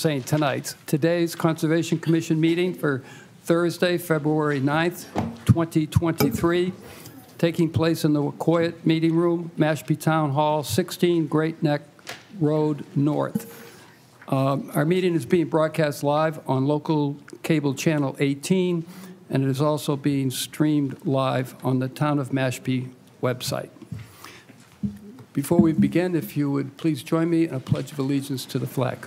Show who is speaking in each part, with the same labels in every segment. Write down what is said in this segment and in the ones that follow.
Speaker 1: saying tonight. Today's Conservation Commission meeting for Thursday, February 9th, 2023, taking place in the Waquoit Meeting Room, Mashpee Town Hall, 16 Great Neck Road North. Um, Our meeting is being broadcast live on local cable channel 18, and it is also being streamed live on the Town of Mashpee website. Before we begin, if you would please join me in a pledge of allegiance to the flag.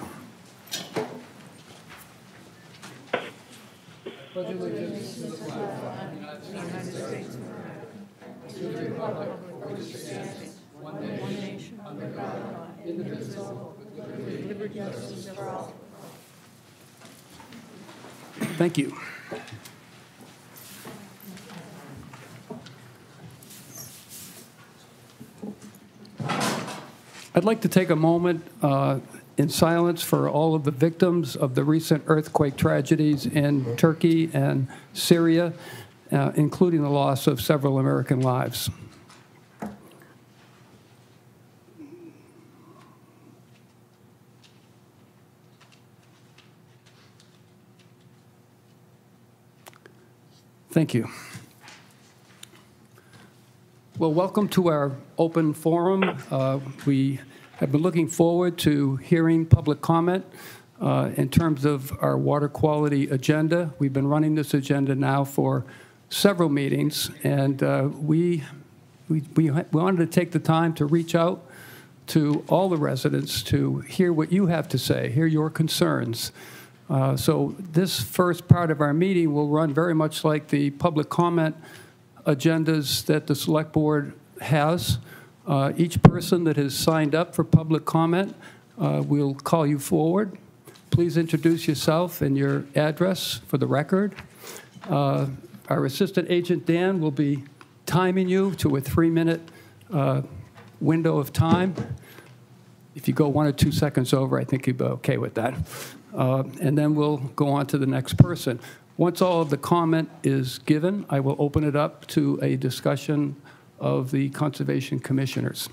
Speaker 1: Thank you. I'd like to take a moment uh, in silence for all of the victims of the recent earthquake tragedies in Turkey and Syria, uh, including the loss of several American lives. Thank you. Well, welcome to our open forum. Uh, we have been looking forward to hearing public comment uh, in terms of our water quality agenda. We've been running this agenda now for several meetings, and uh, we, we, we wanted to take the time to reach out to all the residents to hear what you have to say, hear your concerns. Uh, so this first part of our meeting will run very much like the public comment agendas that the select board has. Uh, each person that has signed up for public comment, uh, we'll call you forward. Please introduce yourself and your address for the record. Uh, our assistant agent Dan will be timing you to a three-minute uh, window of time. If you go one or two seconds over, I think you'll be okay with that. Uh, and then we'll go on to the next person. Once all of the comment is given, I will open it up to a discussion of the Conservation Commissioners.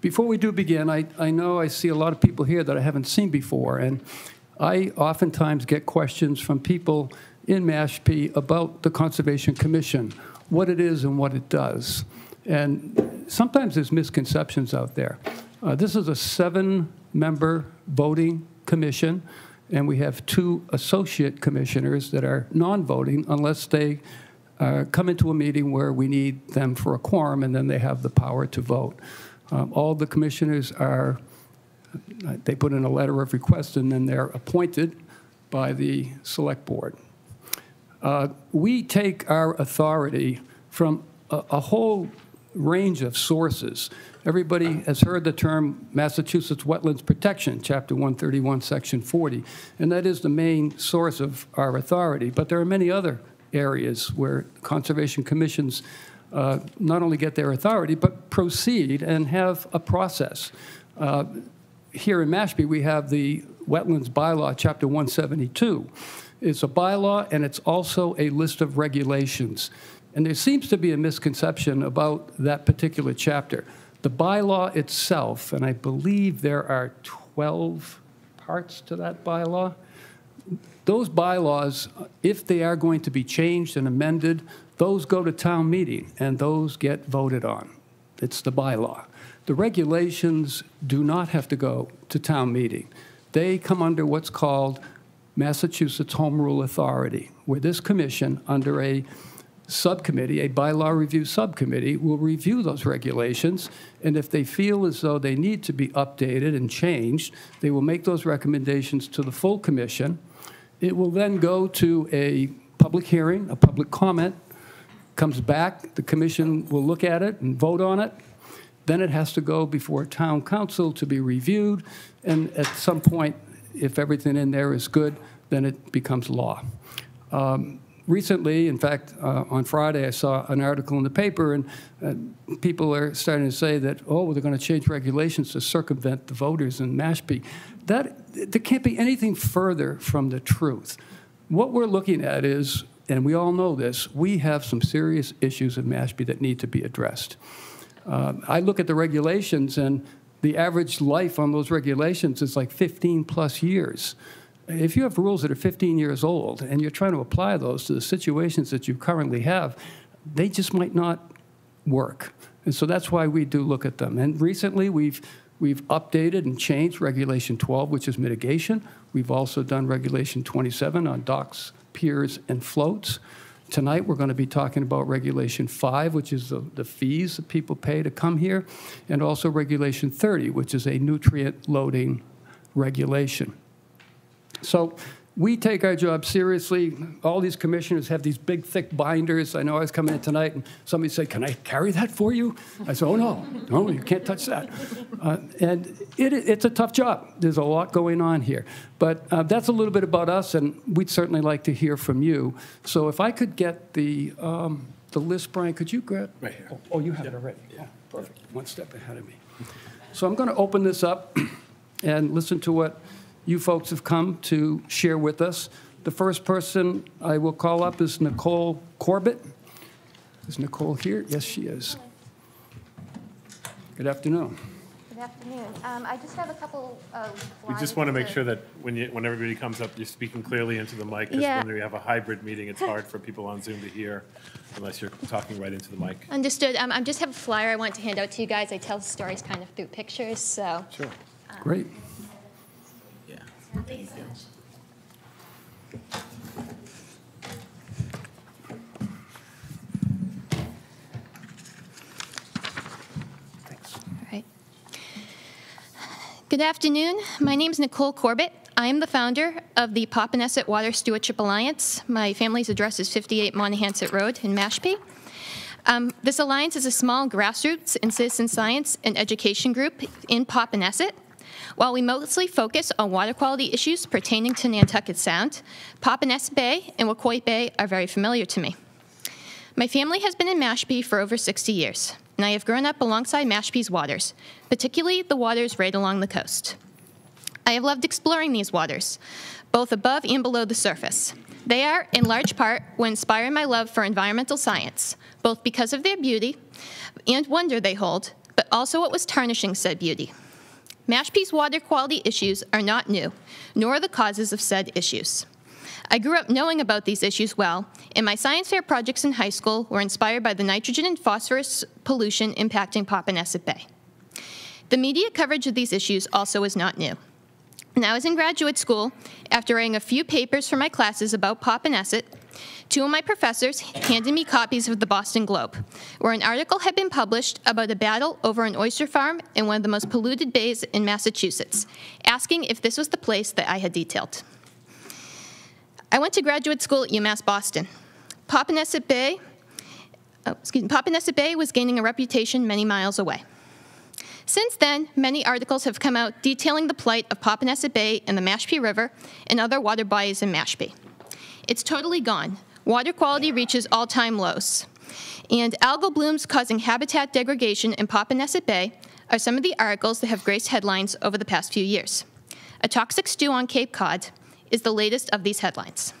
Speaker 1: Before we do begin, I, I know I see a lot of people here that I haven't seen before, and I oftentimes get questions from people in Mashpee about the Conservation Commission, what it is and what it does. And sometimes there's misconceptions out there. Uh, this is a seven-member voting commission, and we have two associate commissioners that are non-voting unless they uh, come into a meeting where we need them for a quorum, and then they have the power to vote. Um, all the commissioners are, they put in a letter of request, and then they're appointed by the select board. Uh, we take our authority from a, a whole range of sources. Everybody has heard the term Massachusetts Wetlands Protection, Chapter 131, Section 40, and that is the main source of our authority. But there are many other areas where conservation commissions uh, not only get their authority, but proceed and have a process. Uh, here in Mashpee, we have the Wetlands Bylaw, Chapter 172. It's a bylaw, and it's also a list of regulations. And there seems to be a misconception about that particular chapter. The bylaw itself, and I believe there are 12 parts to that bylaw, those bylaws, if they are going to be changed and amended, those go to town meeting and those get voted on. It's the bylaw. The regulations do not have to go to town meeting. They come under what's called Massachusetts Home Rule Authority, where this commission, under a subcommittee, a bylaw review subcommittee, will review those regulations, and if they feel as though they need to be updated and changed, they will make those recommendations to the full commission. It will then go to a public hearing, a public comment, comes back, the commission will look at it and vote on it. Then it has to go before town council to be reviewed, and at some point, if everything in there is good, then it becomes law. Um, recently, in fact, uh, on Friday, I saw an article in the paper, and uh, people are starting to say that, oh, they're going to change regulations to circumvent the voters in Mashpee. That, there can't be anything further from the truth. What we're looking at is, and we all know this, we have some serious issues in Mashpee that need to be addressed. Uh, I look at the regulations, and the average life on those regulations is like 15-plus years. If you have rules that are 15 years old and you're trying to apply those to the situations that you currently have, they just might not work. And so that's why we do look at them. And recently, we've, we've updated and changed Regulation 12, which is mitigation. We've also done Regulation 27 on docks, piers, and floats. Tonight, we're going to be talking about Regulation 5, which is the, the fees that people pay to come here, and also Regulation 30, which is a nutrient loading regulation. So we take our job seriously. All these commissioners have these big, thick binders. I know I was coming in tonight and somebody said, Can I carry that for you? I said, Oh, no, no, you can't touch that. Uh, and it, it's a tough job. There's a lot going on here. But uh, that's a little bit about us, and we'd certainly like to hear from you. So if I could get the, um, the list, Brian, could you grab?
Speaker 2: Right here.
Speaker 1: Oh, oh, you have it already. Yeah, perfect. One step ahead of me. So I'm going to open this up and listen to what you folks have come to share with us. The first person I will call up is Nicole Corbett. Is Nicole here? Yes, she is. Good afternoon.
Speaker 3: Good afternoon. Um, I just have a couple of
Speaker 2: We just want to make
Speaker 3: to-
Speaker 2: sure that when you, when everybody comes up, you're speaking clearly into the mic. Because
Speaker 3: Yeah.
Speaker 2: when we have a hybrid meeting, it's hard for people on Zoom to hear unless you're talking right into the mic.
Speaker 3: Understood. Um, I just have a flyer I want to hand out to you guys. I tell stories kind of through pictures, so.
Speaker 2: Sure.
Speaker 1: Great.
Speaker 3: Good afternoon. My name is Nicole Corbett. I am the founder of the Popponesset Water Stewardship Alliance. My family's address is 58 Monahanset Road in Mashpee. Um, this alliance is a small grassroots and citizen science and education group in Popponesset. While we mostly focus on water quality issues pertaining to Nantucket Sound, Popponesset Bay and Waquoit Bay are very familiar to me. My family has been in Mashpee for over 60 years, and I have grown up alongside Mashpee's waters, particularly the waters right along the coast. I have loved exploring these waters, both above and below the surface. They are, in large part, what inspired my love for environmental science, both because of their beauty and wonder they hold, but also what was tarnishing said beauty. Mashpee's water quality issues are not new, nor are the causes of said issues. I grew up knowing about these issues well, and my science fair projects in high school were inspired by the nitrogen and phosphorus pollution impacting Popponesset Bay. The media coverage of these issues also is not new. When I was in graduate school, after writing a few papers for my classes about Popponesset, two of my professors handed me copies of the Boston Globe, where an article had been published about a battle over an oyster farm in one of the most polluted bays in Massachusetts, asking if this was the place that I had detailed. I went to graduate school at UMass Boston. Popponesset Bay, oh, excuse me, Popponesset Bay was gaining a reputation many miles away. Since then, many articles have come out detailing the plight of Popponesset Bay and the Mashpee River and other water bodies in Mashpee. It's totally gone. Water quality reaches all-time lows. And algal blooms causing habitat degradation in Popponesset Bay are some of the articles that have graced headlines over the past few years. A toxic stew on Cape Cod is the latest of these headlines.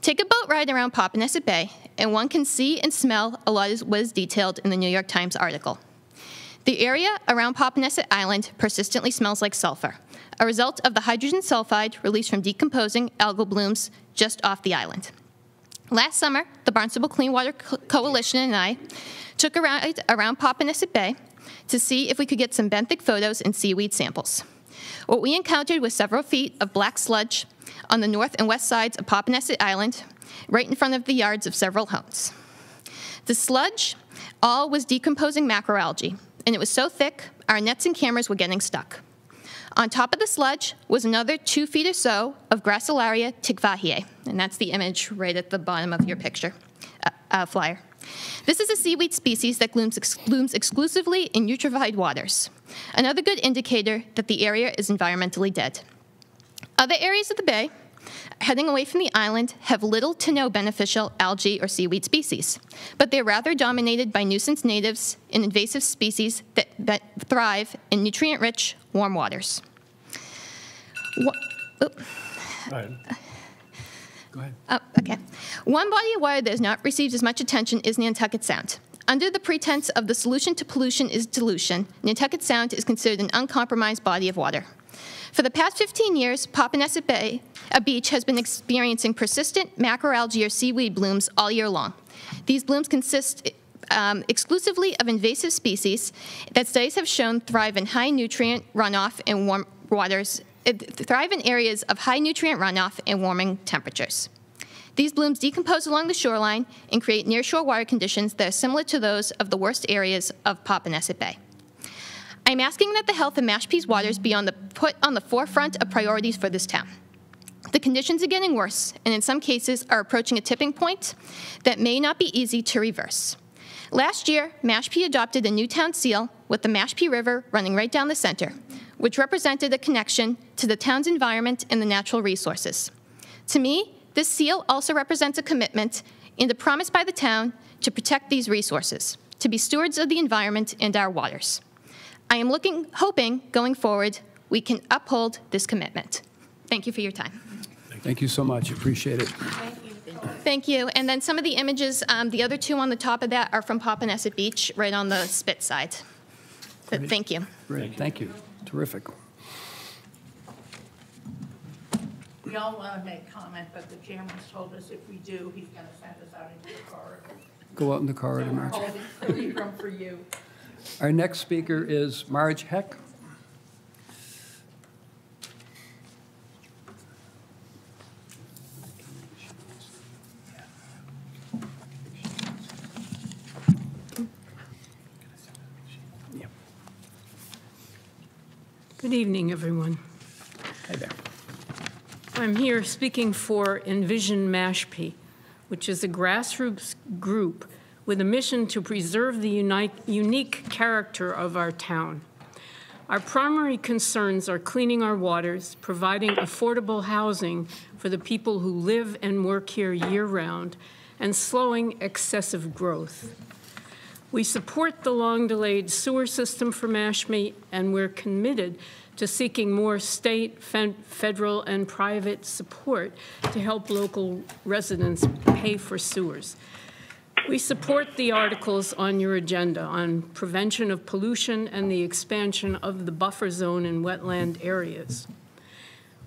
Speaker 3: Take a boat ride around Popponesset Bay, and one can see and smell a lot of what is detailed in the New York Times article. The area around Popponesset Island persistently smells like sulfur, a result of the hydrogen sulfide released from decomposing algal blooms just off the island. Last summer, the Barnstable Clean Water Co- Coalition and I took a ride around Popponesset Bay to see if we could get some benthic photos and seaweed samples. What we encountered was several feet of black sludge on the north and west sides of Popponesset Island, right in front of the yards of several homes. The sludge all was decomposing macroalgae, and it was so thick our nets and cameras were getting stuck. On top of the sludge was another two feet or so of Gracilaria tikvahiae, and that's the image right at the bottom of your picture uh, uh, flyer. This is a seaweed species that blooms, ex- blooms exclusively in eutrophied waters, another good indicator that the area is environmentally dead. Other areas of the bay, heading away from the island, have little to no beneficial algae or seaweed species, but they're rather dominated by nuisance natives and invasive species that, that thrive in nutrient rich, warm waters. Wha- oop.
Speaker 2: Go ahead.
Speaker 1: Go ahead.
Speaker 3: Oh, okay. One body of water that has not received as much attention is Nantucket Sound. Under the pretense of the solution to pollution is dilution, Nantucket Sound is considered an uncompromised body of water. For the past 15 years, Popponesset Bay, a beach, has been experiencing persistent macroalgae or seaweed blooms all year long. These blooms consist um, exclusively of invasive species that studies have shown thrive in high nutrient runoff and warm waters, uh, thrive in areas of high nutrient runoff and warming temperatures. These blooms decompose along the shoreline and create nearshore water conditions that are similar to those of the worst areas of Popponesset Bay. I'm asking that the health of Mashpee's waters be on the, put on the forefront of priorities for this town. The conditions are getting worse, and in some cases are approaching a tipping point that may not be easy to reverse. Last year, Mashpee adopted a new town seal with the Mashpee River running right down the center, which represented a connection to the town's environment and the natural resources. To me, this seal also represents a commitment and a promise by the town to protect these resources, to be stewards of the environment and our waters. I am looking, hoping, going forward, we can uphold this commitment. Thank you for your time.
Speaker 1: Thank you so much, appreciate it.
Speaker 3: Thank you. And then some of the images, um, the other two on the top of that are from Popponesset Beach, right on the spit side. But thank you.
Speaker 1: Great, thank you, terrific.
Speaker 4: We all want to make comment, but the chairman's told us if we do, he's going to send us out into the corridor.
Speaker 1: Go out in the corridor,
Speaker 4: So we're
Speaker 1: Marge.
Speaker 4: holding free room for you.
Speaker 1: Our next speaker is Marge Heck.
Speaker 5: Good evening, everyone.
Speaker 1: Hi there.
Speaker 5: I'm here speaking for Envision Mashpee, which is a grassroots group with a mission to preserve the uni- unique character of our town. Our primary concerns are cleaning our waters, providing affordable housing for the people who live and work here year-round, and slowing excessive growth. We support the long-delayed sewer system for Mashpee, and we're committed to seeking more state, fe- federal, and private support to help local residents pay for sewers. We support the articles on your agenda on prevention of pollution and the expansion of the buffer zone in wetland areas.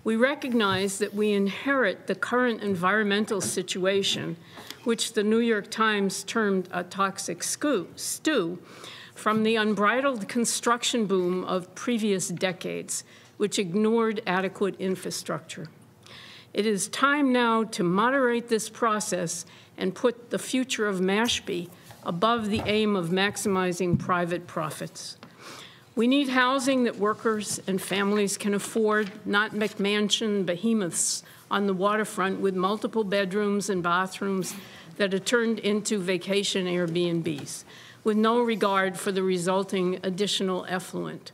Speaker 5: We recognize that we inherit the current environmental situation, which the New York Times termed a toxic stew, from the unbridled construction boom of previous decades, which ignored adequate infrastructure. It is time now to moderate this process and put the future of Mashpee above the aim of maximizing private profits. We need housing that workers and families can afford, not McMansion behemoths on the waterfront with multiple bedrooms and bathrooms that are turned into vacation Airbnbs, with no regard for the resulting additional effluent.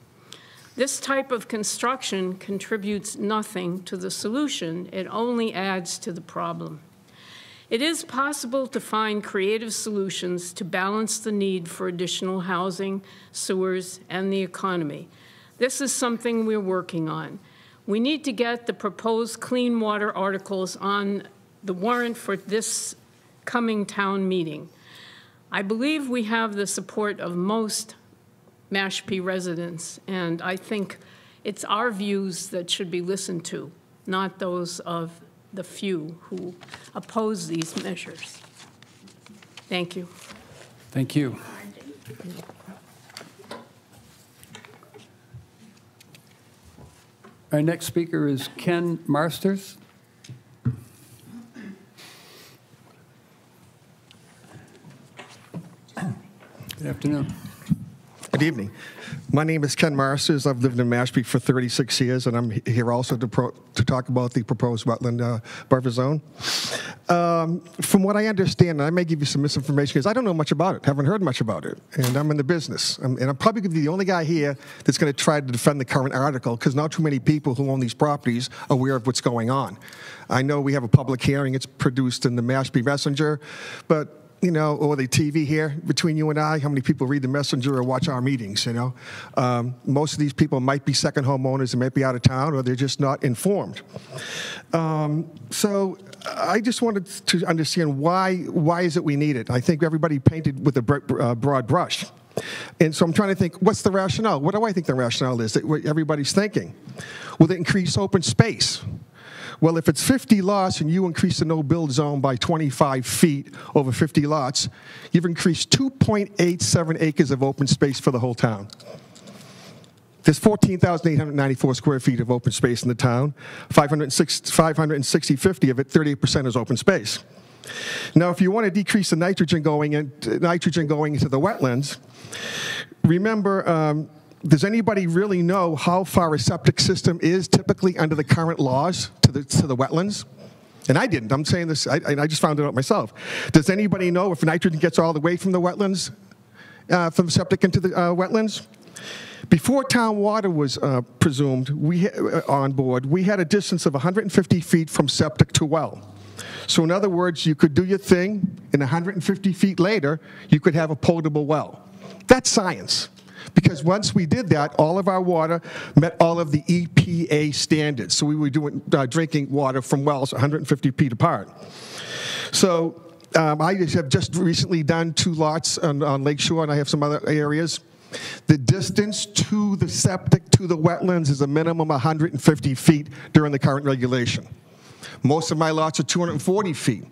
Speaker 5: This type of construction contributes nothing to the solution, it only adds to the problem. It is possible to find creative solutions to balance the need for additional housing, sewers, and the economy. This is something we're working on. We need to get the proposed clean water articles on the warrant for this coming town meeting. I believe we have the support of most Mashpee residents, and I think it's our views that should be listened to, not those of the few who oppose these measures. Thank you.
Speaker 1: Thank you. Our next speaker is Ken Marsters. Good afternoon.
Speaker 6: Good evening. My name is Ken Marsters. I've lived in Mashpee for 36 years, and I'm here also to, pro- to talk about the proposed wetland uh, buffer zone. Um, from what I understand, and I may give you some misinformation because I don't know much about it, haven't heard much about it, and I'm in the business. Um, and I'm probably going to be the only guy here that's going to try to defend the current article because not too many people who own these properties are aware of what's going on. I know we have a public hearing, it's produced in the Mashpee Messenger, but you know, or the TV here between you and I, how many people read the messenger or watch our meetings, you know? Um, most of these people might be second homeowners and might be out of town or they're just not informed. Um, so I just wanted to understand why, why is it we need it? I think everybody painted with a uh, broad brush. And so I'm trying to think, what's the rationale? What do I think the rationale is that everybody's thinking? Will it increase open space? Well, if it's 50 lots and you increase the no-build zone by 25 feet over 50 lots, you've increased 2.87 acres of open space for the whole town. There's 14,894 square feet of open space in the town. 560, 560 50 of it, 38% is open space. Now, if you want to decrease the nitrogen going in, nitrogen going into the wetlands, remember, um, does anybody really know how far a septic system is typically under the current laws to the, to the wetlands? And I didn't. I'm saying this, I, I just found it out myself. Does anybody know if nitrogen gets all the way from the wetlands, uh, from septic into the uh, wetlands? Before town water was uh, presumed we, uh, on board, we had a distance of 150 feet from septic to well. So in other words, you could do your thing, and 150 feet later, you could have a potable well. That's science. Because once we did that, all of our water met all of the EPA standards. So we were doing, uh, drinking water from wells 150 feet apart. So um, I have just recently done two lots on, on Lake Shore, and I have some other areas. The distance to the septic to the wetlands is a minimum 150 feet during the current regulation. Most of my lots are 240 feet.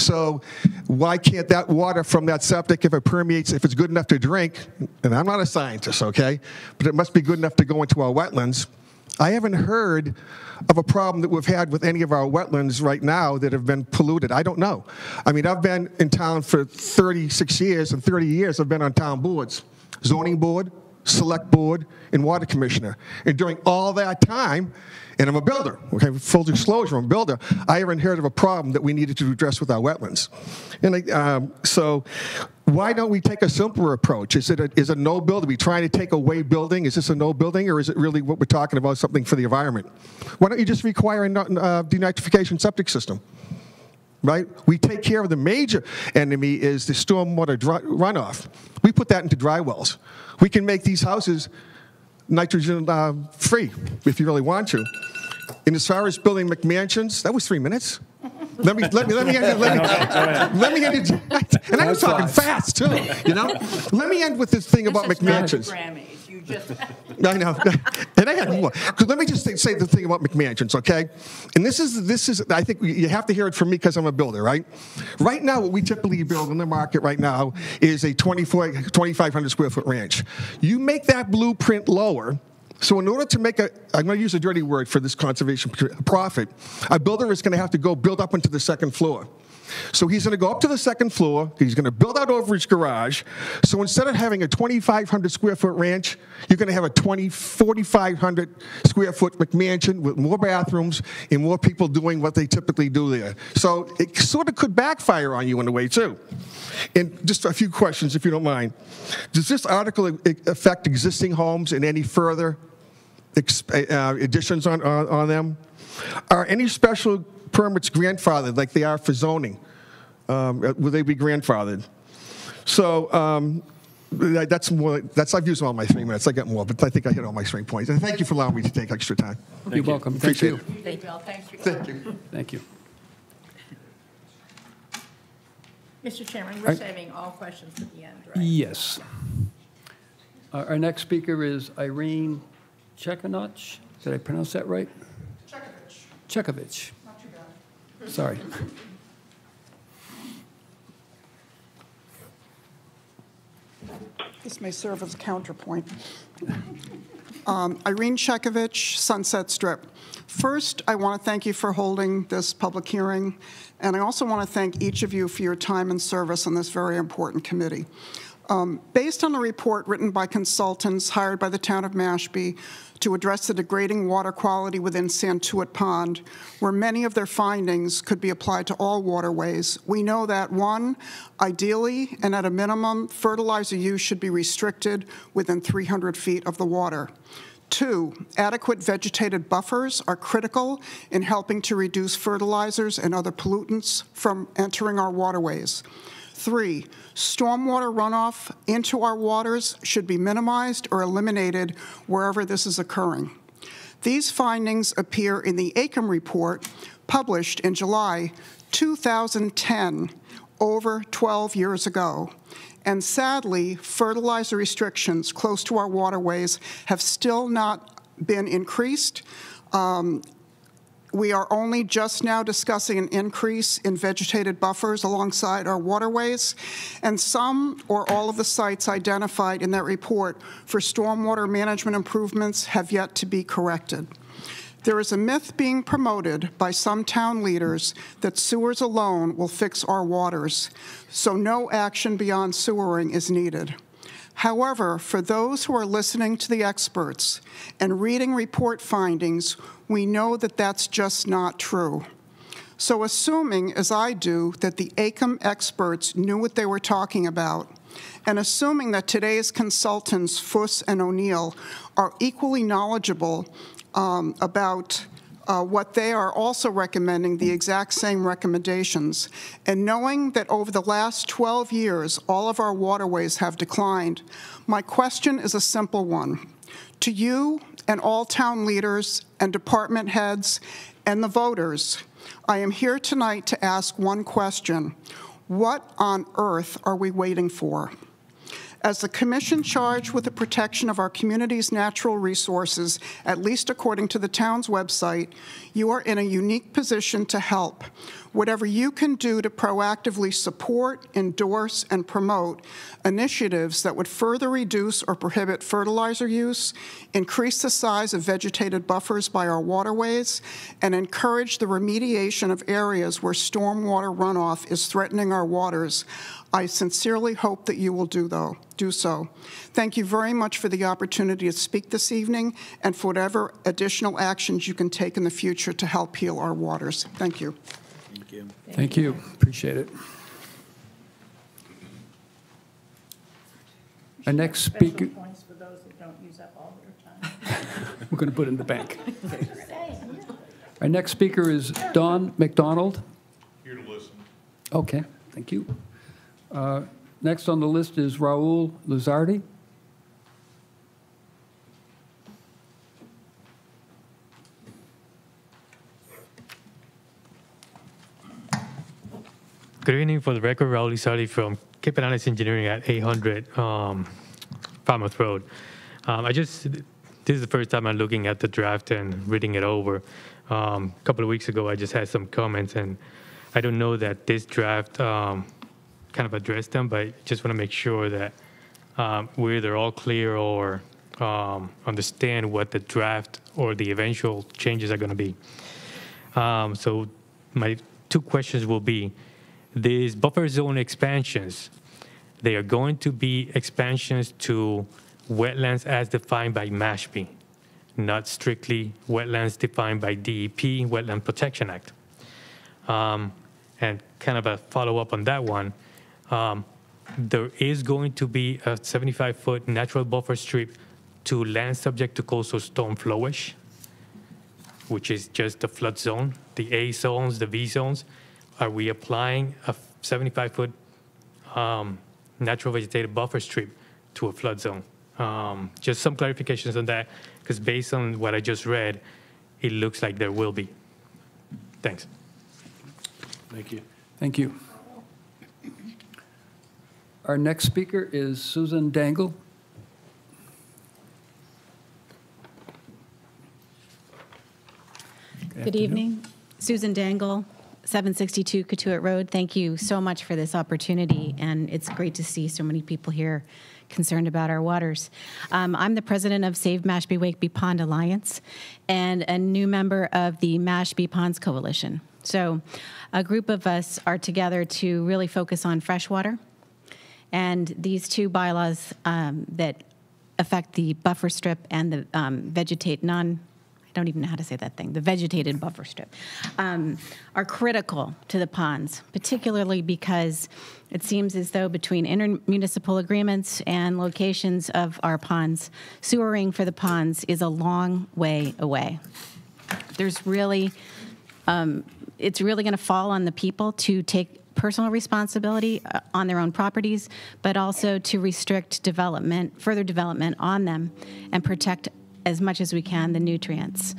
Speaker 6: So why can't that water from that septic, if it permeates, if it's good enough to drink, and I'm not a scientist, okay, but it must be good enough to go into our wetlands. I haven't heard of a problem that we've had with any of our wetlands right now that have been polluted. I don't know. I mean, I've been in town for 36 years, and 30 years I've been on town boards, zoning board, select board, and water commissioner. And during all that time, and I'm a builder, okay, full disclosure, I'm a builder, I haven't a problem that we needed to address with our wetlands. And I, um, so why don't we take a simpler approach? Is it a, is a no build? Are we trying to take away building? Is this a no building, or is it really what we're talking about, something for the environment? Why don't you just require a uh, denitrification septic system? right? We take care of the major enemy is the stormwater runoff. We put that into dry wells. We can make these houses nitrogen uh, free if you really want to. And as far as building McMansions, that was three minutes. Let me let me let me end, let me, let me end it, and I was talking fast too. You know, let me end with this thing about
Speaker 4: This is
Speaker 6: McMansions.
Speaker 4: Grammys, you just,
Speaker 6: I know, and I had more. 'Cause let me just say, say the thing about McMansions, okay? And this is this is I think you have to hear it from me because I'm a builder, right? Right now, what we typically build in the market right now is a 24, 2,500 square foot ranch. You make that blueprint lower. So in order to make a, I'm going to use a dirty word for this conservation profit, a builder is going to have to go build up into the second floor. So he's going to go up to the second floor. He's going to build out over his garage. So instead of having a 2,500 square foot ranch, you're going to have a 20, 4,500 square foot McMansion with more bathrooms and more people doing what they typically do there. So it sort of could backfire on you in a way too. And just a few questions, if you don't mind. Does this article affect existing homes in any further uh, additions on, on, on them? Are any special permits grandfathered like they are for zoning? Um, will they be grandfathered? So um, that- that's more. That's I've used all my three minutes. I got more, but I think I hit all my three points. And thank you for allowing me to take extra time.
Speaker 1: You're welcome. Thank you.
Speaker 6: it.
Speaker 4: you did well, thanks for
Speaker 6: Thank you.
Speaker 1: Thank you.
Speaker 4: Mr. Chairman, we're saving all questions for the end, right?
Speaker 1: Yes. Our our next speaker is Irene Chekanich. Did I pronounce that right? Chekovich. Chekovich. Not too bad. Sorry.
Speaker 7: This may serve as a counterpoint. Um, Irene Chekovich, Sunset Strip. First, I want to thank you for holding this public hearing, and I also want to thank each of you for your time and service on this very important committee. Um, Based on a report written by consultants hired by the town of Mashpee to address the degrading water quality within Santuit Pond, where many of their findings could be applied to all waterways, we know that, one, ideally and at a minimum, fertilizer use should be restricted within 300 feet of the water. Two, adequate vegetated buffers are critical in helping to reduce fertilizers and other pollutants from entering our waterways. Three, stormwater runoff into our waters should be minimized or eliminated wherever this is occurring. These findings appear in the AECOM report published in July 2010, over 12 years ago. And sadly, fertilizer restrictions close to our waterways have still not been increased. Um, we are only just now discussing an increase in vegetated buffers alongside our waterways, and some or all of the sites identified in that report for stormwater management improvements have yet to be corrected. There is a myth being promoted by some town leaders that sewers alone will fix our waters, so no action beyond sewering is needed. However, for those who are listening to the experts and reading report findings, we know that that's just not true. So, assuming, as I do, that the AECOM experts knew what they were talking about, and assuming that today's consultants, Fuss and O'Neill, are equally knowledgeable um, about uh, what they are also recommending, the exact same recommendations. And knowing that over the last 12 years, all of our waterways have declined, my question is a simple one. To you and all town leaders and department heads and the voters, I am here tonight to ask one question. What on earth are we waiting for? As the commission charged with the protection of our community's natural resources, at least according to the town's website, you are in a unique position to help. Whatever you can do to proactively support, endorse, and promote initiatives that would further reduce or prohibit fertilizer use, increase the size of vegetated buffers by our waterways, and encourage the remediation of areas where stormwater runoff is threatening our waters, I sincerely hope that you will do, though, do so. Thank you very much for the opportunity to speak this evening and for whatever additional actions you can take in the future to help heal our waters. Thank you.
Speaker 2: Thank you.
Speaker 1: Thank you. Appreciate it. Our next speaker,
Speaker 4: points for those that don't use up all their time.
Speaker 1: we're going to put it in the bank. Our next speaker is Don McDonald.
Speaker 8: Here to listen.
Speaker 1: Okay, thank you. Uh, Next on the list is Raul Luzardi.
Speaker 9: Good evening. For the record, Raul Lizardi from Cape and Islands Engineering at 800 um, Falmouth Road. Um, I just, this is the first time I'm looking at the draft and reading it over. Um, a couple of weeks ago, I just had some comments, and I don't know that this draft um, kind of addressed them, but just want to make sure that um, we're either all clear or um, understand what the draft or the eventual changes are going to be. Um, so my two questions will be, these buffer zone expansions, they are going to be expansions to wetlands as defined by Mashpee, not strictly wetlands defined by DEP, Wetland Protection Act. Um, and kind of a follow-up on that one, um, there is going to be a 75-foot natural buffer strip to land subject to coastal storm flowage, which is just the flood zone, the A zones, the V zones. Are we applying a 75-foot um, natural vegetative buffer strip to a flood zone? Um, just some clarifications on that, because based on what I just read, it looks like there will be. Thanks.
Speaker 2: Thank you.
Speaker 1: Thank you. Our next speaker is Susan Dangle.
Speaker 10: Good evening. Susan Dangle, 762 Cotuit Road. Thank you so much for this opportunity, and it's great to see so many people here concerned about our waters. Um, I'm the president of Save Mashpee Wakeby Pond Alliance and a new member of the Mashpee Ponds Coalition. So, a group of us are together to really focus on freshwater. And these two bylaws um, that affect the buffer strip and the um, vegetate non I don't even know how to say that thing, the vegetated buffer strip, um, are critical to the ponds, particularly because it seems as though between intermunicipal agreements and locations of our ponds, sewering for the ponds is a long way away. There's really, um, it's really going to fall on the people to take personal responsibility uh, on their own properties, but also to restrict development, further development on them, and protect as much as we can the nutrients.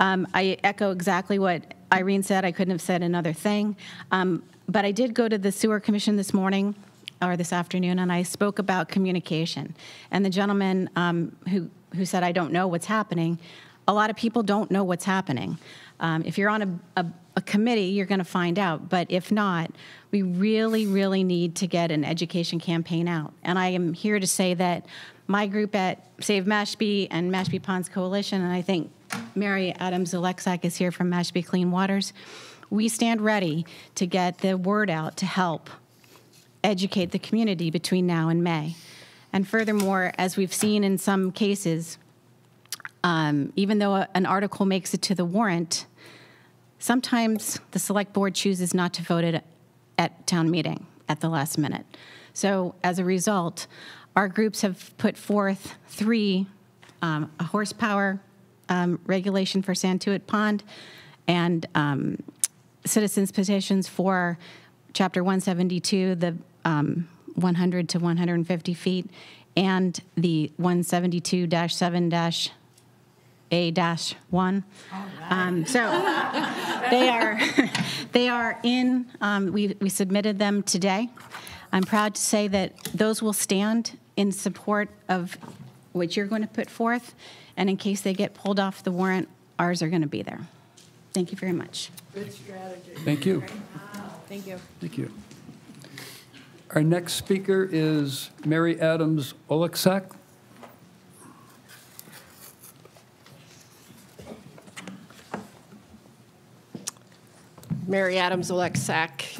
Speaker 10: Um, I echo exactly what Irene said. I couldn't have said another thing. Um, but I did go to the sewer commission this morning or this afternoon, and I spoke about communication. And the gentleman um, who who said, "I don't know what's happening." A lot of people don't know what's happening. Um, if you're on a, a, a committee, you're going to find out. But if not, we really, really need to get an education campaign out. And I am here to say that my group at Save Mashpee and Mashpee Ponds Coalition, and I think Mary Adams Alexak is here from Mashpee Clean Waters, we stand ready to get the word out to help educate the community between now and May. And furthermore, as we've seen in some cases, um, even though a- an article makes it to the warrant, sometimes the select board chooses not to vote it at town meeting at the last minute. So as a result, our groups have put forth three, um, a horsepower um, regulation for Santuit Pond and um, citizens petitions for Chapter 172, the um, 100 to 150 feet, and the 172-7- a dash one. Um, so they are they are in. Um, we we submitted them today. I'm proud to say that those will stand in support of what you're going to put forth, and in case they get pulled off the warrant, ours are going to be there. Thank you very much. Good strategy.
Speaker 1: Thank you.
Speaker 10: Thank you.
Speaker 1: Thank you. Our next speaker is Mary Adams Oleksak.
Speaker 8: Mary Adams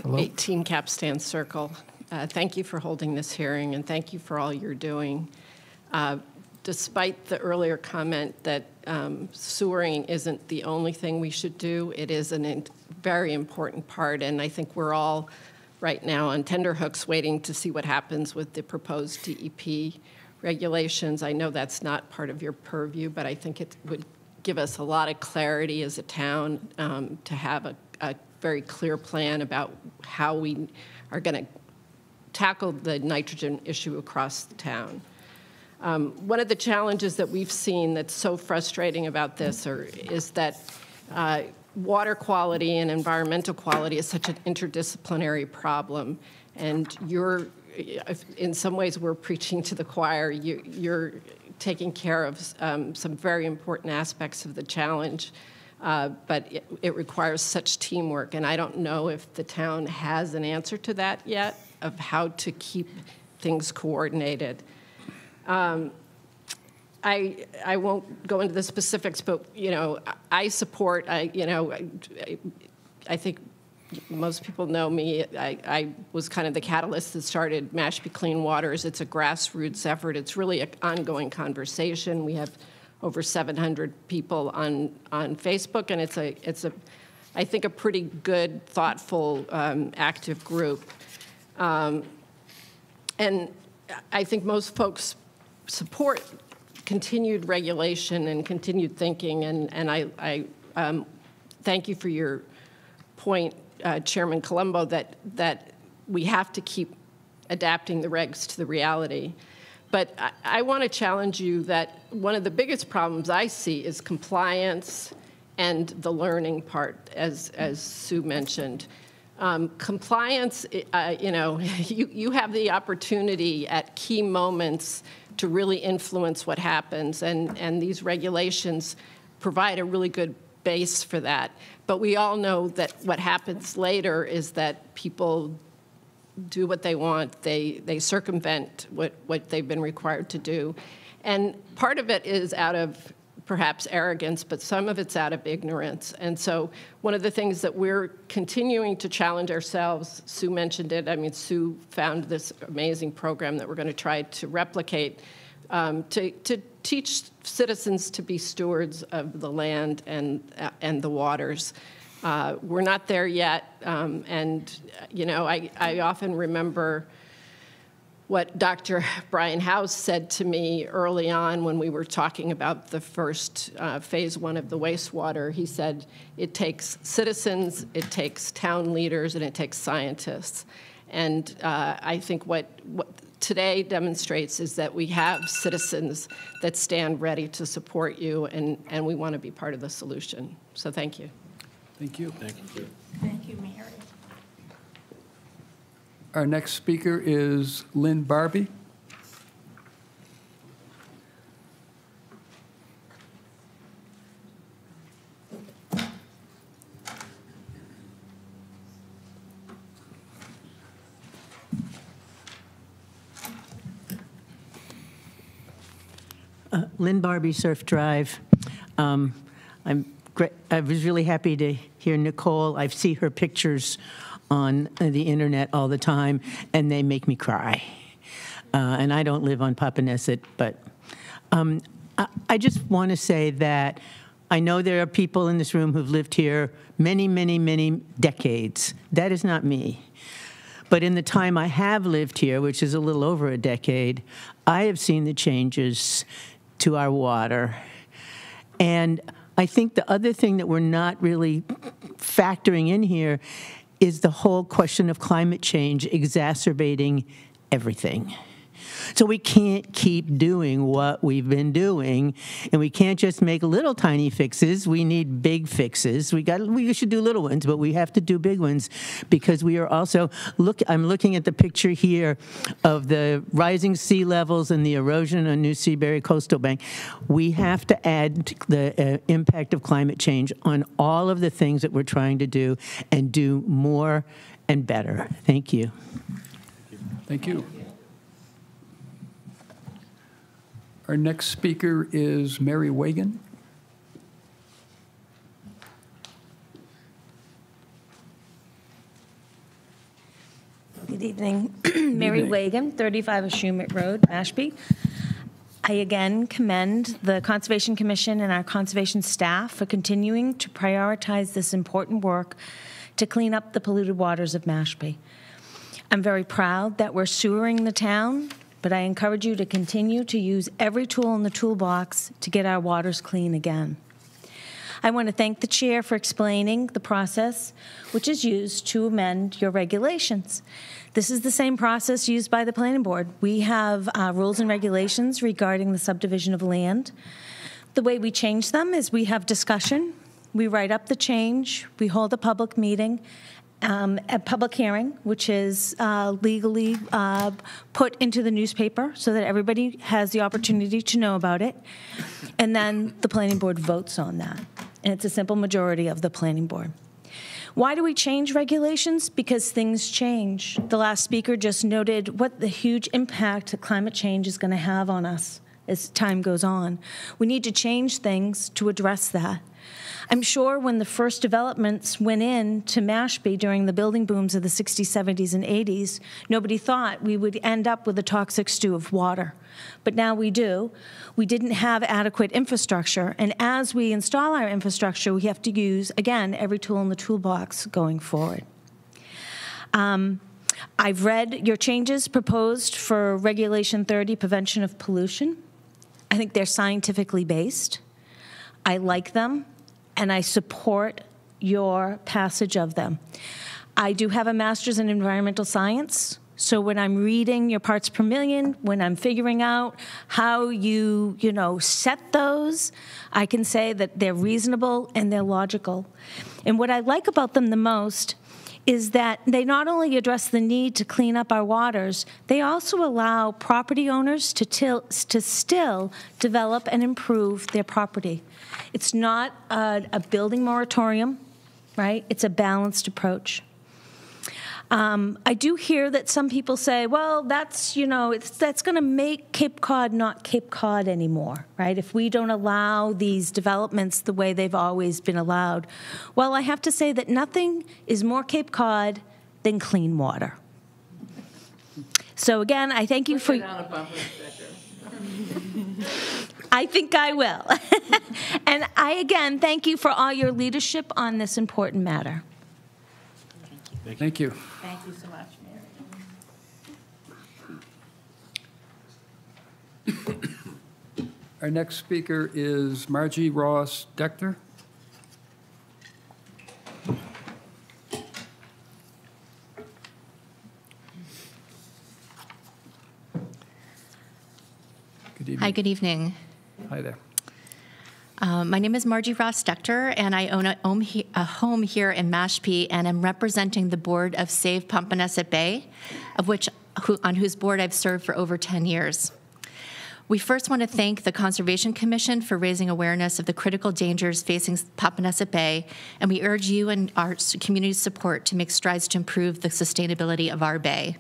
Speaker 1: Hello.
Speaker 8: 18 Capstan Circle. Uh, Thank you for holding this hearing, and thank you for all you're doing. Uh, Despite the earlier comment that um, sewering isn't the only thing we should do, it is a very important part, and I think we're all right now on tenderhooks waiting to see what happens with the proposed DEP regulations. I know that's not part of your purview, but I think it would give us a lot of clarity as a town um, to have a very clear plan about how we are going to tackle the nitrogen issue across the town. Um, one of the challenges that we've seen that's so frustrating about this are, is that uh, water quality and environmental quality is such an interdisciplinary problem. And you're, in some ways, we're preaching to the choir. You, you're taking care of um, some very important aspects of the challenge. Uh, but it, it requires such teamwork, and I don't know if the town has an answer to that yet of how to keep things coordinated. Um, I, I won't go into the specifics, but, you know, I support, I, you know, I, I think most people know me. I, I was kind of the catalyst that started Mashpee Clean Waters. It's a grassroots effort. It's really an ongoing conversation. We have over 700 people on, on Facebook, and it's a, it's a, I think, a pretty good, thoughtful, um, active group. Um, and I think most folks support continued regulation and continued thinking, and, and I, I um, thank you for your point, uh, Chairman Colombo, that, that we have to keep adapting the regs to the reality. But I, I want to challenge you that one of the biggest problems I see is compliance and the learning part, as, as Sue mentioned. Um, compliance, uh, you know, you, you have the opportunity at key moments to really influence what happens, and, and these regulations provide a really good base for that. But we all know that what happens later is that people do what they want, they, they circumvent what, what they've been required to do. And part of it is out of perhaps arrogance, but some of it's out of ignorance. And so, one of the things that we're continuing to challenge ourselves, Sue mentioned it. I mean, Sue found this amazing program that we're going to try to replicate um, to, to teach citizens to be stewards of the land and, uh, and the waters. Uh, we're not there yet, um, and you know, I, I often remember what Dr. Brian Howes said to me early on when we were talking about the first uh, phase one of the wastewater. He said it takes citizens, it takes town leaders, and it takes scientists. And uh, I think what, what today demonstrates is that we have citizens that stand ready to support you, and, and we want to be part of the solution. So thank you.
Speaker 1: Thank you.
Speaker 2: Thank you.
Speaker 4: Thank you, Mary.
Speaker 1: Our next speaker is Lynn Barbie.
Speaker 11: Lynn Barbie, Surf Drive. Um, I'm great, I was really happy to hear Nicole. I see her pictures on the internet all the time, and they make me cry. Uh, and I don't live on Popponesset, but um, I, I just want to say that I know there are people in this room who've lived here many, many, many decades. That is not me. But in the time I have lived here, which is a little over a decade, I have seen the changes to our water. And I think the other thing that we're not really factoring in here is the whole question of climate change exacerbating everything. So we can't keep doing what we've been doing, and we can't just make little tiny fixes. We need big fixes. We got we should do little ones, but we have to do big ones because we are also look. I'm looking at the picture here of the rising sea levels and the erosion on New Seabury Coastal Bank. We have to add the uh, impact of climate change on all of the things that we're trying to do and do more and better. Thank you.
Speaker 1: Thank you. Our next speaker is Mary Waygan.
Speaker 12: Good evening. Mary
Speaker 1: evening.
Speaker 12: Waygan, 35 Ashumet Road, Mashpee. I again commend the Conservation Commission and our conservation staff for continuing to prioritize this important work to clean up the polluted waters of Mashpee. I'm very proud that we're sewering the town, but I encourage you to continue to use every tool in the toolbox to get our waters clean again. I want to thank the chair for explaining the process which is used to amend your regulations. This is the same process used by the planning board. We have uh, rules and regulations regarding the subdivision of land. The way we change them is we have discussion, we write up the change, we hold a public meeting, um, a public hearing, which is uh, legally uh, put into the newspaper so that everybody has the opportunity to know about it. And then the planning board votes on that. And it's a simple majority of the planning board. Why do we change regulations? Because things change. The last speaker just noted what the huge impact that climate change is going to have on us as time goes on. We need to change things to address that. I'm sure when the first developments went in to Mashpee during the building booms of the 60s, 70s, and 80s, nobody thought we would end up with a toxic stew of water. But now we do. We didn't have adequate infrastructure, and as we install our infrastructure, we have to use, again, every tool in the toolbox going forward. Um, I've read your changes proposed for Regulation 30, prevention of pollution. I think they're scientifically based. I like them, and I support your passage of them. I do have a master's in environmental science, so when I'm reading your parts per million, when I'm figuring out how you, you know, set those, I can say that they're reasonable and they're logical. And what I like about them the most is that they not only address the need to clean up our waters, they also allow property owners to, to still develop and improve their property. It's not a, a building moratorium, right? It's a balanced approach. Um, I do hear that some people say, well, that's, you know, it's, that's going to make Cape Cod not Cape Cod anymore, right? If we don't allow these developments the way they've always been allowed. Well, I have to say that nothing is more Cape Cod than clean water. So again, I thank you for. I think I will. and I again thank you for all your leadership on this important matter.
Speaker 1: Thank you.
Speaker 4: Thank you so much, Mary.
Speaker 1: Our next speaker is Margie Ross Dector. Good evening.
Speaker 13: Hi, good evening.
Speaker 1: Hi there.
Speaker 13: Um, my name is Margie Ross Dector, and I own a home, he- a home here in Mashpee, and I'm representing the board of Save Popponesset Bay, of which who, on whose board I've served for over 10 years. We first want to thank the Conservation Commission for raising awareness of the critical dangers facing Popponesset Bay, and we urge you and our community's support to make strides to improve the sustainability of our bay.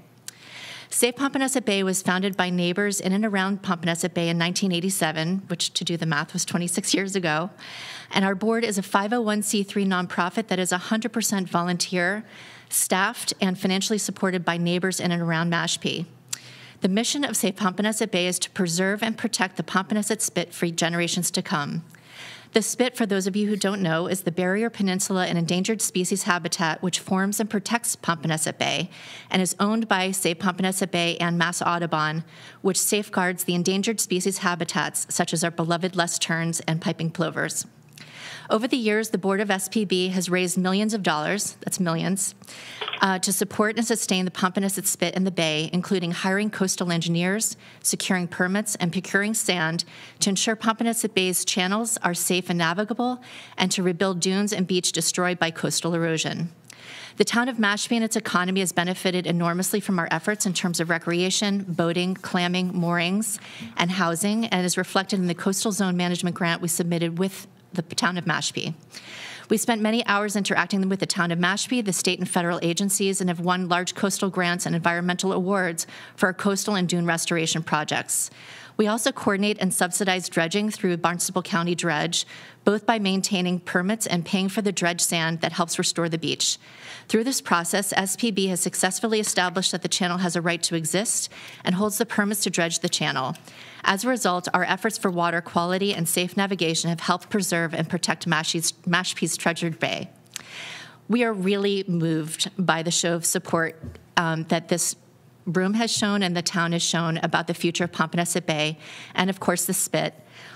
Speaker 13: Save Popponesset Bay was founded by neighbors in and around Popponesset Bay in 1987, which, to do the math, was 26 years ago. And our board is a 501c3 nonprofit that is 100% volunteer, staffed, and financially supported by neighbors in and around Mashpee. The mission of Save Popponesset Bay is to preserve and protect the Popponesset Spit for generations to come. The spit, for those of you who don't know, is the barrier peninsula and endangered species habitat which forms and protects Popponesset Bay and is owned by Save Popponesset Bay and Mass Audubon, which safeguards the endangered species habitats such as our beloved least terns and piping plovers. Over the years, the Board of SPB has raised millions of dollars, that's millions, uh, to support and sustain the Popponesset Spit in the Bay, including hiring coastal engineers, securing permits, and procuring sand to ensure Popponesset Bay's channels are safe and navigable, and to rebuild dunes and beach destroyed by coastal erosion. The town of Mashpee and its economy has benefited enormously from our efforts in terms of recreation, boating, clamming, moorings, and housing, and is reflected in the coastal zone management grant we submitted with the town of Mashpee. We spent many hours interacting with the town of Mashpee, the state and federal agencies, and have won large coastal grants and environmental awards for our coastal and dune restoration projects. We also coordinate and subsidize dredging through Barnstable County Dredge, both by maintaining permits and paying for the dredge sand that helps restore the beach. Through this process, SPB has successfully established that the channel has a right to exist and holds the permits to dredge the channel. As a result, our efforts for water quality and safe navigation have helped preserve and protect Mashpee's, Mashpee's treasured bay. We are really moved by the show of support um, that this room has shown and the town has shown about the future of Popponesset Bay, and of course the Spit.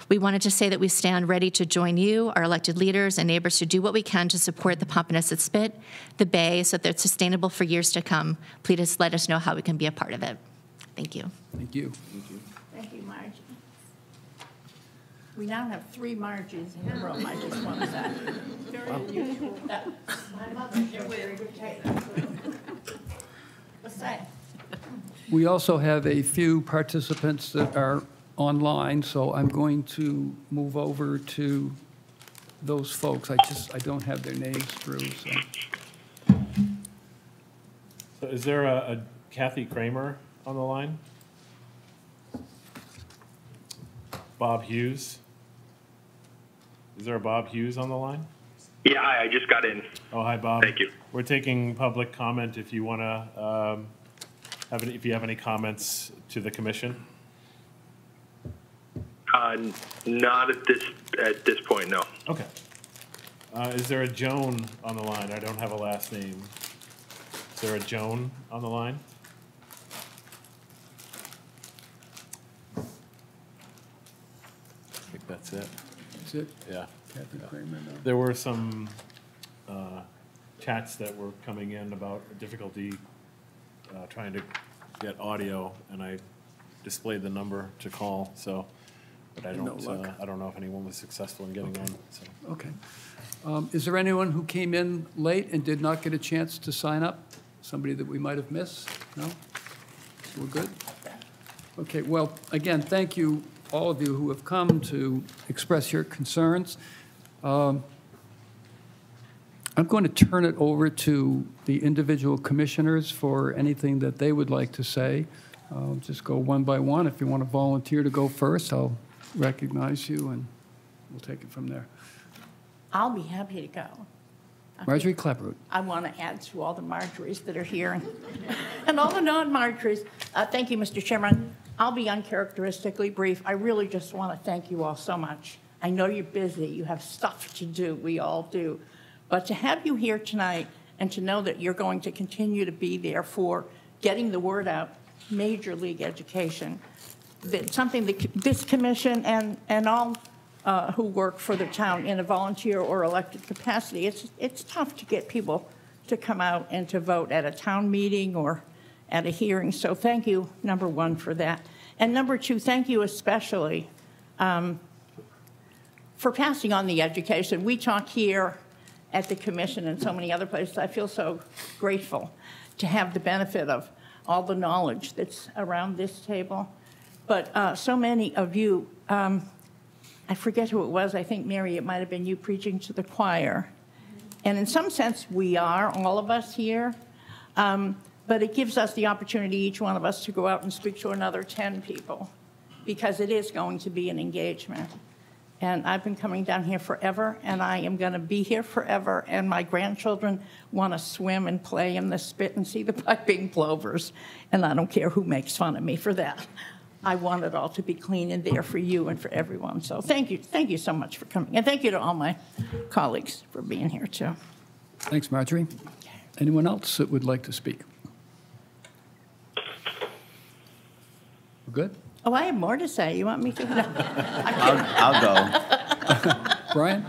Speaker 13: We wanted to say that we stand ready to join you, our elected leaders, and neighbors to do what we can to support the Popponesset Spit, the Bay, so that it's sustainable for years to come. Please let us know how we can be a part of it. Thank you.
Speaker 1: Thank you.
Speaker 4: Thank you, Margie. We now have three Margies in the room, I just want to say. Very unusual. My mother, she's a very good tailor. What's that?
Speaker 1: We also have a few participants that are online, so I'm going to move over to those folks. I just, I don't have their names through, so.
Speaker 2: So is there a a Kathy Kramer on the line? Bob Hughes? Is there a Bob Hughes on the line?
Speaker 14: Yeah, hi, I just got in.
Speaker 2: Oh, hi, Bob.
Speaker 14: Thank you.
Speaker 2: We're taking public comment if you want to, um, have any, if you have any comments to the commission.
Speaker 14: Uh, not at this at this point, no.
Speaker 2: Okay. Uh, is there a Joan on the line? I don't have a last name. Is there a Joan on the line? I think that's it.
Speaker 1: Is it
Speaker 2: Yeah.
Speaker 1: Kathy Kramer? No.
Speaker 2: There were some uh, chats that were coming in about difficulty uh, trying to get audio, and I displayed the number to call, so, but I
Speaker 1: No
Speaker 2: don't,
Speaker 1: luck.
Speaker 2: uh, I don't know if anyone was successful in getting on, so.
Speaker 1: Okay. Um, Is there anyone who came in late and did not get a chance to sign up? Somebody that we might have missed? No? We're good? Okay, well, again, thank you, all of you who have come to express your concerns. Um, I'm going to turn it over to the individual commissioners for anything that they would like to say. I'll just go one by one. If you want to volunteer to go first, I'll recognize you, and we'll take it from there.
Speaker 4: I'll be happy to go.
Speaker 1: Marjorie Clapprood.
Speaker 4: I want to add to all the Marjories that are here and- and all the non-Marjories. Uh, Thank you, Mr. Chairman. I'll be uncharacteristically brief. I really just want to thank you all so much. I know you're busy, you have stuff to do, we all do. But to have you here tonight and to know that you're going to continue to be there for getting the word out, major league education, that something that this commission and, and all uh, who work for the town in a volunteer or elected capacity, it's, it's tough to get people to come out and to vote at a town meeting or at a hearing. So thank you, number one, for that. And number two, thank you especially um, for passing on the education. We talk here at the commission and so many other places. I feel so grateful to have the benefit of all the knowledge that's around this table. But uh, so many of you, um, I forget who it was, I think, Mary, it might have been you preaching to the choir. And in some sense, we are, all of us here. Um, but it gives us the opportunity, each one of us, to go out and speak to another 10 people because it is going to be an engagement. And I've been coming down here forever, and I am going to be here forever. And my grandchildren want to swim and play in the spit and see the piping plovers. And I don't care who makes fun of me for that. I want it all to be clean and there for you and for everyone. So thank you, thank you so much for coming. And thank you to all my colleagues for being here, too.
Speaker 1: Thanks, Marjorie. Anyone else that would like to speak? Good?
Speaker 4: Oh, I have more to say. You want me to?
Speaker 15: I'll, I'll go.
Speaker 1: Brian?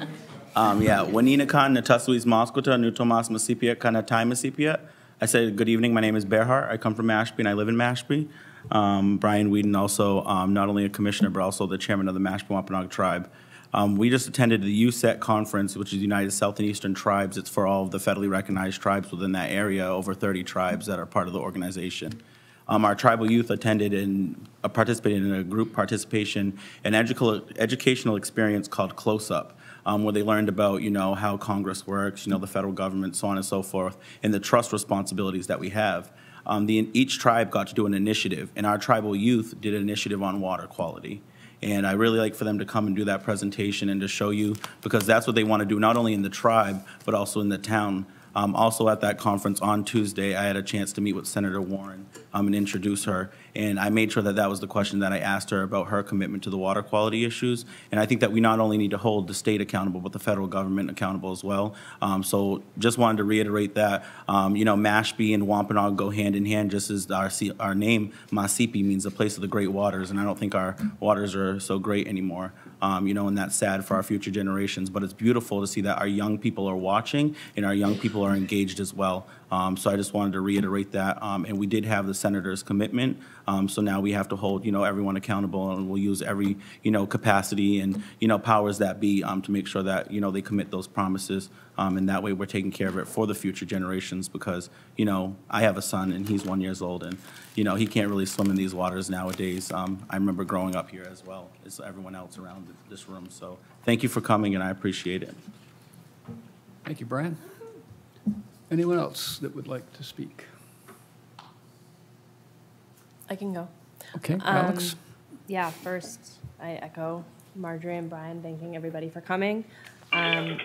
Speaker 15: Um, yeah, Wanina Khan, Natasuis Mosquita, New Tomas Masipia, Kanatai Masipia. I said, good evening, my name is Bearhart. I come from Mashpee and I live in Mashpee. Um, Brian Weeden, also um, not only a commissioner, but also the chairman of the Mashpee Wampanoag Tribe. Um, we just attended the USET conference, which is United South and Eastern Tribes. It's for all of the federally recognized tribes within that area, over 30 tribes that are part of the organization. Um, our tribal youth attended and uh, participated in a group participation, an educational, educational experience called Close Up, um, where they learned about, you know, how Congress works, you know, the federal government, so on and so forth, and the trust responsibilities that we have. Um, the, each tribe got to do an initiative, and our tribal youth did an initiative on water quality. And I really like for them to come and do that presentation and to show you, because that's what they want to do, not only in the tribe, but also in the town. Um, also at that conference on Tuesday, I had a chance to meet with Senator Warren um, and introduce her. And I made sure that that was the question that I asked her about her commitment to the water quality issues. And I think that we not only need to hold the state accountable, but the federal government accountable as well. Um, so just wanted to reiterate that, um, you know, Mashpee and Wampanoag go hand in hand, just as our, our name, Masipi, means the place of the great waters. And I don't think our waters are so great anymore um, you know, and that's sad for our future generations. But it's beautiful to see that our young people are watching and our young people are engaged as well. Um, so I just wanted to reiterate that. Um, and we did have the senator's commitment. Um, so now we have to hold, you know, everyone accountable, and we'll use every, you know, capacity and, you know, powers that be um, to make sure that, you know, they commit those promises. Um, and that way we're taking care of it for the future generations because, you know, I have a son and he's one years old and, you know, he can't really swim in these waters nowadays. Um, I remember growing up here as well as everyone else around this room. So thank you for coming and I appreciate it.
Speaker 1: Thank you, Brian. Anyone else that would like to speak?
Speaker 16: I can go.
Speaker 1: Okay, Alex?
Speaker 16: Um, Yeah, first, I echo Marjorie and Brian thanking everybody for coming. Um,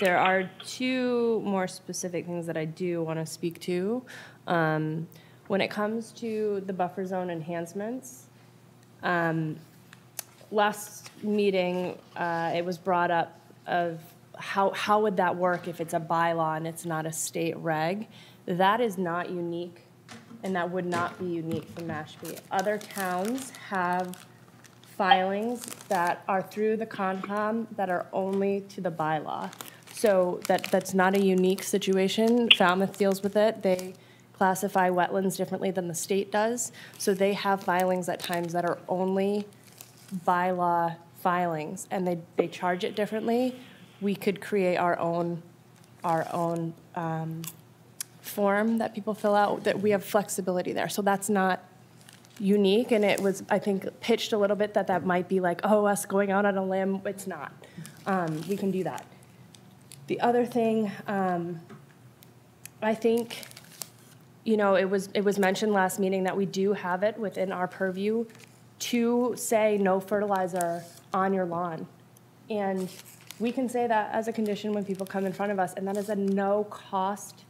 Speaker 16: There are two more specific things that I do want to speak to. Um, When it comes to the buffer zone enhancements, um, last meeting, uh, it was brought up of how, how would that work if it's a bylaw and it's not a state reg? That is not unique, and that would not be unique for Mashpee. Other towns have filings that are through the Concom that are only to the bylaw. So that, that's not a unique situation. Falmouth deals with it. They classify wetlands differently than the state does. So they have filings at times that are only bylaw filings, and they, they charge it differently we could create our own, our own um, form that people fill out, that we have flexibility there. So that's not unique, and it was, I think, pitched a little bit that that might be like, oh, us going out on a limb. It's not. Um, we can do that. The other thing, um, I think, you know, it was it was mentioned last meeting that we do have it within our purview to say no fertilizer on your lawn, and we can say that as a condition when people come in front of us, and that is a no-cost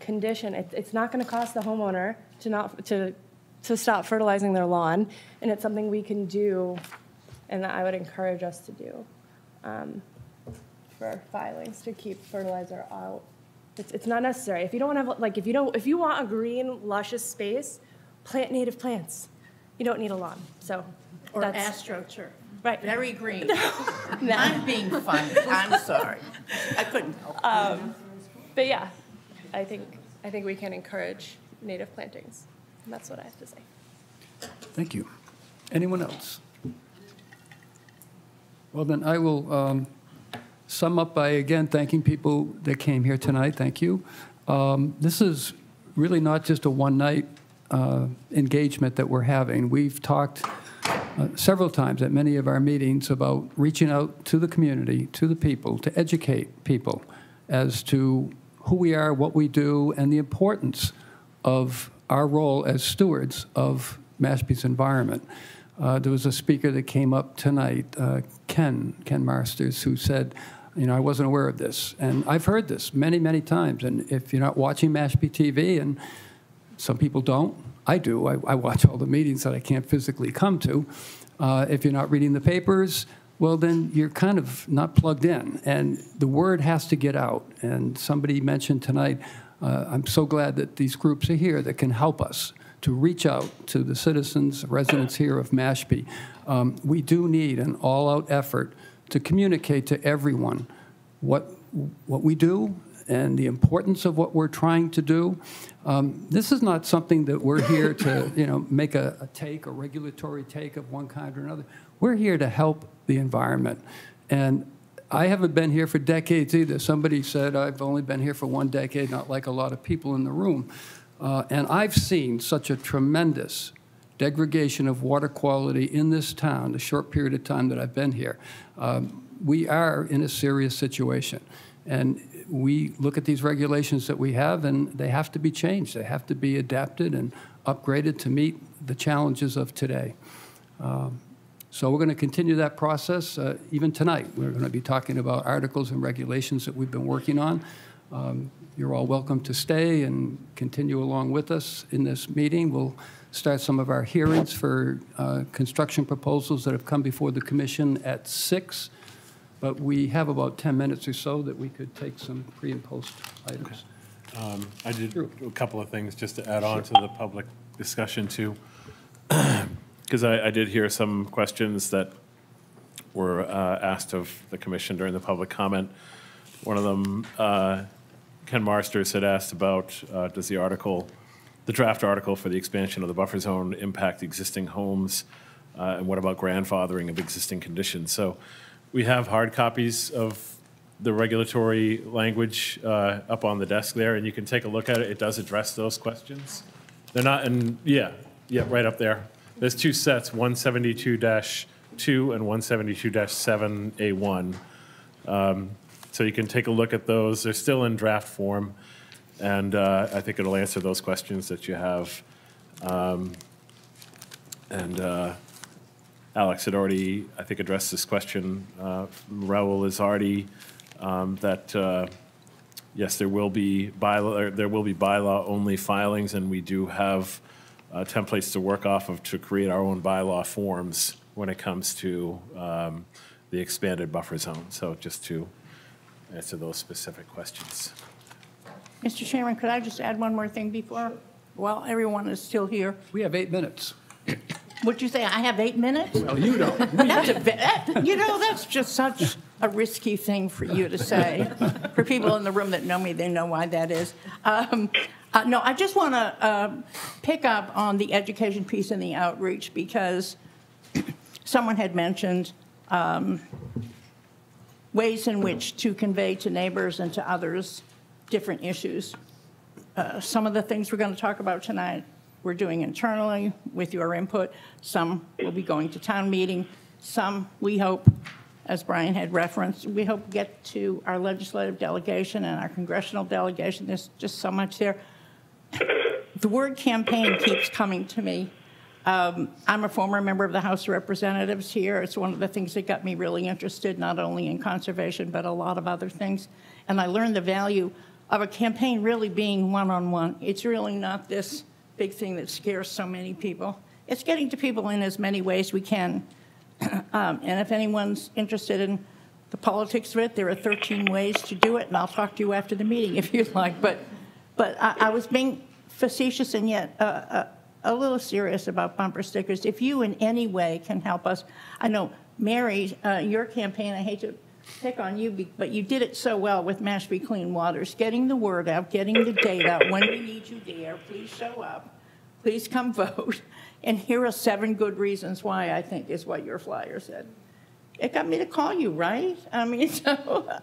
Speaker 16: condition. It, it's not going to cost the homeowner to not to to stop fertilizing their lawn, and it's something we can do, and that I would encourage us to do um, for filings to keep fertilizer out. It's, it's not necessary. If you don't have like if you don't if you want a green luscious space, plant native plants. You don't need a lawn, so.
Speaker 4: Or astroturf.
Speaker 16: Right.
Speaker 4: Very green.
Speaker 16: No.
Speaker 4: I'm being funny, I'm sorry. I couldn't help it.
Speaker 16: Um, But yeah, I think, I think we can encourage native plantings, and that's what I have to say.
Speaker 1: Thank you. Anyone else? Well, then I will um, sum up by, again, thanking people that came here tonight. Thank you. Um, This is really not just a one-night uh, engagement that we're having. We've talked uh, several times at many of our meetings about reaching out to the community, to the people, to educate people as to who we are, what we do, and the importance of our role as stewards of Mashpee's environment. Uh, there was a speaker that came up tonight, uh, Ken, Ken Marsters, who said, you know, I wasn't aware of this. And I've heard this many, many times. And if you're not watching Mashpee TV, and some people don't, I do. I, I watch all the meetings that I can't physically come to. Uh, if you're not reading the papers, well, then you're kind of not plugged in. And the word has to get out. And somebody mentioned tonight, uh, I'm so glad that these groups are here that can help us to reach out to the citizens, residents here of Mashpee. Um, we do need an all out effort to communicate to everyone what, what we do and the importance of what we're trying to do. Um, this is not something that we're here to, you know, make a, a take, a regulatory take of one kind or another. We're here to help the environment. And I haven't been here for decades either. Somebody said I've only been here for one decade, not like a lot of people in the room. Uh, and I've seen such a tremendous degradation of water quality in this town, the short period of time that I've been here. Um, we are in a serious situation. And we look at these regulations that we have, and they have to be changed. They have to be adapted and upgraded to meet the challenges of today. Um, so we're going to continue that process uh, even tonight. We're going to be talking about articles and regulations that we've been working on. Um, you're all welcome to stay and continue along with us in this meeting. We'll start some of our hearings for uh, construction proposals that have come before the commission at 6. But we have about 10 minutes or so that we could take some pre and post items.
Speaker 2: Um, I did a couple of things just to add on to the public discussion too. Because I, I did hear some questions that were uh, asked of the commission during the public comment. One of them, uh, Ken Marsters had asked about, uh, does the article, the draft article for the expansion of the buffer zone impact existing homes? Uh, And what about grandfathering of existing conditions? So we have hard copies of the regulatory language uh, up on the desk there, and you can take a look at it. It does address those questions. They're not in, yeah, yeah, right up there. There's two sets, 172-2 and 172-7A1. Um, So you can take a look at those. They're still in draft form, and uh, I think it'll answer those questions that you have. Um, And uh, Alex had already, I think, addressed this question. Uh, from Raul is already um, that, uh, yes, there will be bylaw, there will be bylaw-only filings, and we do have uh, templates to work off of to create our own bylaw forms when it comes to um, the expanded buffer zone. So just to answer those specific questions.
Speaker 4: Mr. Chairman, could I just add one more thing before, while everyone is still here?
Speaker 1: We have eight minutes.
Speaker 4: What'd you say, I have eight minutes?
Speaker 1: Well, you don't.
Speaker 4: That's a, that- you know, that's just such a risky thing for you to say. For people in the room that know me, they know why that is. Um, uh, No, I just want to pick up on the education piece and the outreach, because someone had mentioned um, ways in which to convey to neighbors and to others different issues. Uh, Some of the things we're going to talk about tonight, we're doing internally with your input. Some will be going to town meeting. Some, we hope, as Brian had referenced, we hope get to our legislative delegation and our congressional delegation. There's just so much there. The word campaign keeps coming to me. Um, I'm a former member of the House of Representatives here. It's one of the things that got me really interested, not only in conservation, but a lot of other things. And I learned the value of a campaign really being one on one. It's really not this big thing that scares so many people. It's getting to people in as many ways we can. um, and if anyone's interested in the politics of it, there are 13 ways to do it, and I'll talk to you after the meeting if you'd like. But, but I, I was being facetious and yet uh, uh, a little serious about bumper stickers. If you in any way can help us, I know, Mary, uh, your campaign, I hate to pick on you, but you did it so well with Mashpee Clean Waters, getting the word out, getting the data. When we need you there, please show up. Please come vote. And here are seven good reasons why, I think, is what your flyer said. It got me to call you, right? I mean, so,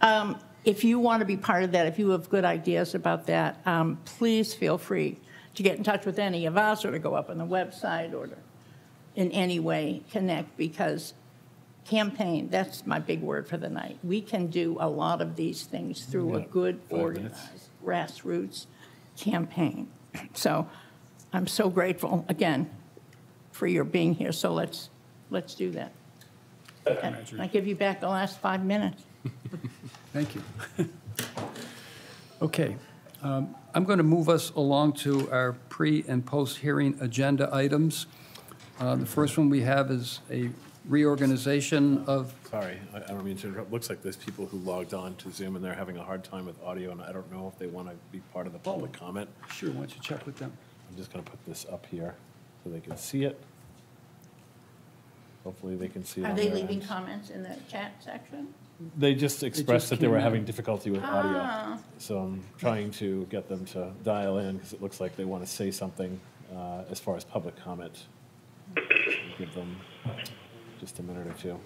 Speaker 4: um, if you want to be part of that, if you have good ideas about that, um, please feel free to get in touch with any of us or to go up on the website or to in any way connect because campaign, that's my big word for the night. We can do a lot of these things through a good organized grassroots campaign. So I'm so grateful again for your being here. So let's, let's do that. And I give you back the last five minutes.
Speaker 1: Thank you. Okay, um, I'm going to move us along to our pre- and post-hearing agenda items. Uh, The first one we have is a reorganization of,
Speaker 2: Sorry, I I don't mean to interrupt. Looks like there's people who logged on to Zoom and they're having a hard time with audio, and I don't know if they want to be part of the public comment.
Speaker 1: sure, why don't you check with them?
Speaker 2: I'm just going to put this up here so they can see it. Hopefully, they can see it
Speaker 4: Are
Speaker 2: on
Speaker 4: they
Speaker 2: their
Speaker 4: leaving
Speaker 2: end.
Speaker 4: comments in the chat section?
Speaker 2: They just expressed that they
Speaker 1: came
Speaker 2: were
Speaker 1: out.
Speaker 2: having difficulty with audio.
Speaker 4: Ah.
Speaker 2: So I'm trying to get them to dial in because it looks like they want to say something uh, as far as public comment. Give them just a minute or two.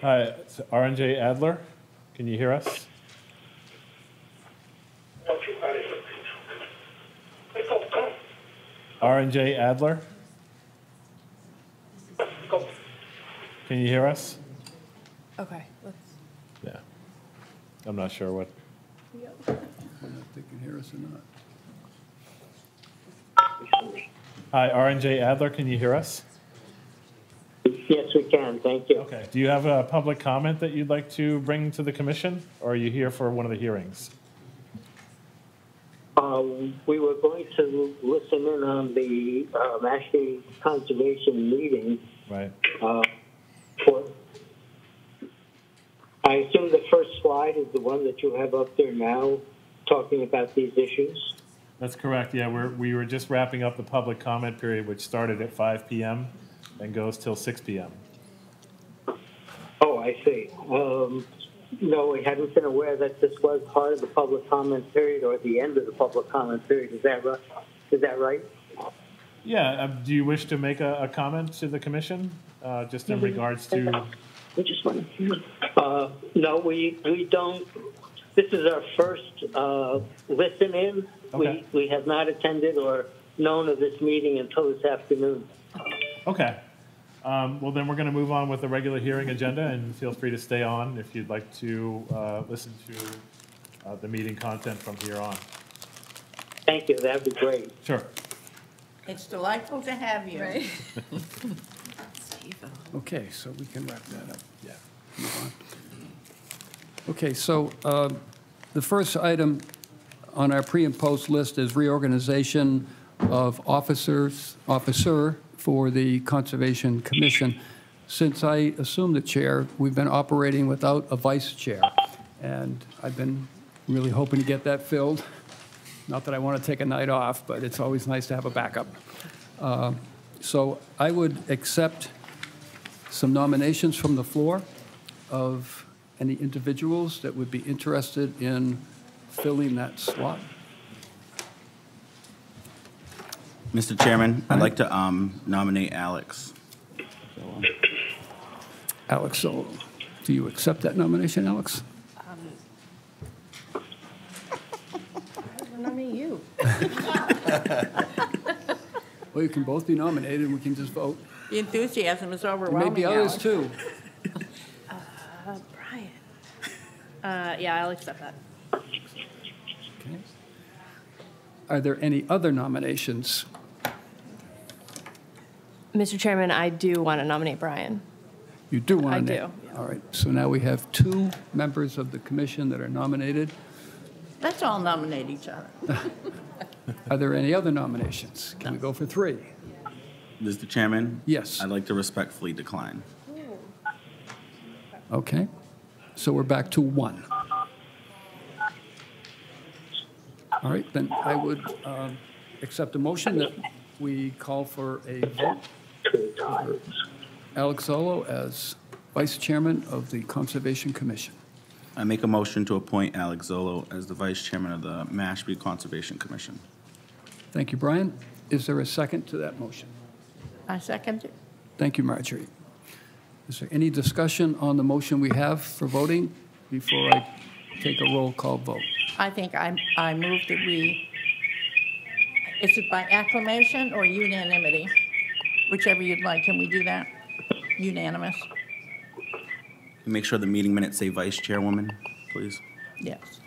Speaker 2: Hi, it's RNJ Adler. Can you hear us? RNJ Adler? Can you hear us?
Speaker 16: Okay, let's.
Speaker 2: Yeah. I'm not sure what,
Speaker 1: I don't know if they can hear us or not.
Speaker 2: hi, RNJ Adler, can you hear us?
Speaker 17: Yes, we can, thank you.
Speaker 2: Okay. Do you have a public comment that you'd like to bring to the commission? Or are you here for one of the hearings?
Speaker 17: Uh, We were going to listen in on the uh, Mashpee Conservation meeting.
Speaker 2: Right.
Speaker 17: uh, for- I assume the first slide is the one that you have up there now, talking about these issues?
Speaker 2: That's correct, yeah, we're, we were just wrapping up the public comment period, which started at 5 PM and goes till 6 PM.
Speaker 17: Oh, I see. Um, No, we hadn't been aware that this was part of the public comment period or the end of the public comment period. Is that right? Is that right?
Speaker 2: Yeah, uh, do you wish to make a, a comment to the commission, uh, just in regards to,
Speaker 17: We just want Uh, no, we, we don't, this is our first, uh, listen-in.
Speaker 2: Okay.
Speaker 17: We, we have not attended or known of this meeting until this afternoon.
Speaker 2: okay. Um, well, then we're gonna move on with the regular hearing agenda, and feel free to stay on if you'd like to, uh, listen to, uh, the meeting content from here on.
Speaker 17: Thank you, that'd be great.
Speaker 2: Sure.
Speaker 4: It's delightful to have you.
Speaker 1: Okay, so we can wrap that up. Yeah. Move on. Okay, so um, the first item on our pre and post list is reorganization of officers, officer for the Conservation Commission. Since I assumed the chair, we've been operating without a vice chair, and I've been really hoping to get that filled. Not that I want to take a night off, but it's always nice to have a backup. Uh, So I would accept some nominations from the floor of any individuals that would be interested in filling that slot.
Speaker 15: Mr. Chairman, I'd like to um, nominate Alex.
Speaker 1: Alex, so do you accept that nomination, Alex?
Speaker 16: Nominate you.
Speaker 1: Well, you can both be nominated, and we can just vote.
Speaker 4: The enthusiasm is
Speaker 1: There
Speaker 4: overwhelming.
Speaker 1: may be others,
Speaker 4: Alex.
Speaker 1: too.
Speaker 16: Uh, Brian. Uh, yeah, I'll accept that.
Speaker 1: Okay. Are there any other nominations?
Speaker 16: Mr. Chairman, I do want to nominate Brian.
Speaker 1: You do want to
Speaker 16: I
Speaker 1: name? All right, so now we have two members of the commission that are nominated.
Speaker 4: Let's all nominate each other.
Speaker 1: Are there any other nominations? Can we go for three?
Speaker 15: Mr. Chairman?
Speaker 1: Yes.
Speaker 15: I'd like to respectfully decline.
Speaker 1: Okay, so we're back to one. All right, then I would um, accept a motion that we call for a vote. for Alex Zolo as Vice Chairman of the Conservation Commission.
Speaker 15: I make a motion to appoint Alex Zolo as the Vice Chairman of the Mashpee Conservation Commission.
Speaker 1: Thank you, Brian. Is there a second to that motion?
Speaker 4: I second it.
Speaker 1: Thank you, Marjorie. Is there any discussion on the motion we have for voting before I take a roll call vote?
Speaker 4: I think I, I move that we, is it by acclamation or unanimity? Whichever you'd like. Can we do that? Unanimous?
Speaker 15: Make sure the meeting minutes say Vice Chairwoman, please.
Speaker 4: Yes.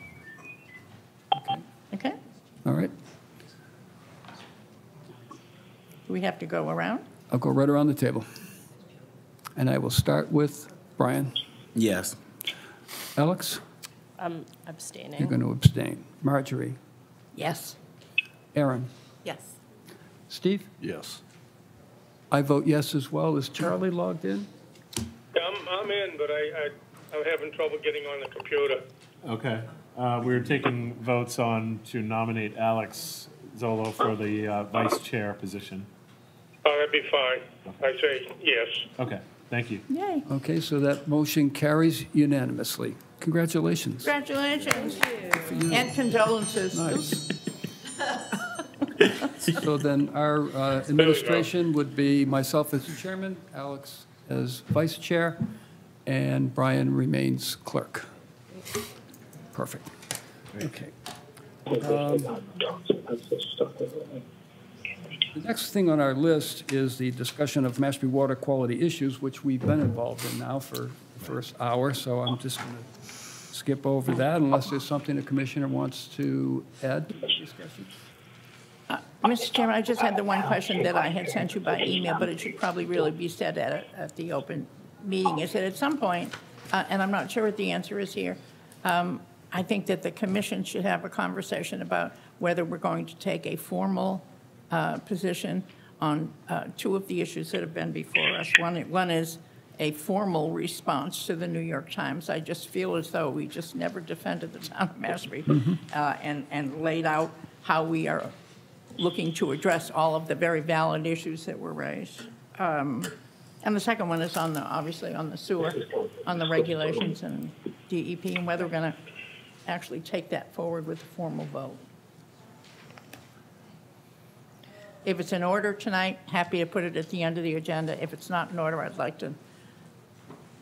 Speaker 4: Okay?
Speaker 1: All right,
Speaker 4: Do we have to go around?
Speaker 1: I'll go right around the table. And I will start with Brian.
Speaker 15: Yes.
Speaker 1: Alex,
Speaker 16: I'm abstaining.
Speaker 1: you're going to abstain. Marjorie,
Speaker 4: Yes.
Speaker 1: Aaron,
Speaker 16: Yes.
Speaker 1: Steve?
Speaker 2: Yes.
Speaker 1: I vote yes as well. Is Charlie logged in?
Speaker 18: I'm, I'm in, but I, I, I'm having trouble getting on the computer.
Speaker 2: Okay. Uh, We're taking votes on to nominate Alex Zolo for the uh, vice chair position.
Speaker 18: Oh, that'd be fine. I say yes.
Speaker 2: Okay, thank you.
Speaker 4: Yay.
Speaker 1: Okay, so that motion carries unanimously. Congratulations.
Speaker 4: Congratulations. And condolences.
Speaker 1: Nice. So then our uh, administration would be myself as the chairman, Alex as vice chair, and Brian remains clerk. Perfect. Okay. Um, The next thing on our list is the discussion of Mashpee water quality issues, which we've been involved in now for the first hour, so I'm just going to skip over that unless there's something the commissioner wants to add to the discussion.
Speaker 4: Mr. Chairman, I just had the one question that I had sent you by email, but it should probably really be said at, at the open meeting, is that at some point, uh, and I'm not sure what the answer is here, um, I think that the commission should have a conversation about whether we're going to take a formal uh, position on uh, two of the issues that have been before us. One, one is a formal response to the New York Times. I just feel as though we just never defended the town of Mashpee uh, and, and laid out how we are looking to address all of the very valid issues that were raised. Um, And the second one is on the, obviously, on the sewer, on the regulations and DEP, and whether we're going to actually take that forward with a formal vote. If it's in order tonight, happy to put it at the end of the agenda. If it's not in order, I'd like to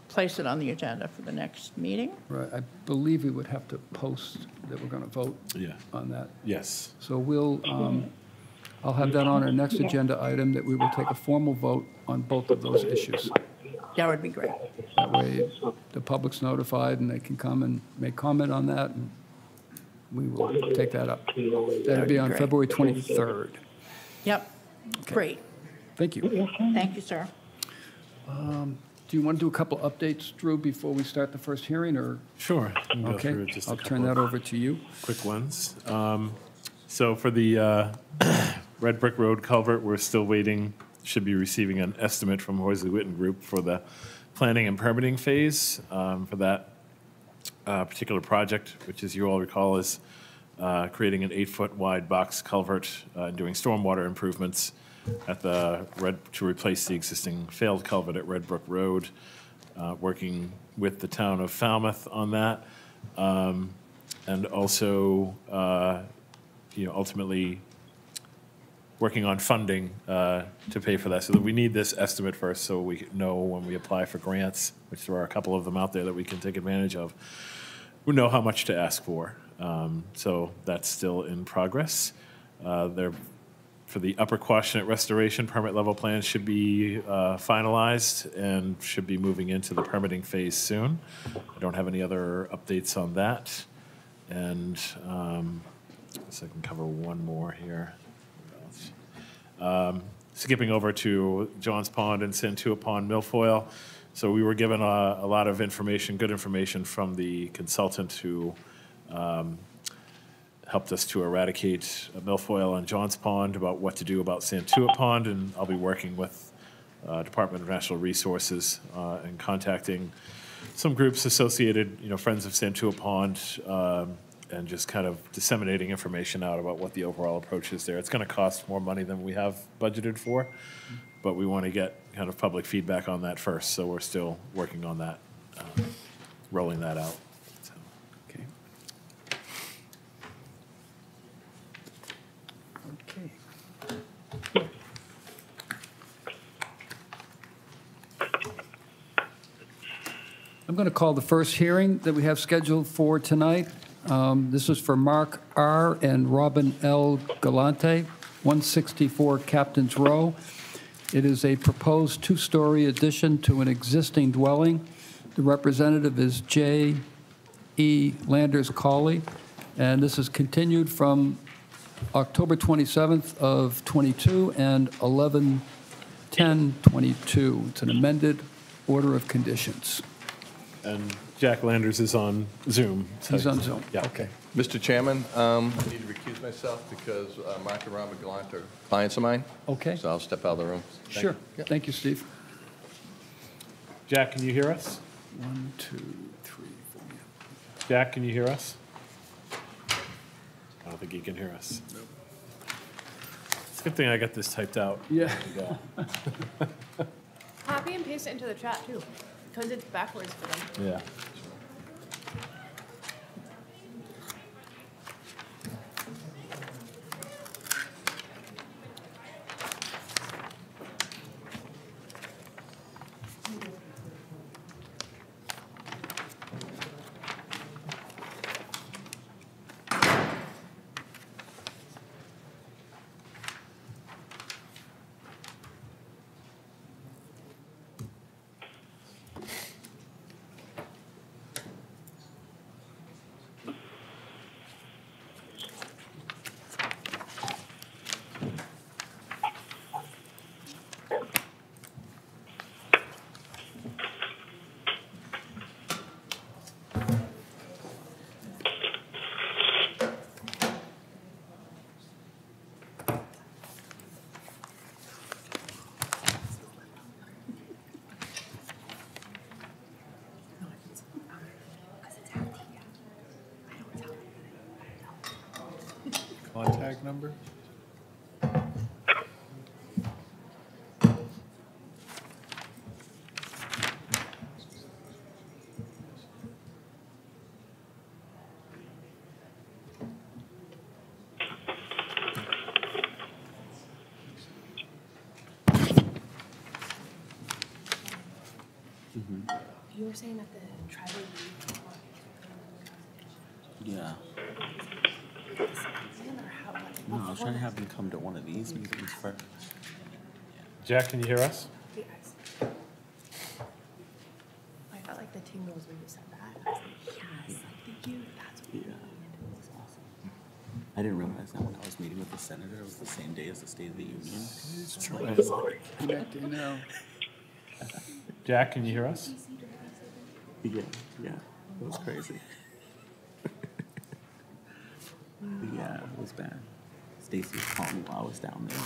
Speaker 4: place it on the agenda for the next meeting.
Speaker 1: Right, I believe we would have to post that we're going to vote
Speaker 2: Yeah.
Speaker 1: on that.
Speaker 2: Yes.
Speaker 1: So we'll, um, I'll have that on our next agenda item, that we will take a formal vote on both of those issues.
Speaker 4: That would be great.
Speaker 1: That way, the public's notified, and they can come and make comment on that, and we will take that up. That'll be on
Speaker 4: Great.
Speaker 1: February 23rd.
Speaker 4: Yep, great.
Speaker 1: Thank you.
Speaker 4: Thank you, sir.
Speaker 1: Um, Do you want to do a couple updates, Drew, before we start the first hearing, or?
Speaker 2: Sure. I can go
Speaker 1: Okay,
Speaker 2: through just a
Speaker 1: I'll turn
Speaker 2: couple
Speaker 1: that
Speaker 2: of
Speaker 1: over to you.
Speaker 2: Quick ones. Um, So for the uh, Red Brook Road culvert, we're still waiting, should be receiving an estimate from Horsley Witten Group for the planning and permitting phase um, for that uh, particular project, which as you all recall is uh, creating an eight-foot wide box culvert uh, and doing stormwater improvements at the Red, to replace the existing failed culvert at Red Brook Road, uh, working with the town of Falmouth on that. Um, And also, uh, you know, ultimately working on funding uh, to pay for that. So that we need this estimate first so we know when we apply for grants, which there are a couple of them out there that we can take advantage of, we know how much to ask for. Um, So that's still in progress. Uh, There, for the Upper Quashnet Restoration permit level plan should be uh, finalized and should be moving into the permitting phase soon. I don't have any other updates on that. And um, so I can cover one more here. Um, Skipping over to Johns Pond and Santuit Pond milfoil. So we were given a, a lot of information, good information from the consultant who um, helped us to eradicate milfoil on Johns Pond, about what to do about Santuit Pond, and I'll be working with uh, Department of Natural Resources uh, and contacting some groups associated, you know, Friends of Santuit Pond, um, and just kind of disseminating information out about what the overall approach is there. It's going to cost more money than we have budgeted for, but we want to get kind of public feedback on that first, so we're still working on that, uh, rolling that out. So,
Speaker 1: Okay. Okay. I'm going to call the first hearing that we have scheduled for tonight. Um, This is for Mark R. and Robin L. Galante, 164 Captain's Row. It is a proposed two-story addition to an existing dwelling. The representative is J. E. Landers Cauley, and this is continued from October 27th of '22 and 11/10/22. It's an amended order of conditions.
Speaker 2: And Jack Landers is on Zoom. so-
Speaker 1: He's on Zoom.
Speaker 2: Yeah.
Speaker 1: Okay.
Speaker 19: Mr. Chairman, um, I need to recuse myself because uh, Mark and Robert Gallant are clients of mine.
Speaker 1: Okay.
Speaker 19: So I'll step out of the room. Thank
Speaker 1: Sure.
Speaker 19: you.
Speaker 1: Thank you, Steve.
Speaker 2: Jack, can you hear us?
Speaker 1: One, two, three, four.
Speaker 2: Jack, can you hear us? I don't think he can hear us. Nope. It's a good thing I got this typed out.
Speaker 1: Yeah.
Speaker 2: Yeah.
Speaker 20: Copy and paste it into the chat too, because it's backwards for them.
Speaker 2: Yeah.
Speaker 19: Contact number?
Speaker 20: You were saying that the tribal
Speaker 15: Yeah. No, I was trying to have them come to one of these meetings first.
Speaker 2: Jack, can you hear us? Yes.
Speaker 20: I felt like the tingles when you said that. I was like, yes, like, thank you. That's what
Speaker 15: Yeah. It was awesome. I didn't realize that when I was meeting with the senator, it was the same day as the State of the Union. It's
Speaker 1: true. Connecting now.
Speaker 2: Jack, can you hear us?
Speaker 15: Yeah, yeah, it was crazy. yeah, it was bad. Stacy was calling me while I was down there.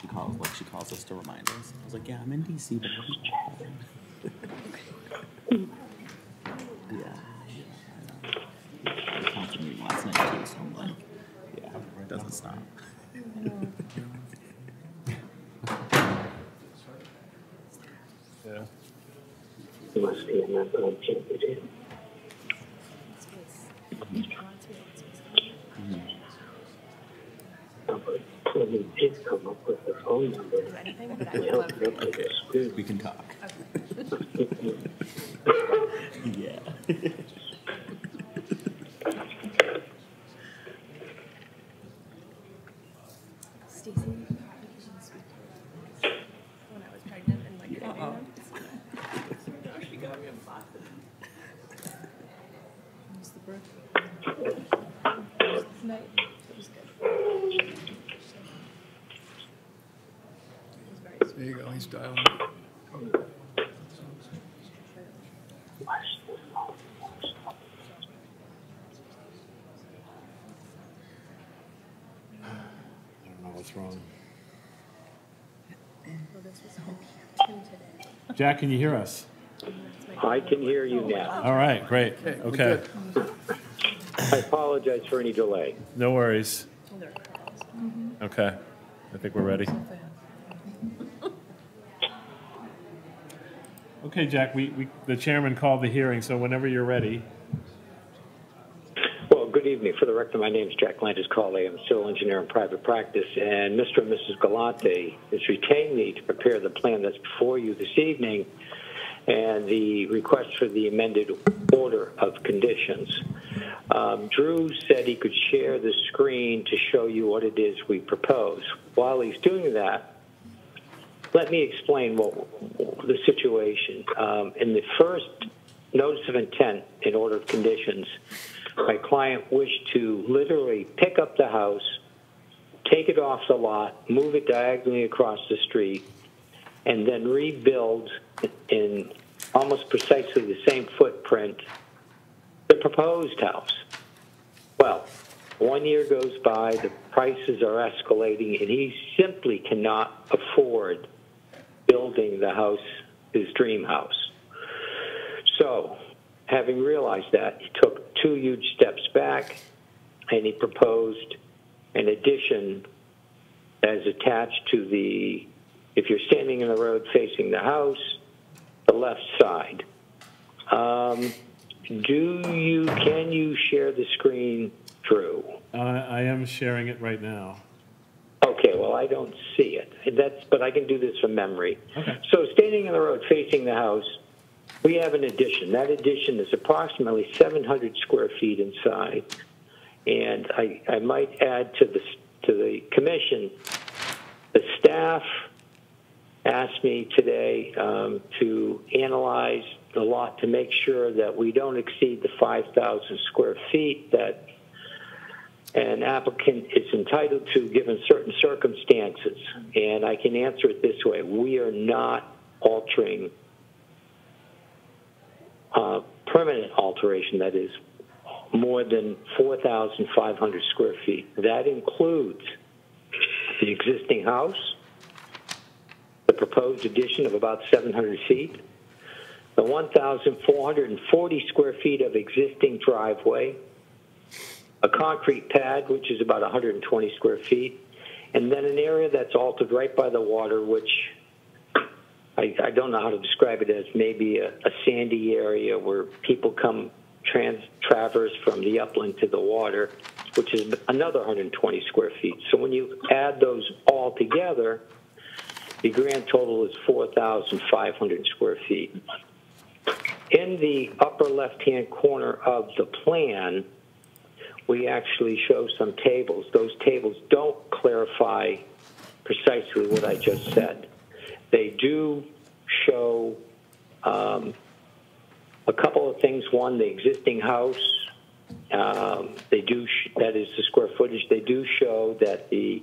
Speaker 15: She calls, like, she calls us to remind us. I was like, yeah, I'm in DC, but I'll be back. yeah, yeah, I know. I was council last night too, so I'm like, yeah, it doesn't stop.
Speaker 2: Yeah.
Speaker 21: Must be a member mm-hmm. When he did come up with the phone number, we helped him with a screw.
Speaker 15: We can talk. yeah.
Speaker 20: Stacey, when I was pregnant and like them.
Speaker 15: She got me a box.
Speaker 20: Who's the birth? Tonight. It was good.
Speaker 1: There you go, he's dialing.
Speaker 2: what's wrong. Jack, can you hear us?
Speaker 17: I can hear you now.
Speaker 2: All right, great. Okay.
Speaker 17: I apologize for any delay.
Speaker 2: No worries. Okay, I think we're ready. Okay, Jack, we, we, the chairman called the hearing, so whenever you're ready.
Speaker 17: Well, good evening. For the record, my name is Jack Landers Cauley. I'm a civil engineer in private practice, and Mr. and Mrs. Galante has retained me to prepare the plan that's before you this evening and the request for the amended order of conditions. Um, Drew said he could share the screen to show you what it is we propose. While he's doing that, let me explain what the situation. Um, in the first notice of intent in order of conditions, my client wished to literally pick up the house, take it off the lot, move it diagonally across the street, and then rebuild in almost precisely the same footprint the proposed house. Well, one year goes by, the prices are escalating, and he simply cannot afford building the house, his dream house. So, having realized that, he took two huge steps back and he proposed an addition as attached to the, if you're standing in the road facing the house, the left side. Um, do you, can you share the screen, Drew?
Speaker 2: Uh, I am sharing it right now.
Speaker 17: Well, I don't see it. That's, but I can do this from memory.
Speaker 2: Okay.
Speaker 17: So standing in the road facing the house, we have an addition. That addition is approximately 700 square feet inside. And I, I might add to the, to the commission, the staff asked me today um, to analyze the lot to make sure that we don't exceed the 5,000 square feet that an applicant is entitled to given certain circumstances. And I can answer it this way. We are not altering uh, permanent alteration, that is, more than 4,500 square feet. That includes the existing house, the proposed addition of about 700 feet, the 1,440 square feet of existing driveway, a concrete pad, which is about 120 square feet, and then an area that's altered right by the water, which I, I don't know how to describe it as maybe a, a sandy area where people come trans traverse from the upland to the water, which is another 120 square feet. So when you add those all together, the grand total is 4,500 square feet. In the upper left-hand corner of the plan, we actually show some tables. Those tables don't clarify precisely what I just said. They do show um, a couple of things. One, the existing house. Um, they do that is the square footage. They do show that the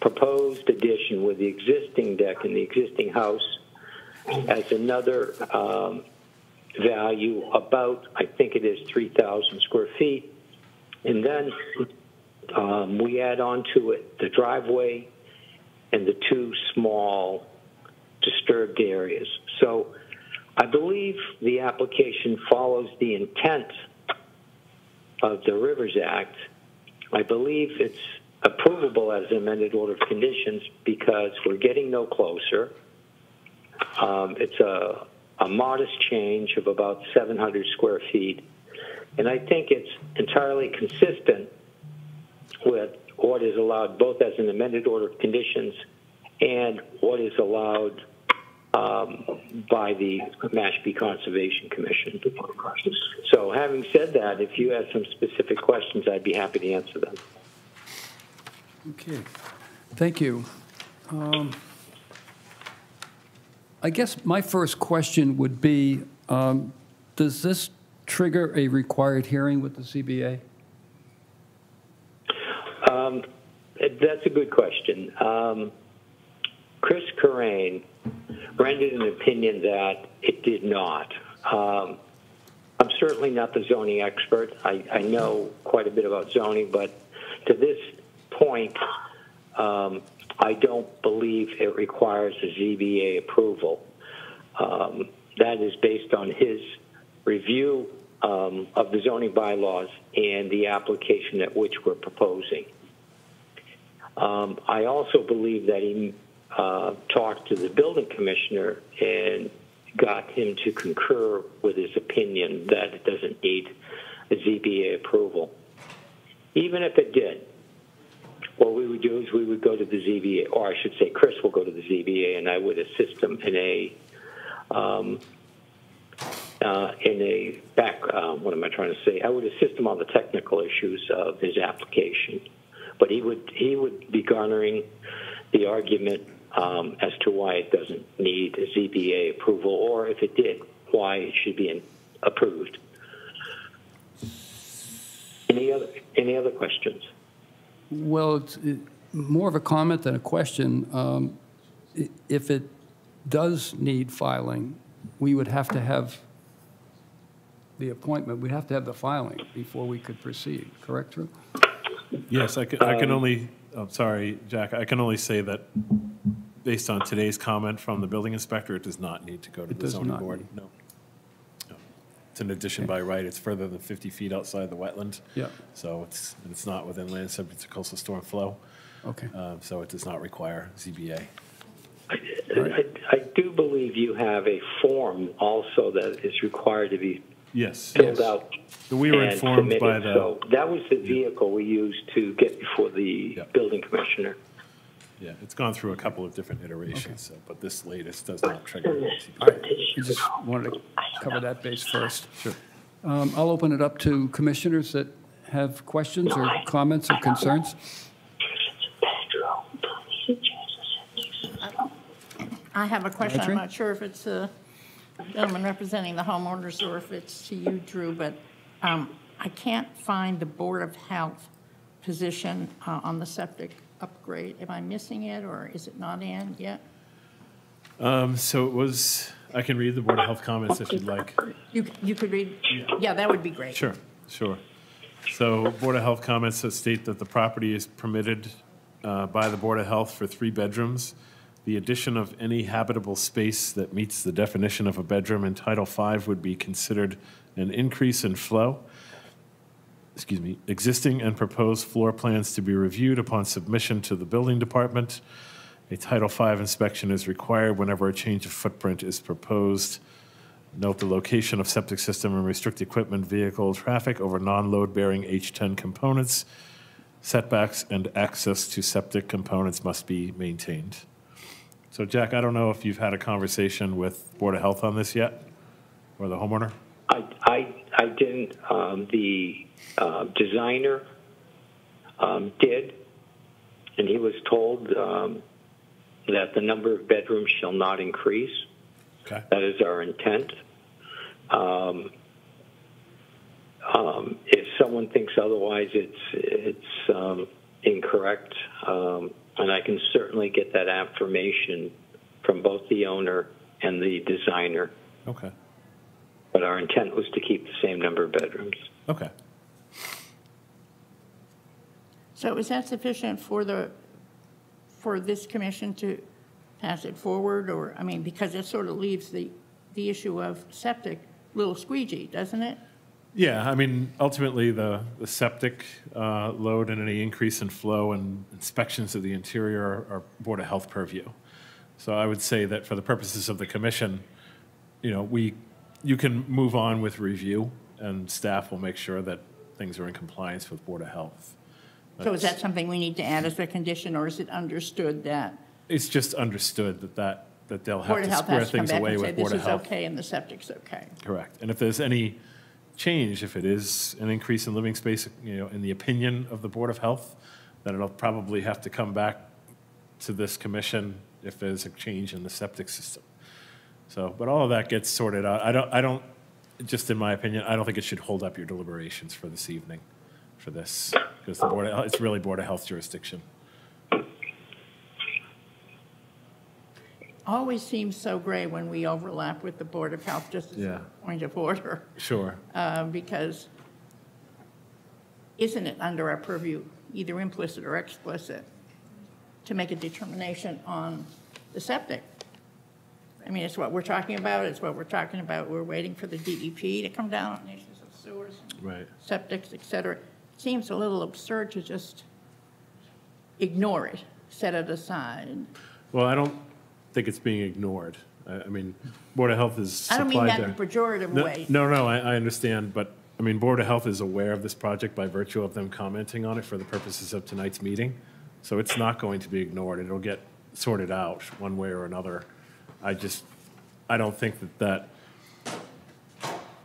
Speaker 17: proposed addition with the existing deck and the existing house has another um, value about I think it is 3,000 square feet, and then um, we add on to it the driveway and the two small disturbed areas. So I believe the application follows the intent of the Rivers Act. I believe it's approvable as amended order of conditions because we're getting no closer. Um, it's a, a modest change of about 700 square feet. And I think it's entirely consistent with what is allowed both as an amended order of conditions and what is allowed um, by the Mashpee Conservation Commission. So having said that, if you have some specific questions, I'd be happy to answer them.
Speaker 1: Okay, thank you. Um, I guess my first question would be, um, does this trigger a required hearing with the ZBA?
Speaker 17: Um, that's a good question. Um, Chris Corain rendered an opinion that it did not. Um, I'm certainly not the zoning expert. I, I know quite a bit about zoning, but to this point, um, I don't believe it requires a ZBA approval. Um, That is based on his review um, of the zoning bylaws and the application at which we're proposing. Um, I also believe that he uh, talked to the building commissioner and got him to concur with his opinion that it doesn't need a ZBA approval. Even if it did, what we would do is we would go to the ZBA, or I should say, Chris will go to the ZBA, and I would assist him in a um, uh, in a back. Uh, what am I trying to say? I would assist him on the technical issues of his application, but he would he would be garnering the argument um, as to why it doesn't need a ZBA approval, or if it did, why it should be in, approved. Any other any other questions?
Speaker 1: Well, it's it- more of a comment than a question. Um, If it does need filing, we would have to have the appointment, we'd have to have the filing before we could proceed, correct, Drew?
Speaker 2: Yes, I can, I can
Speaker 1: Um,
Speaker 2: only, I'm sorry, Jack, I can only say that based on today's comment from the building inspector, it does not need to go to
Speaker 1: It
Speaker 2: the
Speaker 1: does
Speaker 2: zoning
Speaker 1: not
Speaker 2: board. No. No. It's an addition by right, it's further than 50 feet outside the wetland.
Speaker 1: Yeah.
Speaker 2: So it's, it's not within land subject to coastal storm flow.
Speaker 1: Okay.
Speaker 2: Uh, So it does not require ZBA.
Speaker 17: I, I do believe you have a form also that is required to be
Speaker 2: Yes.
Speaker 17: filled out.
Speaker 2: So we were
Speaker 17: and
Speaker 2: informed by
Speaker 17: submitted.
Speaker 2: the-
Speaker 17: So that was the vehicle we used to get before the building commissioner.
Speaker 2: Yeah, it's gone through a couple of different iterations, so, but this latest does not trigger.
Speaker 1: All right, we just wanted to cover that base first.
Speaker 2: Sure.
Speaker 1: Um, I'll open it up to commissioners that have questions or comments or concerns.
Speaker 4: I have a question. I'm
Speaker 1: Marjorie?
Speaker 4: not sure if it's the gentleman representing the homeowners or if it's to you, Drew, but um, I can't find the Board of Health position uh, on the septic upgrade. Am I missing it, or is it not in yet?
Speaker 2: Um, So it was, I can read the Board of Health comments if you'd like.
Speaker 4: You, you could read, yeah, that would be great.
Speaker 2: Sure, sure. So Board of Health comments that state that the property is permitted uh, by the Board of Health for three bedrooms. The addition of any habitable space that meets the definition of a bedroom in Title V would be considered an increase in flow. Excuse me, existing and proposed floor plans to be reviewed upon submission to the building department. A Title V inspection is required whenever a change of footprint is proposed. Note the location of septic system and restrict equipment, vehicle traffic over non-load-bearing H10 components. Setbacks and access to septic components must be maintained. So Jack, I don't know if you've had a conversation with Board of Health on this yet, or the homeowner?
Speaker 17: I, I, I didn't, um, the uh, designer um, did, and he was told um, that the number of bedrooms shall not increase.
Speaker 2: Okay.
Speaker 17: That is our intent. Um, um, if someone thinks otherwise, it's it's um, incorrect, um, and I can certainly get that affirmation from both the owner and the designer.
Speaker 2: Okay.
Speaker 17: But our intent was to keep the same number of bedrooms.
Speaker 2: Okay.
Speaker 4: So is that sufficient for the, for this commission to pass it forward, or, I mean, because it sort of leaves the, the issue of septic a little squeegee, doesn't it?
Speaker 2: Yeah, I mean, ultimately, the, the septic uh, load and any increase in flow and inspections of the interior are are Board of Health purview. So I would say that for the purposes of the commission, you know, we, you can move on with review, and staff will make sure that things are in compliance with Board of Health.
Speaker 4: So is that something we need to add as a condition, or is it understood that
Speaker 2: It's just understood that that, that they'll have
Speaker 4: Board
Speaker 2: to square
Speaker 4: has to come
Speaker 2: things away with
Speaker 4: this
Speaker 2: Board of
Speaker 4: is
Speaker 2: Health.
Speaker 4: okay and the septic's okay?
Speaker 2: Correct. And if there's any change, if it is an increase in living space, you know, in the opinion of the Board of Health, then it'll probably have to come back to this commission if there's a change in the septic system. So, but all of that gets sorted out. I don't, I don't, just in my opinion, I don't think it should hold up your deliberations for this evening, for this, because the Board, of- it's really Board of Health jurisdiction.
Speaker 4: Always seems so gray when we overlap with the Board of Health, just as
Speaker 2: Yeah.
Speaker 4: a point of order.
Speaker 2: Sure.
Speaker 4: uh, because isn't it under our purview, either implicit or explicit? to make a determination on the septic. I mean, it's what we're talking about, it's what we're talking about, we're waiting for the DEP to come down on issues of sewers,
Speaker 2: Right.
Speaker 4: septics, et cetera. It Seems a little absurd to just ignore it, set it aside.
Speaker 2: Well, I don't think it's being ignored. I, I mean, Board of Health is
Speaker 4: I don't mean
Speaker 2: supplied
Speaker 4: that in a
Speaker 2: their-
Speaker 4: pejorative
Speaker 2: No-
Speaker 4: way.
Speaker 2: No, no, I, I understand, but, I mean, Board of Health is aware of this project by virtue of them commenting on it for the purposes of tonight's meeting. So it's not going to be ignored. It'll get sorted out one way or another. I just, I don't think that that,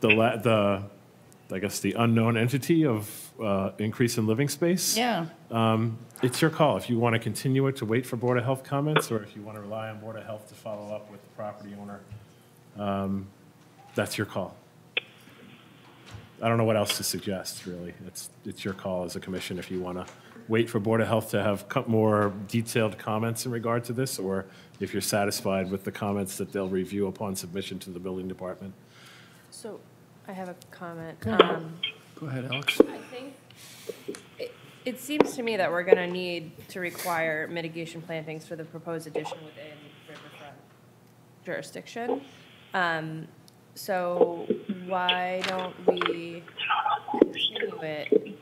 Speaker 2: the, la- the, I guess, the unknown entity of uh, increase in living space.
Speaker 4: Yeah.
Speaker 2: Um, It's your call. If you want to continue it to wait for Board of Health comments, or if you want to rely on Board of Health to follow up with the property owner, um, that's your call. I don't know what else to suggest, really. It's, it's your call as a commission if you want to wait for Board of Health to have co- more detailed comments in regard to this, or if you're satisfied with the comments that they'll review upon submission to the building department.
Speaker 16: So I have a comment.
Speaker 1: Go ahead.
Speaker 16: Um,
Speaker 1: Go ahead, Alex.
Speaker 16: I think it- it seems to me that we're going to need to require mitigation plantings for the proposed addition within riverfront jurisdiction. Um, So why don't we continue it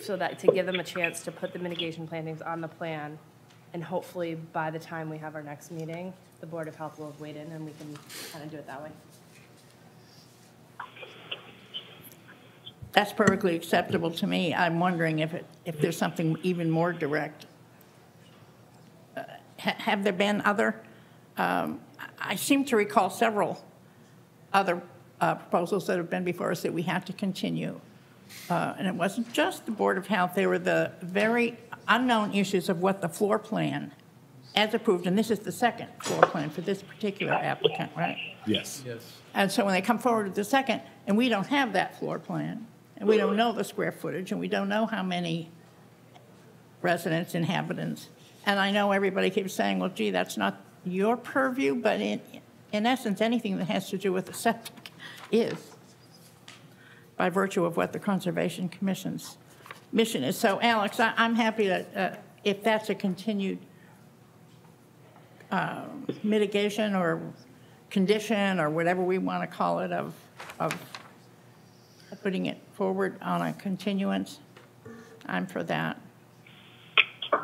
Speaker 16: so that, to give them a chance to put the mitigation plantings on the plan? And hopefully, by the time we have our next meeting, the Board of Health will have weighed in and we can kind of do it that way.
Speaker 4: That's perfectly acceptable to me. I'm wondering if it, if there's something even more direct. Uh, ha- Have there been other, um, I seem to recall several other uh, proposals that have been before us that we had to continue. Uh, And it wasn't just the Board of Health, they were the very unknown issues of what the floor plan, as approved, and this is the second floor plan for this particular applicant, right?
Speaker 2: Yes.
Speaker 1: Yes.
Speaker 4: And so when they come forward with the second, and we don't have that floor plan, and we don't know the square footage, and we don't know how many residents, inhabitants, and I know everybody keeps saying, well, gee, that's not your purview, but in, in essence, anything that has to do with the septic is, by virtue of what the Conservation Commission's mission is. So Alex, I, I'm happy that, uh, if that's a continued uh, mitigation or condition or whatever we want to call it of, of putting it forward on a continuance, I'm for that.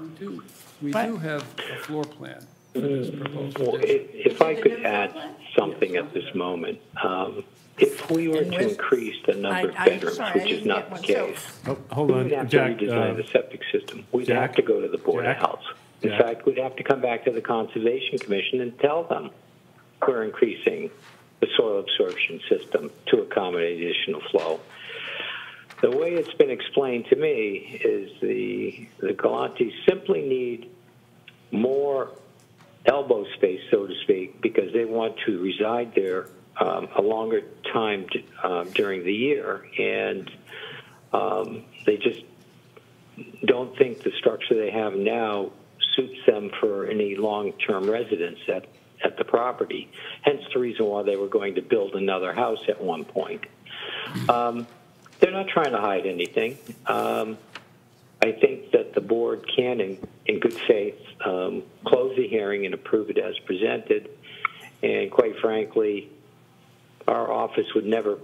Speaker 1: We do, we
Speaker 4: What?
Speaker 1: do have a floor plan for this proposed
Speaker 17: Well, if if I could add something at this moment, um, if we were
Speaker 4: And
Speaker 17: to increase the number of
Speaker 4: I- I'm
Speaker 17: bedrooms,
Speaker 4: sorry,
Speaker 17: which is
Speaker 4: didn't
Speaker 17: not
Speaker 4: get
Speaker 17: the
Speaker 4: one. So-
Speaker 17: case,
Speaker 2: Oh, Hold on,
Speaker 17: we'd have to
Speaker 2: Jack. uh,
Speaker 17: redesign the septic system. We'd
Speaker 2: Jack?
Speaker 17: have to go to the Board of Health. In
Speaker 2: Jack?
Speaker 17: fact, we'd have to come back to the Conservation Commission and tell them we're increasing the soil absorption system to accommodate additional flow. The way it's been explained to me is the, the Galantes simply need more elbow space, so to speak, because they want to reside there um, a longer time um, during the year, and um, they just don't think the structure they have now suits them for any long-term residence at, at the property. Hence the reason why they were going to build another house at one point. Um, they're not trying to hide anything. Um, I think that the board can, in, in good faith, um, close the hearing and approve it as presented. And quite frankly, our office would never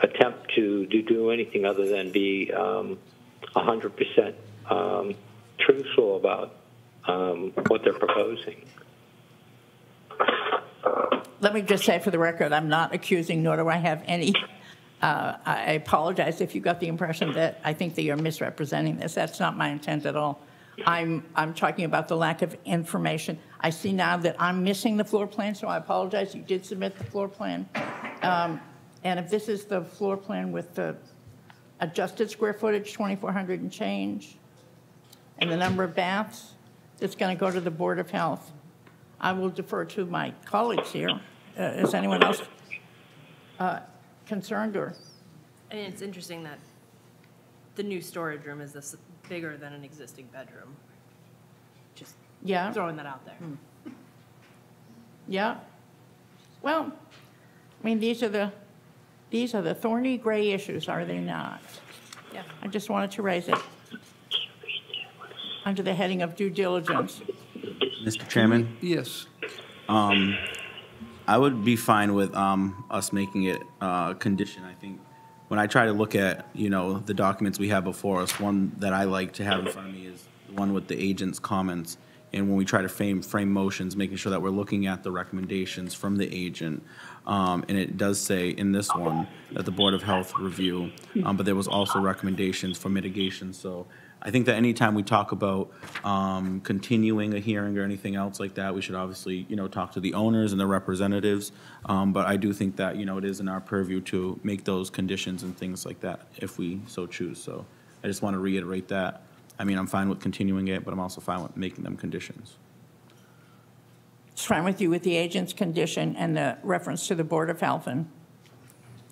Speaker 17: attempt to, to do anything other than be um, 100% um, truthful about um, what they're proposing.
Speaker 4: Let me just say for the record, I'm not accusing, nor do I have any, uh, I apologize if you got the impression that I think that you're misrepresenting this. That's not my intent at all. I'm, I'm talking about the lack of information. I see now that I'm missing the floor plan, so I apologize. You did submit the floor plan. Um, And if this is the floor plan with the adjusted square footage, 2,400 and change, and the number of baths, it's going to go to the Board of Health. I will defer to my colleagues here. Uh, Is anyone else uh, concerned or?
Speaker 16: I mean, it's interesting that the new storage room is this bigger than an existing bedroom. Just
Speaker 4: Yeah.
Speaker 16: throwing that out there.
Speaker 4: Yeah. Well, I mean, these are the, these are the thorny gray issues, are they not?
Speaker 16: Yeah.
Speaker 4: I just wanted to raise it. under the heading of due diligence.
Speaker 15: Mr. Chairman?
Speaker 1: Yes.
Speaker 15: Um, I would be fine with, um, us making it a condition. I think when I try to look at, you know, the documents we have before us, one that I like to have in front of me is the one with the agent's comments. And when we try to frame, frame motions, making sure that we're looking at the recommendations from the agent. Um, and it does say in this one that the Board of Health review, um, but there was also recommendations for mitigation. So I think that anytime we talk about um, continuing a hearing or anything else like that, we should obviously, you know, talk to the owners and the representatives. Um, But I do think that, you know, it is in our purview to make those conditions and things like that if we so choose. So I just want to reiterate that. I mean, I'm fine with continuing it, but I'm also fine with making them conditions.
Speaker 4: It's fine with you with the agent's condition and the reference to the Board of Health and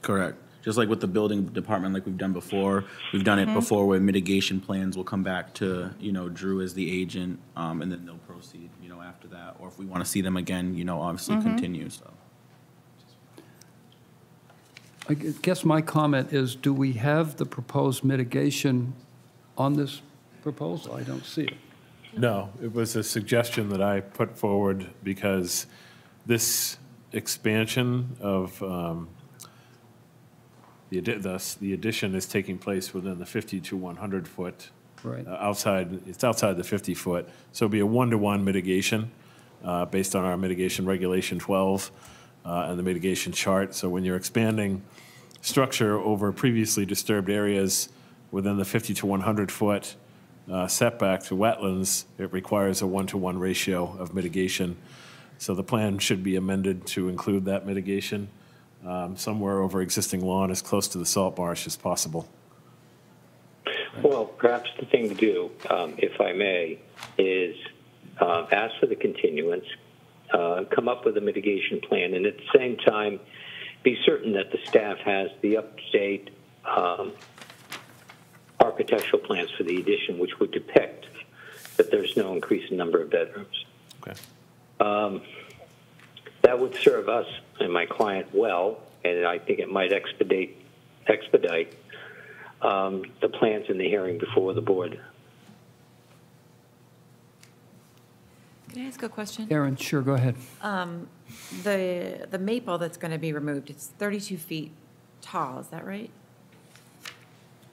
Speaker 15: Correct. Just like with the building department, like we've done before, we've done it
Speaker 4: Mhm.
Speaker 15: before where mitigation plans will come back to, you know, Drew as the agent, um, and then they'll proceed, you know, after that. Or if we want to see them again, you know, obviously
Speaker 1: Mhm.
Speaker 15: continue, so.
Speaker 1: I gu- guess my comment is, do we have the proposed mitigation on this proposal? I don't see it.
Speaker 2: No, it was a suggestion that I put forward because this expansion of, um, the addi- thus, the addition is taking place within the 50 to 100 foot.
Speaker 1: Right.
Speaker 2: uh, Outside, it's outside the 50 foot. So it'll be a one-to-one mitigation uh, based on our mitigation regulation 12 uh, and the mitigation chart. So when you're expanding structure over previously disturbed areas within the 50 to 100 foot uh, setback to wetlands, it requires a one-to-one ratio of mitigation. So the plan should be amended to include that mitigation um, somewhere over existing lawn as close to the salt marsh as possible.
Speaker 17: Well, perhaps the thing to do, um, if I may, is uh, ask for the continuance, uh, come up with a mitigation plan, and at the same time, be certain that the staff has the up-to-date um, architectural plans for the addition, which would depict that there's no increase in number of bedrooms.
Speaker 2: Okay.
Speaker 17: Um, that would serve us and my client well, and I think it might expedite expedite um, the plans in the hearing before the board.
Speaker 22: Can I ask a question?
Speaker 1: Aaron, sure, go ahead.
Speaker 22: Um, The, the maple that's going to be removed, it's 32 feet tall, is that right?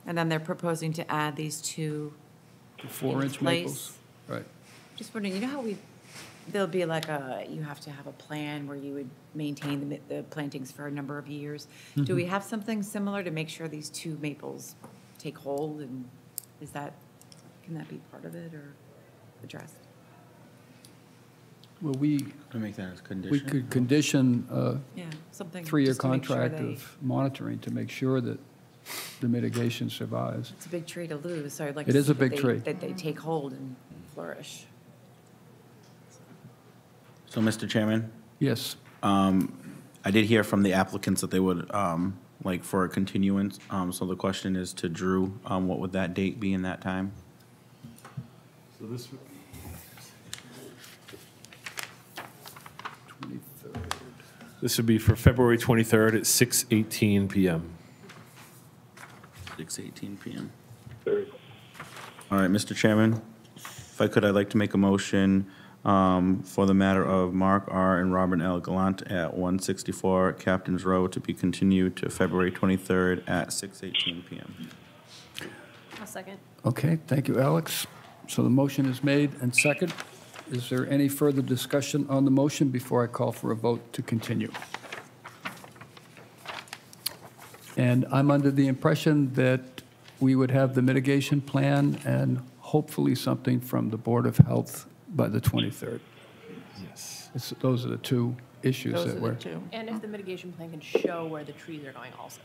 Speaker 22: And then they're proposing to add these two
Speaker 1: The four-inch
Speaker 22: in
Speaker 1: maples. Right.
Speaker 22: Just wondering, you know how we, there'll be like a, you have to have a plan where you would maintain the, the plantings for a number of years. Do we
Speaker 1: Mhm.
Speaker 22: have something similar to make sure these two maples take hold and is that, can that be part of it or addressed?
Speaker 1: Well, we,
Speaker 15: To make that as
Speaker 1: we could condition a
Speaker 22: Yeah, something
Speaker 1: three-year
Speaker 22: just to make sure
Speaker 1: contract
Speaker 22: they-
Speaker 1: of monitoring to make sure that the mitigation survives.
Speaker 22: It's a big tree to lose, so I'd like
Speaker 1: It
Speaker 22: to
Speaker 1: is
Speaker 22: see
Speaker 1: a
Speaker 22: that
Speaker 1: big
Speaker 22: they-
Speaker 1: tree.
Speaker 22: That they take hold and flourish.
Speaker 15: So, Mr. Chairman?
Speaker 1: Yes.
Speaker 15: Um, I did hear from the applicants that they would, um, like for a continuance. Um, so the question is to Drew, um, what would that date be in that time?
Speaker 2: So this, this would be for February 23rd at 6:18 PM.
Speaker 15: Six eighteen PM. All right, Mr. Chairman, if I could, I'd like to make a motion um, for the matter of Mark R. and Robert L. Gallant at 164 Captain's Row to be continued to February 23rd at 6:18 PM.
Speaker 16: I'll second.
Speaker 1: Okay, thank you, Alex. So the motion is made and second. Is there any further discussion on the motion before I call for a vote to continue? And I'm under the impression that we would have the mitigation plan and hopefully something from the Board of Health by the 23rd.
Speaker 2: Yes.
Speaker 1: It's- Those are the two issues
Speaker 4: those
Speaker 1: that
Speaker 4: are
Speaker 1: we're...
Speaker 4: the two.
Speaker 16: And if the mitigation plan can show where the trees are going also.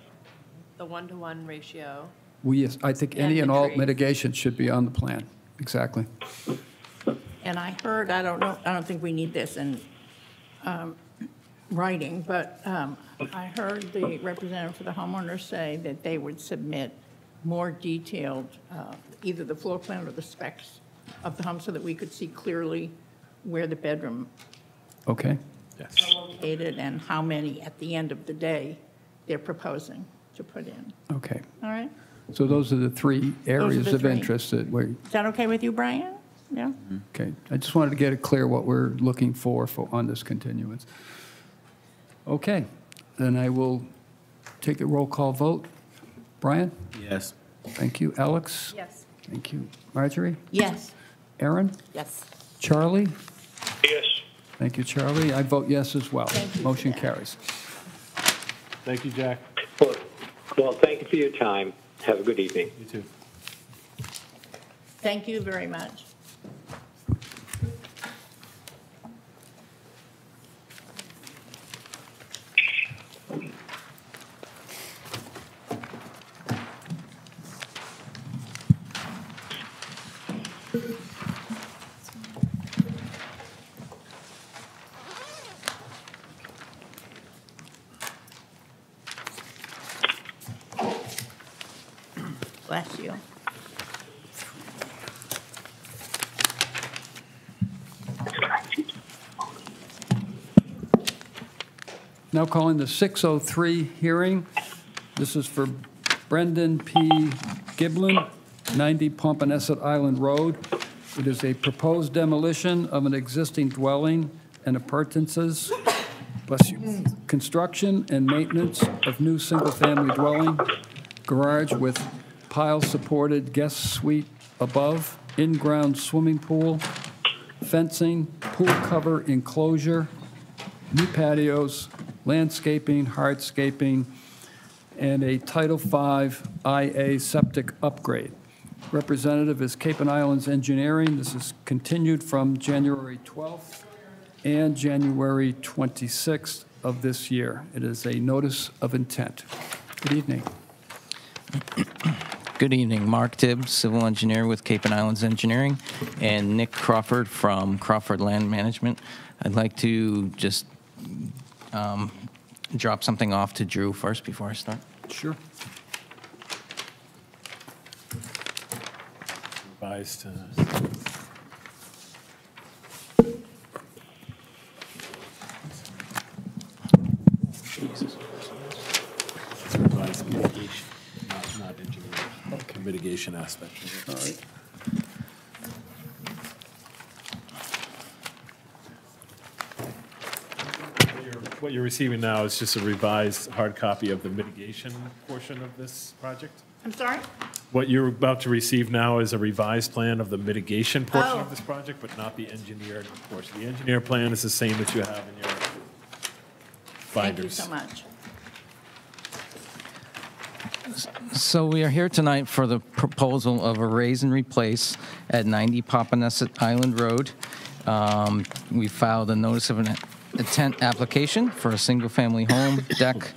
Speaker 16: The one-to-one ratio.
Speaker 1: We, I think any
Speaker 16: And
Speaker 1: and
Speaker 16: the
Speaker 1: all
Speaker 16: trees.
Speaker 1: mitigation should be on the plan. Exactly.
Speaker 4: And I heard, I don't know, I don't think we need this in um, writing, but um, I heard the representative for the homeowners say that they would submit more detailed, uh, either the floor plan or the specs of the home so that we could see clearly where the bedroom
Speaker 1: Okay?
Speaker 2: Yes.
Speaker 4: is located and how many at the end of the day they're proposing to put in.
Speaker 1: Okay.
Speaker 4: All right?
Speaker 1: So those are the three areas
Speaker 4: the
Speaker 1: of
Speaker 4: three.
Speaker 1: interest that we're,
Speaker 4: Is that okay with you, Brian? Yeah. Mm-hmm.
Speaker 1: Okay, I just wanted to get it clear what we're looking for, for on this continuance. Okay, then I will take a roll call vote. Brian?
Speaker 15: Yes.
Speaker 1: Thank you. Alex?
Speaker 16: Yes.
Speaker 1: Thank you. Marjorie?
Speaker 4: Yes.
Speaker 1: Aaron?
Speaker 22: Yes.
Speaker 1: Charlie?
Speaker 18: Yes.
Speaker 1: Thank you, Charlie. I vote yes as well. Motion carries.
Speaker 2: Thank you, Jack.
Speaker 17: Well, well, thank you for your time. Have a good evening.
Speaker 2: You too.
Speaker 4: Thank you very much. Bless you.
Speaker 1: Now calling the 603 hearing. This is for Brendan P. Giblin, 90 Popponesset Island Road. It is a proposed demolition of an existing dwelling and appurtenances, bless you, construction and maintenance of new single-family dwelling, garage with pile-supported guest suite above, in-ground swimming pool, fencing, pool cover enclosure, new patios, landscaping, hardscaping, and a Title V IA septic upgrade. Representative is Cape and Islands Engineering. This is continued from January 12th and January 26th of this year. It is a notice of intent. Good evening.
Speaker 23: Good evening, Mark Tibbs, civil engineer with Cape and Islands Engineering, and Nick Crawford from Crawford Land Management. I'd like to just um, drop something off to Drew first before I start.
Speaker 1: Sure.
Speaker 2: Revised, uh, revised mitigation, not, not engineering, mitigation aspect.
Speaker 1: All right.
Speaker 2: What you're- receiving now is just a revised hard copy of the mitigation portion of this project.
Speaker 4: I'm sorry?
Speaker 2: What you're about to receive now is a revised plan of the mitigation portion
Speaker 4: Oh.
Speaker 2: of this oh. project, but not the engineered portion. The engineer plan is the same that you have in your binders.
Speaker 4: Thank you so much.
Speaker 23: So we are here tonight for the proposal of a raise and replace at 90 Popponesset Island Road. Um, We filed a notice of an intent application for a single-family home, deck,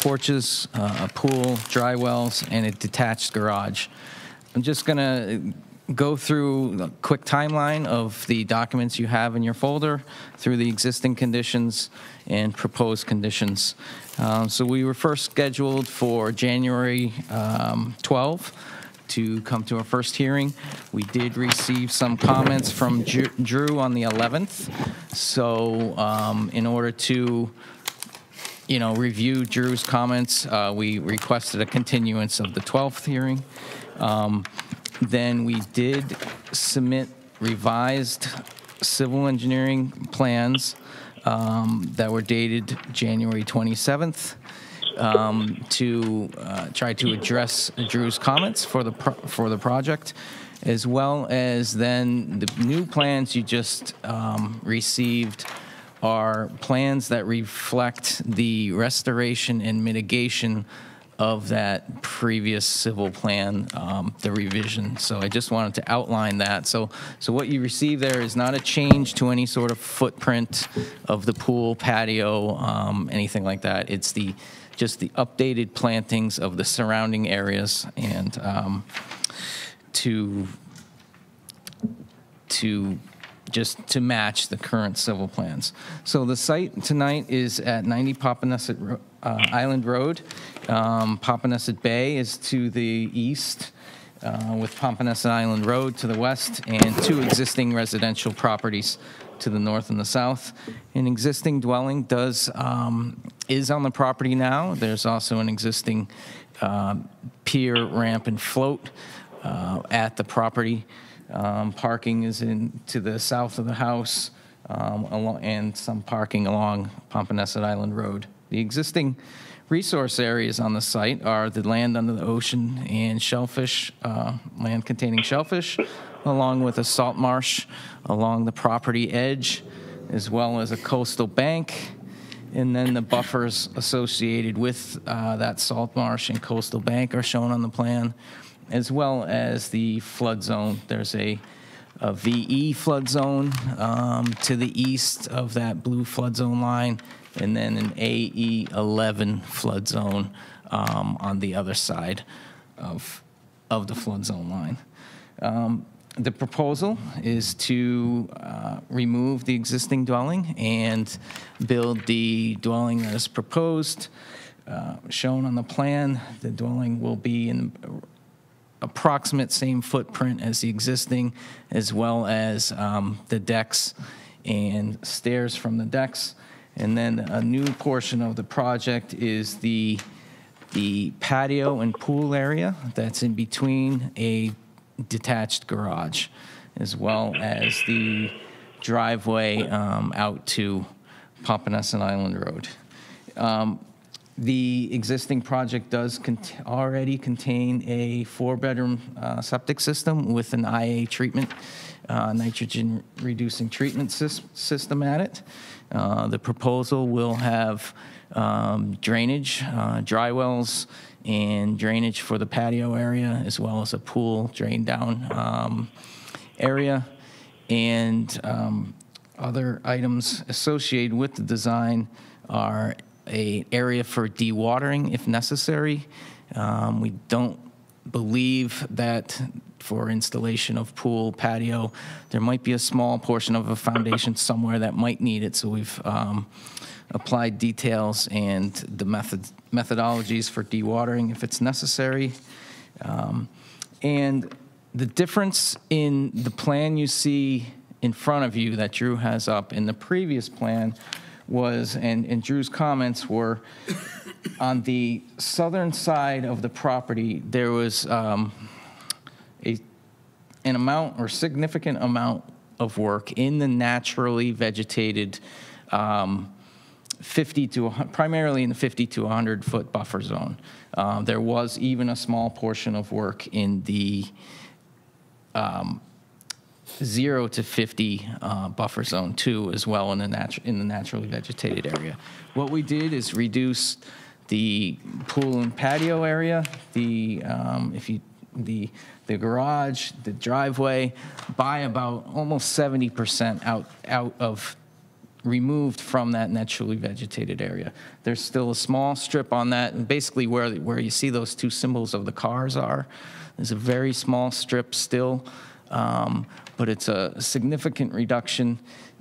Speaker 23: porches, uh, a pool, dry wells, and a detached garage. I'm just going to go through a quick timeline of the documents you have in your folder, through the existing conditions and proposed conditions. Um, So we were first scheduled for January um, 12 to come to our first hearing. We did receive some comments from Drew on the 11th. So um, in order to you know, review Drew's comments. Uh, We requested a continuance of the 12th hearing. Um, Then we did submit revised civil engineering plans um, that were dated January 27th um, to uh, try to address Drew's comments for the, for the project, as well as then the new plans you just um, received are plans that reflect the restoration and mitigation of that previous civil plan, um, the revision. So I just wanted to outline that. So, so what you receive there is not a change to any sort of footprint of the pool, patio, um, anything like that. It's the, just the updated plantings of the surrounding areas and um, to to just to match the current civil plans. So the site tonight is at 90 Popponesset Ro- uh, Island Road. Um, Popponesset Bay is to the east, uh, with Popponesset Island Road to the west, and two existing residential properties to the north and the south. An existing dwelling does, um, is on the property now. There's also an existing um, pier, ramp, and float uh, at the property. Um, Parking is in, to the south of the house, um, alo- and some parking along Popponesset Island Road. The existing resource areas on the site are the land under the ocean and shellfish, uh, land containing shellfish, along with a salt marsh along the property edge, as well as a coastal bank, and then the buffers associated with uh, that salt marsh and coastal bank are shown on the plan, as well as the flood zone. There's a, a VE flood zone um, to the east of that blue flood zone line, and then an AE 11 flood zone um, on the other side of, of the flood zone line. Um, The proposal is to uh, remove the existing dwelling and build the dwelling that is proposed. Uh, Shown on the plan, the dwelling will be in approximate same footprint as the existing, as well as um, the decks and stairs from the decks. And then a new portion of the project is the, the patio and pool area that's in between a detached garage, as well as the driveway um, out to Popponesset Island Road. Um, The existing project does cont- already contain a four-bedroom uh, septic system with an IA treatment, uh, nitrogen-reducing treatment sys- system at it. Uh, The proposal will have um, drainage, uh, dry wells, and drainage for the patio area, as well as a pool drain-down um, area. And um, other items associated with the design are a area for dewatering if necessary. Um, We don't believe that for installation of pool patio, there might be a small portion of a foundation somewhere that might need it, so we've um, applied details and the method, methodologies for dewatering if it's necessary. Um, And the difference in the plan you see in front of you that Drew has up in the previous plan was, and, and Drew's comments were, on the southern side of the property, there was um, a, an amount or significant amount of work in the naturally vegetated um, 50 to, primarily in the 50 to 100 foot buffer zone. Uh, There was even a small portion of work in the um, zero to 50 uh, buffer zone too, as well in the natu, in the naturally vegetated area. What we did is reduce the pool and patio area, the, um, if you, the, the garage, the driveway, by about almost 70% out, out of removed from that naturally vegetated area. There's still a small strip on that, and basically where, where you see those two symbols of the cars are. There's a very small strip still, um, but it's a significant reduction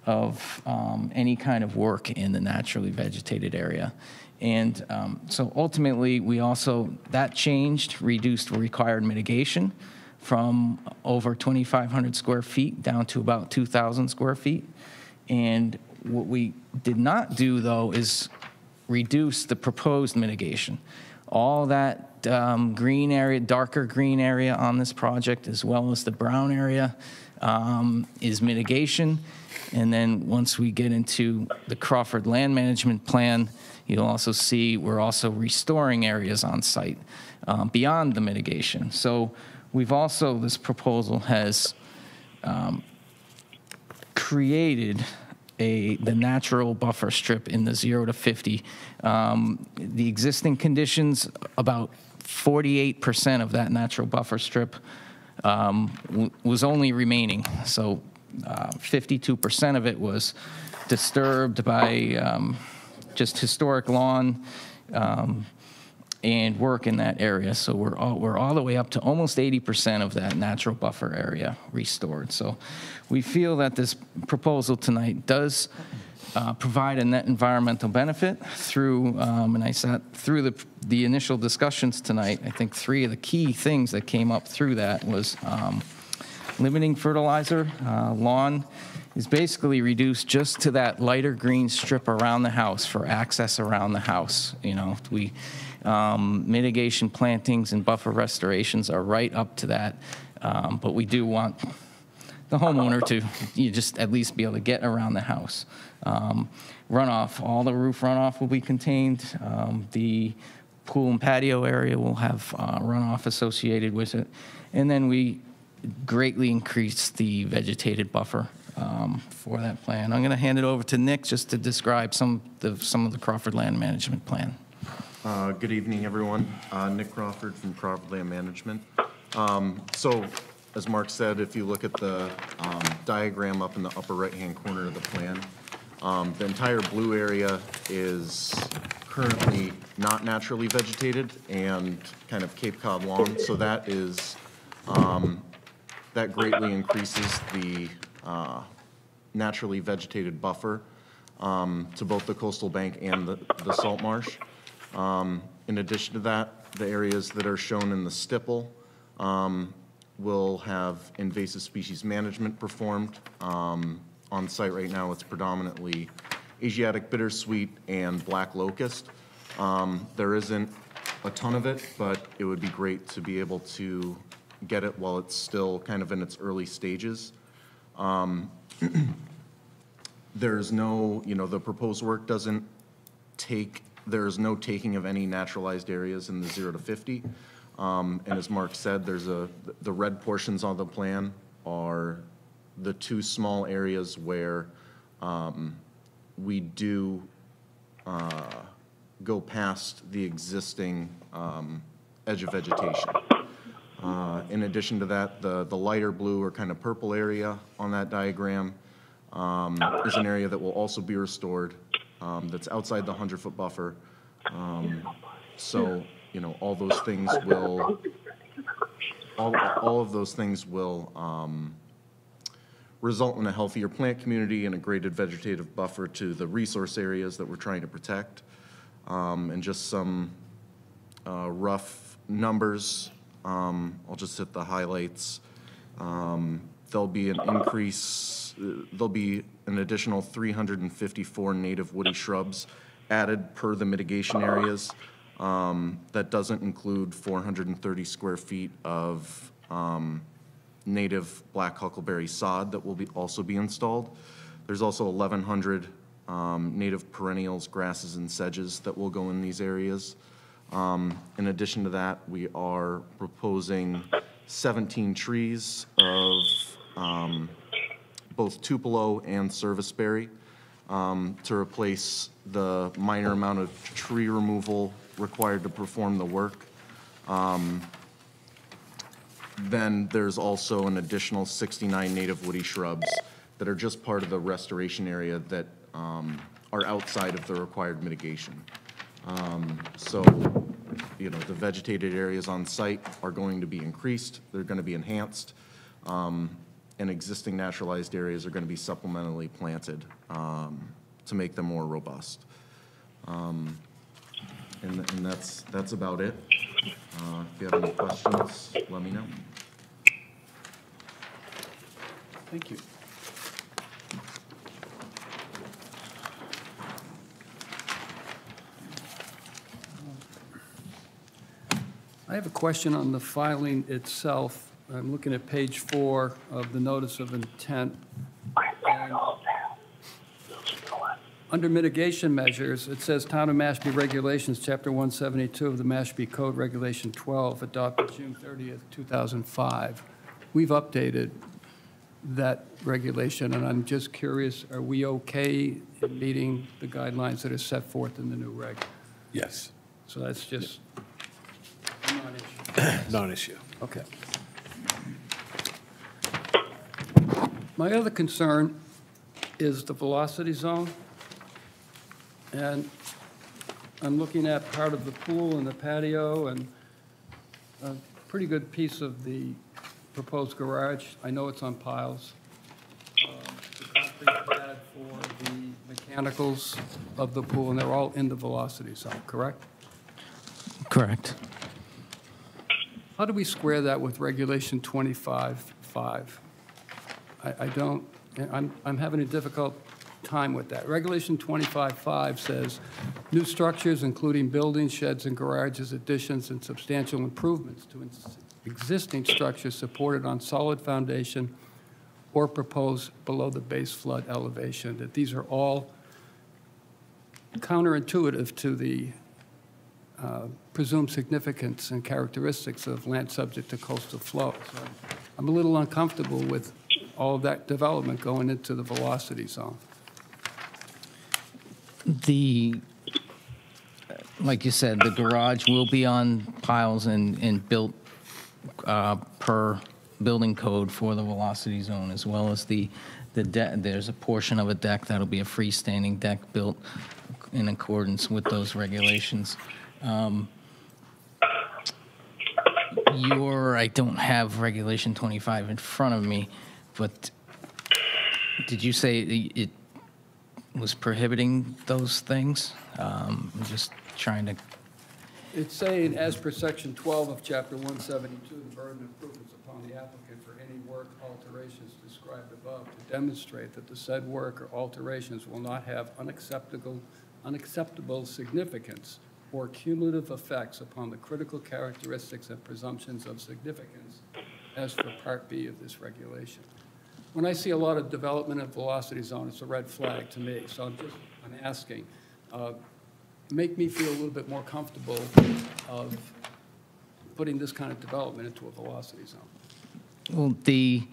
Speaker 23: of um, any kind of work in the naturally vegetated area. And um, so ultimately, we also, that changed, reduced required mitigation from over 2,500 square feet down to about 2,000 square feet. And what we did not do, though, is reduce the proposed mitigation. All that um, green area, darker green area on this project, as well as the brown area, um, is mitigation. And then once we get into the Crawford Land Management Plan, you'll also see we're also restoring areas on site um, beyond the mitigation. So we've also, this proposal has um, created a, the natural buffer strip in the zero to 50. Um, The existing conditions, about 48% of that natural buffer strip um, was only remaining. So uh, 52% of it was disturbed by um, just historic lawn um, and work in that area. So we're all, we're all the way up to almost 80% of that natural buffer area restored. So we feel that this proposal tonight does uh, provide a net environmental benefit through, um, and I sat through the, the initial discussions tonight. I think three of the key things that came up through that was um, limiting fertilizer. Uh, lawn is basically reduced just to that lighter green strip around the house for access around the house. You know, we um, mitigation plantings and buffer restorations are right up to that, um, but we do want the homeowner to you just at least be able to get around the house. Um, runoff, all the roof runoff will be contained. Um, the pool and patio area will have uh, runoff associated with it. And then we greatly increase the vegetated buffer um, for that plan. I'm going to hand it over to Nick just to describe some, the, some of the Crawford Land Management Plan.
Speaker 24: Uh, Good evening, everyone. Uh, Nick Crawford from Crawford Land Management. Um, So, as Mark said, if you look at the um, diagram up in the upper right-hand corner of the plan, um, the entire blue area is currently not naturally vegetated and kind of Cape Cod lawn, so that is, um, that greatly increases the uh, naturally vegetated buffer um, to both the coastal bank and the the salt marsh. Um, In addition to that, the areas that are shown in the stipple um, will have invasive species management performed. Um, On site right now, it's predominantly Asiatic bittersweet and black locust. Um, There isn't a ton of it, but it would be great to be able to get it while it's still kind of in its early stages. Um, There's no, you know, the proposed work doesn't take, there's no taking of any naturalized areas in the zero to 50. Um, And as Mark said, there's a, the red portions on the plan are the two small areas where um, we do uh, go past the existing um, edge of vegetation. Uh, In addition to that, the, the lighter blue or kind of purple area on that diagram um, is an area that will also be restored, um, that's outside the 100-foot buffer. Um, So, you know, all those things will, all, all of those things will um, result in a healthier plant community and a graded vegetative buffer to the resource areas that we're trying to protect. Um, And just some uh, rough numbers, um, I'll just hit the highlights. Um, There'll be an increase, uh, there'll be an additional 354 native woody shrubs added per the mitigation areas. Um, That doesn't include 430 square feet of um, native black huckleberry sod that will be, also be installed. There's also 1,100 um, native perennials, grasses, and sedges that will go in these areas. Um, In addition to that, we are proposing 17 trees of um, both tupelo and serviceberry um, to replace the minor amount of tree removal required to perform the work. Um, Then there's also an additional 69 native woody shrubs that are just part of the restoration area that um, are outside of the required mitigation. Um, So, you know, the vegetated areas on site are going to be increased, they're going to be enhanced, um, and existing naturalized areas are going to be supplementally planted um, to make them more robust. And and that's, that's about it. Uh, If you have any questions, let me know.
Speaker 1: Thank you. I have a question on the filing itself. I'm looking at page four of the notice of intent. And Under mitigation measures, it says Town of Mashpee Regulations, Chapter 172 of the Mashpee Code Regulation 12, adopted June 30th, 2005. We've updated that regulation, and I'm just curious, are we okay in meeting the guidelines that are set forth in the new reg?
Speaker 2: Yes.
Speaker 1: So that's just a non-issue.
Speaker 2: Non-issue.
Speaker 1: Okay. My other concern is the velocity zone. And I'm looking at part of the pool and the patio and a pretty good piece of the proposed garage. I know it's on piles. Um, The concrete pad for the mechanicals of the pool, and they're all in the velocity zone, correct?
Speaker 23: Correct.
Speaker 1: How do we square that with Regulation 25-5? I, I don't, I'm, I'm having a difficult time with that. Regulation 25-5 says, "New structures, including buildings, sheds, and garages, additions, and substantial improvements to existing structures supported on solid foundation or proposed below the base flood elevation, that these are all counterintuitive to the uh, presumed significance and characteristics of land subject to coastal flow. So I'm a little uncomfortable with all of that development going into the velocity zone.
Speaker 23: The, like you said, the garage will be on piles and, and built uh, per building code for the velocity zone, as well as the, the deck, there's a portion of a deck that'll be a freestanding deck built in accordance with those regulations. Um, Your, I don't have Regulation 25 in front of me, but did you say it was prohibiting those things? Um, I'm just trying to,
Speaker 1: It's saying, as per section 12 of chapter 172, the burden of proof is upon the applicant for any work alterations described above to demonstrate that the said work or alterations will not have unacceptable, unacceptable significance or cumulative effects upon the critical characteristics and presumptions of significance as for Part B of this regulation. When I see a lot of development in velocity zone, it's a red flag to me. So I'm just, I'm asking, uh, make me feel a little bit more comfortable of putting this kind of development into a velocity zone.
Speaker 23: well, the,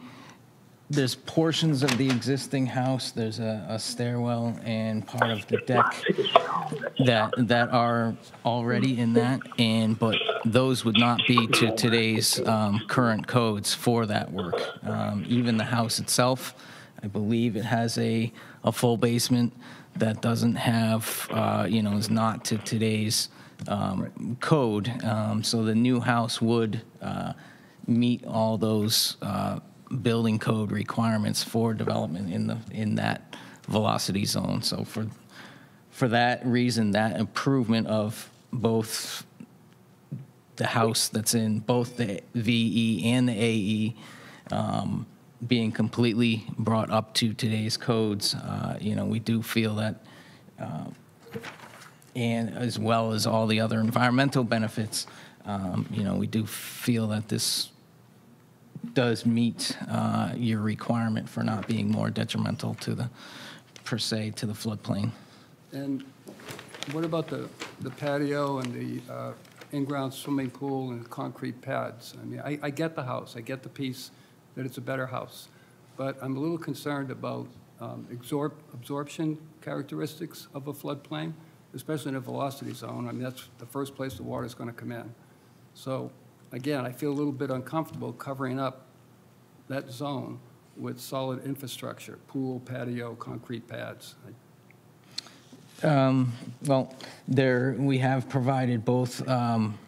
Speaker 23: there's portions of the existing house, there's a a stairwell and part of the deck that, that are already in that, and, but those would not be to today's um, current codes for that work. Um, Even the house itself, I believe it has a, a full basement that doesn't have, uh, you know, is not to today's um, code. Um, So the new house would uh, meet all those uh, building code requirements for development in the, in that velocity zone. So for, for that reason, that improvement of both the house that's in both the VE and the AE um, being completely brought up to today's codes, uh, you know, we do feel that, uh, and as well as all the other environmental benefits, um, you know, we do feel that this does meet uh, your requirement for not being more detrimental to the, per se, to the floodplain.
Speaker 1: And what about the the patio and the uh, in-ground swimming pool and concrete pads? I mean, I, I get the house, I get the piece that it's a better house, but I'm a little concerned about um, absorb, absorption characteristics of a floodplain, especially in a velocity zone. I mean, that's the first place the water is going to come in. So, again, I feel a little bit uncomfortable covering up that zone with solid infrastructure, pool, patio, concrete pads.
Speaker 23: Um, Well, there, we have provided both um,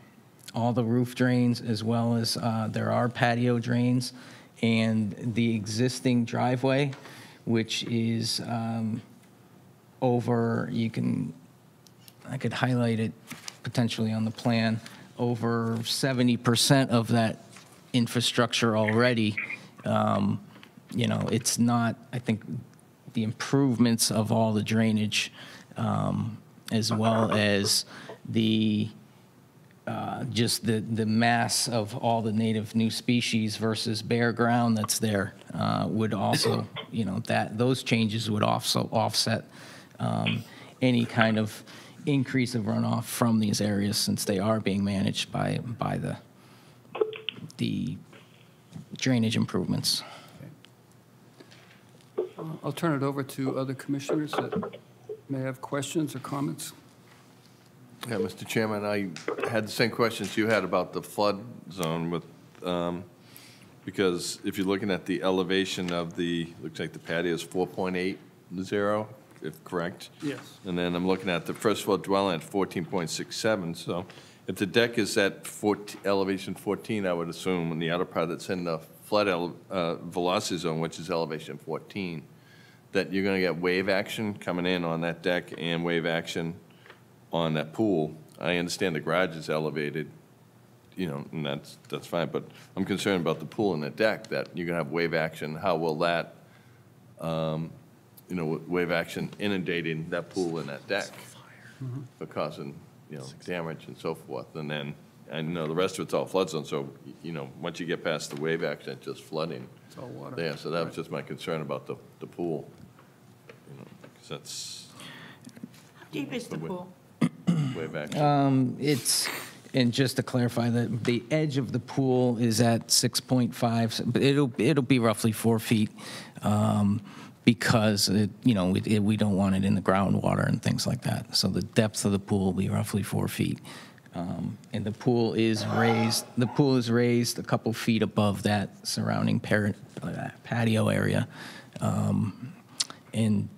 Speaker 23: all the roof drains as well as uh, there are patio drains and the existing driveway, which is um, over, you can, I could highlight it potentially on the plan, over 70% of that infrastructure already. Um, You know, it's not, I think, the improvements of all the drainage, um, as well as the, uh, just the, the mass of all the native new species versus bare ground that's there, uh, would also, you know, that, those changes would also offset um, any kind of increase of runoff from these areas since they are being managed by, by the, the drainage improvements.
Speaker 1: Uh, I'll turn it over to other commissioners that may have questions or comments.
Speaker 19: Yeah, Mr. Chairman, I had the same questions you had about the flood zone with, um, because if you're looking at the elevation of the, looks like the patio is 4.80, if correct?
Speaker 1: Yes.
Speaker 19: And then I'm looking at the first floor dwelling at 14.67, so if the deck is at 14, elevation 14, I would assume, and the outer part that's in the flood uh, velocity zone, which is elevation 14, that you're going to get wave action coming in on that deck and wave action on that pool. I understand the garage is elevated, you know, and that's, that's fine, but I'm concerned about the pool and the deck, that you're going to have wave action. How will that, um, you know, wave action inundating that pool and that deck for causing, you know, damage and so forth? And then I know the rest of it's all flood zone, so, you know, once you get past the wave action, it's just flooding.
Speaker 1: It's all water.
Speaker 19: there, so that was just my concern about the, the pool. You know, 'cause that's how
Speaker 4: Deep is the
Speaker 19: Wait.
Speaker 4: pool?
Speaker 19: wave action.
Speaker 23: Um, It's, and just to clarify, the, the edge of the pool is at 6.5, but it'll, it'll be roughly four feet um, because, it- you know, it- it- we don't want it in the groundwater and things like that. So the depth of the pool will be roughly four feet. Um, And the pool is raised, the pool is raised a couple feet above that surrounding uh, patio area. Um, And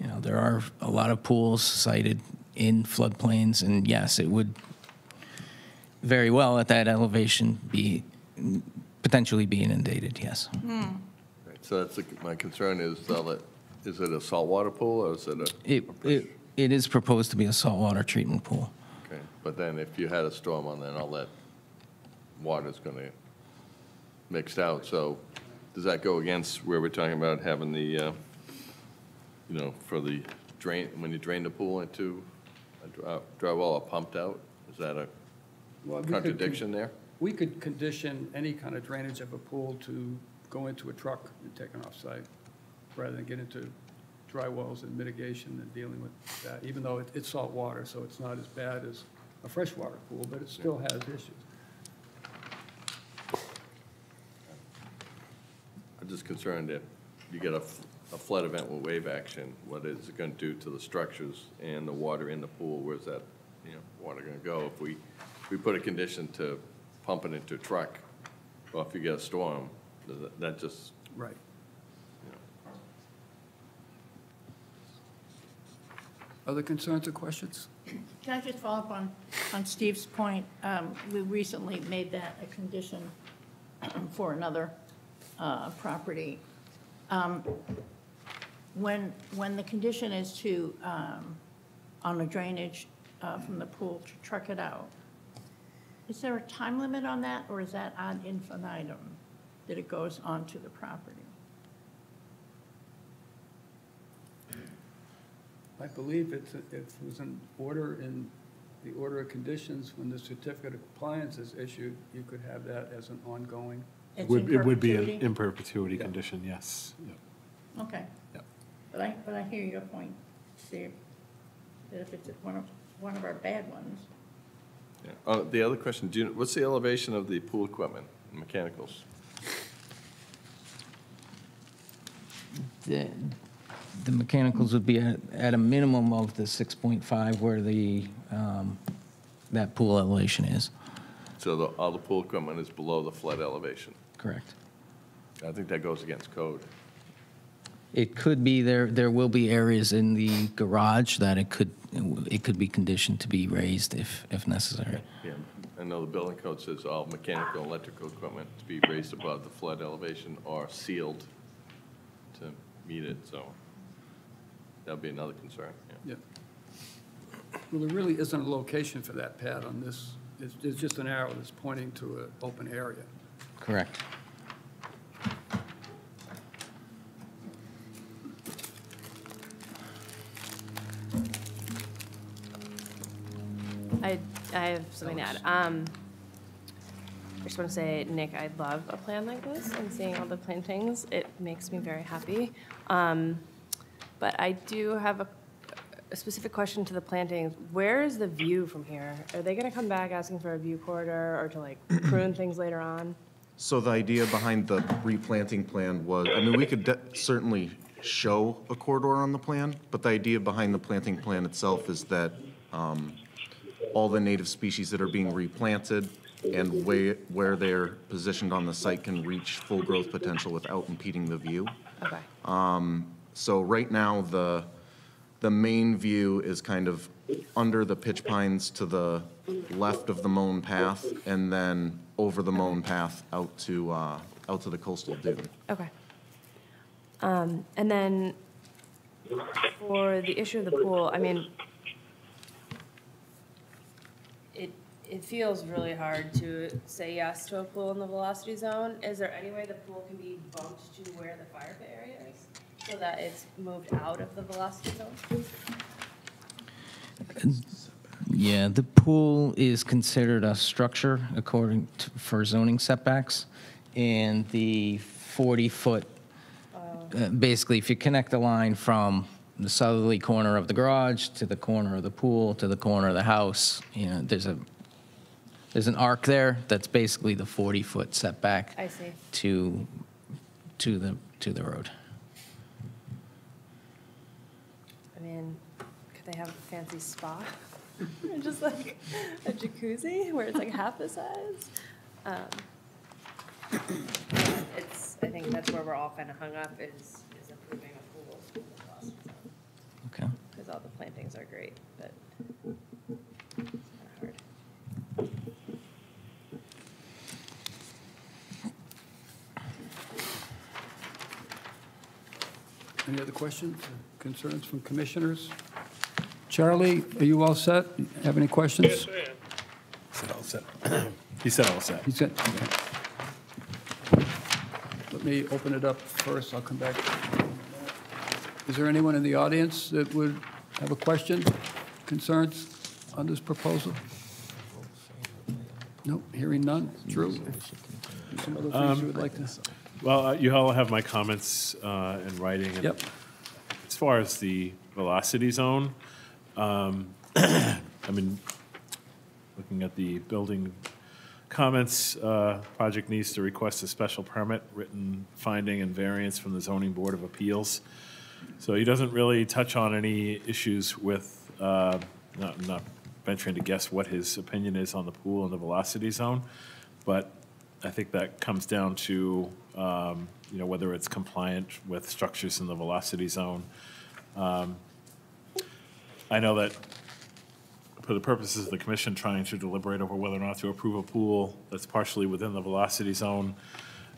Speaker 23: you know, there are a lot of pools sited in floodplains, and yes, it would very well at that elevation be, potentially be inundated, yes.
Speaker 19: Right, So that's, the- my concern is, uh, that- is it a saltwater pool or is it a?
Speaker 23: It, it, it is proposed to be a saltwater treatment pool.
Speaker 19: Okay, but then if you had a storm on there, all that water's gonna mixed out, so does that go against where we're talking about having the, uh, you know, for the drain, when you drain the pool into a dry dry well or pumped out? Is that a
Speaker 1: Well, we could-
Speaker 19: contradiction there?
Speaker 1: We could condition any kind of drainage of a pool to go into a truck and taken off-site, rather than get into dry wells and mitigation and dealing with that, even though it- it's salt water, so it's not as bad as a freshwater pool, but it still has issues.
Speaker 19: I'm just concerned if you get a flood event with wave action, what is it gonna do to the structures and the water in the pool? Where's that, you know, water gonna go? If we, if we put a condition to pump it into a truck, or if you get a storm, that- that just,
Speaker 1: Right. Other concerns or questions?
Speaker 4: Can I just follow up on, on Steve's point? Um, We recently made that a condition for another uh, property. Um, When, when the condition is to, um, on the drainage uh, from the pool, to truck it out, is there a time limit on that, or is that ad infinitum, that it goes onto the property?
Speaker 1: I believe it's, if it was an order in the order of conditions, when the certificate of compliance is issued, you could have that as an ongoing.
Speaker 4: It's
Speaker 2: Would-
Speaker 4: in
Speaker 2: It would be an
Speaker 4: perpetuity?
Speaker 2: in perpetuity
Speaker 1: Yeah.
Speaker 2: condition, yes. Yeah.
Speaker 4: Okay.
Speaker 2: Yep.
Speaker 4: But I, but I hear your point, Steve, that if it's one of, one of our bad ones,
Speaker 19: yeah. Uh, the other question, do you, what's the elevation of the pool equipment, and mechanicals?
Speaker 23: The the mechanicals would be at, at a minimum of the 6.5 where the, um, that pool elevation is,
Speaker 19: So the, all the pool equipment is below the flood elevation?
Speaker 23: correct?
Speaker 19: I think that goes against code.
Speaker 23: It could be, there, there will be areas in the garage that it could, it could be conditioned to be raised if, if necessary.
Speaker 19: Yeah, I know the building code says all mechanical, and electrical equipment to be raised above the flood elevation or sealed to meet it, so that'd be another concern, yeah.
Speaker 1: Yeah. Well, there really isn't a location for that pad on this. It's, it's just an arrow that's pointing to an open area.
Speaker 23: Correct.
Speaker 16: I, I have something to add. Um, I just want to say, Nick, I love a plan like this and seeing all the plantings. It makes me very happy. Um, but I do have a, a specific question to the plantings. Where is the view from here? Are they going to come back asking for a view corridor or to like prune things later on?
Speaker 24: So the idea behind the replanting plan was, I mean, we could certainly show a corridor on the plan, but the idea behind the planting plan itself is that um, all the native species that are being replanted and where, where they're positioned on the site can reach full growth potential without impeding the view.
Speaker 16: Okay.
Speaker 24: Um, So right now, the, the main view is kind of under the pitch pines to the left of the mown path, and then over the mown path out to, uh, out to the coastal dune.
Speaker 16: Okay. Um, and then for the issue of the pool, I mean, it, feels really hard to say yes to a pool in the velocity zone. Is there any way the pool can be bumped to where the fire pit area is? So that it's moved out of the velocity zone?
Speaker 23: Yeah, the pool is considered a structure according to, for zoning setbacks. And the 40-foot, uh, basically, if you connect the line from the southerly corner of the garage to the corner of the pool to the corner of the house, you know, there's a, there's an arc there that's basically the 40-foot setback
Speaker 16: I see.
Speaker 23: to, to the, to the road.
Speaker 16: I mean, could they have a fancy spa? Just like a jacuzzi where it's like half the size? Um, It's, I think that's where we're all kind of hung up is, is improving a pool.
Speaker 23: Okay.
Speaker 16: Because all the plantings are great, but it's kind of hard.
Speaker 1: Any other questions, or concerns from commissioners? Charlie, are you all set? Have any questions?
Speaker 18: Yes, I am.
Speaker 2: Said all set. He said all set.
Speaker 1: He said, okay. Let me open it up first, I'll come back. Is there anyone in the audience that would have a question, concerns on this proposal? No, hearing none. Drew? Some other things you um, would like to?
Speaker 2: Well, uh, you all have my comments uh, in writing. and
Speaker 1: Yep.
Speaker 2: As far as the velocity zone, um, I mean, looking at the building comments, uh, project needs to request a special permit, written finding and variance from the zoning board of appeals. So he doesn't really touch on any issues with, uh, not not venturing to guess what his opinion is on the pool and the velocity zone, but I think that comes down to, um, you know, whether it's compliant with structures in the velocity zone. Um, I know that for the purposes of the commission trying to deliberate over whether or not to approve a pool that's partially within the velocity zone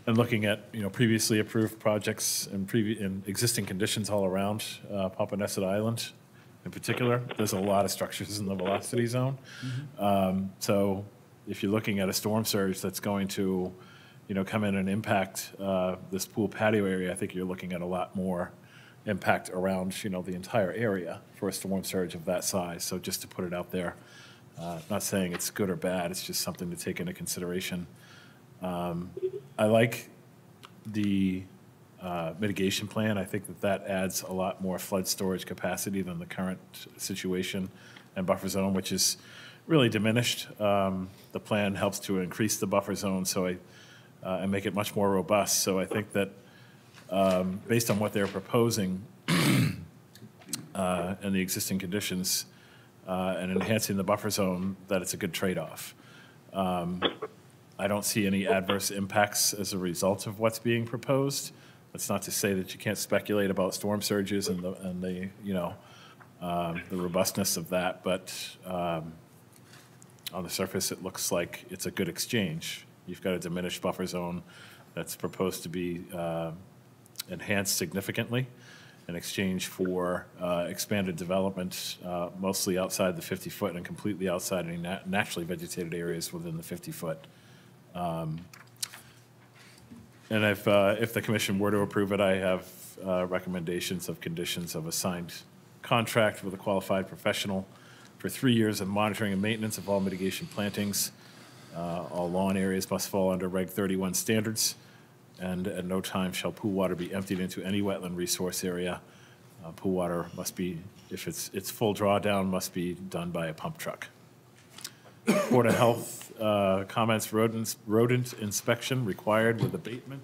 Speaker 2: and looking at, you know, previously approved projects and previ, and existing conditions all around, uh, Popponesset Island in particular, there's a lot of structures in the velocity zone. Um, so if you're looking at a storm surge that's going to, you know, come in and impact, uh, this pool patio area, I think you're looking at a lot more impact around, you know, the entire area for a storm surge of that size. So just to put it out there, uh, not saying it's good or bad, it's just something to take into consideration. Um, I like the uh, mitigation plan. I think that that adds a lot more flood storage capacity than the current situation and buffer zone, which is really diminished. Um, The plan helps to increase the buffer zone, so I, uh, and make it much more robust. So I think that um, based on what they're proposing uh, and the existing conditions uh, and enhancing the buffer zone, that it's a good trade-off. Um, I don't see any adverse impacts as a result of what's being proposed. That's not to say that you can't speculate about storm surges and the, and the, you know, um, the robustness of that, but um, on the surface, it looks like it's a good exchange. You've got a diminished buffer zone that's proposed to be uh, enhanced significantly in exchange for uh, expanded development, uh, mostly outside the 50-foot and completely outside any nat- naturally vegetated areas within the 50-foot. And if, uh, if the commission were to approve it, I have uh, recommendations of conditions of a signed contract with a qualified professional for three years of monitoring and maintenance of all mitigation plantings. Uh, All lawn areas must fall under Reg 31 standards, and at no time shall pool water be emptied into any wetland resource area. Uh, Pool water must be, if it's, its full drawdown, must be done by a pump truck. Board of Health uh, comments rodent, rodent inspection required with abatement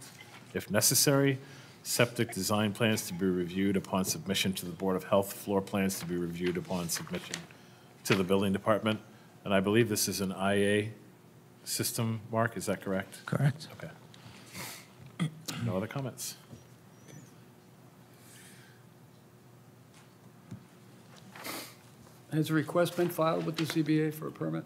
Speaker 2: if necessary. Septic design plans to be reviewed upon submission to the Board of Health. Floor plans to be reviewed upon submission to the building department. And I believe this is an IA system, Mark, is that correct?
Speaker 23: Correct.
Speaker 2: Okay. No other comments?
Speaker 1: Has a request been filed with the ZBA for a permit?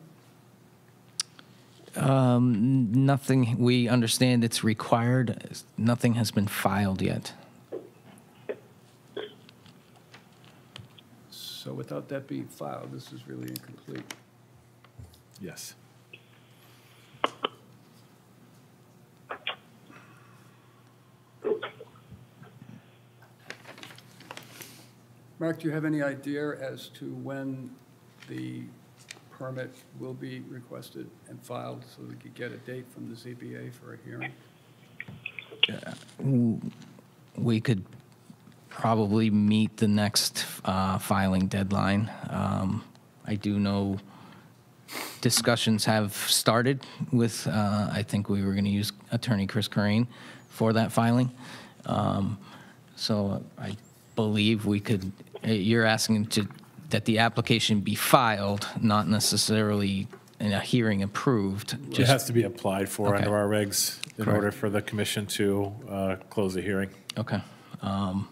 Speaker 23: Um, Nothing, we understand it's required, nothing has been filed yet.
Speaker 1: So without that being filed, this is really incomplete.
Speaker 2: Yes.
Speaker 1: Mark, do you have any idea as to when the permit will be requested and filed so we could get a date from the ZBA for a hearing?
Speaker 23: We could probably meet the next uh, filing deadline. Um, I do know discussions have started with, uh, I think we were going to use Attorney Chris Corain for that filing. Um, So I believe we could, uh, you're asking to, that the application be filed, not necessarily in a hearing approved.
Speaker 2: It
Speaker 23: just-
Speaker 2: has to be applied for
Speaker 23: Okay.
Speaker 2: under our regs in
Speaker 23: Correct.
Speaker 2: order for the commission to uh, close the hearing.
Speaker 23: Okay. Um,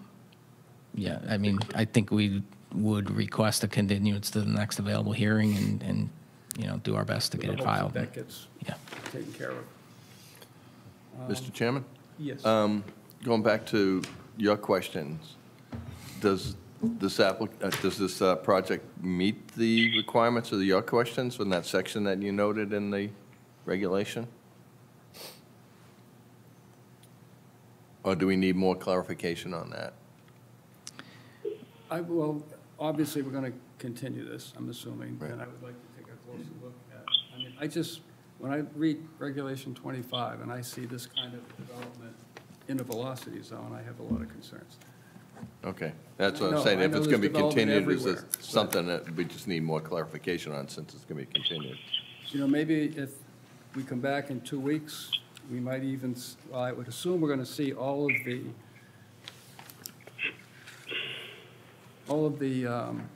Speaker 23: Yeah, I mean, I think we would request a continuance to the next available hearing and, and, you know, do our best to get it filed.
Speaker 1: That gets
Speaker 23: Yeah.
Speaker 1: taken care of.
Speaker 19: Mr. Chairman?
Speaker 1: Yes.
Speaker 19: Um, Going back to your questions, does this applic, uh, does this uh, project meet the requirements of the your questions in that section that you noted in the regulation? Or do we need more clarification on that?
Speaker 1: I, well, obviously, we're going to continue this, I'm assuming, and I would like to take a closer look at, I mean, I just, when I read Regulation 25 and I see this kind of development in a velocity zone, I have a lot of concerns.
Speaker 19: Okay, that's what
Speaker 1: know-
Speaker 19: I'm saying.
Speaker 1: I
Speaker 19: If
Speaker 1: know
Speaker 19: it's going to be
Speaker 1: development
Speaker 19: continued, is
Speaker 1: everywhere,
Speaker 19: this something that we just need more clarification on since it's going to be continued?
Speaker 1: You know, maybe if we come back in two weeks, we might even, s- well, I would assume we're going to see all of the, all of the um,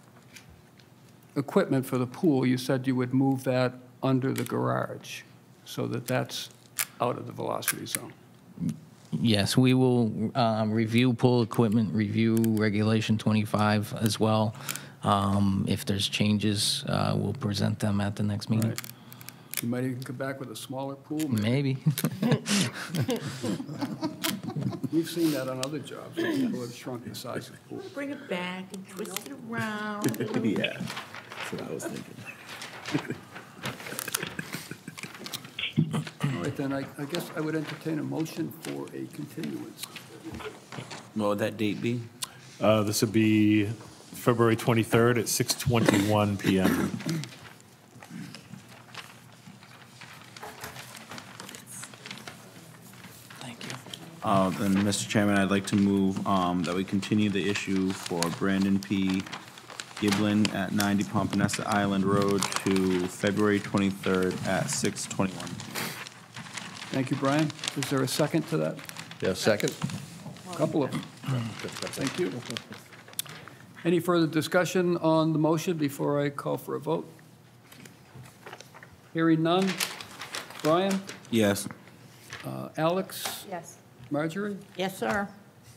Speaker 1: equipment for the pool. You said you would move that under the garage so that that's out of the velocity zone.
Speaker 23: Yes, we will um, review pool equipment, review Regulation 25 as well. Um, If there's changes, uh, we'll present them at the next meeting.
Speaker 1: Right. You might even come back with a smaller pool.
Speaker 23: Maybe.
Speaker 1: We've seen that on other jobs, where people have shrunk the size of the pool.
Speaker 4: Bring it back and twist it around.
Speaker 15: Yeah, that's what I was thinking.
Speaker 1: All right, then, I, I guess I would entertain a motion for a continuance.
Speaker 15: What would that date be?
Speaker 2: Uh, This would be February 23rd at 6:21 PM. Thank you.
Speaker 15: Uh, Then, Mr. Chairman, I'd like to move um, that we continue the issue for Brandon P. Giblin at 90 Popponesset Island Road to February 23rd at 6:21.
Speaker 1: Thank you, Brian. Is there a second to that?
Speaker 19: Yeah, second?
Speaker 1: A Couple of them. Thank you. Any further discussion on the motion before I call for a vote? Hearing none. Brian?
Speaker 15: Yes.
Speaker 1: Uh, Alex?
Speaker 4: Yes.
Speaker 1: Marjorie?
Speaker 4: Yes, sir.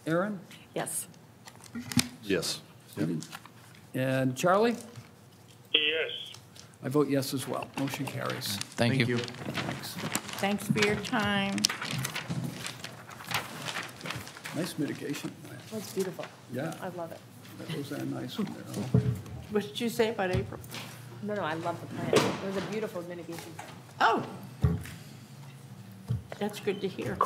Speaker 1: Aaron?
Speaker 4: Yes.
Speaker 19: Yes.
Speaker 1: And Charlie?
Speaker 18: Yes.
Speaker 1: I vote yes as well. Motion carries.
Speaker 23: Thank you.
Speaker 1: Thanks.
Speaker 4: Thanks for your time.
Speaker 1: Nice mitigation. plan.
Speaker 12: That's beautiful.
Speaker 1: Yeah.
Speaker 12: I love it.
Speaker 1: Those are nice. when they're all-
Speaker 4: What did you say about April?
Speaker 12: No, no, I love the plan. It was a beautiful mitigation.
Speaker 4: Oh. That's good to hear.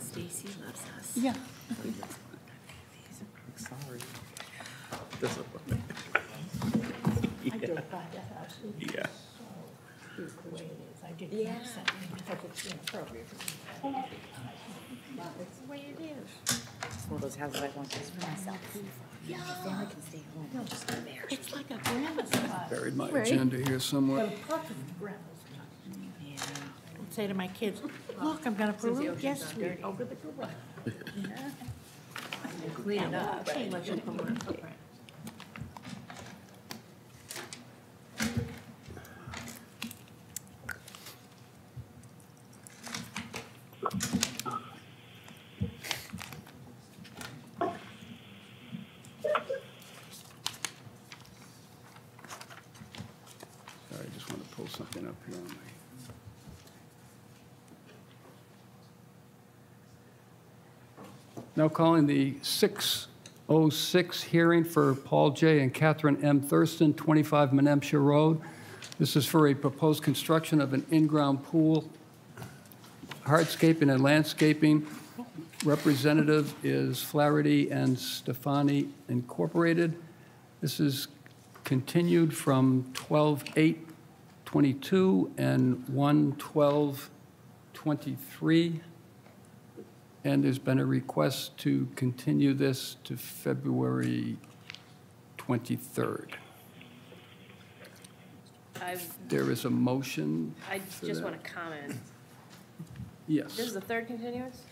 Speaker 22: Stacy loves us.
Speaker 4: Yeah.
Speaker 15: Sorry.
Speaker 4: I drove by that house.
Speaker 15: Yeah.
Speaker 4: It's the way it is. I didn't want to say it because it's inappropriate. It's the way it is.
Speaker 22: It's one of those houses I want just for myself.
Speaker 4: Yeah.
Speaker 22: The family can stay home, I'll just go there.
Speaker 4: It's like a grandma's spot.
Speaker 1: Buried my
Speaker 4: Right.
Speaker 1: agenda here somewhere.
Speaker 4: But a perfect grandma's spot. I'd say to my kids, look, I'm gonna put a
Speaker 22: Since the
Speaker 4: little
Speaker 22: ocean's
Speaker 4: guest
Speaker 22: not
Speaker 4: suite
Speaker 22: dirty.
Speaker 4: over the garage. Yeah.
Speaker 22: Clean it up.
Speaker 4: Change the footprint.
Speaker 1: Sorry, I just want to pull something up here on my. Now calling the 606 hearing for Paul J. and Catherine M. Thurston, 25 Menemsha Road. This is for a proposed construction of an in-ground pool, hardscaping and landscaping representative is Flaherty and Stefani Incorporated. This is continued from 12/8/22 and 1/12/23. And there's been a request to continue this to February 23rd.
Speaker 16: I,
Speaker 1: There is a motion.
Speaker 16: I
Speaker 1: for
Speaker 16: just
Speaker 1: that.
Speaker 16: want to comment.
Speaker 1: Yes,
Speaker 16: This is the third continuance?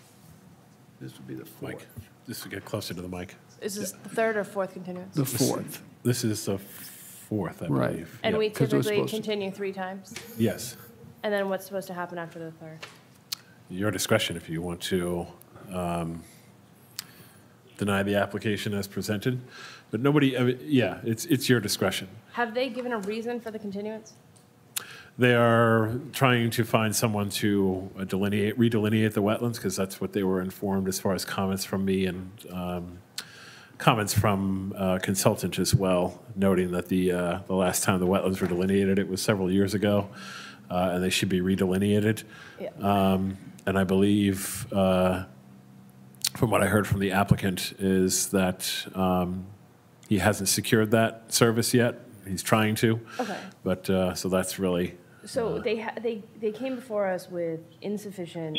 Speaker 1: this would be the
Speaker 2: Mike,
Speaker 1: fourth.
Speaker 2: just to get closer to the mic.
Speaker 16: Is this the third or fourth continuance?
Speaker 1: The fourth.
Speaker 2: This is the fourth, I
Speaker 1: Right.
Speaker 2: believe.
Speaker 16: And
Speaker 2: Yeah.
Speaker 16: we
Speaker 1: 'cause it was
Speaker 16: typically
Speaker 1: supposed to-
Speaker 16: continue three times?
Speaker 2: Yes.
Speaker 16: And then what's supposed to happen after the third?
Speaker 2: Your discretion if you want to um, deny the application as presented. But nobody, I mean, yeah, it's, it's your discretion.
Speaker 16: Have they given a reason for the continuance?
Speaker 2: They are trying to find someone to uh, delineate, redelineate the wetlands, because that's what they were informed as far as comments from me and um, comments from uh, consultant as well, noting that the, uh, the last time the wetlands were delineated, it was several years ago, uh, and they should be redelineated.
Speaker 16: Yeah.
Speaker 2: Um, And I believe, uh, from what I heard from the applicant, is that um, he hasn't secured that service yet. He's trying to.
Speaker 16: Okay.
Speaker 2: But, uh, so that's really,
Speaker 16: So they, ha- they, they came before us with insufficient,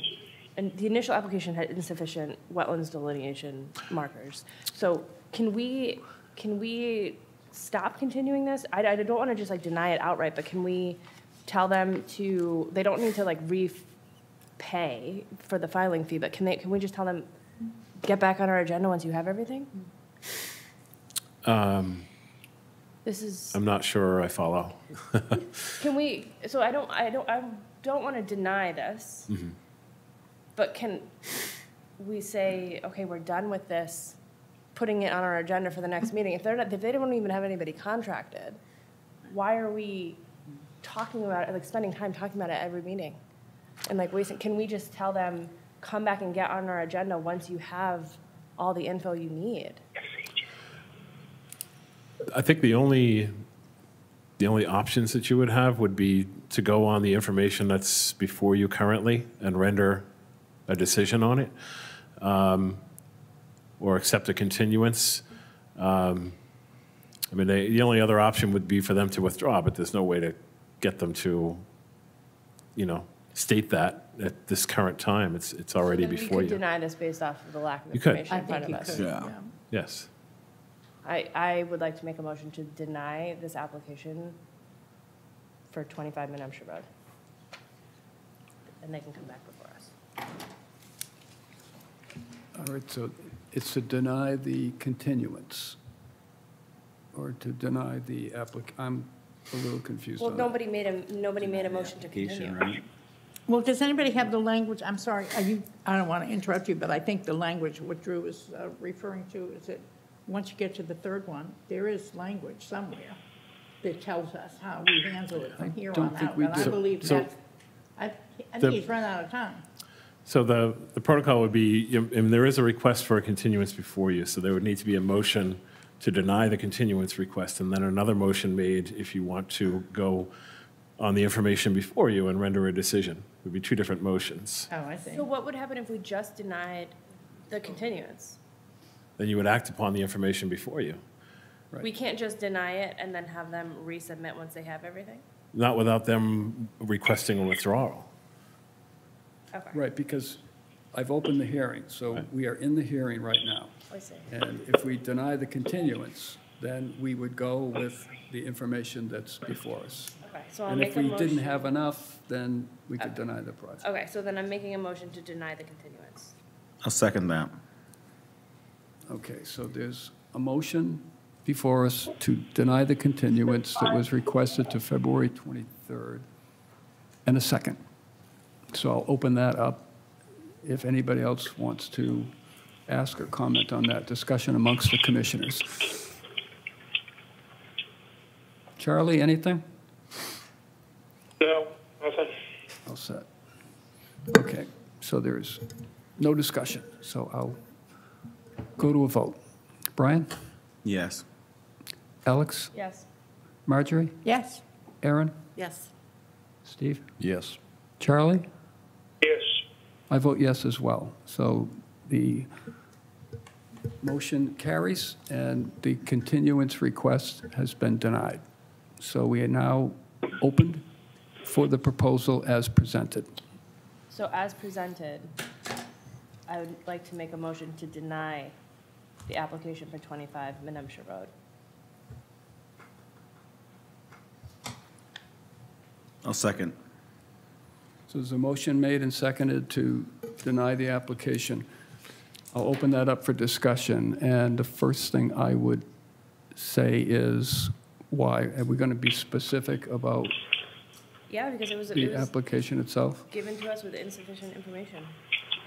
Speaker 16: and the initial application had insufficient wetlands delineation markers. So can we, can we stop continuing this? I, I don't want to just like deny it outright, but can we tell them to, they don't need to like repay for the filing fee, but can they, can we just tell them, get back on our agenda once you have everything?
Speaker 2: um,
Speaker 16: This is.
Speaker 2: I'm not sure I follow.
Speaker 16: Can we, so I don't, I don't, I don't want to deny this,
Speaker 2: Mhm.
Speaker 16: but can we say, okay, we're done with this, putting it on our agenda for the next meeting? If they're not, if they don't even have anybody contracted, why are we talking about it, like spending time talking about it every meeting? And like wasting, can we just tell them, come back and get on our agenda once you have all the info you need?
Speaker 2: I think the only, the only options that you would have would be to go on the information that's before you currently and render a decision on it, um, or accept a continuance. Um, I mean, they- the only other option would be for them to withdraw, but there's no way to get them to, you know, state that at this current time. It's, it's already
Speaker 16: Then
Speaker 2: before
Speaker 16: We could
Speaker 2: you.
Speaker 16: deny this based off of the lack of
Speaker 2: You could.
Speaker 16: information in front of us.
Speaker 2: Yes.
Speaker 16: I, I would like to make a motion to deny this application for 25 Menemsha Road. And they can come back before us.
Speaker 1: All right, so it's to deny the continuance, or to deny the applic, I'm a little confused
Speaker 16: Well,
Speaker 1: on that.
Speaker 16: nobody made a, nobody made a motion to continue.
Speaker 4: Well, does anybody have the language, I'm sorry, you, I don't want to interrupt you, but I think the language, what Drew is uh, referring to is that once you get to the third one, there is language somewhere that tells us how we handle it from here
Speaker 1: don't
Speaker 4: on out. And I believe
Speaker 2: So-
Speaker 4: that's, I, I
Speaker 2: The-
Speaker 4: think he's run out of time.
Speaker 2: So the, the protocol would be, and there is a request for a continuance before you, so there would need to be a motion to deny the continuance request, and then another motion made if you want to go on the information before you and render a decision. It would be two different motions.
Speaker 4: Oh, I see.
Speaker 16: So what would happen if we just denied the continuance?
Speaker 2: Then you would act upon the information before you,
Speaker 16: We can't just deny it and then have them resubmit once they have everything?
Speaker 2: not without them requesting a withdrawal.
Speaker 16: Okay.
Speaker 1: Right, because I've opened the hearing, so we are in the hearing right now.
Speaker 16: I see.
Speaker 1: And if we deny the continuance, then we would go with the information that's before us.
Speaker 16: Okay, so I'll
Speaker 1: And
Speaker 16: make
Speaker 1: if
Speaker 16: a
Speaker 1: we didn't
Speaker 16: motion.
Speaker 1: have enough, then we could
Speaker 16: oh.
Speaker 1: deny the project.
Speaker 16: Okay, so then I'm making a motion to deny the continuance.
Speaker 15: I'll second that.
Speaker 1: Okay, so there's a motion before us to deny the continuance that was requested to February 23rd, and a second. So I'll open that up if anybody else wants to ask or comment on that discussion amongst the commissioners. Charlie, anything?
Speaker 18: No, nothing.
Speaker 1: All set. Okay, so there's no discussion, so I'll go to a vote. Brian?
Speaker 15: Yes.
Speaker 1: Alex?
Speaker 16: Yes.
Speaker 1: Marjorie?
Speaker 4: Yes.
Speaker 1: Aaron?
Speaker 4: Yes.
Speaker 1: Steve?
Speaker 24: Yes.
Speaker 1: Charlie?
Speaker 18: Yes.
Speaker 1: I vote yes as well. So The motion carries, and the continuance request has been denied. So we are now opened for the proposal as presented.
Speaker 16: So as presented, I would like to make a motion to deny the application for 25 Menemsha Road.
Speaker 15: I'll second.
Speaker 1: So there's a motion made and seconded to deny the application. I'll open that up for discussion, and the first thing I would say is, why? Are we going to be specific about
Speaker 16: Yeah, because it was, it
Speaker 1: the
Speaker 16: was
Speaker 1: application itself?
Speaker 16: given to us with insufficient information.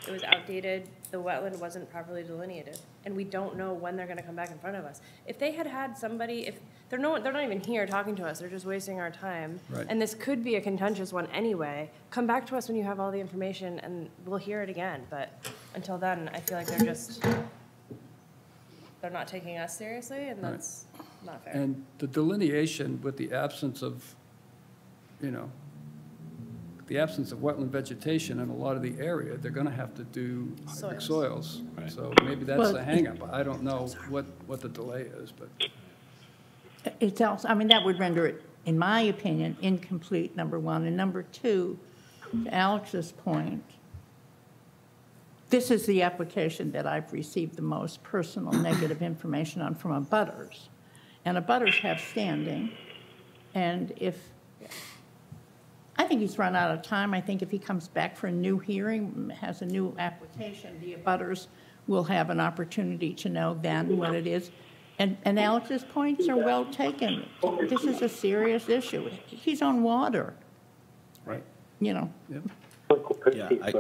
Speaker 16: It was outdated, the wetland wasn't properly delineated, and we don't know when they're gonna come back in front of us. If they had had somebody, if, they're no, they're not even here talking to us, they're just wasting our time.
Speaker 1: Right.
Speaker 16: And this could be a contentious one anyway. Come back to us when you have all the information and we'll hear it again, but until then, I feel like they're just, they're not taking us seriously, and that's not fair.
Speaker 1: And the delineation with the absence of, you know, the absence of wetland vegetation in a lot of the area, they're going to have to do hydric soils. So maybe that's
Speaker 4: Well,
Speaker 1: the hangup. I don't know what, what the delay is, but.
Speaker 4: It's also, I mean, that would render it, in my opinion, incomplete, number one. And number two, to Alex's point, this is the application that I've received the most personal negative information on from abutters. And abutters have standing, and if, I think he's run out of time. I think if he comes back for a new hearing, has a new application, the abutters will have an opportunity to know then what it is. And, and Alex's points are well taken. This is a serious issue. He's on water,
Speaker 1: Right.
Speaker 4: you know.
Speaker 15: Yeah, I,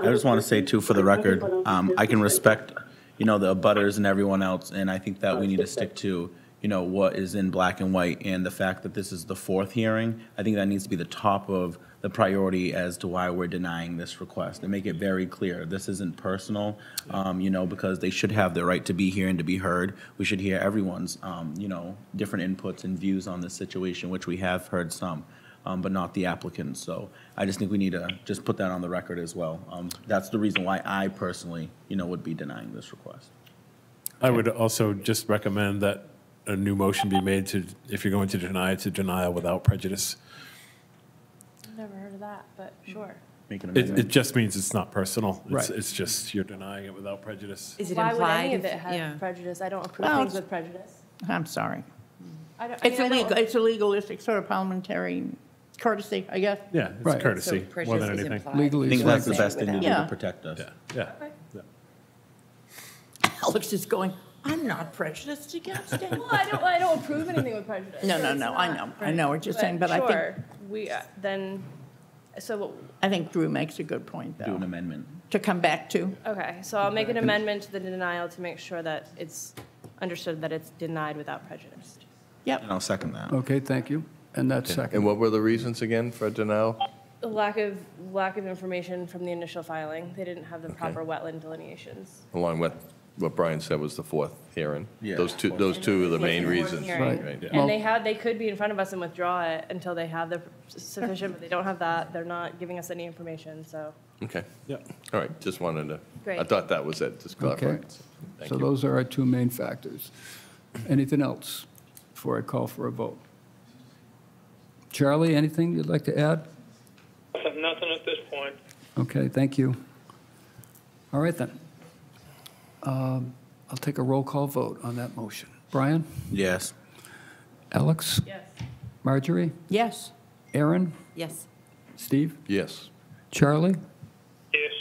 Speaker 15: I just want to say too, for the record, um, I can respect, you know, the abutters and everyone else, and I think that we need to stick to, you know, what is in black and white, and the fact that this is the fourth hearing, I think that needs to be the top of the priority as to why we're denying this request, and make it very clear, this isn't personal, um, you know, because they should have the right to be here and to be heard. We should hear everyone's, um, you know, different inputs and views on this situation, which we have heard some um, but not the applicant. So I just think we need to just put that on the record as well. Um, That's the reason why I personally, you know, would be denying this request.
Speaker 2: I would also just recommend that a new motion be made to, if you're going to deny it, to denial without prejudice.
Speaker 16: I've never heard of that, but sure.
Speaker 15: Make an
Speaker 2: It, it
Speaker 15: amendment.
Speaker 2: just means it's not personal. It's,
Speaker 1: Right.
Speaker 2: it's just you're denying it without prejudice.
Speaker 22: Is it
Speaker 16: Why would any
Speaker 22: implied?
Speaker 16: of it
Speaker 22: if-
Speaker 16: have
Speaker 22: yeah.
Speaker 16: prejudice? I don't approve
Speaker 4: Well,
Speaker 16: things
Speaker 4: it's-
Speaker 16: with prejudice.
Speaker 4: I'm sorry.
Speaker 16: I don't, I
Speaker 4: It's
Speaker 16: mean,
Speaker 4: a
Speaker 16: I don't-
Speaker 4: it's a legalistic sort of parliamentary courtesy, I guess.
Speaker 2: Yeah, it's
Speaker 1: Right.
Speaker 2: courtesy
Speaker 22: So
Speaker 2: more than
Speaker 22: prejudice is
Speaker 2: anything.
Speaker 22: implied.
Speaker 1: Legally,
Speaker 15: I think that's the best thing to do
Speaker 4: Yeah.
Speaker 15: to protect us.
Speaker 2: Yeah, yeah. yeah.
Speaker 4: Alex is going, I'm not prejudiced against it.
Speaker 16: Well, I don't, I don't approve anything with prejudice.
Speaker 4: No,
Speaker 16: so
Speaker 4: no,
Speaker 16: it's
Speaker 4: no, I
Speaker 16: not,
Speaker 4: know, I know what you're saying, but I think-
Speaker 16: we, uh, then, so,
Speaker 4: I think Drew makes a good point,
Speaker 15: Do an amendment.
Speaker 4: to come back to.
Speaker 16: okay, so I'll make an amendment to the denial to make sure that it's understood that it's denied without prejudice.
Speaker 4: Yep.
Speaker 15: And I'll second that.
Speaker 1: Okay, thank you. And that's
Speaker 19: And
Speaker 1: second.
Speaker 19: what were the reasons again for denial?
Speaker 16: The lack of, lack of information from the initial filing, they didn't have the proper wetland delineations.
Speaker 19: Along with what Brian said was the fourth hearing.
Speaker 15: Yeah.
Speaker 19: Those two, those two are the main
Speaker 16: Fourth
Speaker 19: reasons.
Speaker 16: hearing.
Speaker 1: Right.
Speaker 19: yeah.
Speaker 16: And they had, they could be in front of us and withdraw it until they have the sufficient, but they don't have that, they're not giving us any information, so.
Speaker 19: Okay.
Speaker 2: Yeah.
Speaker 19: All right, just wanted to, I
Speaker 16: Great.
Speaker 19: thought that was it, just clarify.
Speaker 1: Okay.
Speaker 19: Thank
Speaker 1: So
Speaker 19: you.
Speaker 1: those are our two main factors. Anything else before I call for a vote? Charlie, anything you'd like to add?
Speaker 18: I have nothing at this point.
Speaker 1: Okay, thank you. All right, then. Um, I'll take a roll call vote on that motion. Brian?
Speaker 15: Yes.
Speaker 1: Alex?
Speaker 16: Yes.
Speaker 1: Marjorie?
Speaker 4: Yes.
Speaker 1: Aaron?
Speaker 22: Yes.
Speaker 1: Steve?
Speaker 19: Yes.
Speaker 1: Charlie?
Speaker 18: Yes.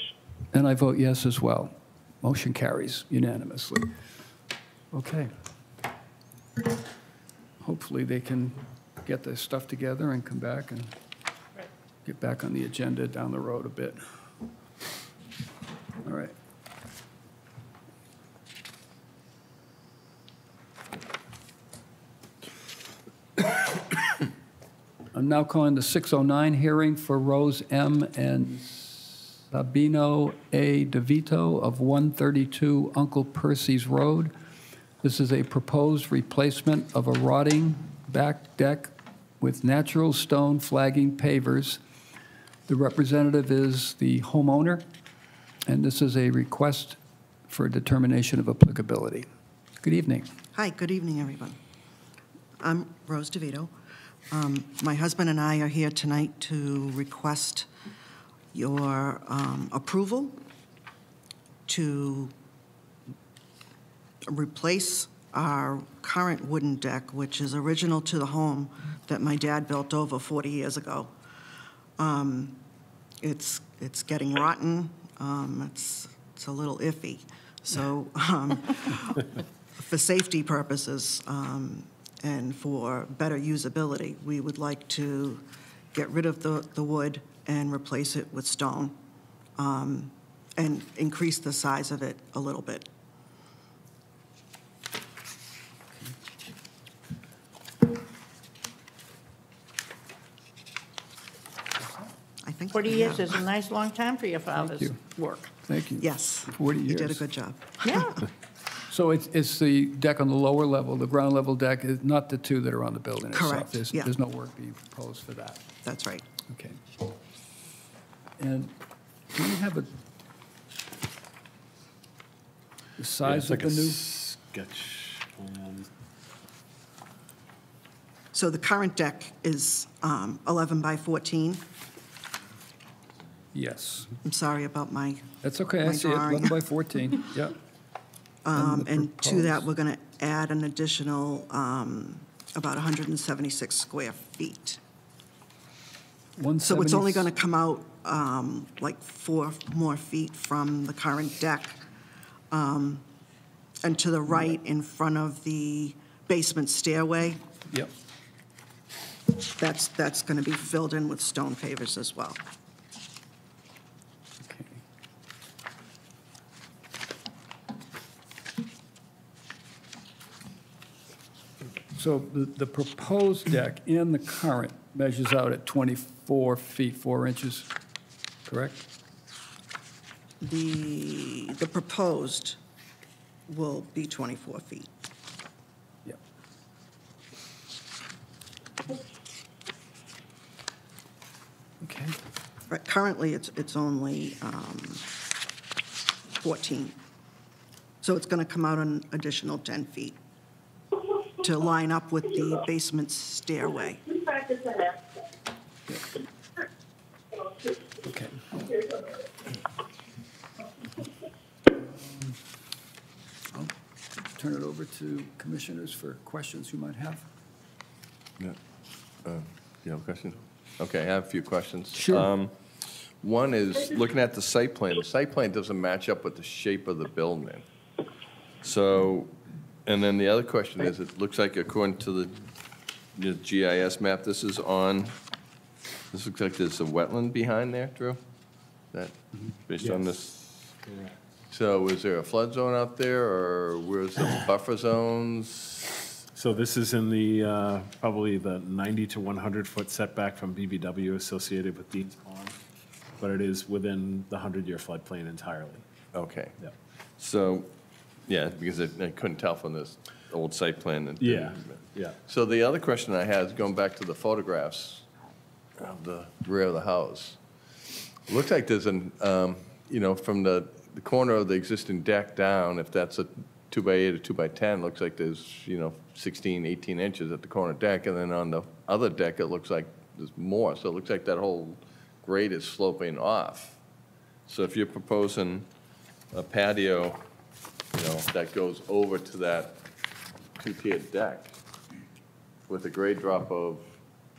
Speaker 1: And I vote yes as well. Motion carries unanimously. Okay. Hopefully, they can get their stuff together and come back and get back on the agenda down the road a bit. All right. I'm now calling the 609 hearing for Rose M. and Sabino A. DeVito of 132 Uncle Percy's Road. This is a proposed replacement of a rotting back deck with natural stone flagging pavers. The representative is the homeowner, and this is a request for determination of applicability. Good evening.
Speaker 25: Hi, good evening, everyone. I'm Rose DeVito. Um, My husband and I are here tonight to request your um, approval to replace our current wooden deck, which is original to the home that my dad built over 40 years ago. Um, It's, it's getting rotten, um, it's, it's a little iffy. So um, for safety purposes um, and for better usability, we would like to get rid of the, the wood and replace it with stone um, and increase the size of it a little bit. I think.
Speaker 4: 40
Speaker 25: we
Speaker 4: years
Speaker 25: have-
Speaker 4: is a nice long time for your father's
Speaker 1: you.
Speaker 4: work.
Speaker 1: Thank you.
Speaker 25: Yes.
Speaker 1: 40 years.
Speaker 25: You did a good job.
Speaker 4: Yeah.
Speaker 1: So it's, it's the deck on the lower level, the ground level deck, is not the two that are on the building itself?
Speaker 25: Correct,
Speaker 1: There's-
Speaker 25: yeah.
Speaker 1: There's no work being proposed for that?
Speaker 25: That's right.
Speaker 1: Okay. And do you have a, the
Speaker 2: Yeah,
Speaker 1: size
Speaker 2: it's
Speaker 1: of
Speaker 2: like
Speaker 1: the
Speaker 2: a
Speaker 1: new?
Speaker 2: Sketch plan.
Speaker 25: So the current deck is um, 11 by 14.
Speaker 1: Yes.
Speaker 25: I'm sorry about my.
Speaker 1: That's okay, I
Speaker 25: my
Speaker 1: see it,
Speaker 25: drawing.
Speaker 1: 11 by 14, yep.
Speaker 25: Um, And to that, we're going to add an additional um, about 176 square feet. So it's only going to come out um, like four more feet from the current deck. Um, And to the right, in front of the basement stairway,
Speaker 1: Yep.
Speaker 25: that's, that's going to be filled in with stone pavers as well.
Speaker 1: So the, the proposed deck in the current measures out at 24 feet, 4 inches, correct?
Speaker 25: The, the proposed will be 24 feet.
Speaker 1: Yep. Okay.
Speaker 25: Right, currently, it's, it's only um, 14. So it's going to come out an additional 10 feet to line up with the basement stairway.
Speaker 1: Okay. I'll Turn it over to commissioners for questions you might have.
Speaker 19: Yeah. Uh, You have a question? Okay, I have a few questions.
Speaker 1: Sure.
Speaker 19: Um, One is, looking at the site plan, the site plan doesn't match up with the shape of the building. So, and then the other question is, it looks like according to the the GIS map, this is on, this looks like there's a wetland behind there, Drew? That, based on this?
Speaker 2: Correct.
Speaker 19: So is there a flood zone out there, or where's the buffer zones?
Speaker 2: So this is in the, uh, probably the 90 to 100-foot setback from BVW associated with Dean's Pond, but it is within the 100-year floodplain entirely.
Speaker 19: Okay.
Speaker 2: Yep.
Speaker 19: So, yeah, because I I couldn't tell from this old site plan. that-
Speaker 2: Yeah, yeah.
Speaker 19: So the other question I had is going back to the photographs of the rear of the house. Looks like there's an, um, you know, from the, the corner of the existing deck down, if that's a two by eight or two by 10, looks like there's, you know, 16, 18 inches at the corner deck, and then on the other deck, it looks like there's more. So it looks like that whole grade is sloping off. So if you're proposing a patio, you know, that goes over to that two-tiered deck with a grade drop of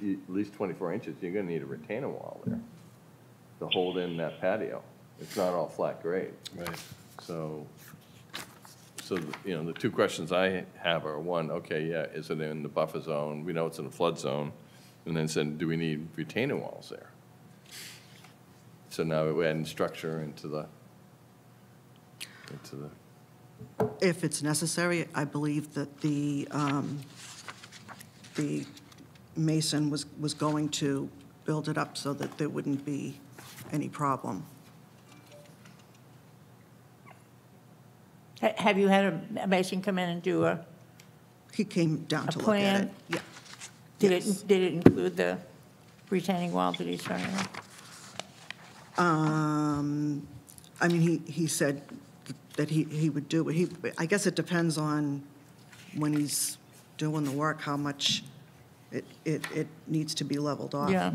Speaker 19: at least 24 inches, you're gonna need a retaining wall there to hold in that patio. It's not all flat grade.
Speaker 2: Right.
Speaker 19: So, so, you know, the two questions I have are, one, okay, yeah, is it in the buffer zone? We know it's in the flood zone. And then said, do we need retaining walls there? So now we're adding structure into the, into the
Speaker 25: If it's necessary, I believe that the, um, the mason was, was going to build it up so that there wouldn't be any problem.
Speaker 4: Ha- Have you had a mason come in and do a,
Speaker 25: He came down to look at
Speaker 4: plan?
Speaker 25: it. Yeah.
Speaker 4: Did
Speaker 25: Yes.
Speaker 4: it, did it include the retaining wall that he's talking about?
Speaker 25: Um, I mean, he, he said that he, he would do. He, I guess it depends on when he's doing the work, how much it, it, it needs to be leveled off.
Speaker 4: Yeah.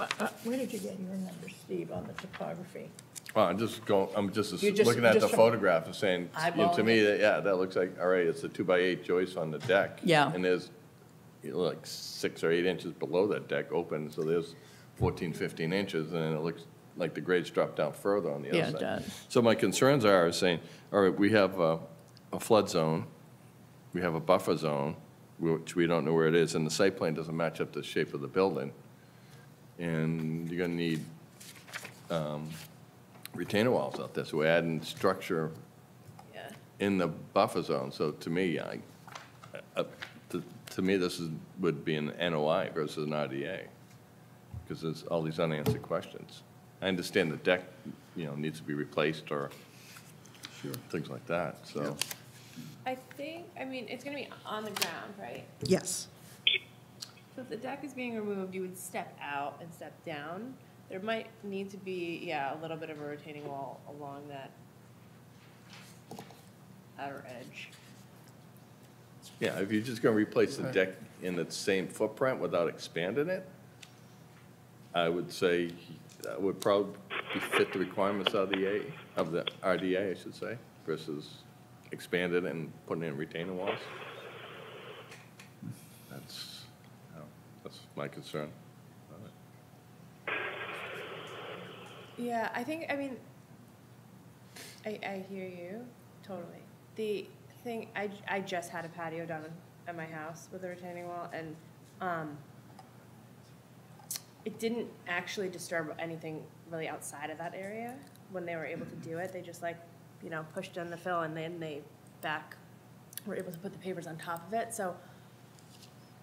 Speaker 4: Uh, uh, Where did you get your number, Steve, on the topography?
Speaker 19: Well, I'm just going, I'm just
Speaker 4: just-
Speaker 19: looking at the
Speaker 4: just from-
Speaker 19: photograph and saying, you know, to me, that- yeah, that looks like, all right, it's a two by eight joist on the deck.
Speaker 4: Yeah.
Speaker 19: And there's, you know, like six or eight inches below that deck open, so there's 14, 15 inches, and it looks like the grades drop down further on the other
Speaker 4: Yeah,
Speaker 19: side.
Speaker 4: does.
Speaker 19: So my concerns are saying, all right, we have a, a flood zone, we have a buffer zone, which we don't know where it is, and the site plan doesn't match up the shape of the building. And you're gonna need, um, retaining walls out there, so we're adding structure
Speaker 16: Yeah.
Speaker 19: in the buffer zone, so to me, I, uh, to, to me, this is, would be an NOI versus an RDA, because there's all these unanswered questions. I understand the deck, you know, needs to be replaced or things like that, so.
Speaker 16: I think, I mean, it's gonna be on the ground, right?
Speaker 25: Yes.
Speaker 16: So if the deck is being removed, you would step out and step down. There might need to be, yeah, a little bit of a retaining wall along that outer edge.
Speaker 19: Yeah, if you're just gonna replace the deck in the same footprint without expanding it, I would say would probably fit the requirements of the A, of the RDA, I should say, versus expanding it and putting in retaining walls. That's, that's my concern.
Speaker 16: Yeah, I think, I mean, I, I hear you, totally. The thing, I, I just had a patio done at my house with a retaining wall, and, um, it didn't actually disturb anything really outside of that area when they were able to do it. They just like, you know, pushed in the fill and then they back, were able to put the papers on top of it, so,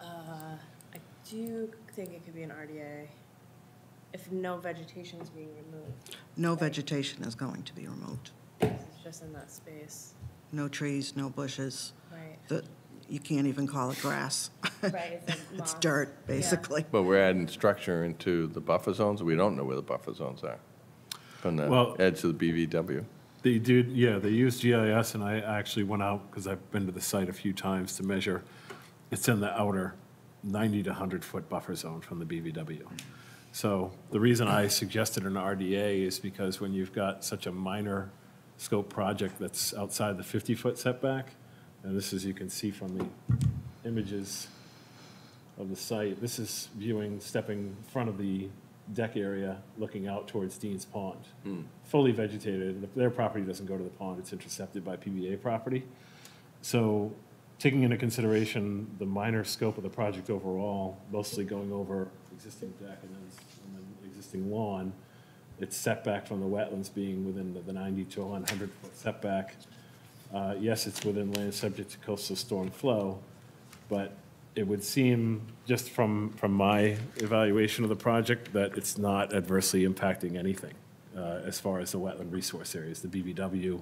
Speaker 16: uh, I do think it could be an RDA if no vegetation is being removed.
Speaker 25: No vegetation is going to be removed.
Speaker 16: It's just in that space.
Speaker 25: No trees, no bushes.
Speaker 16: Right.
Speaker 25: The, you can't even call it grass.
Speaker 16: Right, it's like
Speaker 25: It's
Speaker 16: moss.
Speaker 25: dirt,
Speaker 16: Yeah.
Speaker 25: basically.
Speaker 19: But we're adding structure into the buffer zones, we don't know where the buffer zones are, from the
Speaker 2: Well-
Speaker 19: edge of the BVW.
Speaker 2: They did, yeah, they used GIS, and I actually went out, because I've been to the site a few times to measure. It's in the outer 90 to 100-foot buffer zone from the BVW. So the reason I suggested an RDA is because when you've got such a minor scope project that's outside the 50-foot setback, and this is, you can see from the images of the site, this is viewing, stepping in front of the deck area, looking out towards Dean's Pond. Hmm. Fully vegetated, their property doesn't go to the pond, it's intercepted by PBA property. So taking into consideration the minor scope of the project overall, mostly going over existing deck and then, and then existing lawn, it's setback from the wetlands being within the- the 90 to 100 foot setback. Uh, Yes, it's within land subject to coastal storm flow, but it would seem, just from, from my evaluation of the project, that it's not adversely impacting anything uh, as far as the wetland resource areas, the BVW.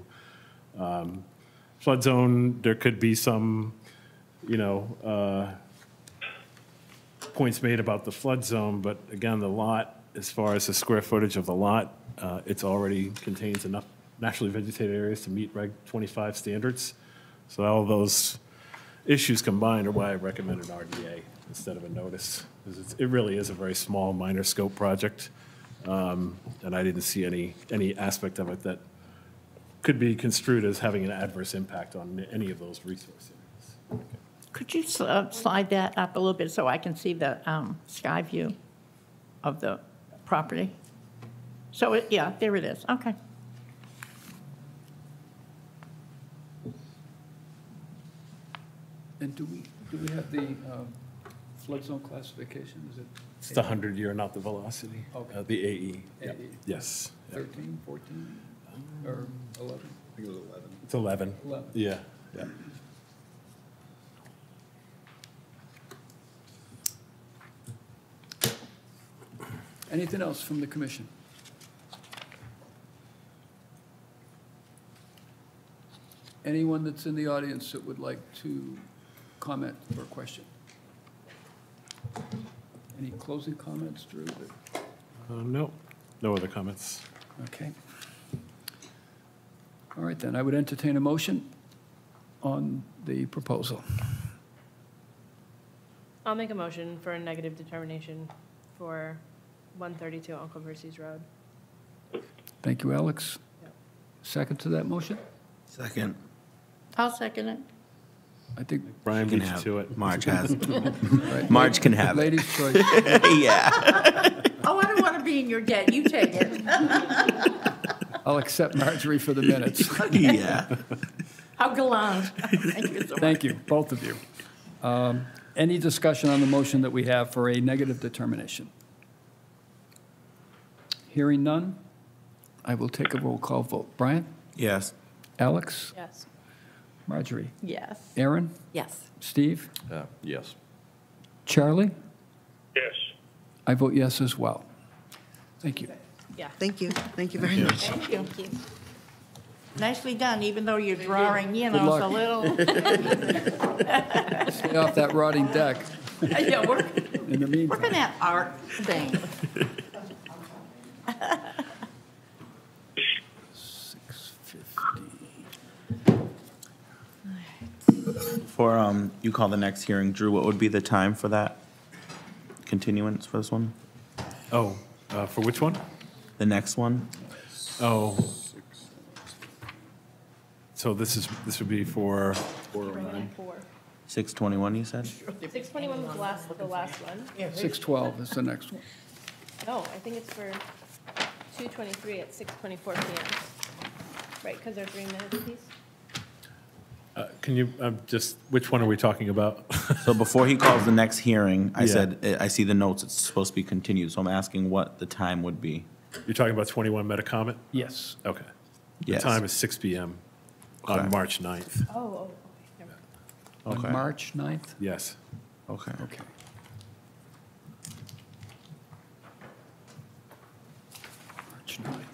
Speaker 2: Um, Flood zone, there could be some, you know, uh, points made about the flood zone, but again, the lot, as far as the square footage of the lot, uh, it's already contains enough naturally vegetated areas to meet Reg 25 standards. So all those issues combined are why I recommended RDA instead of a notice. it really is a very small, minor scope project, um, and I didn't see any, any aspect of it that could be construed as having an adverse impact on any of those resource areas.
Speaker 4: Could you sl- uh, slide that up a little bit so I can see the um, sky view of the property? So, it- yeah, there it is, okay.
Speaker 1: And do we, do we have the um, flood zone classification? Is it?
Speaker 2: It's the 100-year, not the velocity,
Speaker 1: Okay.
Speaker 2: uh, the AE. Yep.
Speaker 1: AE.
Speaker 2: Yes. Yep.
Speaker 1: 13, 14, or 11?
Speaker 24: I think it was 11.
Speaker 2: It's 11.
Speaker 1: 11.
Speaker 2: Yeah, yeah.
Speaker 1: Anything else from the commission? Anyone that's in the audience that would like to comment or question? Any closing comments, Drew?
Speaker 2: Uh, No, no other comments.
Speaker 1: Okay. All right, then, I would entertain a motion on the proposal.
Speaker 16: I'll make a motion for a negative determination for 132 Uncle Percy's Road.
Speaker 1: Thank you, Alex. Second to that motion?
Speaker 15: Second.
Speaker 4: I'll second it.
Speaker 1: I think.
Speaker 2: Brian
Speaker 15: Can
Speaker 2: beat you
Speaker 15: have-
Speaker 2: to it.
Speaker 15: Marge has.
Speaker 1: Right.
Speaker 15: Marge can have it.
Speaker 1: Ladies' choice.
Speaker 15: Yeah.
Speaker 4: Oh, I don't want to be in your debt, you take it.
Speaker 1: I'll accept Marjorie for the minutes.
Speaker 15: Yeah.
Speaker 4: How gallant. Thank you so much.
Speaker 1: Thank you, both of you. Um, Any discussion on the motion that we have for a negative determination? Hearing none, I will take a roll call vote. Brian?
Speaker 15: Yes.
Speaker 1: Alex?
Speaker 16: Yes.
Speaker 1: Marjorie?
Speaker 4: Yes.
Speaker 1: Aaron?
Speaker 22: Yes.
Speaker 1: Steve?
Speaker 19: Uh, Yes.
Speaker 1: Charlie?
Speaker 18: Yes.
Speaker 1: I vote yes as well. Thank you.
Speaker 16: Yeah.
Speaker 25: Thank you, thank you very much.
Speaker 4: Thank you. Thank you. Nicely done, even though you're drawing, you know,
Speaker 1: luck.
Speaker 4: a little.
Speaker 1: Stay off that rotting deck
Speaker 4: Yeah, we're,
Speaker 1: in the
Speaker 4: working
Speaker 1: meantime.
Speaker 4: that art thing.
Speaker 15: For, um, you call the next hearing, Drew, what would be the time for that continuance for this one?
Speaker 2: Oh, uh, for which one?
Speaker 15: The next one?
Speaker 2: Oh. So this is, this would be for 409?
Speaker 16: Four.
Speaker 15: 621, you said?
Speaker 16: 621 was the last, the last one.
Speaker 1: 612 is the next one.
Speaker 16: No, I think it's for 223 at 6:24 PM. Right, because they're three minutes apiece?
Speaker 2: Uh, Can you, um, just, which one are we talking about?
Speaker 15: So before he calls the next hearing, I
Speaker 2: Yeah.
Speaker 15: said, eh, I see the notes, it's supposed to be continued, so I'm asking what the time would be.
Speaker 2: You're talking about 21 Metacomet?
Speaker 1: Yes.
Speaker 2: Okay. The
Speaker 15: Yes.
Speaker 2: time is 6 PM
Speaker 15: Okay.
Speaker 2: on March 9th.
Speaker 16: Oh, oh, okay, never mind.
Speaker 1: On
Speaker 15: Okay.
Speaker 1: March 9th?
Speaker 2: Yes.
Speaker 15: Okay.
Speaker 1: Okay. March 9th.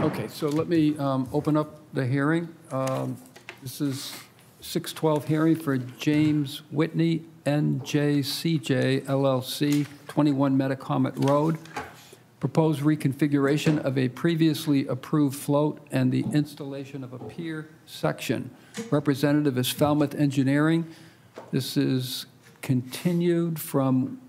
Speaker 1: Okay, so let me um, open up the hearing. Um, This is 612 hearing for James Whitney, NJCJ LLC, 21 Metacomet Road. Proposed reconfiguration of a previously approved float and the installation of a pier section. Representative is Falmouth Engineering. This is continued from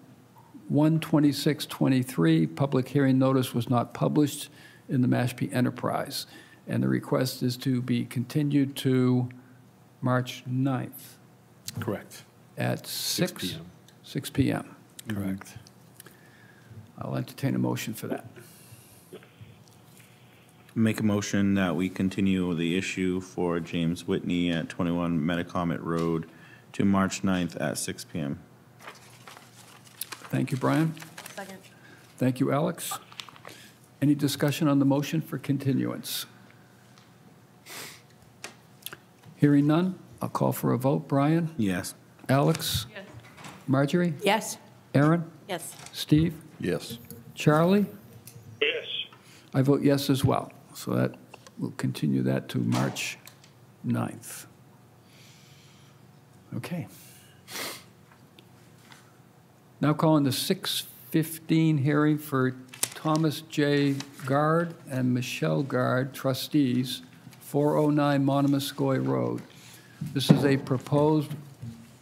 Speaker 1: 12623. Public hearing notice was not published in the Mashpee Enterprise. And the request is to be continued to March 9th
Speaker 2: Correct.
Speaker 1: at 6?
Speaker 2: 6 p.m.
Speaker 1: 6 p.m.
Speaker 2: Correct.
Speaker 1: I'll entertain a motion for that.
Speaker 15: Make a motion that we continue the issue for James Whitney at 21 Metacomet Road to March 9th at 6 PM.
Speaker 1: Thank you, Brian.
Speaker 16: Second.
Speaker 1: Thank you, Alex. Any discussion on the motion for continuance? Hearing none, I'll call for a vote. Brian?
Speaker 15: Yes.
Speaker 1: Alex?
Speaker 16: Yes.
Speaker 1: Marjorie?
Speaker 4: Yes.
Speaker 1: Aaron?
Speaker 22: Yes.
Speaker 1: Steve?
Speaker 19: Yes.
Speaker 1: Charlie?
Speaker 18: Yes.
Speaker 1: I vote yes as well. So that, we'll continue that to March 9th. Okay. Now calling the 6:15 hearing for Thomas J. Guard and Michelle Guard, trustees, 409 Monomoscoy Road. This is a proposed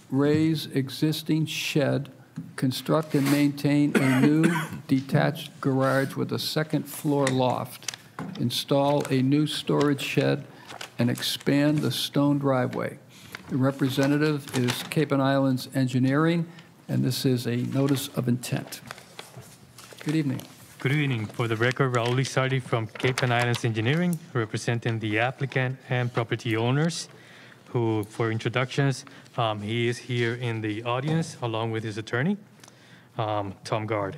Speaker 1: raise existing shed, construct and maintain a new detached garage with a second floor loft, install a new storage shed, and expand the stone driveway. The representative is Cape and Islands Engineering, and this is a notice of intent. Good evening.
Speaker 9: Good evening. For the record, Raul Lizardi from Cape and Islands Engineering, representing the applicant and property owners, who, for introductions, um, he is here in the audience along with his attorney, um, Tom Guard.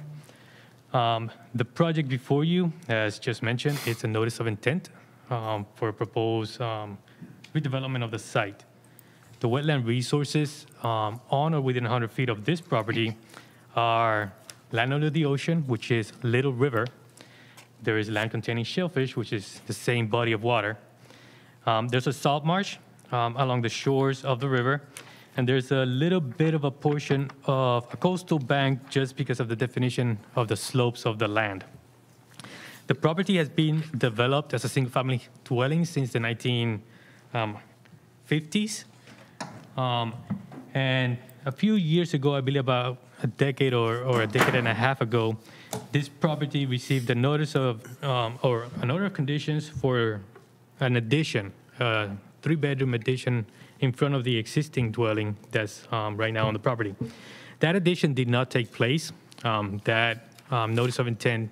Speaker 9: Um, The project before you, as just mentioned, it's a notice of intent um, for a proposed um, redevelopment of the site. The wetland resources um, on or within 100 feet of this property are land under the ocean, which is Little River. There is land containing shellfish, which is the same body of water. Um, there's a salt marsh um, along the shores of the river, and there's a little bit of a portion of a coastal bank just because of the definition of the slopes of the land. the property has been developed as a single-family dwelling since the 1950s. Um, and a few years ago, I believe about a decade or, or a decade and a half ago, this property received a notice of, um, or an order of conditions for an addition, a three-bedroom addition in front of the existing dwelling that's um, right now on the property. That addition did not take place. Um, That um, notice of intent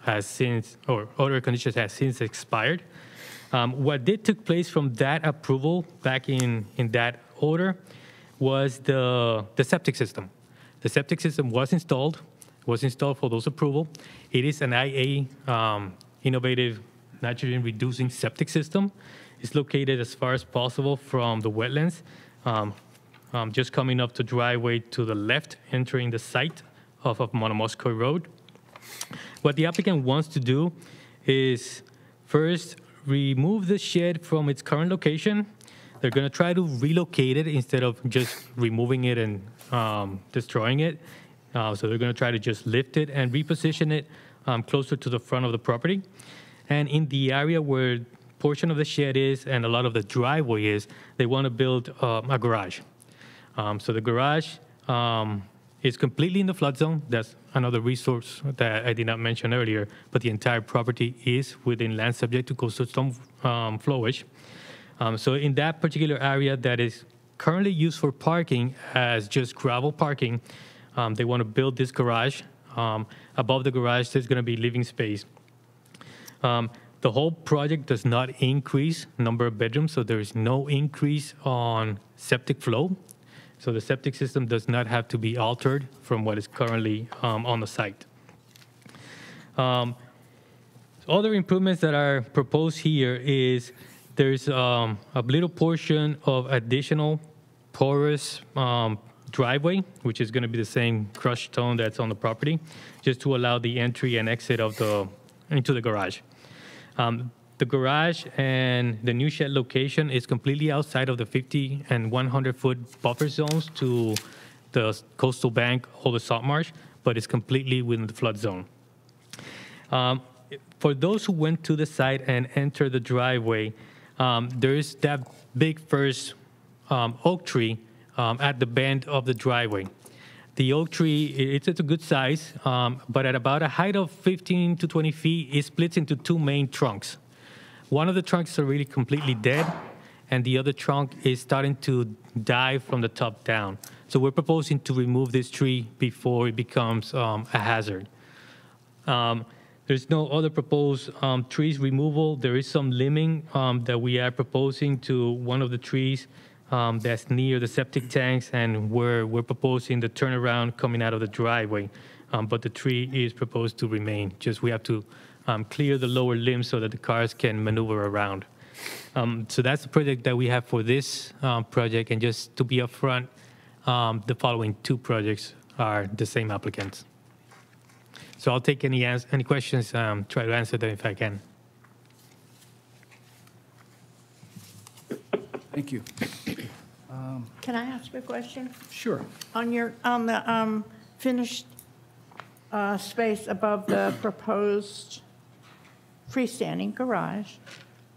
Speaker 9: has since, or order of conditions has since expired. Um, What did took place from that approval back in, in that order was the, the septic system. The septic system was installed, was installed for those approval. It is an IA um, innovative nitrogen reducing septic system. It's located as far as possible from the wetlands, um, um, just coming up the driveway to the left, entering the site off of Monomoscoy Road. What the applicant wants to do is first remove the shed from its current location. They're going to try to relocate it instead of just removing it and um, destroying it. Uh, so they're going to try to just lift it and reposition it um, closer to the front of the property. And in the area where portion of the shed is and a lot of the driveway is, they want to build um, a garage. Um, so the garage um, is completely in the flood zone. That's another resource that I did not mention earlier, but the entire property is within land subject to coastal storm um, flowage. So in that particular area that is currently used for parking as just gravel parking, um, they want to build this garage. Um, above the garage, there's going to be living space. Um, the whole project does not increase number of bedrooms, so there is no increase on septic flow. So the septic system does not have to be altered from what is currently um, on the site. Um, other improvements that are proposed here is there's um, a little portion of additional porous um, driveway, which is going to be the same crushed stone that's on the property, just to allow the entry and exit of the into the garage. Um, the garage and the new shed location is completely outside of the 50 and 100 foot buffer zones to the coastal bank or the salt marsh, but it's completely within the flood zone. Um, for those who went to the site and entered the driveway, um, there is that big first um, oak tree um, at the bend of the driveway. The oak tree, it's, it's a good size, um, but at about a height of 15 to 20 feet, it splits into two main trunks. One of the trunks are really completely dead, and the other trunk is starting to die from the top down. So we're proposing to remove this tree before it becomes um, a hazard. Um, there's no other proposed um, trees removal. There is some limbing um, that we are proposing to one of the trees um, that's near the septic tanks, and where we're proposing the turnaround coming out of the driveway. Um, but the tree is proposed to remain. Just we have to um, clear the lower limbs so that the cars can maneuver around. Um, so that's the project that we have for this project. And just to be upfront, the following two projects are the same applicants. So I'll take any ans- any questions, um, try to answer them if I can.
Speaker 1: Thank you.
Speaker 4: Can I ask a question?
Speaker 1: Sure.
Speaker 4: On your, on the um, finished uh, space above the proposed freestanding garage,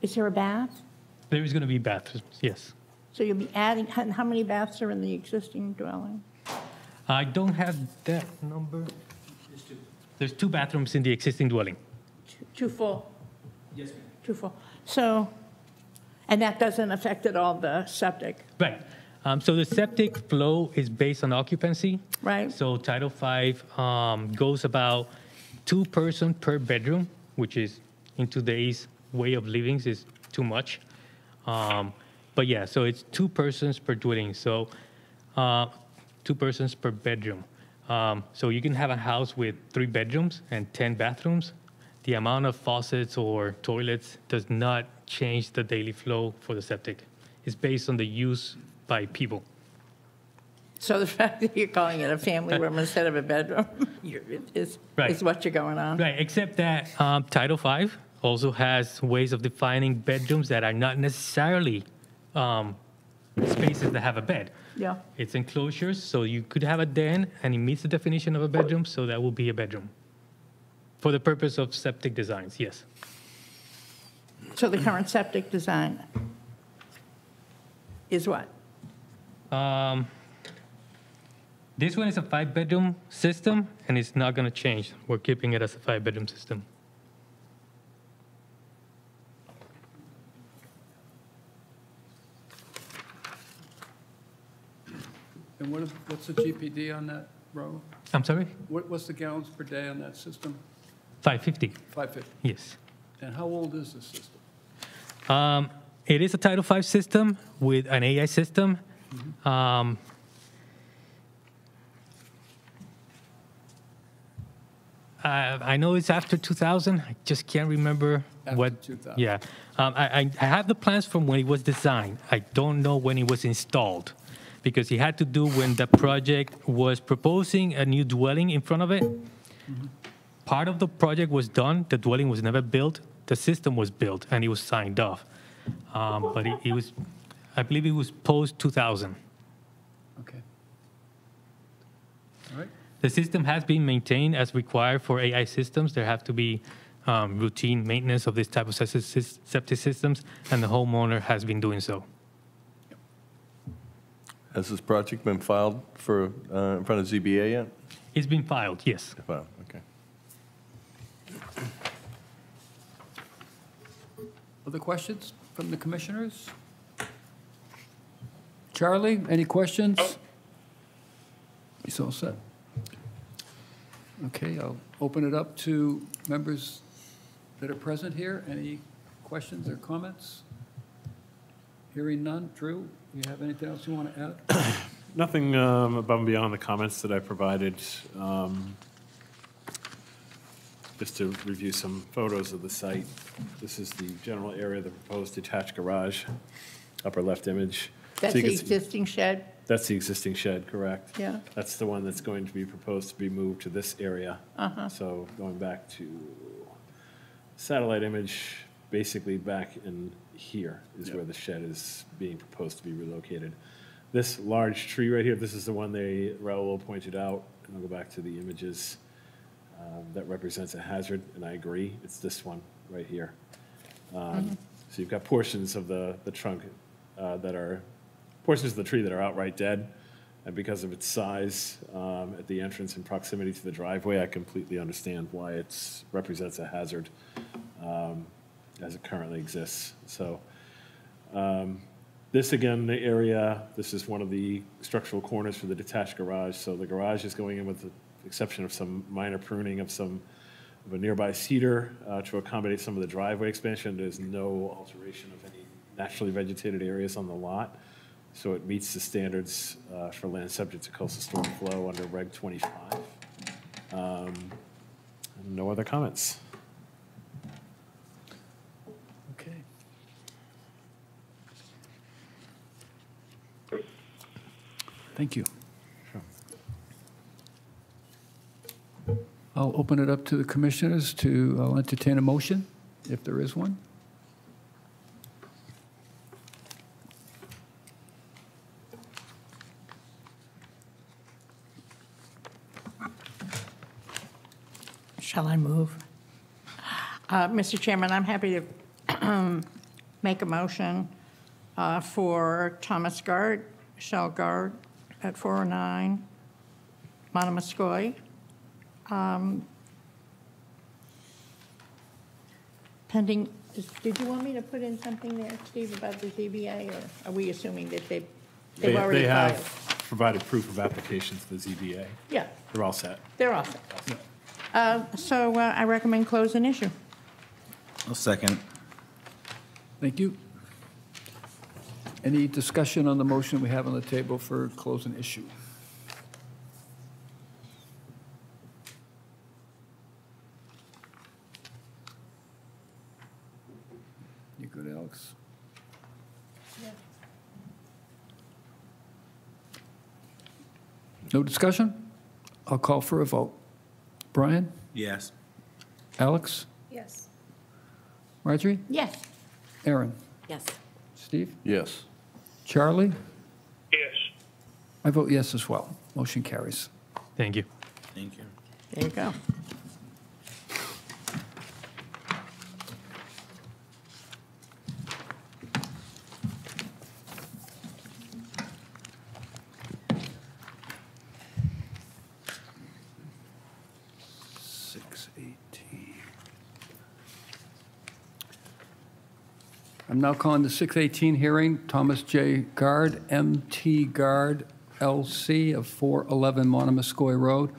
Speaker 4: is there a bath?
Speaker 9: There is going to be bathrooms, yes.
Speaker 4: So you'll be adding, and how many baths are in the existing dwelling?
Speaker 9: I don't have that number. There's two bathrooms in the existing dwelling.
Speaker 4: Two full? Yes, ma'am. Two full. So, and that doesn't affect at all the septic?
Speaker 9: Right. Um, so the septic flow is based on occupancy.
Speaker 4: Right.
Speaker 9: So Title V um, goes about two person per bedroom, which is in today's way of living is too much. Um, but yeah, so it's two persons per dwelling. So uh, two persons per bedroom. Um, so you can have a house with three bedrooms and 10 bathrooms. The amount of faucets or toilets does not change the daily flow for the septic. It's based on the use by people.
Speaker 4: So the fact that you're calling it a family room instead of a bedroom is,
Speaker 9: Right.
Speaker 4: is what you're going on?
Speaker 9: Right, except that um, Title V also has ways of defining bedrooms that are not necessarily um, spaces that have a bed.
Speaker 4: Yeah.
Speaker 9: It's enclosures, so you could have a den, and it meets the definition of a bedroom, so that will be a bedroom. For the purpose of septic designs, yes.
Speaker 4: So the current septic design is what?
Speaker 9: Um, this one is a five-bedroom system, and it's not going to change. We're keeping it as a five-bedroom system.
Speaker 1: And what is, what's the GPD on that row?
Speaker 9: I'm sorry?
Speaker 1: What, what's the gallons per day on that system?
Speaker 9: 550.
Speaker 1: 550.
Speaker 9: Yes.
Speaker 1: And how old is the system?
Speaker 9: Um, it is a Title V system with an AI system. Um, I, I know it's after 2000. I just can't remember
Speaker 1: After
Speaker 9: what.
Speaker 1: 2000.
Speaker 9: Yeah. Um, I, I have the plans from when it was designed. I don't know when it was installed because it had to do when the project was proposing a new dwelling in front of it. Part of the project was done, the dwelling was never built, the system was built, and it was signed off. Um, but it, it was, I believe it was post 2000.
Speaker 1: Okay. All right.
Speaker 9: The system has been maintained as required for AI systems. There have to be um, routine maintenance of this type of septic systems, and the homeowner has been doing so.
Speaker 19: Has this project been filed for, uh, in front of ZBA yet?
Speaker 9: It's been filed, yes.
Speaker 19: Filed, okay.
Speaker 1: Other questions from the commissioners? Charlie, any questions? He's all set. Okay, I'll open it up to members that are present here. Any questions or comments? Hearing none. Drew, you have anything else you want to add?
Speaker 2: Nothing um, above and beyond the comments that I provided. Um, Just to review some photos of the site. This is the general area of the proposed detached garage, upper left image.
Speaker 4: That's
Speaker 2: you
Speaker 4: the
Speaker 2: can see-
Speaker 4: existing shed?
Speaker 2: That's the existing shed, correct?
Speaker 4: Yeah.
Speaker 2: That's the one that's going to be proposed to be moved to this area.
Speaker 4: Uh-huh.
Speaker 2: So going back to satellite image, basically back in here is where the shed is being proposed to be relocated. This large tree right here, this is the one they, Raul pointed out, and I'll go back to the images, um, that represents a hazard, and I agree, it's this one right here. Um, So you've got portions of the, the trunk uh, that are, portions of the tree that are outright dead, and because of its size um, at the entrance and proximity to the driveway, I completely understand why it represents a hazard um, as it currently exists. So um, this, again, the area, this is one of the structural corners for the detached garage. So the garage is going in with the exception of some minor pruning of some, of a nearby cedar uh, to accommodate some of the driveway expansion. There's no alteration of any naturally vegetated areas on the lot. So it meets the standards uh, for land subject to coastal storm flow under Reg 25. Um, No other comments.
Speaker 1: Okay. Thank you. Sure. I'll open it up to the commissioners to, I'll entertain a motion, if there is one.
Speaker 4: Shall I move? Uh, Mr. Chairman, I'm happy to make a motion uh, for Thomas Guard, Shell Guard at 409 Monomoscoy. Um, Pending, did you want me to put in something there, Steve, about the ZBA, or are we assuming that they,
Speaker 2: They
Speaker 4: they've already
Speaker 2: they
Speaker 4: filed?
Speaker 2: have provided proof of application to the ZBA.
Speaker 4: Yeah,
Speaker 2: They're all set.
Speaker 4: they're all set. Uh, So uh, I recommend close an issue.
Speaker 15: I'll second.
Speaker 1: Thank you. Any discussion on the motion we have on the table for close an issue? You good, Alex? No discussion? I'll call for a vote. Brian?
Speaker 15: Yes.
Speaker 1: Alex?
Speaker 16: Yes.
Speaker 1: Marjorie?
Speaker 4: Yes.
Speaker 1: Aaron?
Speaker 22: Yes.
Speaker 1: Steve?
Speaker 19: Yes.
Speaker 1: Charlie?
Speaker 18: Yes.
Speaker 1: I vote yes as well. Motion carries.
Speaker 9: Thank you.
Speaker 15: Thank you.
Speaker 4: There you go.
Speaker 1: I'm now calling the 618 hearing, Thomas J. Guard, MT Guard LC of 411 Monomoscoy Road.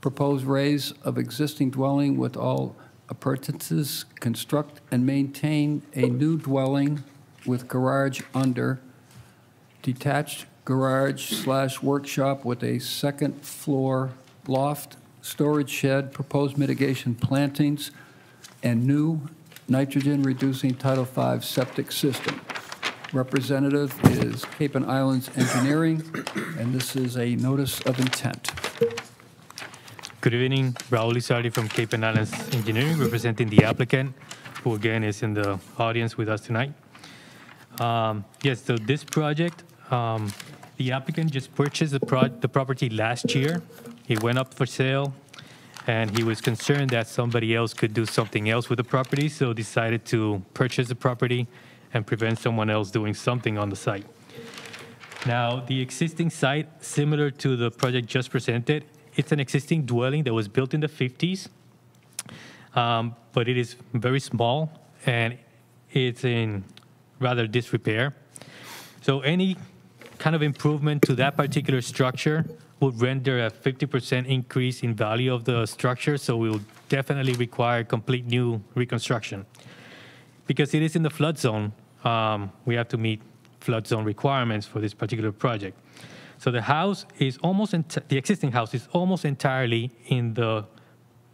Speaker 1: Proposed raise of existing dwelling with all appurtenances, construct and maintain a new dwelling with garage under, detached garage slash workshop with a second floor loft, storage shed, proposed mitigation plantings, and new nitrogen-reducing Title V septic system. Representative is Cape and Islands Engineering, and this is a notice of intent.
Speaker 9: Good evening, Raul Lizardi from Cape and Islands Engineering, representing the applicant, who again is in the audience with us tonight. Um, Yes, so this project, um, the applicant just purchased the pro- the property last year. It went up for sale, and he was concerned that somebody else could do something else with the property, so decided to purchase the property and prevent someone else doing something on the site. Now, the existing site, similar to the project just presented, it's an existing dwelling that was built in the 50s, um, but it is very small and it's in rather disrepair. So any kind of improvement to that particular structure would render a 50% increase in value of the structure, so we will definitely require complete new reconstruction. Because it is in the flood zone, um, we have to meet flood zone requirements for this particular project. So the house is almost, the existing house is almost entirely in the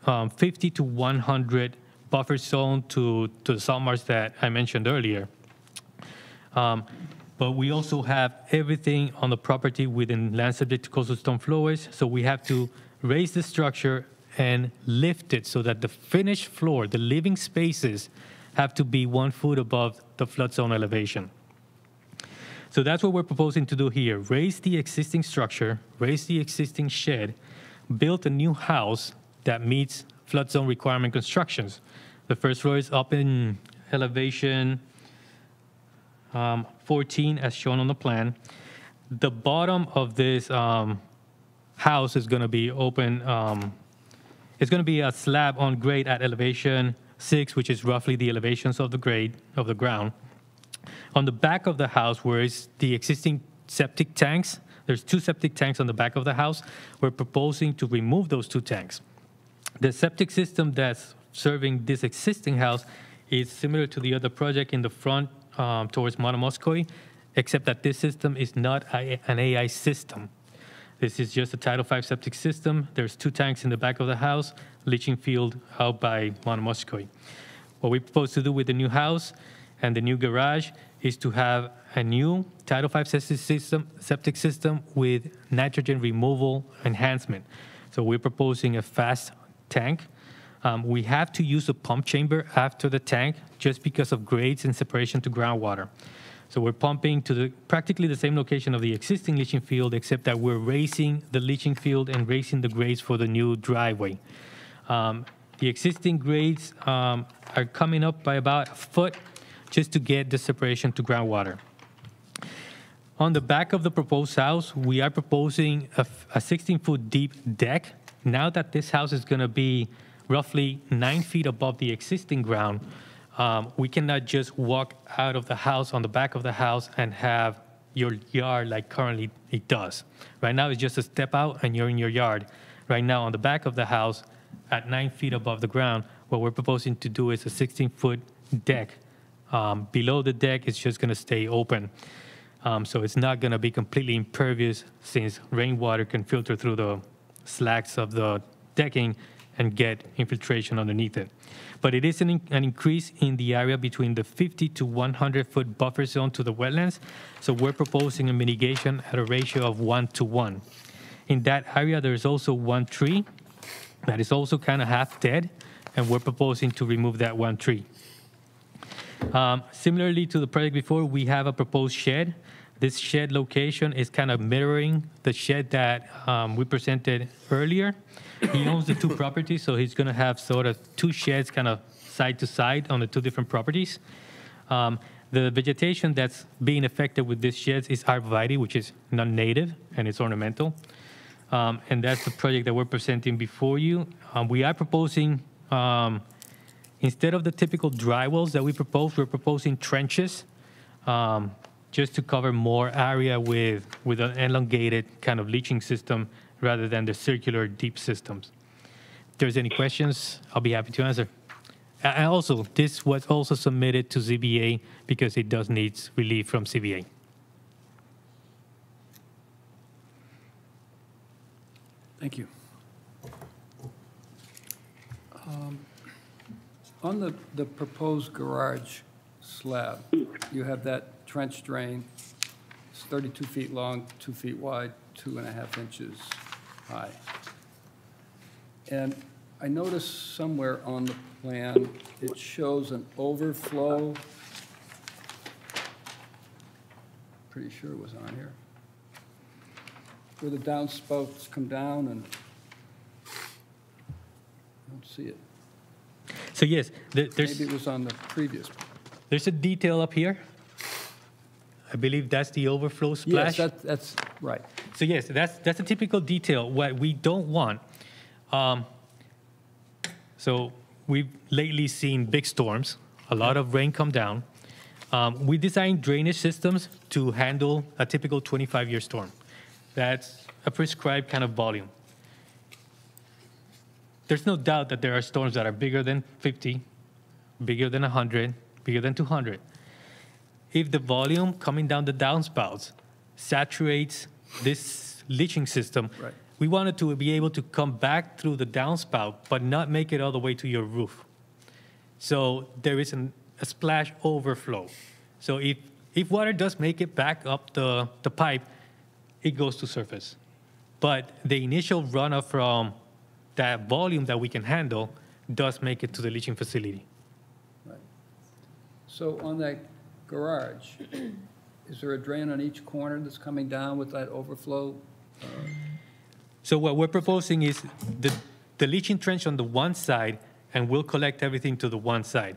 Speaker 9: um, 50 to 100 buffer zone to, to the salt marsh that I mentioned earlier. Um, But we also have everything on the property within land subject to coastal storm flowage, so we have to raise the structure and lift it so that the finished floor, the living spaces, have to be one foot above the flood zone elevation. So that's what we're proposing to do here. Raise the existing structure, raise the existing shed, build a new house that meets flood zone requirement constructions. The first floor is up in elevation um, 14 as shown on the plan. The bottom of this um, house is going to be open, um, it's going to be a slab on grade at elevation 6, which is roughly the elevations of the grade of the ground. On the back of the house, where is the existing septic tanks, there's two septic tanks on the back of the house. We're proposing to remove those two tanks. The septic system that's serving this existing house is similar to the other project in the front um, towards Monomoscoy, except that this system is not a- an AI system. This is just a Title V septic system. There's two tanks in the back of the house, leaching field out by Monomoscoy. What we propose to do with the new house and the new garage is to have a new Title V septic system, septic system with nitrogen removal enhancement. So we're proposing a fast tank. Um, we have to use a pump chamber after the tank just because of grades and separation to groundwater. So we're pumping to the practically the same location of the existing leaching field, except that we're raising the leaching field and raising the grades for the new driveway. Um, the existing grades um, are coming up by about a foot just to get the separation to groundwater. On the back of the proposed house, we are proposing a 16-foot deep deck. Now that this house is going to be roughly nine feet above the existing ground, um, we cannot just walk out of the house on the back of the house and have your yard like currently it does. Right now, it's just a step out and you're in your yard. Right now, on the back of the house, at nine feet above the ground, what we're proposing to do is a 16-foot deck. Um, below the deck, it's just going to stay open. Um, so it's not going to be completely impervious since rainwater can filter through the slacks of the decking and get infiltration underneath it. But it is an, an increase in the area between the 50 to 100 foot buffer zone to the wetlands. So we're proposing a mitigation at a ratio of one to one. In that area, there's also one tree that is also kind of half dead, and we're proposing to remove that one tree. Um, Similarly to the project before, we have a proposed shed. This shed location is kind of mirroring the shed that um, we presented earlier. He owns the two properties, so he's going to have sort of two sheds kind of side to side on the two different properties. Um, The vegetation that's being affected with these sheds is arborvitae, which is non-native and it's ornamental. Um, And that's the project that we're presenting before you. Um, We are proposing um, instead of the typical dry wells that we propose, we're proposing trenches um, just to cover more area with, with an elongated kind of leaching system rather than the circular deep systems. If there's any questions, I'll be happy to answer. And also, this was also submitted to ZBA because it does need relief from ZBA.
Speaker 1: Thank you. Um, On the, the proposed garage slab, you have that trench drain. It's 32 feet long, two feet wide, two and a half inches high. And I noticed somewhere on the plan, it shows an overflow. Pretty sure it was on here. Where the downspouts come down and, I don't see it.
Speaker 9: So yes, there- there's,
Speaker 1: Maybe it was on the previous.
Speaker 9: there's a detail up here. I believe that's the overflow
Speaker 1: Yes,
Speaker 9: splash.
Speaker 1: that, that's, right.
Speaker 9: So yes, that's that's a typical detail. What we don't want. Um, so we've lately seen big storms, a lot of rain come down. Um, we designed drainage systems to handle a typical 25-year storm. That's a prescribed kind of volume. There's no doubt that there are storms that are bigger than 50, bigger than 100, bigger than 200 if the volume coming down the downspouts saturates this leaching system,
Speaker 1: Right.
Speaker 9: we wanted to be able to come back through the downspout, but not make it all the way to your roof. So there is an, a splash overflow. So if, if water does make it back up the, the pipe, it goes to surface. But the initial runoff from that volume that we can handle does make it to the leaching facility. Right.
Speaker 1: So on that garage, is there a drain on each corner that's coming down with that overflow?
Speaker 9: So what we're proposing is the, the leaching trench on the one side, and we'll collect everything to the one side.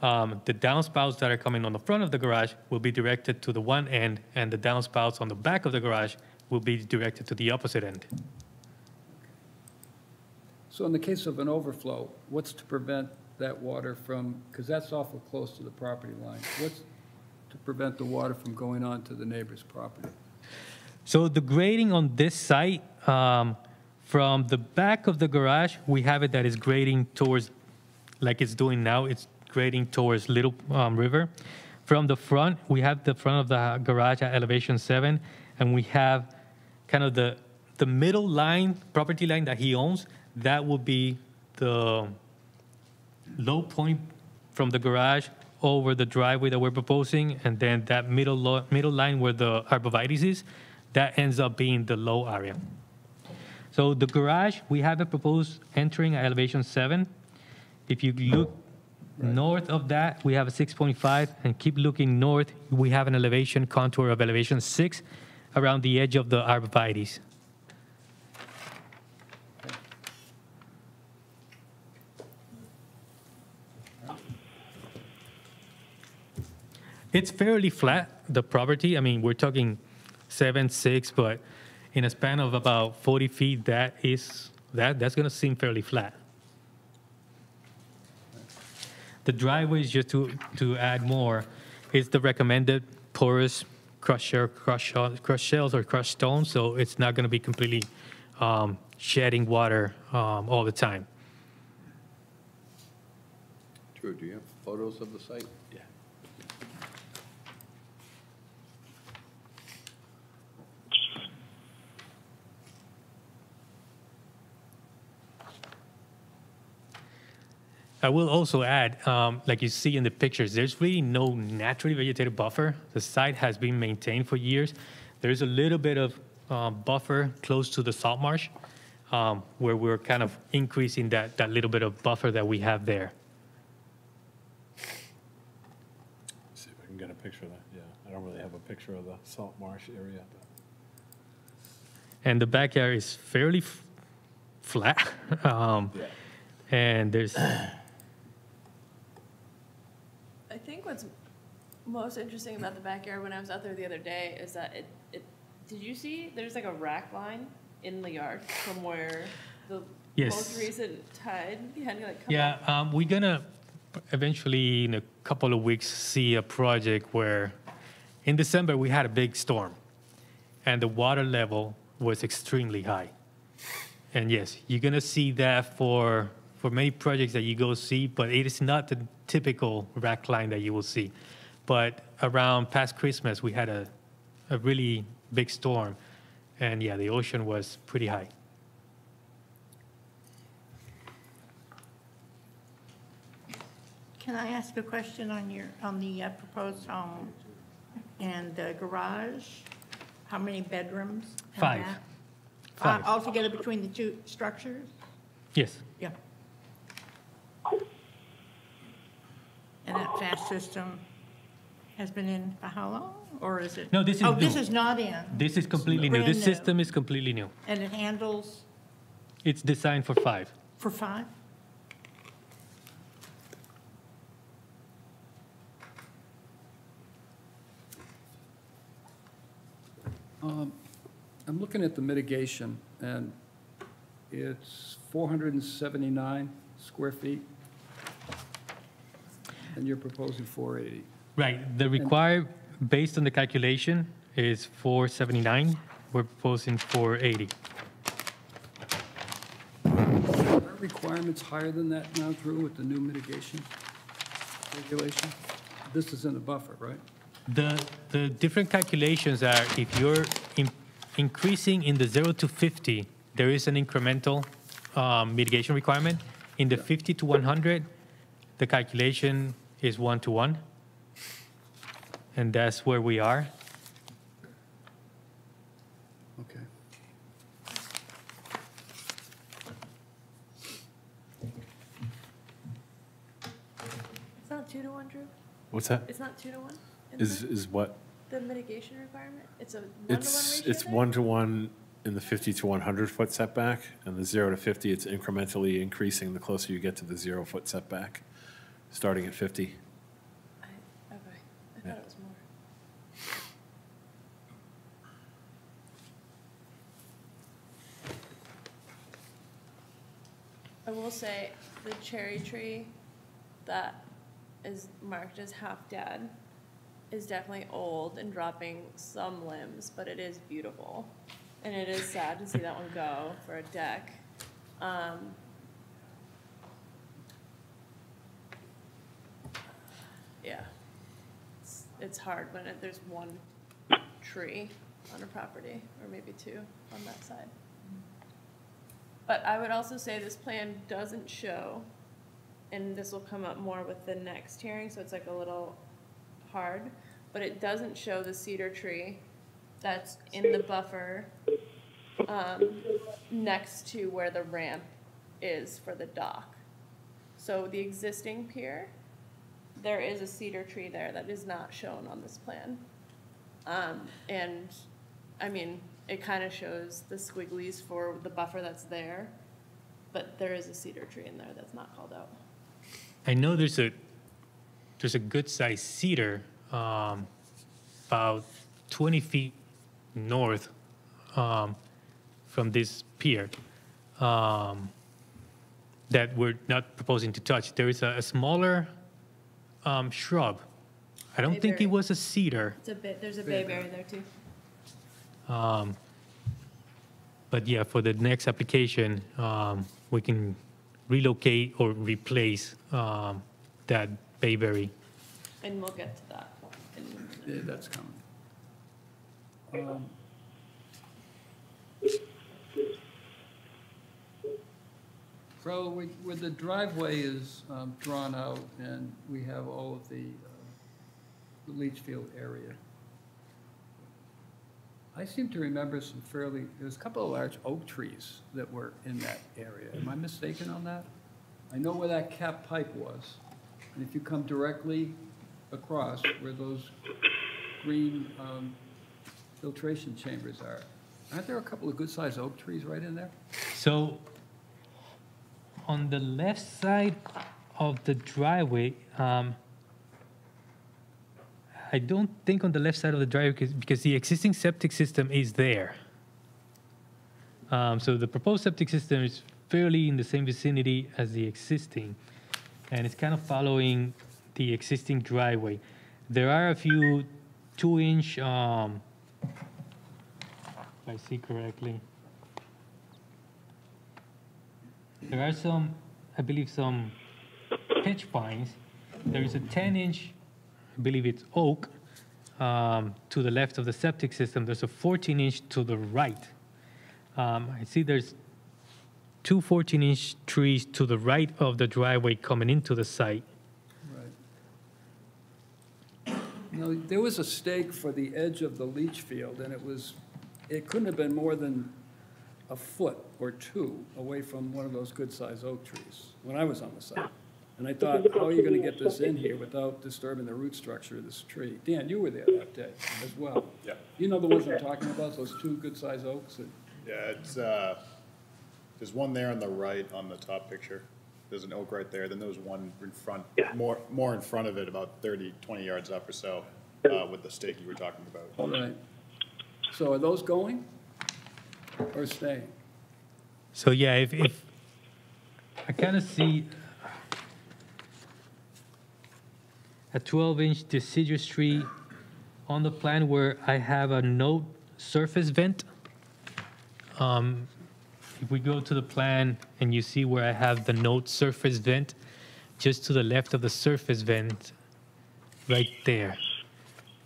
Speaker 9: Um, the downspouts that are coming on the front of the garage will be directed to the one end, and the downspouts on the back of the garage will be directed to the opposite end.
Speaker 1: So in the case of an overflow, what's to prevent that water from, because that's awful close to the property line, what's to prevent the water from going on to the neighbor's property?
Speaker 9: So the grading on this site, um, from the back of the garage, we have it that is grading towards, like it's doing now, it's grading towards Little um, River. From the front, we have the front of the garage at elevation seven, and we have kind of the, the middle line, property line that he owns, that will be the low point from the garage over the driveway that we're proposing, and then that middle, lo- middle line where the arborvitae is, that ends up being the low area. So the garage, we have it proposed entering at elevation seven. If you look north of that, we have a 6.5, and keep looking north, we have an elevation contour of elevation six around the edge of the arborvitae. It's fairly flat, the property. I mean, we're talking seven, six, but in a span of about 40 feet, that is, that, that's gonna seem fairly flat. The driveway is just to, to add more, is the recommended porous crushed shell, crushed, shell- shells or crushed stones, so it's not gonna be completely um, shedding water um, all the time.
Speaker 19: Drew, do you have photos of the site?
Speaker 2: Yeah.
Speaker 9: I will also add, um, like you see in the pictures, there's really no naturally vegetated buffer. The site has been maintained for years. There's a little bit of um, buffer close to the salt marsh, um, where we're kind of increasing that, that little bit of buffer that we have there.
Speaker 2: See if I can get a picture of that, yeah. I don't really have a picture of the salt marsh area, but.
Speaker 9: And the backyard is fairly f- flat. um, And there's,
Speaker 16: I think what's most interesting about the backyard when I was out there the other day is that it, it did you see there's like a rack line in the yard from where the
Speaker 9: Yes.
Speaker 16: most recent tide had like come
Speaker 9: Yeah, um, we're gonna, eventually, in a couple of weeks, see a project where in December we had a big storm and the water level was extremely high. And yes, you're going to see that for, for many projects that you go see, but it is not the typical rack line that you will see. But around past Christmas, we had a, a really big storm. And yeah, the ocean was pretty high.
Speaker 4: Can I ask a question on your, on the uh, proposed home and the garage? How many bedrooms?
Speaker 9: Five. Five.
Speaker 4: Uh, Altogether between the two structures?
Speaker 9: Yes.
Speaker 4: And that fast system has been in for how long, or is it?
Speaker 9: No, this is
Speaker 4: Oh, this
Speaker 9: new.
Speaker 4: is not in,
Speaker 9: This is completely new.
Speaker 4: Brand
Speaker 9: This
Speaker 4: new.
Speaker 9: system is completely new.
Speaker 4: and it handles
Speaker 9: It's designed for five.
Speaker 4: for five?
Speaker 1: Um, I'm looking at the mitigation, and it's 479 square feet, and you're proposing 480.
Speaker 9: Right. The required, based on the calculation, is 479. We're proposing 480.
Speaker 1: Are requirements higher than that now, Drew, with the new mitigation regulation? This is in the buffer, right?
Speaker 9: The, the different calculations are if you're in, increasing in the 0 to 50, there is an incremental um, mitigation requirement. In the 50 to 100, the calculation is 1 to 1. And that's where we are.
Speaker 1: Okay.
Speaker 16: It's not two to one, Drew?
Speaker 2: What's that?
Speaker 16: It's not two to one? in
Speaker 2: Is, is what?
Speaker 16: The mitigation requirement? It's a one-to-one
Speaker 2: It's,
Speaker 16: ratio
Speaker 2: it's
Speaker 16: there?
Speaker 2: one to one in the 50 to 100 foot setback, and the 0 to 50, it's incrementally increasing the closer you get to the 0 foot setback, starting at 50.
Speaker 16: Okay, I thought it was more. I will say, the cherry tree that is marked as half dead is definitely old and dropping some limbs, but it is beautiful. And it is sad to see that one go for a deck. Um, yeah, it's, it's hard when it, there's one tree on a property, or maybe two on that side. But I would also say this plan doesn't show, and this will come up more with the next hearing, so it's like a little hard, but it doesn't show the cedar tree that's in the buffer, um, next to where the ramp is for the dock. So the existing pier, there is a cedar tree there that is not shown on this plan. Um, and, I mean, it kind of shows the squigglies for the buffer that's there, but there is a cedar tree in there that's not called out.
Speaker 9: I know there's a there's a good sized cedar um, about 20 feet north um, from this pier um, that we're not proposing to touch. There is a, a smaller um, shrub. I don't think it was a cedar.
Speaker 16: It's a bit, there's a bayberry there too.
Speaker 9: Um, but yeah, for the next application, um, we can relocate or replace um, that bayberry.
Speaker 16: And we'll get to that. in-
Speaker 1: Yeah, that's coming. Um, So we- where the driveway is um, drawn out and we have all of the uh, the leach field area, I seem to remember some fairly, there's a couple of large oak trees that were in that area. Am I mistaken on that? I know where that cap pipe was. And if you come directly across where those green um, filtration chambers are, aren't there a couple of good-sized oak trees right in there?
Speaker 9: So on the left side of the driveway, um, I don't think on the left side of the driveway because, because the existing septic system is there. Um, so the proposed septic system is fairly in the same vicinity as the existing. and it's kind of following the existing driveway. There are a few two-inch, um, if I see correctly. There are some, I believe, some pitch pines. There is a 10-inch, I believe it's oak, um, to the left of the septic system. There's a 14-inch to the right. Um, I see there's two 14-inch trees to the right of the driveway coming into the site.
Speaker 1: You know, there was a stake for the edge of the leach field, and it was, it couldn't have been more than a foot or two away from one of those good-sized oak trees when I was on the site. And I thought, how are you gonna get this in here without disturbing the root structure of this tree? Dan, you were there that day as well.
Speaker 26: Yeah.
Speaker 1: You know the ones I'm talking about, those two good-sized oaks that
Speaker 26: Yeah, it's, uh, there's one there on the right on the top picture. There's an oak right there, then there was one in front, more, more in front of it, about 30, 20 yards up or so, uh, with the stake you were talking about.
Speaker 1: All right. So are those going or staying?
Speaker 9: So yeah, if, if I kind of see a 12-inch deciduous tree on the plan where I have a no surface vent. Um, if we go to the plan and you see where I have the note surface vent, just to the left of the surface vent, right there,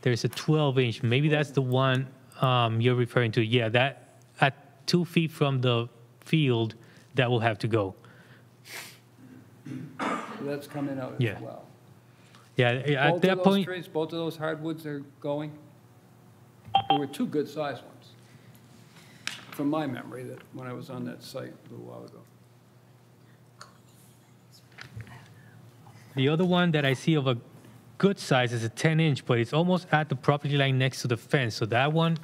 Speaker 9: there's a 12 inch. Maybe that's the one um, you're referring to. Yeah, that at two feet from the field, that will have to go.
Speaker 1: So that's coming out
Speaker 9: Yeah.
Speaker 1: as well.
Speaker 9: Yeah, at
Speaker 1: Both
Speaker 9: that
Speaker 1: those
Speaker 9: point,
Speaker 1: trees, both of those hardwoods are going? There were two good-sized ones, from my memory, that, when I was on that site a little while ago.
Speaker 9: the other one that I see of a good size is a 10 inch, but it's almost at the property line next to the fence. So that one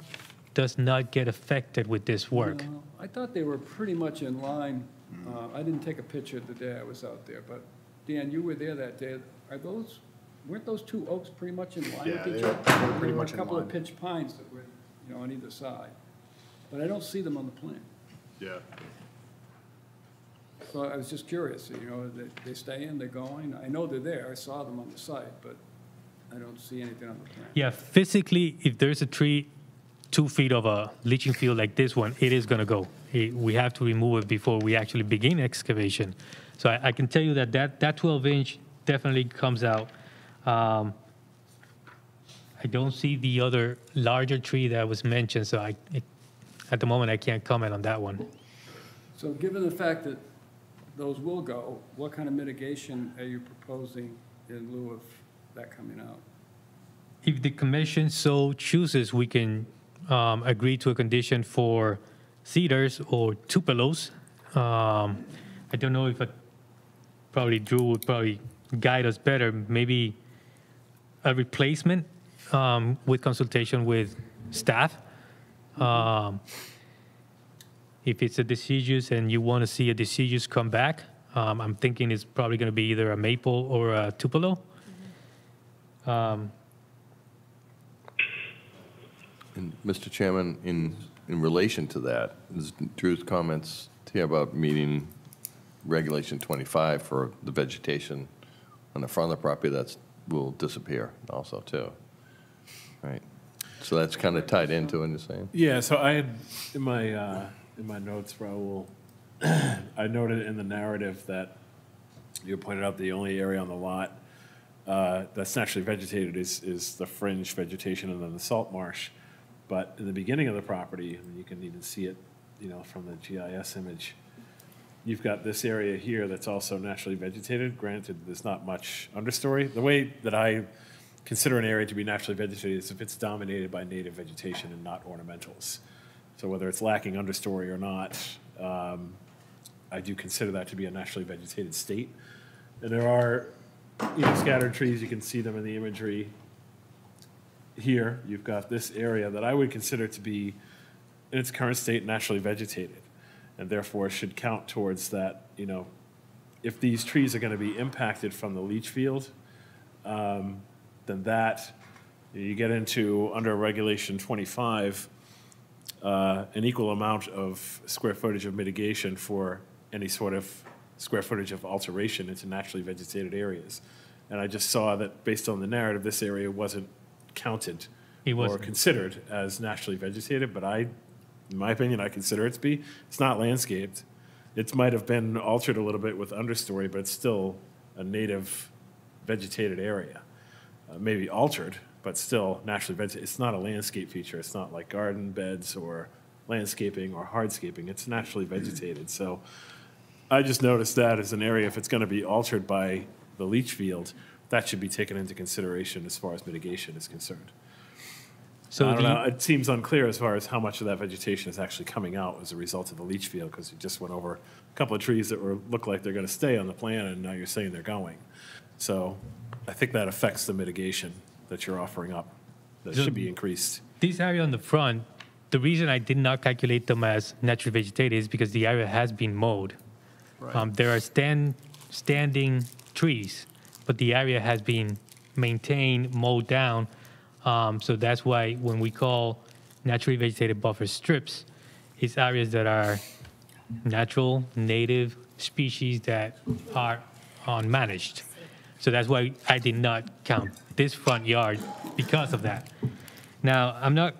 Speaker 9: does not get affected with this work.
Speaker 1: No, I thought they were pretty much in line. Uh, I didn't take a picture the day I was out there, but Dan, you were there that day. Are those, weren't those two oaks pretty much in line
Speaker 26: Yeah,
Speaker 1: with each
Speaker 26: they were-
Speaker 1: other?
Speaker 26: they were pretty
Speaker 1: There were
Speaker 26: much
Speaker 1: a couple of
Speaker 26: line.
Speaker 1: pitch pines that were, you know, on either side. But I don't see them on the plan.
Speaker 26: Yeah.
Speaker 1: So I was just curious, you know, they, they stay in, they're going. I know they're there. I saw them on the site, but I don't see anything on the plan.
Speaker 9: Yeah, physically, if there's a tree two feet of a leaching field like this one, it is going to go. It- we have to remove it before we actually begin excavation. So I, I can tell you that that, that 12 inch definitely comes out. Um, I don't see the other larger tree that was mentioned, so I, it, at the moment, I can't comment on that one.
Speaker 1: So given the fact that those will go, what kind of mitigation are you proposing in lieu of that coming out?
Speaker 9: If the commission so chooses, we can um, agree to a condition for cedars or tupelos. Um, I don't know if a, probably Drew would probably guide us better. Maybe a replacement um, with consultation with staff. Um, if it's a deciduous and you want to see a deciduous come back, um, I'm thinking it's probably going to be either a maple or a tupelo. Um,
Speaker 19: And Mr. Chairman, in, in relation to that, is Drew's comments here about meeting Regulation 25 for the vegetation on the front of the property, that's, will disappear also, too. Right? So that's kind of tied into what you're saying?
Speaker 2: Yeah, so I had, in my, uh, in my notes, Raul, I noted in the narrative that you pointed out the only area on the lot uh, that's naturally vegetated is, is the fringe vegetation and then the salt marsh. But in the beginning of the property, and you can even see it, you know, from the GIS image, you've got this area here that's also naturally vegetated. Granted, there's not much understory. The way that I consider an area to be naturally vegetated is if it's dominated by native vegetation and not ornamentals. So whether it's lacking understory or not, um, I do consider that to be a naturally vegetated state. And there are, you know, scattered trees, you can see them in the imagery. Here, you've got this area that I would consider to be, in its current state, naturally vegetated. And therefore should count towards that, you know, if these trees are gonna be impacted from the leach field, um, then that, you get into, under Regulation 25, uh, an equal amount of square footage of mitigation for any sort of square footage of alteration into naturally vegetated areas. And I just saw that based on the narrative, this area wasn't counted
Speaker 9: It
Speaker 2: or considered as naturally vegetated, but I, in my opinion, I consider it to be. It's not landscaped. It might have been altered a little bit with understory, but it's still a native vegetated area. Uh, Maybe altered, but still naturally vegetated. It's not a landscape feature. It's not like garden beds or landscaping or hardscaping. It's naturally vegetated. So I just noticed that as an area, if it's going to be altered by the leach field, that should be taken into consideration as far as mitigation is concerned.
Speaker 9: So
Speaker 2: I don't know, it seems unclear as far as how much of that vegetation is actually coming out as a result of the leach field, because you just went over a couple of trees that were, look like they're gonna stay on the plan, and now you're saying they're going. So I think that affects the mitigation that you're offering up, that
Speaker 9: The-
Speaker 2: should be increased.
Speaker 9: This area on the front, the reason I did not calculate them as natural vegetated is because the area has been mowed.
Speaker 2: Right.
Speaker 9: Um, there are stand, standing trees, but the area has been maintained, mowed down. Um, so that's why when we call naturally vegetated buffer strips, it's areas that are natural, native species that are unmanaged. So that's why I did not count this front yard because of that. Now, I'm not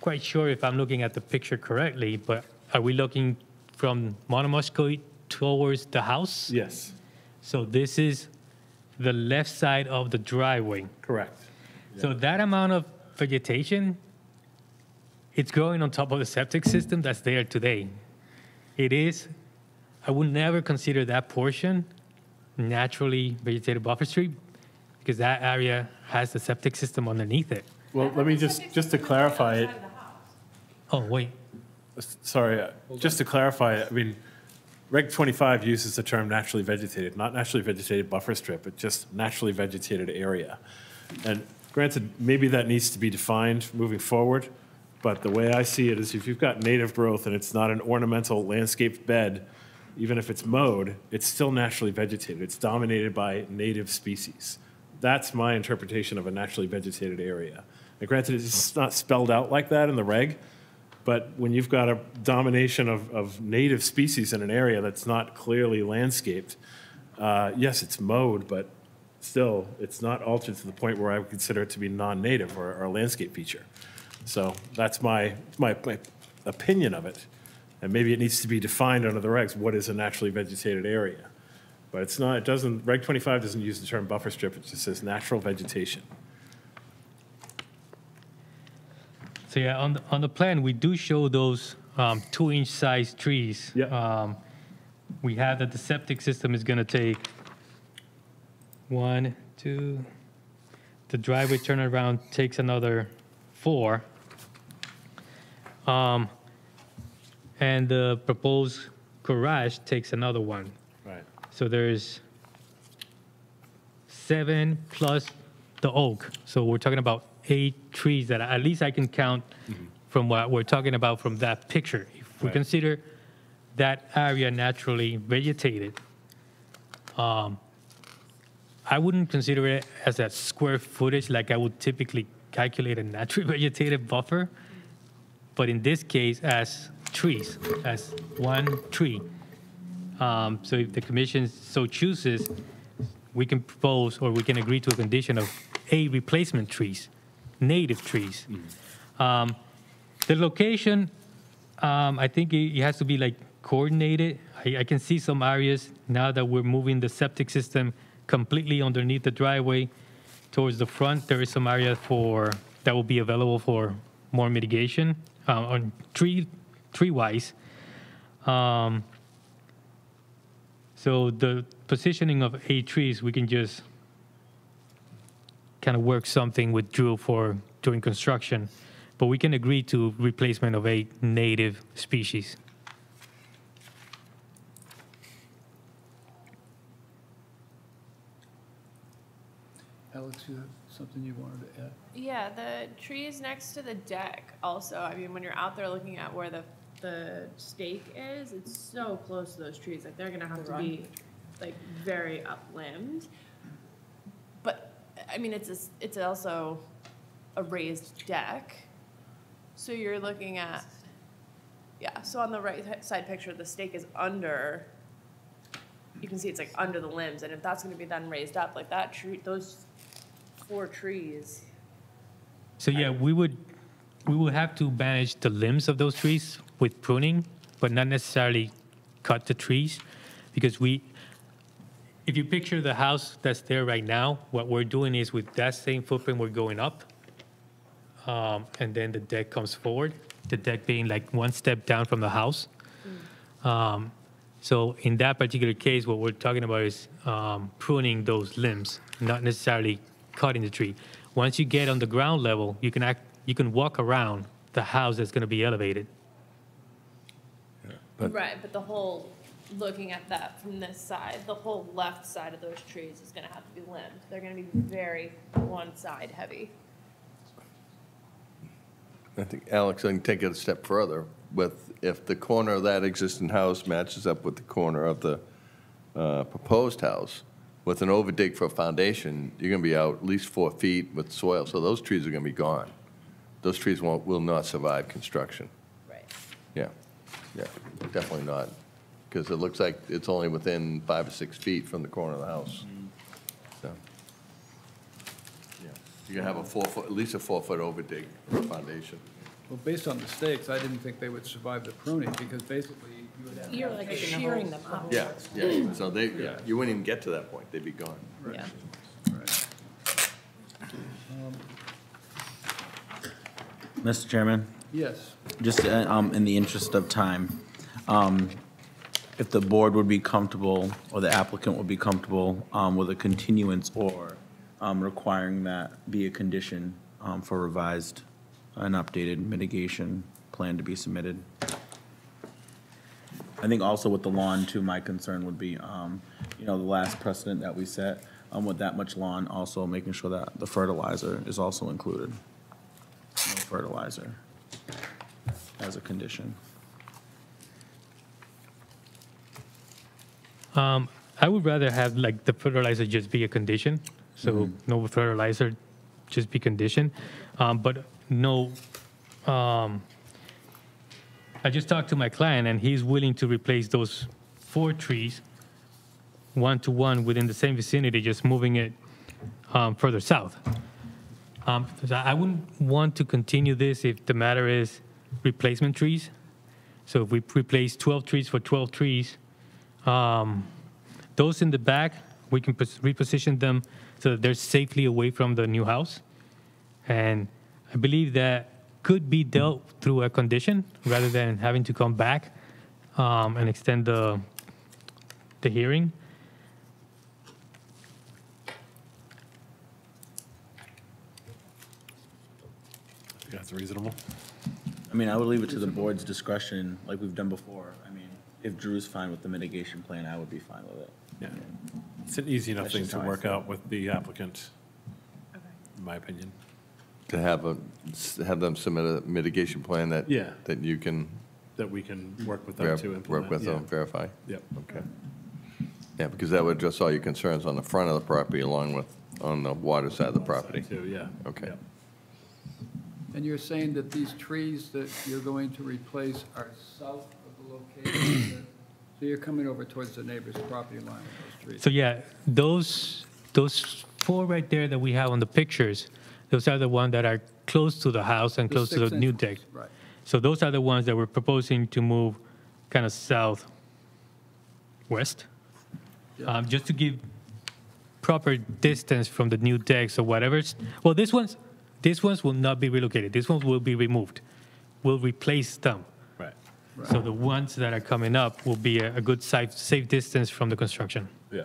Speaker 9: quite sure if I'm looking at the picture correctly, but are we looking from Monomoscoy towards the house?
Speaker 2: Yes.
Speaker 9: So this is the left side of the driveway.
Speaker 2: Correct.
Speaker 9: So that amount of vegetation, it's growing on top of the septic system that's there today. It is, I would never consider that portion naturally vegetated buffer strip because that area has the septic system underneath it.
Speaker 2: Well, let me just, just to clarify it.
Speaker 9: Oh, wait.
Speaker 2: Sorry, uh, just to clarify, it, I mean, Reg 25 uses the term naturally vegetated, not naturally vegetated buffer strip, but just naturally vegetated area. And granted, maybe that needs to be defined moving forward, but the way I see it is if you've got native growth and it's not an ornamental landscaped bed, even if it's mowed, it's still naturally vegetated. It's dominated by native species. That's my interpretation of a naturally vegetated area. And granted, it's not spelled out like that in the reg, but when you've got a domination of, of native species in an area that's not clearly landscaped, uh, yes, it's mowed, but still, it's not altered to the point where I would consider it to be non-native or, or a landscape feature. So that's my, my, my opinion of it. And maybe it needs to be defined under the regs, what is a naturally vegetated area? But it's not, it doesn't, Reg 25 doesn't use the term buffer strip, it just says natural vegetation.
Speaker 9: So yeah, on the, on the plan, we do show those um, two-inch size trees. Um, we have that the septic system is gonna take one, two, the driveway turnaround takes another four. Um, and the proposed garage takes another one.
Speaker 2: Right.
Speaker 9: So there's seven plus the oak. So we're talking about eight trees that at least I can count from what we're talking about from that picture. If we
Speaker 2: Right.
Speaker 9: consider that area naturally vegetated, um, I wouldn't consider it as a square footage like I would typically calculate a naturally vegetated buffer, but in this case as trees, as one tree. Um, So if the commission so chooses, we can propose or we can agree to a condition of eight replacement trees, native trees. Um, The location, um, I think it it has to be like coordinated. I, I can see some areas now that we're moving the septic system completely underneath the driveway towards the front. There is some area for, that will be available for more mitigation uh, on tree, tree-wise. Um, so the positioning of eight trees, we can just kind of work something with Drew for during construction, but we can agree to replacement of a native species.
Speaker 1: Alex, you have something you wanted to add?
Speaker 16: Yeah, the trees next to the deck also, I mean, when you're out there looking at where the, the stake is, it's so close to those trees, like, they're gonna have to be, like, very uplimbed. I mean, it's a it's also a raised deck, so you're looking at, yeah, so on the right side picture, the stake is under you can see it's like under the limbs, and if that's gonna be then raised up, like that tree, those four trees.
Speaker 9: So yeah, we would, we would have to manage the limbs of those trees with pruning, but not necessarily cut the trees, because we, if you picture the house that's there right now, what we're doing is with that same footprint, we're going up, um, and then the deck comes forward, the deck being like one step down from the house. Um, So in that particular case, what we're talking about is um, pruning those limbs, not necessarily cutting the tree. Once you get on the ground level, you can act, you can walk around the house that's going to be elevated.
Speaker 19: But-
Speaker 16: Right, but the whole, looking at that from this side, the whole left side of those trees is gonna have to be limbed. They're gonna be very one side heavy.
Speaker 19: I think, Alex, I can take it a step further with, if the corner of that existing house matches up with the corner of the uh, proposed house, with an overdig for a foundation, you're going to be out at least four feet with soil, so those trees are going to be gone. Those trees won't, will not survive construction.
Speaker 16: Right.
Speaker 19: Yeah, yeah, definitely not, because it looks like it's only within five or six feet from the corner of the house. So, yeah, You're going to have a four-foot, at least a four-foot overdig for a foundation.
Speaker 1: Well, based on the stakes, I didn't think they would survive the pruning, because basically you would have.
Speaker 16: You're like shearing them up.
Speaker 19: Yeah, yeah, so they, yeah, you wouldn't even get to that point, they'd be gone.
Speaker 16: Yeah.
Speaker 15: Mr. Chairman?
Speaker 1: Yes.
Speaker 15: Just uh, um, in the interest of time, um, if the board would be comfortable, or the applicant would be comfortable um, with a continuance or um, requiring that be a condition um, for revised and updated mitigation plan to be submitted. I think also with the lawn too, my concern would be, um, you know, the last precedent that we set, um, with that much lawn, also making sure that the fertilizer is also included. No fertilizer as a condition.
Speaker 9: Um, I would rather have like the fertilizer just be a condition, so
Speaker 15: Mhm.
Speaker 9: no fertilizer, just be condition, um, but no. Um, I just talked to my client, and he's willing to replace those four trees, one to one within the same vicinity, just moving it um, further south. Um, so I wouldn't want to continue this if the matter is replacement trees. So if we replace 12 trees for 12 trees, um, those in the back, we can pos- reposition them so that they're safely away from the new house. And I believe that could be dealt through a condition rather than having to come back um, and extend the, the hearing.
Speaker 2: I that's reasonable.
Speaker 15: I mean, I would leave it to the board's discretion, like we've done before. I mean, if Drew's fine with the mitigation plan, I would be fine with it.
Speaker 2: Yeah. It's an easy enough
Speaker 15: That's
Speaker 2: thing
Speaker 15: just
Speaker 2: to
Speaker 15: how I
Speaker 2: work
Speaker 15: feel.
Speaker 2: out with the applicant, Okay. in my opinion.
Speaker 19: To have a, have them submit a mitigation plan that.
Speaker 2: Yeah.
Speaker 19: That you can.
Speaker 2: That we can work with them to implement.
Speaker 19: Work with
Speaker 2: yeah.
Speaker 19: them, verify.
Speaker 2: Yep.
Speaker 19: Okay. Yeah, because that would address all your concerns on the front of the property along with, on the water side of the property.
Speaker 2: Too, yeah.
Speaker 19: Okay.
Speaker 1: And you're saying that these trees that you're going to replace are south of the location? So you're coming over towards the neighbor's property line with those trees?
Speaker 9: So yeah, those those four right there that we have on the pictures, those are the ones that are close to the house and
Speaker 1: The
Speaker 9: close to the new deck.
Speaker 1: right.
Speaker 9: So those are the ones that we're proposing to move kind of south west, um, just to give proper distance from the new decks or whatever's. Well, this ones, these ones will not be relocated. These ones will be removed. We'll replace them.
Speaker 2: Right.
Speaker 9: So the ones that are coming up will be a, a good safe, safe distance from the construction.
Speaker 2: Yeah.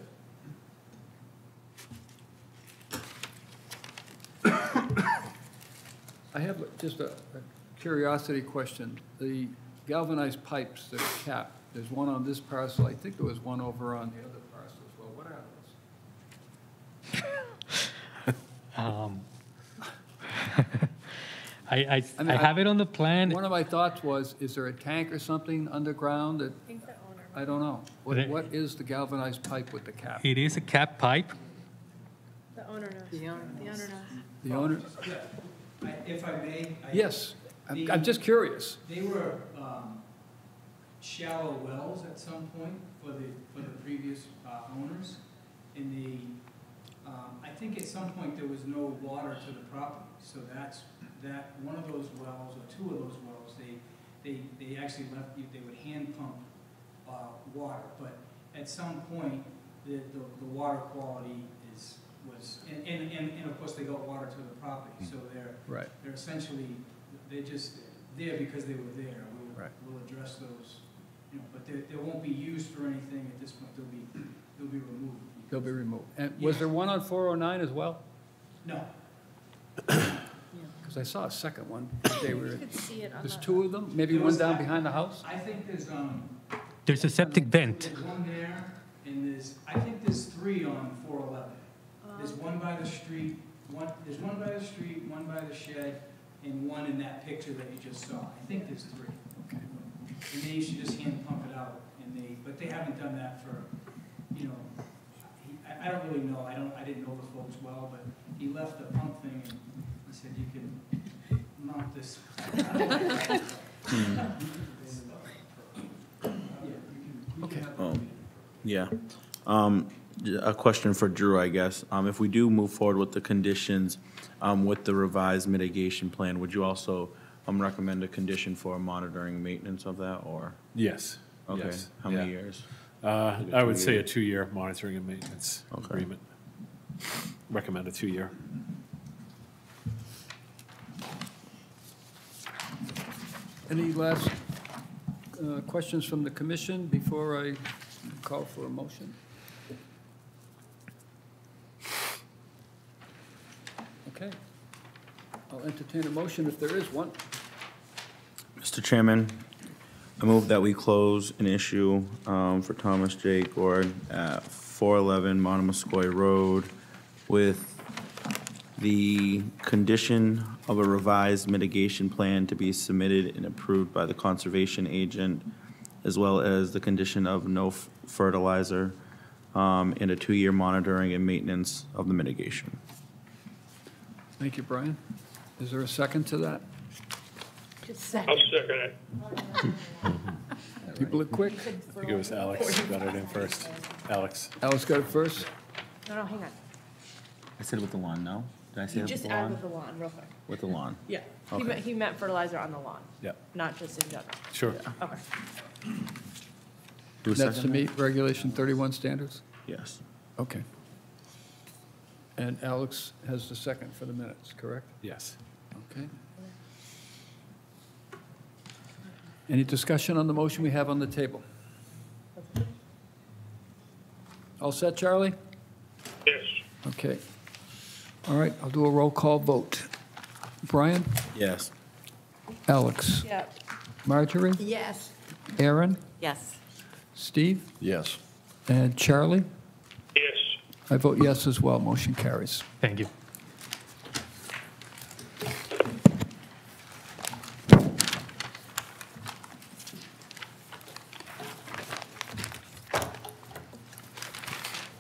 Speaker 1: I have just a a curiosity question. The galvanized pipes that are capped, there's one on this parcel, I think there was one over on the other parcel as well. What are those?
Speaker 9: Um, I, I,
Speaker 1: I mean,
Speaker 9: I have it on the plan.
Speaker 1: One of my thoughts was, is there a tank or something underground that, I don't know. What,
Speaker 9: There-
Speaker 1: what is the galvanized pipe with the cap?
Speaker 9: It is a cap pipe.
Speaker 16: The owner knows. The owner. knows. The owner knows.
Speaker 1: The owner,
Speaker 27: If I may? I-
Speaker 1: yes, I'm,
Speaker 27: The-
Speaker 1: I'm just curious.
Speaker 27: They were um, shallow wells at some point for the, for the previous uh, owners. And they, um, I think at some point there was no water to the property. So that's, that, one of those wells, or two of those wells, they, they, they actually left, you, they would hand pump uh, water. But at some point, the, the, the water quality is, was, and, and, and and of course, they got water to the property. So they're,
Speaker 1: Right.
Speaker 27: they're essentially, they're just there because they were there. We'll,
Speaker 1: Right.
Speaker 27: we'll address those, you know, but they, they won't be used for anything at this point. They'll be, they'll be removed.
Speaker 1: They'll be removed. And was there one on 409 as well?
Speaker 27: No.
Speaker 1: Because I saw a second one. They were,
Speaker 27: could see it on
Speaker 1: there's
Speaker 27: the-
Speaker 1: two of them, maybe one down
Speaker 27: that-
Speaker 1: behind the house?
Speaker 27: I think there's, um,
Speaker 9: There's a septic vent.
Speaker 27: there's one there, and there's, I think there's three on four eleven. There's one by the street, one, there's one by the street, one by the shed, and one in that picture that you just saw. I think there's three.
Speaker 1: Okay.
Speaker 27: And they used to just hand pump it out, and they, but they haven't done that for, you know, I, I don't really know, I don't, I didn't know the folks well, but he left the pump thing, and he said, you can mount this.
Speaker 1: Okay.
Speaker 15: Oh, yeah. Um, j- A question for Drew, I guess. Um, If we do move forward with the conditions um, with the revised mitigation plan, would you also um, recommend a condition for monitoring maintenance of that, or?
Speaker 2: Yes.
Speaker 15: Okay,
Speaker 2: yes,
Speaker 15: how many
Speaker 2: yeah.
Speaker 15: years?
Speaker 2: Uh,
Speaker 15: Like a
Speaker 2: I would say a two-year monitoring and maintenance
Speaker 15: Okay.
Speaker 2: agreement. Recommend a two-year.
Speaker 1: Any last uh, questions from the commission before I call for a motion? Okay. I'll entertain a motion if there is one.
Speaker 15: Mr. Chairman, I move that we close an issue um, for Thomas J. Gord at 411 Monomoscoy Road with the condition of a revised mitigation plan to be submitted and approved by the conservation agent, as well as the condition of no f- fertilizer um, and a two-year monitoring and maintenance of the mitigation.
Speaker 1: Thank you, Brian. Is there a second to that?
Speaker 4: Just
Speaker 18: I'll second it.
Speaker 1: People are quick.
Speaker 2: I think it was Alex got it in first. Alex.
Speaker 1: Alex got it first?
Speaker 16: No, no, hang on.
Speaker 15: I said with the lawn, no? Did I say
Speaker 16: You
Speaker 15: with
Speaker 16: just
Speaker 15: the
Speaker 16: add
Speaker 15: lawn?
Speaker 16: with the lawn, real quick.
Speaker 15: With the lawn?
Speaker 16: Yeah. He
Speaker 15: Okay.
Speaker 16: meant, he meant fertilizer on the lawn.
Speaker 2: Yep.
Speaker 16: Not just in general.
Speaker 2: Sure.
Speaker 16: Okay.
Speaker 15: Do a
Speaker 1: That's to
Speaker 15: second?
Speaker 1: meet Regulation 31 standards?
Speaker 15: Yes.
Speaker 1: Okay. And Alex has the second for the minutes, correct?
Speaker 2: Yes.
Speaker 1: Okay. Any discussion on the motion we have on the table? All set, Charlie?
Speaker 18: Yes.
Speaker 1: Okay. All right, I'll do a roll call vote. Brian?
Speaker 15: Yes.
Speaker 1: Alex?
Speaker 16: Yeah.
Speaker 1: Marjorie?
Speaker 4: Yes.
Speaker 1: Aaron?
Speaker 22: Yes.
Speaker 1: Steve?
Speaker 19: Yes.
Speaker 1: And Charlie?
Speaker 18: Yes.
Speaker 1: I vote yes as well, motion carries.
Speaker 9: Thank you.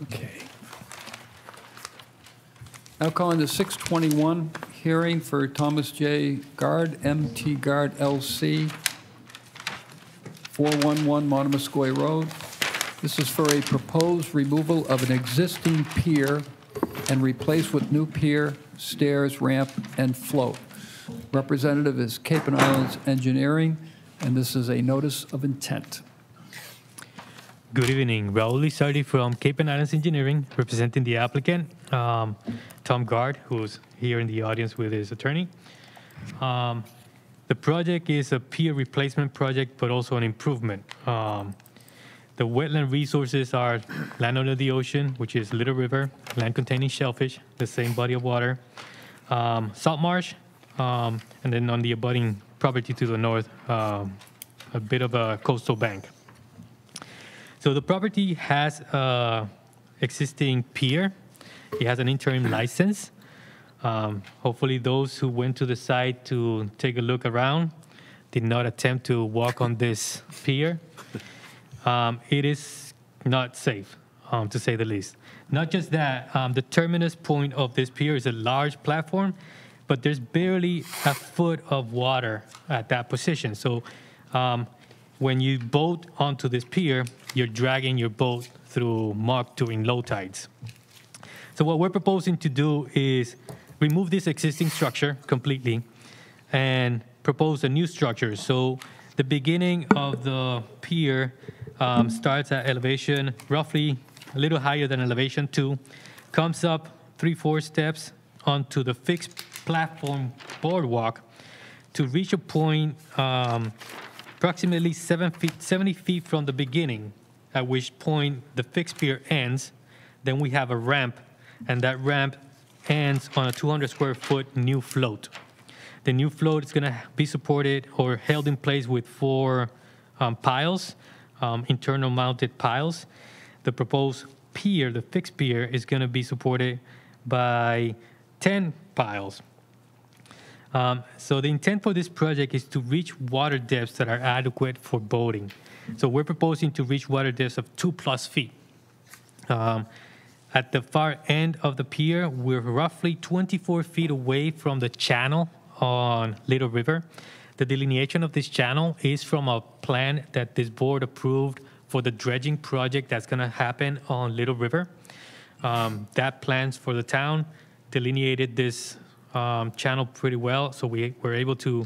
Speaker 1: Okay. Now calling the 621 hearing for Thomas J. Guard, MT Guard LC, 411 Monomoscoy Road. This is for a proposed removal of an existing pier and replaced with new pier, stairs, ramp, and float. Representative is Cape and Islands Engineering, and this is a notice of intent.
Speaker 9: Good evening. Raul Lizardi from Cape and Islands Engineering, representing the applicant, um, Tom Gard, who's here in the audience with his attorney. Um, the project is a pier replacement project, but also an improvement. Um, the wetland resources are land under the ocean, which is Little River, land containing shellfish, the same body of water, um, salt marsh, um, and then on the abutting property to the north, um, a bit of a coastal bank. So the property has a existing pier. It has an interim license. Um, hopefully, those who went to the site to take a look around did not attempt to walk on this pier. Um, it is not safe, um, to say the least. Not just that, um, the terminus point of this pier is a large platform, but there's barely a foot of water at that position. So um, when you boat onto this pier, you're dragging your boat through muck during low tides. So what we're proposing to do is remove this existing structure completely and propose a new structure. So the beginning of the pier um, starts at elevation roughly a little higher than elevation two, comes up three, four steps onto the fixed platform boardwalk to reach a point um, approximately seven feet, 70 feet from the beginning, at which point the fixed pier ends. Then we have a ramp, and that ramp ends on a 200 square foot new float. The new float is going to be supported or held in place with four um, piles, um, internal mounted piles. The proposed pier, the fixed pier, is going to be supported by 10 piles. Um, so the intent for this project is to reach water depths that are adequate for boating. So we're proposing to reach water depths of two plus feet. Um, at the far end of the pier, we're roughly 24 feet away from the channel on Little River. The delineation of this channel is from a plan that this board approved for the dredging project that's going to happen on Little River. Um, that plans for the town delineated this um, channel pretty well, so we were able to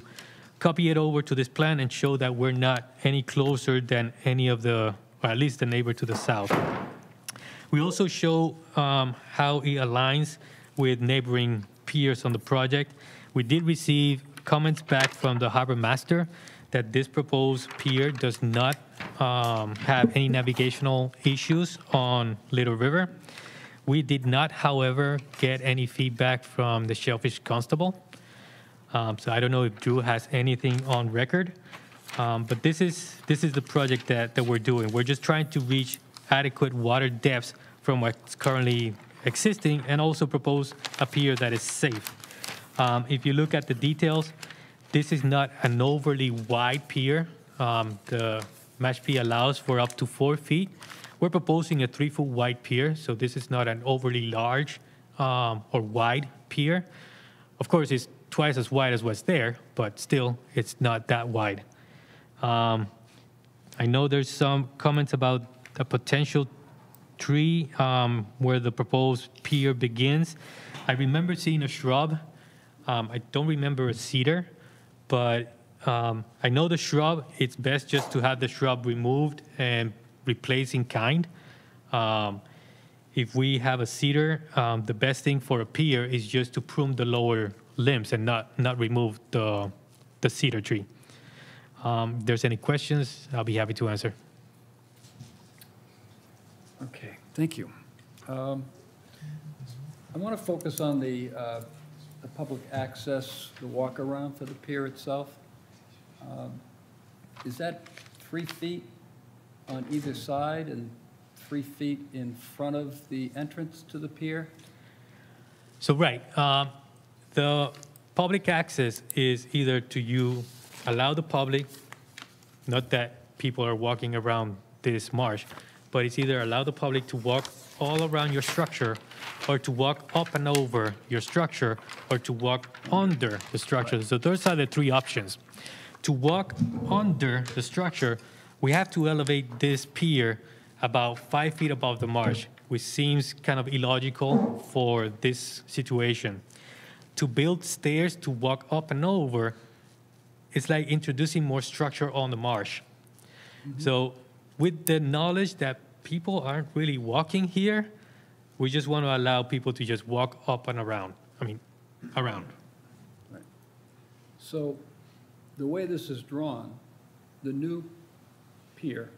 Speaker 9: copy it over to this plan and show that we're not any closer than any of the, or at least the neighbor to the south. We also show um, how it aligns with neighboring piers on the project. We did receive comments back from the harbor master that this proposed pier does not um, have any navigational issues on Little River. We did not, however, get any feedback from the Shellfish Constable. Um, so I don't know if Drew has anything on record, um, but this is this is the project that, that we're doing. We're just trying to reach adequate water depths from what's currently existing and also propose a pier that is safe. Um, if you look at the details, this is not an overly wide pier. Um, the Mashpee allows for up to four feet. We're proposing a three foot wide pier, so this is not an overly large um, or wide pier. Of course, it's twice as wide as what's there, but still, it's not that wide. Um, I know there's some comments about a potential tree um, where the proposed pier begins. I remember seeing a shrub. Um, I don't remember a cedar, but um, I know the shrub, it's best just to have the shrub removed and replaced in kind. Um, if we have a cedar, um, the best thing for a pier is just to prune the lower limbs and not, not remove the, the cedar tree. Um, if there's any questions, I'll be happy to answer.
Speaker 1: Okay, thank you. Um, I want to focus on the, uh, the public access, the walk around for the pier itself. Um, Is that three feet on either side and three feet in front of the entrance to the pier?
Speaker 9: So, right, um, the public access is either to you allow the public, not that people are walking around this marsh, but it's either allow the public to walk all around your structure or to walk up and over your structure or to walk under the structure. So those are the three options. To walk under the structure, we have to elevate this pier about five feet above the marsh, which seems kind of illogical for this situation. To build stairs to walk up and over, it's like introducing more structure on the marsh. So with the knowledge that people aren't really walking here, we just want to allow people to just walk up and around. I mean, around. Right.
Speaker 1: So the way this is drawn, the new pier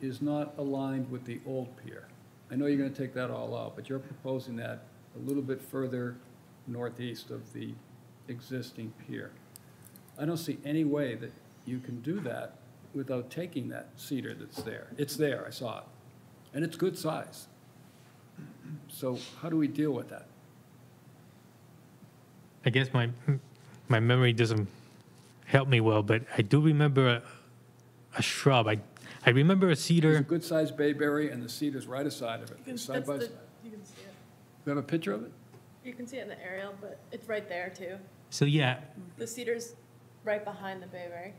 Speaker 1: is not aligned with the old pier. I know you're going to take that all out, but you're proposing that a little bit further northeast of the existing pier. I don't see any way that you can do that without taking that cedar that's there. It's there, I saw it, and it's good size. So how do we deal with that?
Speaker 9: I guess my my memory doesn't help me well, but I do remember a, a shrub. I I remember a cedar.
Speaker 1: There's a good-sized bayberry, and the cedar's right aside of it,
Speaker 28: You can,
Speaker 1: side by
Speaker 28: the,
Speaker 1: side.
Speaker 28: you can see it.
Speaker 1: You have a picture of it?
Speaker 28: You can see it in the aerial, but it's right there too.
Speaker 9: So yeah,
Speaker 28: The cedar's right behind the bayberry.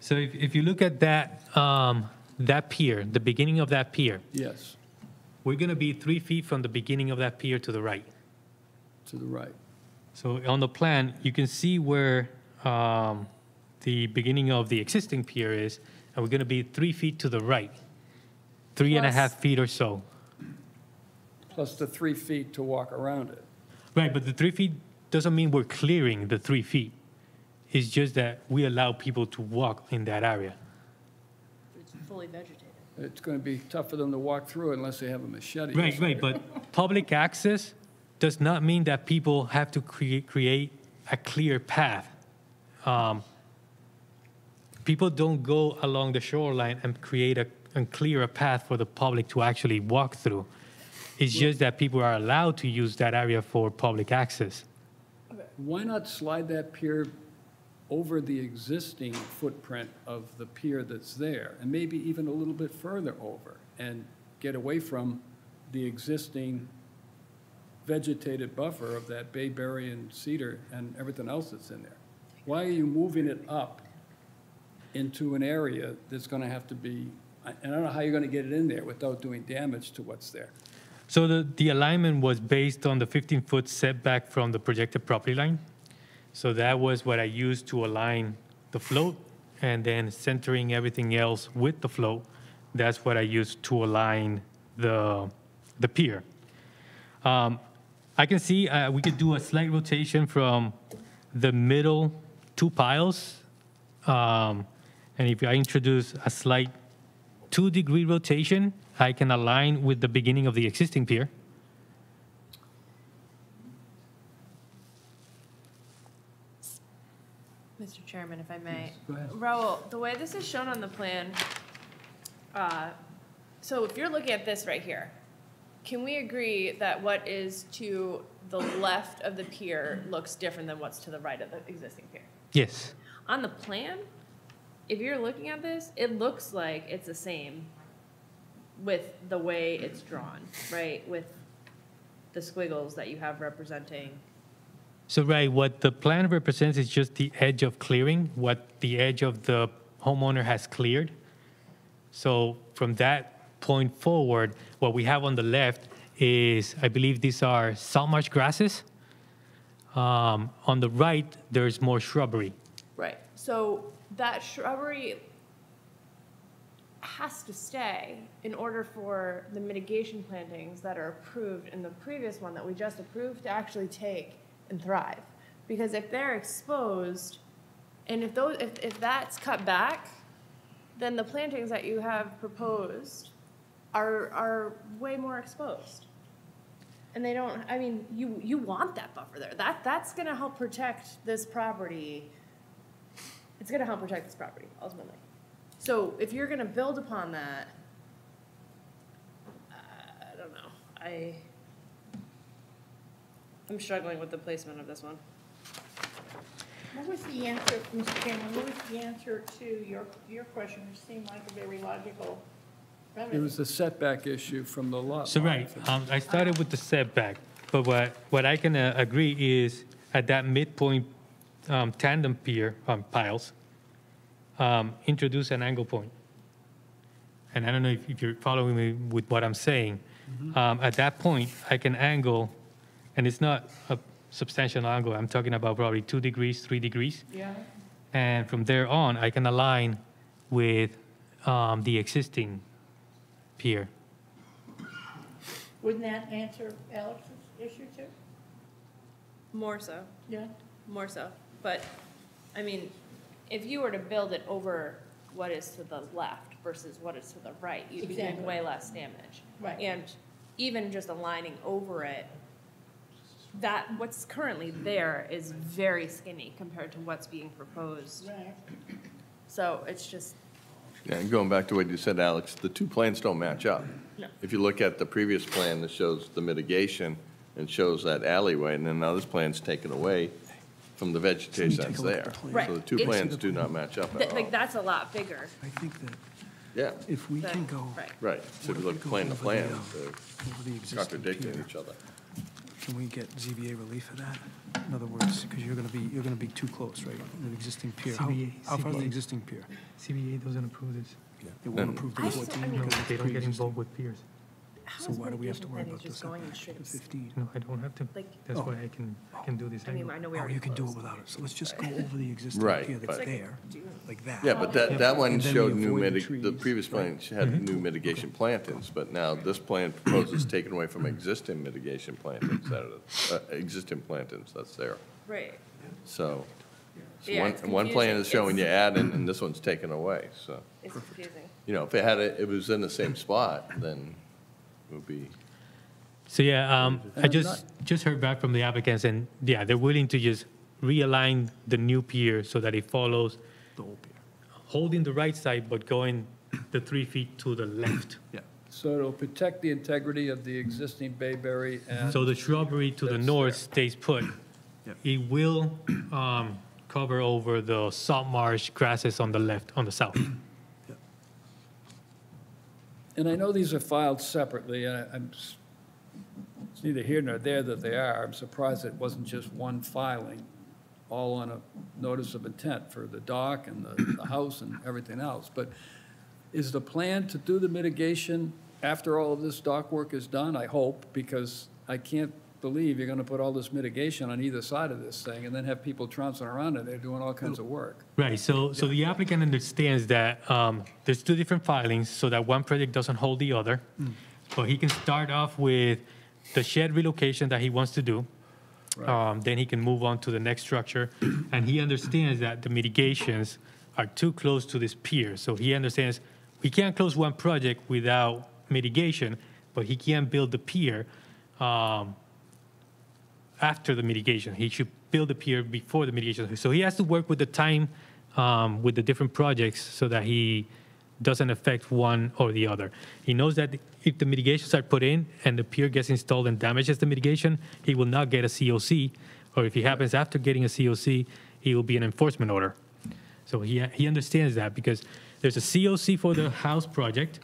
Speaker 9: So if, if you look at that, um, that pier, the beginning of that pier,
Speaker 1: Yes,
Speaker 9: we're gonna be three feet from the beginning of that pier to the right.
Speaker 1: to the right.
Speaker 9: So on the plan, you can see where um, the beginning of the existing pier is, and we're going to be three feet to the right, three and a
Speaker 1: Plus-
Speaker 9: half feet or so.
Speaker 1: Plus the three feet to walk around it.
Speaker 9: Right, but the three feet doesn't mean we're clearing the three feet. It's just that we allow people to walk in that area.
Speaker 28: It's fully vegetated.
Speaker 1: It's going to be tough for them to walk through unless they have a machete.
Speaker 9: Right, right, but public access does not mean that people have to create, create a clear path. Um, people don't go along the shoreline and create a, and clear a path for the public to actually walk through. It's just that people are allowed to use that area for public access.
Speaker 1: Why not slide that pier over the existing footprint of the pier that's there, and maybe even a little bit further over, and get away from the existing vegetated buffer of that bayberry and cedar and everything else that's in there? Why are you moving it up into an area that's going to have to be, I don't know how you're going to get it in there without doing damage to what's there.
Speaker 9: So the, the alignment was based on the 15-foot setback from the projected property line. So that was what I used to align the float, and then centering everything else with the float, that's what I used to align the, the pier. Um, I can see, uh, we could do a slight rotation from the middle two piles. Um, and if I introduce a slight two-degree rotation, I can align with the beginning of the existing pier.
Speaker 16: Mr. Chairman, if I may.
Speaker 1: go ahead.
Speaker 16: Raul, the way this is shown on the plan, uh, so if you're looking at this right here, can we agree that what is to the left of the pier looks different than what's to the right of the existing pier?
Speaker 9: Yes.
Speaker 16: On the plan, if you're looking at this, it looks like it's the same with the way it's drawn, right? With the squiggles that you have representing.
Speaker 9: So, right, what the plan represents is just the edge of clearing, what the edge of the homeowner has cleared. So, from that point forward, what we have on the left is, I believe these are salt marsh grasses. Um, on the right, there's more shrubbery.
Speaker 16: Right. So that shrubbery has to stay in order for the mitigation plantings that are approved in the previous one that we just approved to actually take and thrive. Because if they're exposed, and if those, if, if that's cut back, then the plantings that you have proposed are, are way more exposed. And they don't, I mean, you, you want that buffer there. That, that's gonna help protect this property. It's gonna help protect this property ultimately. So if you're gonna build upon that, I don't know, I, I'm struggling with the placement of this one.
Speaker 4: What was the answer, Mr. Chairman, what was the answer to your, your question, which seemed like a very logical remedy?
Speaker 1: It was the setback issue from the lot.
Speaker 9: So,
Speaker 1: line.
Speaker 9: right, um, I started with the setback, but what, what I can uh, agree is at that midpoint um, tandem pier, um, piles, um, introduce an angle point. And I don't know if, if you're following me with what I'm saying. Um, at that point, I can angle, and it's not a substantial angle, I'm talking about probably two degrees, three degrees.
Speaker 4: Yeah.
Speaker 9: And from there on, I can align with um, the existing pier.
Speaker 4: Wouldn't that answer Alex's issue too?
Speaker 16: More so.
Speaker 4: Yeah.
Speaker 16: More so. But, I mean, if you were to build it over what is to the left versus what is to the right, you'd be doing
Speaker 4: Exactly.
Speaker 16: way less damage.
Speaker 4: Right.
Speaker 16: And even just aligning over it, that, what's currently there is very skinny compared to what's being proposed.
Speaker 4: Right.
Speaker 16: So it's just,
Speaker 19: Yeah, and going back to what you said, Alex, the two plans don't match up.
Speaker 16: No.
Speaker 19: If you look at the previous plan that shows the mitigation and shows that alleyway, and then now this plan's taken away from the vegetation that's there.
Speaker 16: Right.
Speaker 19: So the two
Speaker 16: It's-
Speaker 19: plans do not match up
Speaker 16: th-
Speaker 19: at
Speaker 16: like,
Speaker 19: all.
Speaker 16: that's a lot bigger.
Speaker 29: I think that
Speaker 19: Yeah,
Speaker 29: if we can go
Speaker 16: Right.
Speaker 19: right. So if you look at plan to plan, they're
Speaker 29: over the
Speaker 19: contradicting
Speaker 29: pier,
Speaker 19: each other.
Speaker 29: Can we get ZBA relief for that? In other words, because you're going to be, you're going to be too close, right, the existing pier. How-
Speaker 9: ZBA
Speaker 29: How far is the existing pier?
Speaker 9: ZBA doesn't approve this.
Speaker 29: They won't approve the
Speaker 9: No,
Speaker 29: 14
Speaker 9: No,
Speaker 29: because it's
Speaker 9: they don't get
Speaker 29: pre-existing.
Speaker 9: involved with piers.
Speaker 29: So why do we have to worry about the
Speaker 16: just going in
Speaker 29: 15.
Speaker 9: No, I don't have to.
Speaker 16: Like-
Speaker 9: That's
Speaker 29: Oh.
Speaker 9: why I can, I can do this.
Speaker 16: I mean,
Speaker 9: angle.
Speaker 16: I know we
Speaker 29: Oh,
Speaker 16: already
Speaker 29: you can do it
Speaker 16: closed.
Speaker 29: without it, so let's just go over the existing
Speaker 19: Right,
Speaker 29: pier that's
Speaker 19: but-
Speaker 29: there, like that.
Speaker 19: Yeah, but that, that one
Speaker 29: And then we
Speaker 19: showed new
Speaker 29: avoid the
Speaker 19: mitig, the
Speaker 29: trees.
Speaker 19: previous plan had new mitigation plantings, but now this plan proposes taking away from existing mitigation plantings that are, uh, existing plantings that's there.
Speaker 16: Right.
Speaker 19: So, so
Speaker 16: Yeah,
Speaker 19: one,
Speaker 16: it's
Speaker 19: one plan is
Speaker 16: confusing.
Speaker 19: showing you
Speaker 16: It's-
Speaker 19: adding, and this one's taken away, so.
Speaker 16: It's confusing.
Speaker 19: You know, if it had, it it was in the same spot, then it would be,
Speaker 9: So yeah, um, I
Speaker 1: I'm
Speaker 9: just, just heard back from the applicants and yeah, they're willing to just realign the new pier so that it follows.
Speaker 29: The old pier.
Speaker 9: Holding the right side, but going the three feet to the left.
Speaker 29: Yeah.
Speaker 1: So it'll protect the integrity of the existing Bayberry and.
Speaker 9: So the shrubbery to the
Speaker 1: That's
Speaker 9: north
Speaker 1: there.
Speaker 9: stays put.
Speaker 29: Yep.
Speaker 9: It will, um, cover over the salt marsh grasses on the left, on the south.
Speaker 1: And I know these are filed separately, and I- s- it's neither here nor there that they are. I'm surprised it wasn't just one filing, all on a notice of intent for the dock and the, the house and everything else. But is the plan to do the mitigation after all of this dock work is done? I hope, because I can't believe you're gonna put all this mitigation on either side of this thing and then have people trouncing around it. They're doing all kinds of work.
Speaker 9: Right, so, so the applicant understands that um, there's two different filings, so that one project doesn't hold the other. But he can start off with the shed relocation that he wants to do. Um, Then he can move on to the next structure. And he understands that the mitigations are too close to this pier. So he understands, we can't close one project without mitigation, but he can't build the pier um, after the mitigation. He should build the pier before the mitigation. So he has to work with the time um, with the different projects so that he doesn't affect one or the other. He knows that if the mitigations are put in and the pier gets installed and damages the mitigation, he will not get a COC. Or if he happens after getting a COC, he will be an enforcement order. So he, he understands that because there's a COC for the house project,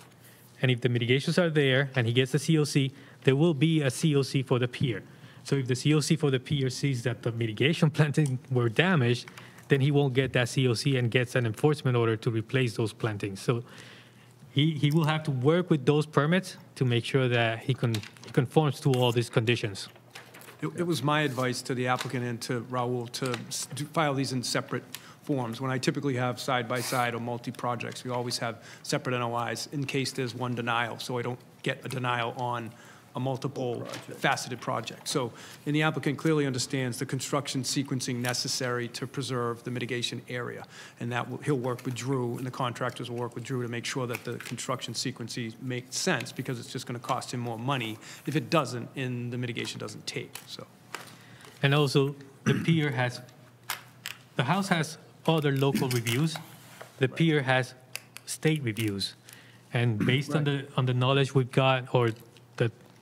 Speaker 9: and if the mitigations are there and he gets the COC, there will be a COC for the pier. So if the COC for the sees that the mitigation planting were damaged, then he won't get that COC and gets an enforcement order to replace those plantings. So he, he will have to work with those permits to make sure that he, con, he conforms to all these conditions.
Speaker 29: It it was my advice to the applicant and to Raul to do- file these in separate forms. When I typically have side-by-side or multi-projects, we always have separate NOIs in case there's one denial, so I don't get a denial on a multiple faceted project. So, and the applicant clearly understands the construction sequencing necessary to preserve the mitigation area. And that, will- he'll work with Drew, and the contractors will work with Drew to make sure that the construction sequencing makes sense, because it's just going to cost him more money if it doesn't, and the mitigation doesn't take, so.
Speaker 9: And also, the pier has, the house has other local reviews. The pier has state reviews. And based on the, on the knowledge we've got, or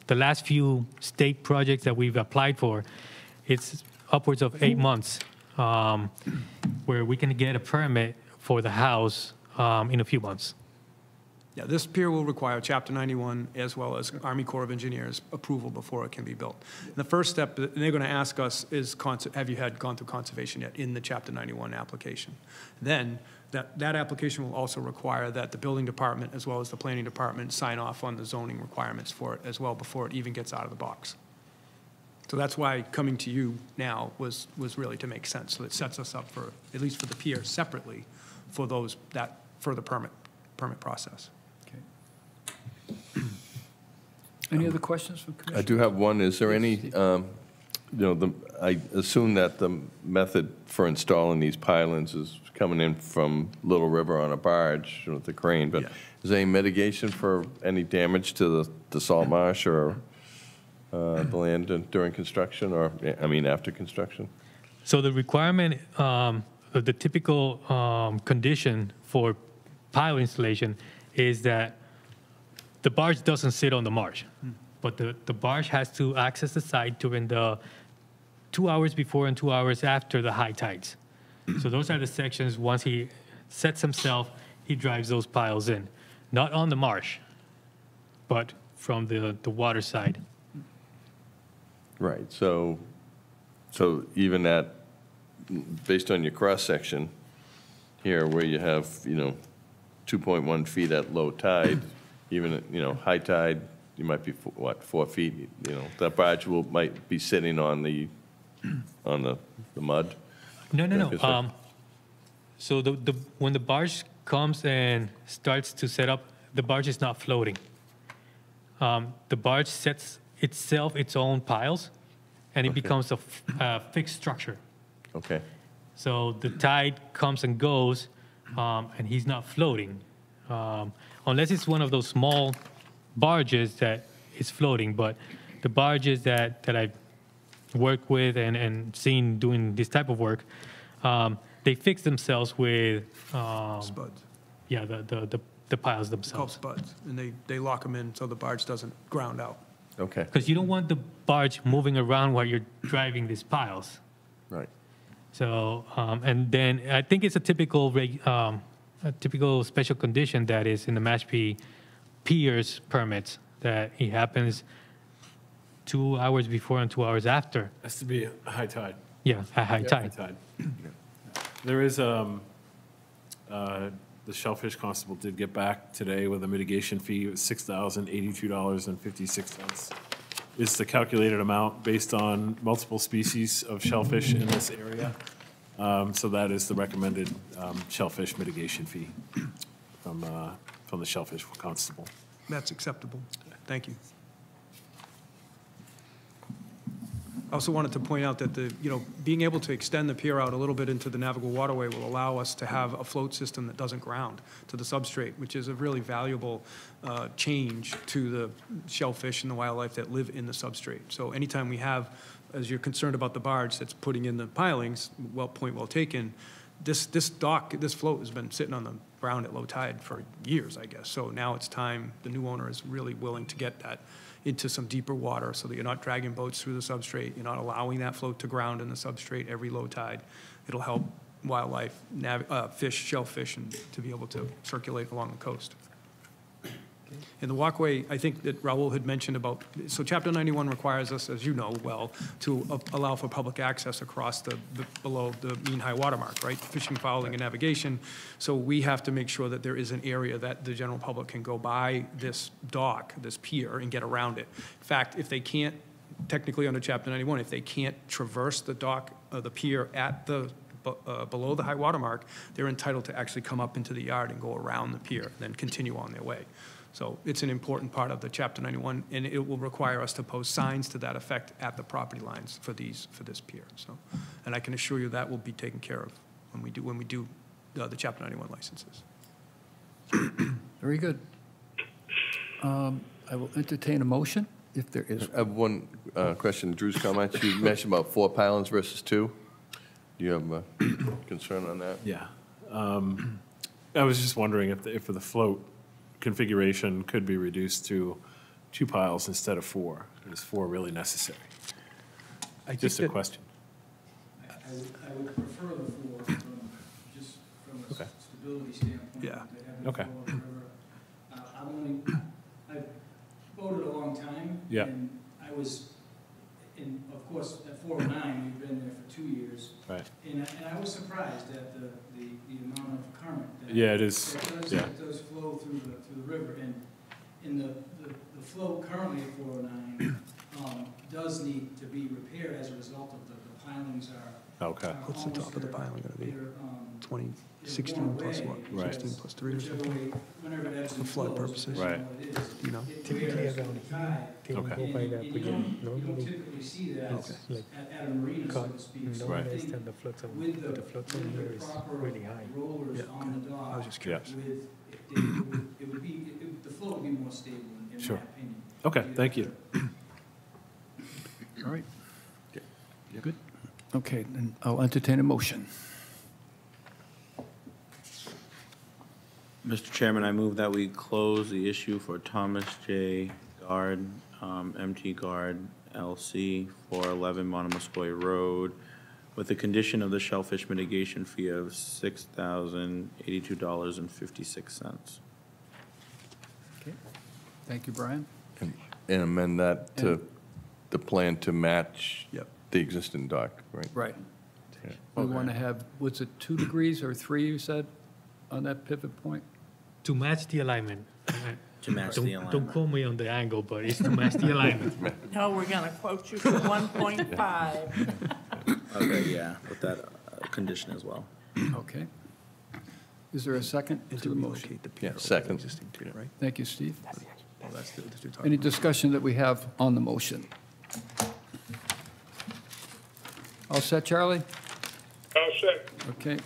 Speaker 9: the, last few state projects that we've applied for, it's upwards of eight months um, where we can get a permit for the house um, in a few months.
Speaker 29: Yeah, this pier will require Chapter 91 as well as Army Corps of Engineers approval before it can be built. And the first step that they're going to ask us is, have you had gone through conservation yet in the Chapter 91 application? Then, that, that application will also require that the building department as well as the planning department sign off on the zoning requirements for it as well before it even gets out of the box. So that's why coming to you now was, was really to make sense. So it sets us up for, at least for the pier separately, for those, that further permit, permit process. Okay.
Speaker 1: Any other questions from
Speaker 19: commission?
Speaker 1: I
Speaker 19: do have one. Is there any, um, you know, the, I assume that the method for installing these pylons is coming in from Little River on a barge with the crane, but is there any mitigation for any damage to the, the salt marsh or uh, the land during construction, or, I mean, after construction?
Speaker 9: So the requirement, um, the the typical um, condition for pile installation is that the barge doesn't sit on the marsh, but the, the barge has to access the site during the two hours before and two hours after the high tides. So mm-hmm. those are the sections, once he sets himself, he drives those piles in. Not on the marsh, but from the, the water side.
Speaker 19: Right, so, so even at, based on your cross-section here, where you have, you know, 2.1 feet at low tide, even, at, you know, high tide, you might be, what, four feet, you know, that barge will, might be sitting on the, on the, the mud?
Speaker 9: No, no, no. Um, so the, the, when the barge comes and starts to set up, the barge is not floating. Um, the barge sets itself its own piles, and it
Speaker 19: Okay.
Speaker 9: becomes a fixed structure.
Speaker 19: Okay,
Speaker 9: So the tide comes and goes, um, and he's not floating, um, unless it's one of those small barges that is floating. But the barges that that I've worked with and and seen doing this type of work, um, they fix themselves with um,
Speaker 29: Spuds.
Speaker 9: Yeah, the the the, the piles
Speaker 29: Called
Speaker 9: themselves.
Speaker 29: spuds, and they, they lock them in so the barge doesn't ground out.
Speaker 19: okay,
Speaker 9: Because you don't want the barge moving around while you're driving these piles.
Speaker 19: right.
Speaker 9: So, um, and then I think it's a typical, reg- um, a typical special condition that is in the Mashpee piers permits, that it happens two hours before and two hours after.
Speaker 2: Has to be high tide.
Speaker 9: Yeah, at high
Speaker 2: Yeah,
Speaker 9: tide.
Speaker 2: There is, um, uh, the Shellfish Constable did get back today with a mitigation fee of six thousand eighty-two dollars and fifty-six cents. It's the calculated amount based on multiple species of shellfish in this area. Um, so that is the recommended, um, shellfish mitigation fee from, uh, from the Shellfish Constable.
Speaker 29: That's acceptable. Thank you. I also wanted to point out that the, you know, being able to extend the pier out a little bit into the navigable waterway will allow us to have a float system that doesn't ground to the substrate, which is a really valuable uh, change to the shellfish and the wildlife that live in the substrate. So anytime we have, as you're concerned about the barge that's putting in the pilings, well, point well taken, this, this dock, this float has been sitting on the ground at low tide for years, I guess. So now it's time, the new owner is really willing to get that into some deeper water so that you're not dragging boats through the substrate, you're not allowing that float to ground in the substrate every low tide. It'll help wildlife, uh, fish, shellfish, and to be able to circulate along the coast. And the walkway, I think that Raul had mentioned about, so Chapter 91 requires us, as you know well, to a- allow for public access across the, the- below the mean high water mark, right? Fishing, fowling, and navigation. So we have to make sure that there is an area that the general public can go by this dock, this pier, and get around it. In fact, if they can't, technically under Chapter 91, if they can't traverse the dock, uh, the pier at the, bu- uh, below the high water mark, they're entitled to actually come up into the yard and go around the pier, and then continue on their way. So it's an important part of the Chapter 91, and it will require us to post signs to that effect at the property lines for these, for this pier, so. And I can assure you that will be taken care of when we do, when we do uh, the Chapter 91 licenses.
Speaker 1: Very good. Um, I will entertain a motion if there is.
Speaker 19: I have one uh, question, Drew's comments. You mentioned about four pylons versus two. Do you have a concern on that?
Speaker 2: Yeah. Um, I was just wondering if, the- if the float configuration could be reduced to two piles instead of four. Is four really necessary?
Speaker 29: I think
Speaker 2: Just a
Speaker 29: that-
Speaker 2: question.
Speaker 27: I would, I would prefer the four from, just from a
Speaker 2: Okay.
Speaker 27: stability standpoint.
Speaker 29: Yeah.
Speaker 27: to have
Speaker 2: Okay.
Speaker 27: flow on the river. Uh, I'm only, I've voted a long time.
Speaker 2: Yeah.
Speaker 27: And I was, in, of course, at four oh nine, we've been there for two years.
Speaker 2: Right.
Speaker 27: And, I- and I was surprised at the, the, the amount of current that.
Speaker 2: Yeah, it is.
Speaker 27: That does,
Speaker 2: Yeah.
Speaker 27: that does flow through the, through the river. And, and the, the, the flow currently at four oh nine, um, does need to be repaired as a result of the, the pilings are.
Speaker 2: Okay.
Speaker 27: are
Speaker 29: What's the top of the
Speaker 27: almost-
Speaker 29: piling gonna be?
Speaker 27: they're, um,
Speaker 29: 20,
Speaker 27: they're
Speaker 29: 16
Speaker 27: worn
Speaker 29: plus
Speaker 27: away
Speaker 29: what?
Speaker 2: Right.
Speaker 29: 16 plus 3 or
Speaker 27: whichever
Speaker 29: something?
Speaker 27: way- Whenever it ebbs
Speaker 29: For
Speaker 27: and
Speaker 29: flood
Speaker 27: flows,
Speaker 29: purposes.
Speaker 27: depending
Speaker 2: Right.
Speaker 27: on what it is,
Speaker 29: You know?
Speaker 27: it
Speaker 9: Typically
Speaker 27: wears
Speaker 9: around
Speaker 27: with the tide.
Speaker 2: Okay.
Speaker 9: They will go by
Speaker 27: And-
Speaker 9: that
Speaker 27: and you
Speaker 9: again.
Speaker 27: don't- You don't
Speaker 9: Normally,
Speaker 27: typically see that
Speaker 29: Okay.
Speaker 9: like
Speaker 27: at, at a marina, so to speak. So I
Speaker 2: Right.
Speaker 27: think
Speaker 9: and the flood zone,
Speaker 27: with the,
Speaker 9: but the flood zone
Speaker 27: with
Speaker 9: here
Speaker 27: the
Speaker 9: is
Speaker 27: proper
Speaker 9: really high.
Speaker 27: rollers
Speaker 29: Yeah,
Speaker 27: on the dock.
Speaker 29: I was just
Speaker 2: Yeah.
Speaker 29: curious.
Speaker 27: With, it, it would, it would be, it, it- the flow would be more stable, in- in
Speaker 2: Sure.
Speaker 27: my opinion.
Speaker 2: Okay,
Speaker 27: You'd
Speaker 2: thank
Speaker 27: have
Speaker 2: you.
Speaker 27: to-
Speaker 1: All right. Good. Okay, then I'll entertain a motion.
Speaker 15: Mr. Chairman, I move that we close the issue for Thomas J. Guard, um, MT Guard LC, 411 Monomoscoy Road, with the condition of the shellfish mitigation fee of $6,082.56.
Speaker 1: Thank you, Brian.
Speaker 19: And and amend that to the the plan to match
Speaker 29: Yep.
Speaker 19: the existing dock, right?
Speaker 1: Right. We want to have, was it two degrees or three, you said, on that pivot point?
Speaker 9: To match the alignment.
Speaker 15: To match
Speaker 9: Don't-
Speaker 15: alignment.
Speaker 9: Don't quote me on the angle, but it's to match the alignment.
Speaker 4: No, we're going to quote you for 1.5.
Speaker 15: Okay, yeah, with that uh, condition as well.
Speaker 1: Okay. Is there a second to the motion?
Speaker 19: Yeah, second.
Speaker 29: right?
Speaker 1: Thank you, Steve.
Speaker 29: Oh, that's the- the two talking
Speaker 1: Any
Speaker 29: about.
Speaker 1: discussion that we have on the motion? All set, Charlie?
Speaker 18: All set.
Speaker 1: Okay.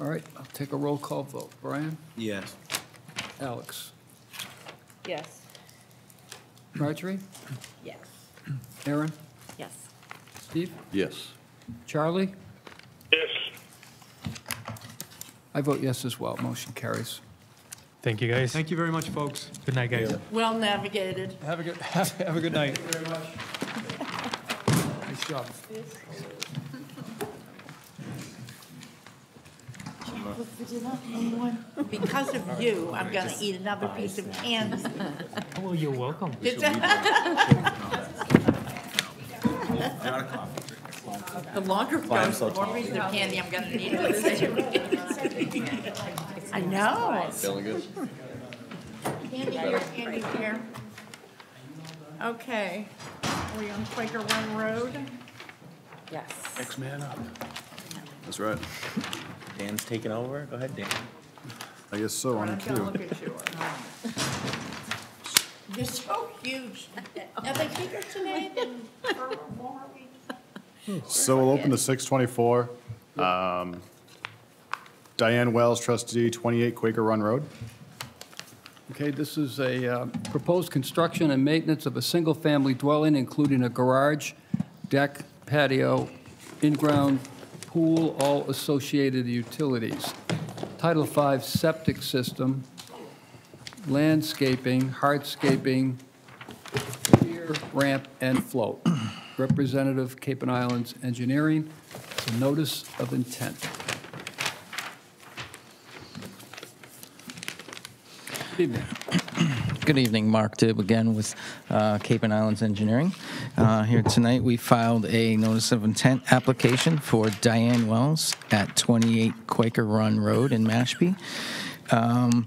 Speaker 1: All right, I'll take a roll call vote. Brian?
Speaker 15: Yes.
Speaker 1: Alex?
Speaker 16: Yes.
Speaker 1: Marjorie?
Speaker 4: Yes.
Speaker 1: Aaron?
Speaker 16: Yes.
Speaker 1: Steve?
Speaker 19: Yes.
Speaker 1: Charlie?
Speaker 18: Yes.
Speaker 1: I vote yes as well. Motion carries.
Speaker 9: Thank you, guys.
Speaker 29: Thank you very much, folks.
Speaker 9: Good night, guys.
Speaker 4: Well navigated.
Speaker 29: Have a good, have have a good night.
Speaker 1: Nice job.
Speaker 4: Because of you, I'm going to eat another oh, piece of candy.
Speaker 9: Oh, you're welcome.
Speaker 4: The longer it
Speaker 15: I'm
Speaker 4: goes,
Speaker 15: so
Speaker 4: the more
Speaker 15: tall.
Speaker 4: pieces of candy I'm going to need. I know.
Speaker 19: Feeling good?
Speaker 4: Candy here, candy here. Okay, are we on Quaker Run Road?
Speaker 16: Yes.
Speaker 29: X-Man up.
Speaker 26: That's right.
Speaker 15: Dan's taking over. Go ahead, Dan.
Speaker 26: I guess so, on
Speaker 4: I'm
Speaker 26: the
Speaker 4: gonna look
Speaker 26: queue.
Speaker 4: at yours. You're so huge. Are they bigger today than for more weeks?
Speaker 26: So we'll open to six twenty-four. Um, Diane Wells, trustee, twenty-eight Quaker Run Road.
Speaker 1: Okay, this is a uh, proposed construction and maintenance of a single-family dwelling, including a garage, deck, patio, in-ground pool, all associated utilities. Title V septic system, landscaping, hardscaping, pier, ramp, and float. Representative Cape and Islands Engineering, it's a notice of intent. Good evening.
Speaker 23: Good evening, Mark Dibb again with uh, Cape and Islands Engineering. Uh, Here tonight, we filed a notice of intent application for Diane Wells at 28 Quaker Run Road in Mashpee. Um,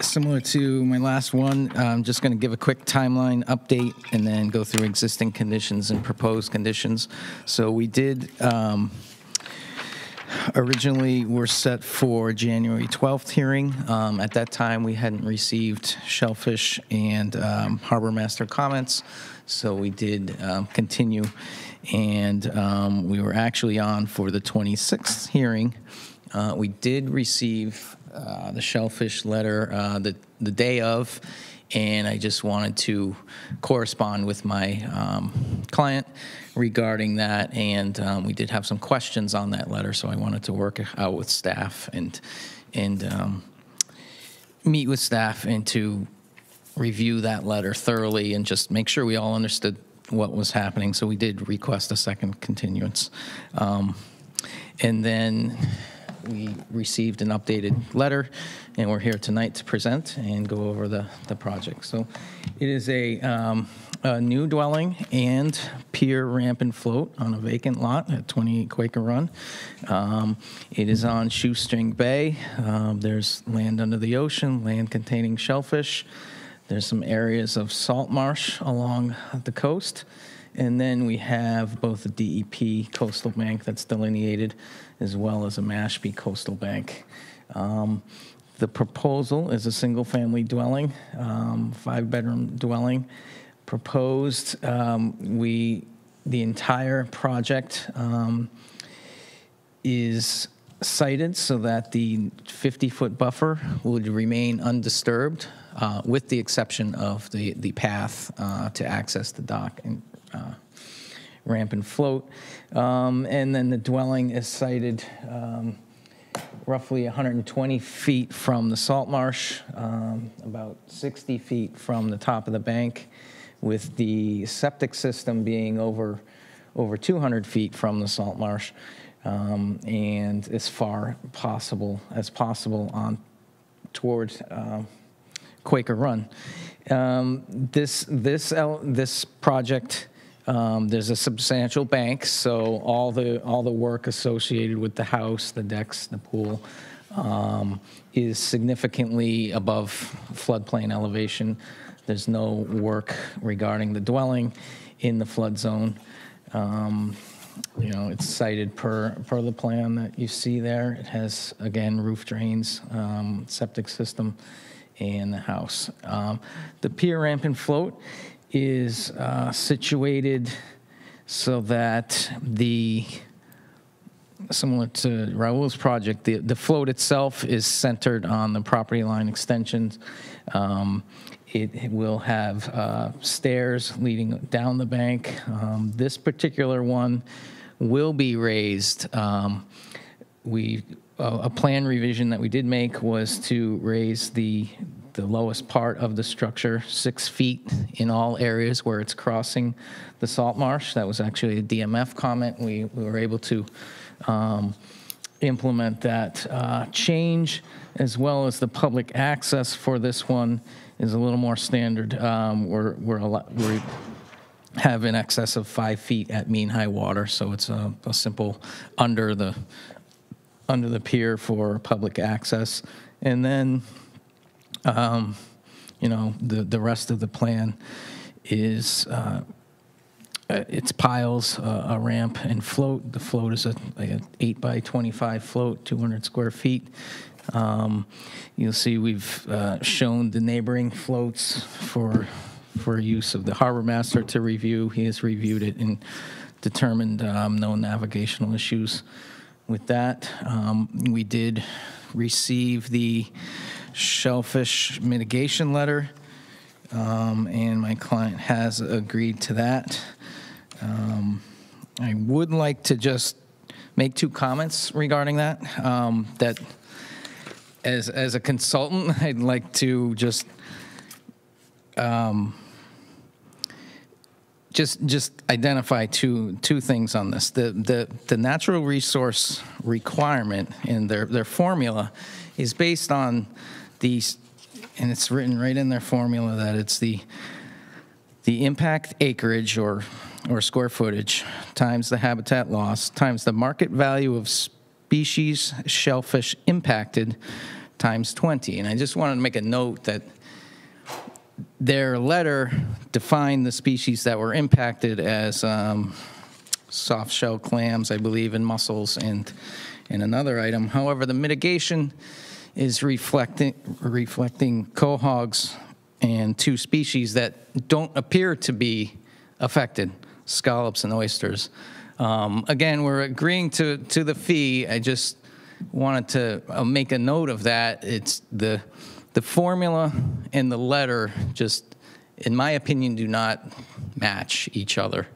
Speaker 23: Similar to my last one, I'm just going to give a quick timeline update and then go through existing conditions and proposed conditions. So we did um, originally we were set for January 12th hearing. Um, At that time, we hadn't received Shellfish and um, Harbor Master comments, so we did um, continue. And um, we were actually on for the 26th hearing. Uh, We did receive uh, the Shellfish letter uh, the the day of, and I just wanted to correspond with my um, client regarding that, and um, we did have some questions on that letter, so I wanted to work out with staff and, and um, meet with staff and to review that letter thoroughly and just make sure we all understood what was happening, so we did request a second continuance. Um, And then we received an updated letter, and we're here tonight to present and go over the, the project. So it is a, um, a new dwelling and pier ramp and float on a vacant lot at 28 Quaker Run. Um, It is on Shoestring Bay. Um, There's land under the ocean, land containing shellfish. There's some areas of salt marsh along the coast. And then we have both a DEP coastal bank that's delineated, as well as a Mashpee coastal bank. Um, The proposal is a single-family dwelling, um, five-bedroom dwelling. Proposed, um, we, the entire project um, is sited so that the 50-foot buffer would remain undisturbed, uh, with the exception of the, the path uh, to access the dock and uh, ramp and float. Um, And then the dwelling is sited um, roughly 120 feet from the salt marsh, um, about 60 feet from the top of the bank, with the septic system being over, over 200 feet from the salt marsh, um, and as far possible, as possible on, towards um, Quaker Run. Um, This, this, this project, um, there's a substantial bank, so all the, all the work associated with the house, the decks, the pool, um, is significantly above floodplain elevation. There's no work regarding the dwelling in the flood zone. Um, You know, it's sited per, per the plan that you see there. It has, again, roof drains, um, septic system, and the house. Um, The pier ramp and float is uh, situated so that the, similar to Raul's project, the, the float itself is centered on the property line extensions. Um, It will have uh, stairs leading down the bank. Um, This particular one will be raised. Um, We, a plan revision that we did make was to raise the, the lowest part of the structure six feet in all areas where it's crossing the salt marsh. That was actually a DMF comment. We, we were able to um, implement that uh, change, as well as the public access for this one is a little more standard. Um, We're, we're, a lot- we have in excess of five feet at mean high water, so it's a, a simple under the, under the pier for public access. And then, um, you know, the, the rest of the plan is, uh, uh, it's piles, uh, a ramp and float. The float is a, an eight by 25 float, 200 square feet. Um, You'll see we've uh, shown the neighboring floats for, for use of the harbor master to review. He has reviewed it and determined um, no navigational issues with that. Um, We did receive the shellfish mitigation letter, um, and my client has agreed to that. Um, I would like to just make two comments regarding that. Um, That as, as a consultant, I'd like to just, um, just, just identify two, two things on this. The, the, the natural resource requirement in their, their formula is based on these, and it's written right in their formula that it's the, the impact acreage or, or square footage times the habitat loss times the market value of species shellfish impacted times 20. And I just wanted to make a note that their letter defined the species that were impacted as um, soft shell clams, I believe, and mussels, and, and another item. However, the mitigation is reflecting, reflecting quahogs and two species that don't appear to be affected, scallops and oysters. Um, Again, we're agreeing to, to the fee. I just wanted to uh, make a note of that. It's the, the formula and the letter just, in my opinion, do not match each other.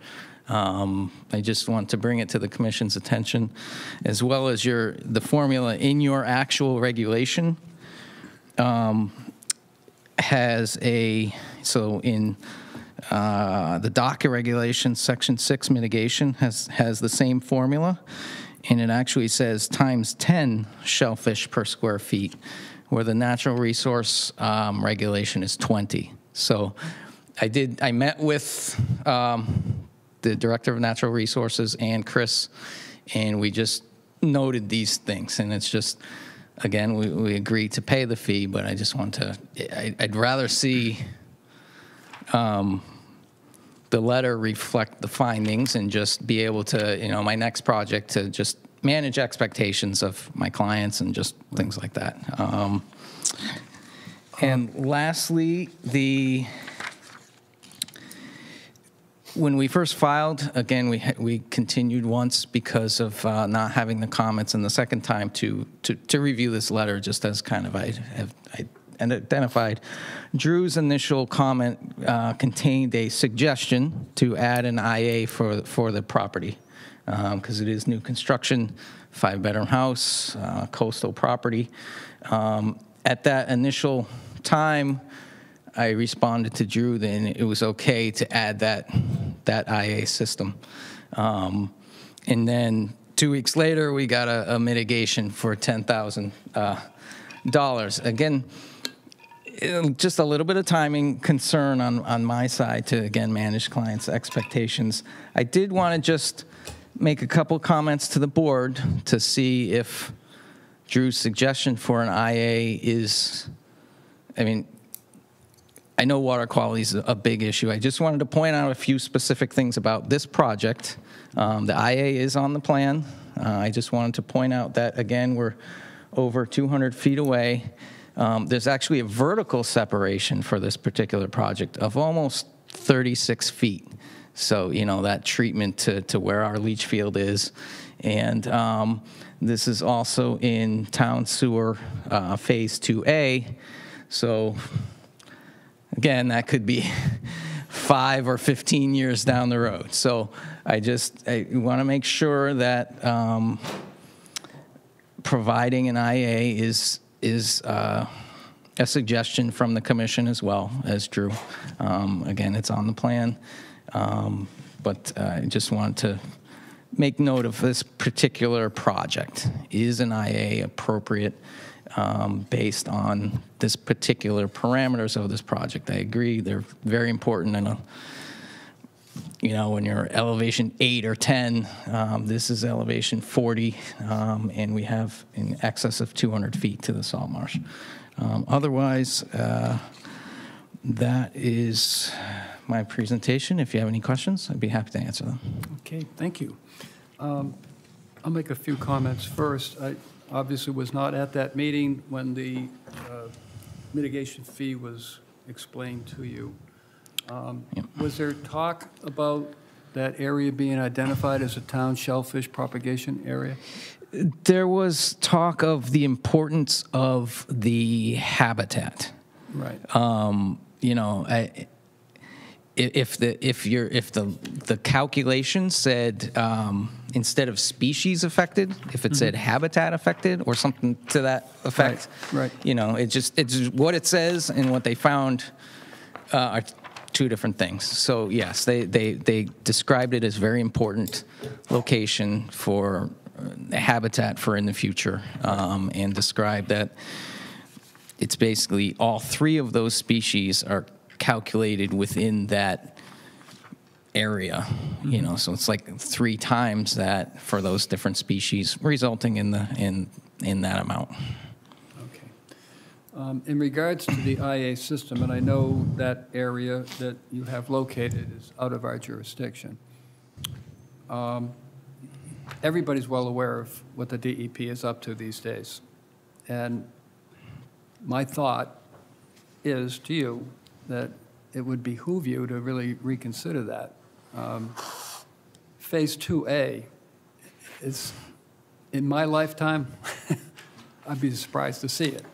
Speaker 23: Um, I just want to bring it to the commission's attention, as well as your, the formula in your actual regulation um, has a, so in uh, the DACA regulation, section six mitigation has, has the same formula, and it actually says times 10 shellfish per square feet, where the natural resource um, regulation is 20. So I did, I met with um, the Director of Natural Resources and Chris, and we just noted these things, and it's just, again, we, we agreed to pay the fee, but I just want to, I, I'd rather see um, the letter reflect the findings and just be able to, you know, my next project to just manage expectations of my clients and just things like that. Um, and lastly, the when we first filed, again, we we continued once because of uh, not having the comments, and the second time to to to review this letter, just as kind of I have I identified. Drew's initial comment uh, contained a suggestion to add an IA for for the property because it is new construction, five bedroom house, uh, coastal property. Um, at that initial time, I responded to Drew then it was okay to add that that IA system. Um, and then two weeks later, we got a, a mitigation for ten thousand uh, dollars. Again, just a little bit of timing concern on, on my side to, again, manage clients' expectations. I did want to just make a couple comments to the board to see if Drew's suggestion for an IA is, I mean, I know water quality is a big issue. I just wanted to point out a few specific things about this project. Um, The IA is on the plan. Uh, I just wanted to point out that, again, we're over 200 feet away. Um, There's actually a vertical separation for this particular project of almost 36 feet. So, you know, that treatment to, to where our leach field is. And um, this is also in Town Sewer uh, Phase 2A. So again, that could be five or 15 years down the road. So I just, I want to make sure that um, providing an IA is, is uh, a suggestion from the commission as well as Drew. Um, Again, it's on the plan, Um, but I just wanted to make note of this particular project. Is an IA appropriate um, based on this particular parameters of this project? I agree, they're very important and, uh, you know, when you're elevation eight or 10, um, this is elevation 40, um, and we have in excess of 200 feet to the salt marsh. Um, Otherwise, uh, that is my presentation. If you have any questions, I'd be happy to answer them.
Speaker 1: Okay, thank you. Um, I'll make a few comments first. I obviously was not at that meeting when the uh, mitigation fee was explained to you. Um, Was there talk about that area being identified as a town shellfish propagation area?
Speaker 23: There was talk of the importance of the habitat.
Speaker 1: Right.
Speaker 23: Um, you know, I, if the if you're if the the calculation said um, instead of species affected, if it said habitat affected or something to that effect,
Speaker 1: Mm-hmm. right.
Speaker 23: You know, it just it's what it says and what they found uh, are two different things. So yes, they they they described it as very important location for uh, habitat for in the future, um, and described that it's basically all three of those species are calculated within that area, you know, so it's like three times that for those different species, resulting in the, in, in that amount.
Speaker 1: Um, In regards to the IA system, and I know that area that you have located is out of our jurisdiction, um, everybody's well aware of what the DEP is up to these days. And my thought is to you that it would behoove you to really reconsider that. Um, Phase 2A is, in my lifetime, I'd be surprised to see it.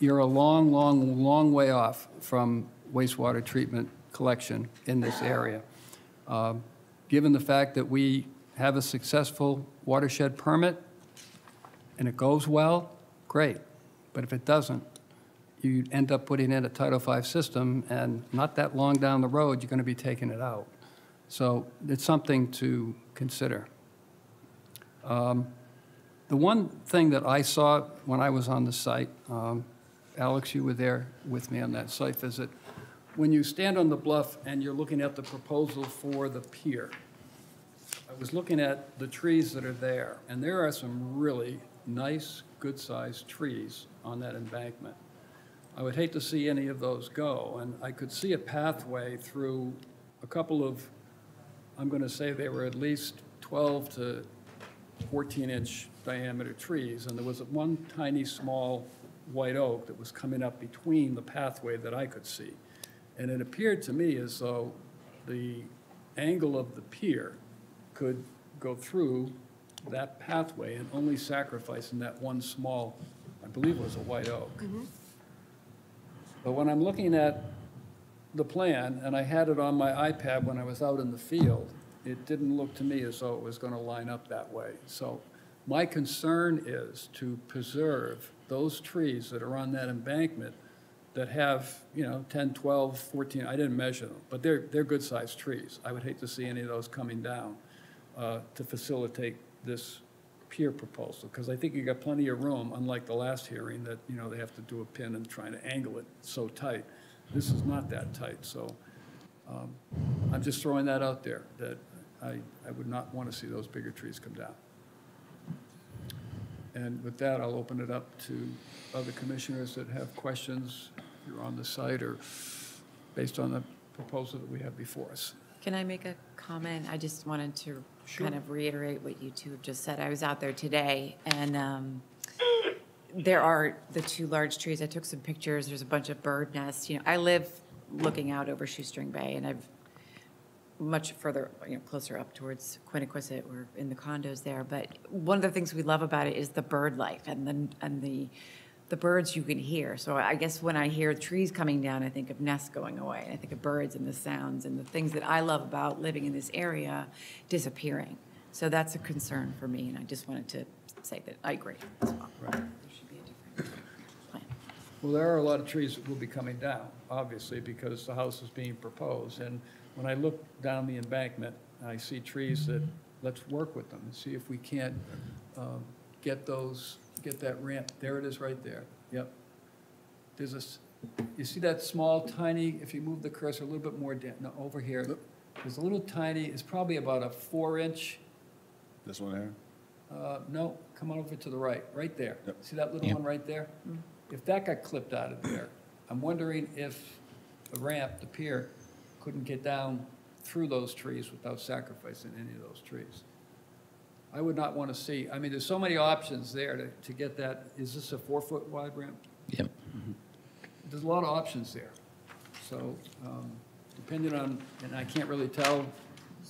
Speaker 1: You're a long, long, long way off from wastewater treatment collection in this area. Um, Given the fact that we have a successful watershed permit and it goes well, great. But if it doesn't, you end up putting in a Title V system, and not that long down the road, you're going to be taking it out. So it's something to consider. Um, The one thing that I saw when I was on the site, um, Alex, you were there with me on that site visit, when you stand on the bluff and you're looking at the proposal for the pier, I was looking at the trees that are there, and there are some really nice, good-sized trees on that embankment. I would hate to see any of those go, and I could see a pathway through a couple of, I'm going to say they were at least 12 to 14-inch diameter trees, and there was one tiny, small white oak that was coming up between the pathway that I could see. And it appeared to me as though the angle of the pier could go through that pathway and only sacrificing that one small, I believe it was a white oak. Mm-hmm. But when I'm looking at the plan, and I had it on my iPad when I was out in the field, it didn't look to me as though it was going to line up that way. So my concern is to preserve those trees that are on that embankment that have, you know, 10, 12, 14, I didn't measure them, but they're, they're good-sized trees. I would hate to see any of those coming down uh, to facilitate this pier proposal, because I think you got plenty of room, unlike the last hearing, that, you know, they have to do a pin and trying to angle it so tight. This is not that tight, so um, I'm just throwing that out there, that I, I would not want to see those bigger trees come down. And with that, I'll open it up to other commissioners that have questions, you're on the site or based on the proposal that we have before us.
Speaker 22: Can I make a comment? I just wanted to
Speaker 1: Sure.
Speaker 22: kind of reiterate what you two have just said. I was out there today, and um, there are the two large trees. I took some pictures. There's a bunch of bird nests. You know, I live looking out over Shoestring Bay, and I've much further, you know, closer up towards Quinaquisset. We're in the condos there. But one of the things we love about it is the bird life and the and the the birds you can hear. So I guess when I hear trees coming down, I think of nests going away. I think of birds and the sounds and the things that I love about living in this area disappearing. So that's a concern for me, and I just wanted to say that I agree as well. There should be a different plan.
Speaker 1: Well, there are a lot of trees that will be coming down, obviously, because the house is being proposed. And when I look down the embankment, I see trees that, let's work with them and see if we can't um, get those, get that ramp. There it is right there. Yep. There's a, s- you see that small, tiny, if you move the cursor a little bit more down, no, over here. There's a little tiny, it's probably about a four-inch,
Speaker 26: This one here?
Speaker 1: uh, no, come on over to the right, right there. Yep. See that little
Speaker 23: Yeah.
Speaker 1: one right there? If that got clipped out of there, I'm wondering if the ramp, the pier, couldn't get down through those trees without sacrificing any of those trees. I would not want to see, I mean, there's so many options there to, to get that, is this a four-foot wide ramp?
Speaker 23: Yep.
Speaker 1: There's a lot of options there. So, um, depending on, and I can't really tell,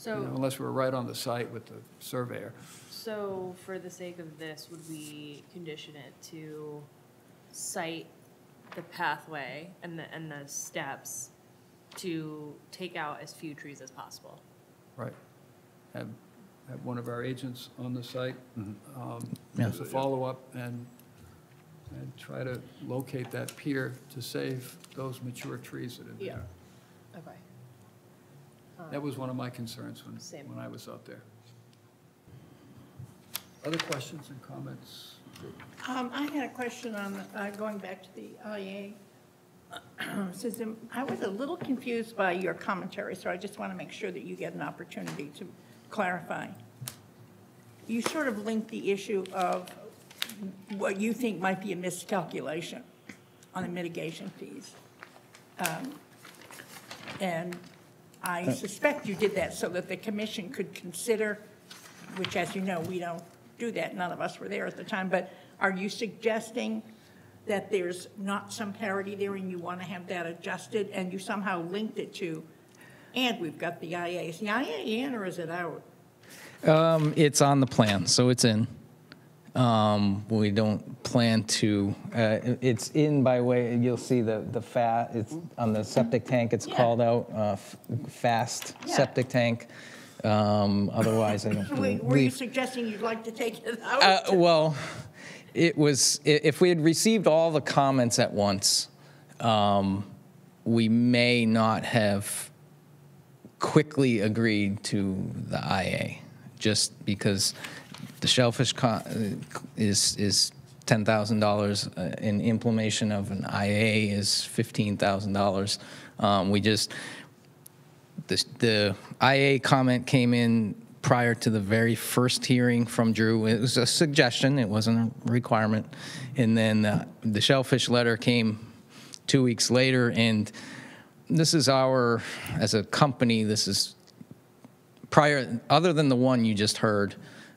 Speaker 1: you know, unless we're right on the site with the surveyor.
Speaker 16: so for the sake of this, would we condition it to site the pathway and the, and the steps to take out as few trees as possible?
Speaker 1: Right. Have, have one of our agents on the site, um,
Speaker 23: Yeah.
Speaker 1: as a follow-up and, and try to locate that pier to save those mature trees that are
Speaker 16: Yeah.
Speaker 1: there.
Speaker 16: Okay.
Speaker 1: That was one of my concerns when,
Speaker 16: Same.
Speaker 1: when I was out there. Other questions and comments?
Speaker 4: Um, I had a question on, uh, going back to the IA system. I was a little confused by your commentary, so I just want to make sure that you get an opportunity to clarify. You sort of linked the issue of what you think might be a miscalculation on the mitigation fees. Um, And I suspect you did that so that the commission could consider, which as you know, we don't do that, none of us were there at the time, but are you suggesting that there's not some parity there and you want to have that adjusted and you somehow linked it to, and we've got the IA. Is the IA in or is it out?
Speaker 23: Um, it's on the plan, so it's in. Um, we don't plan to, uh, it's in by way, you'll see the, the fa, it's on the septic tank, it's
Speaker 4: Yeah.
Speaker 23: called out, uh, fast
Speaker 4: Yeah.
Speaker 23: septic tank. Um, otherwise, I don't
Speaker 4: Were were you suggesting you'd like to take it out?
Speaker 23: Uh, well, it was, if we had received all the comments at once, um, we may not have quickly agreed to the IA, just because the shellfish uh, is, is $10,000, uh, and implementation of an IA is $15,000. Um, We just, the, the IA comment came in prior to the very first hearing from Drew. It was a suggestion, it wasn't a requirement. And then uh, the shellfish letter came two weeks later, and this is our, as a company, this is prior, other than the one you just heard,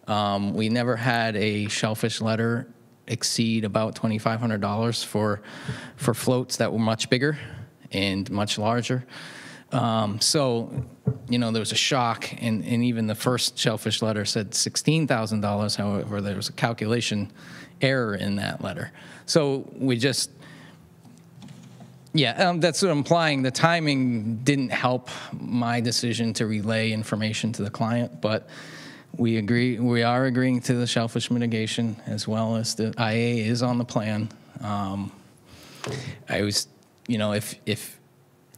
Speaker 23: um, we never had a shellfish letter exceed about $2,500 for, for floats that were much bigger and much larger. Um, so, you know, there was a shock, and, and even the first shellfish letter said $16,000. However, there was a calculation error in that letter. So we just, yeah, um, that's implying. The timing didn't help my decision to relay information to the client, but we agree, we are agreeing to the shellfish mitigation as well as the IA is on the plan. Um, I was, you know, if, if,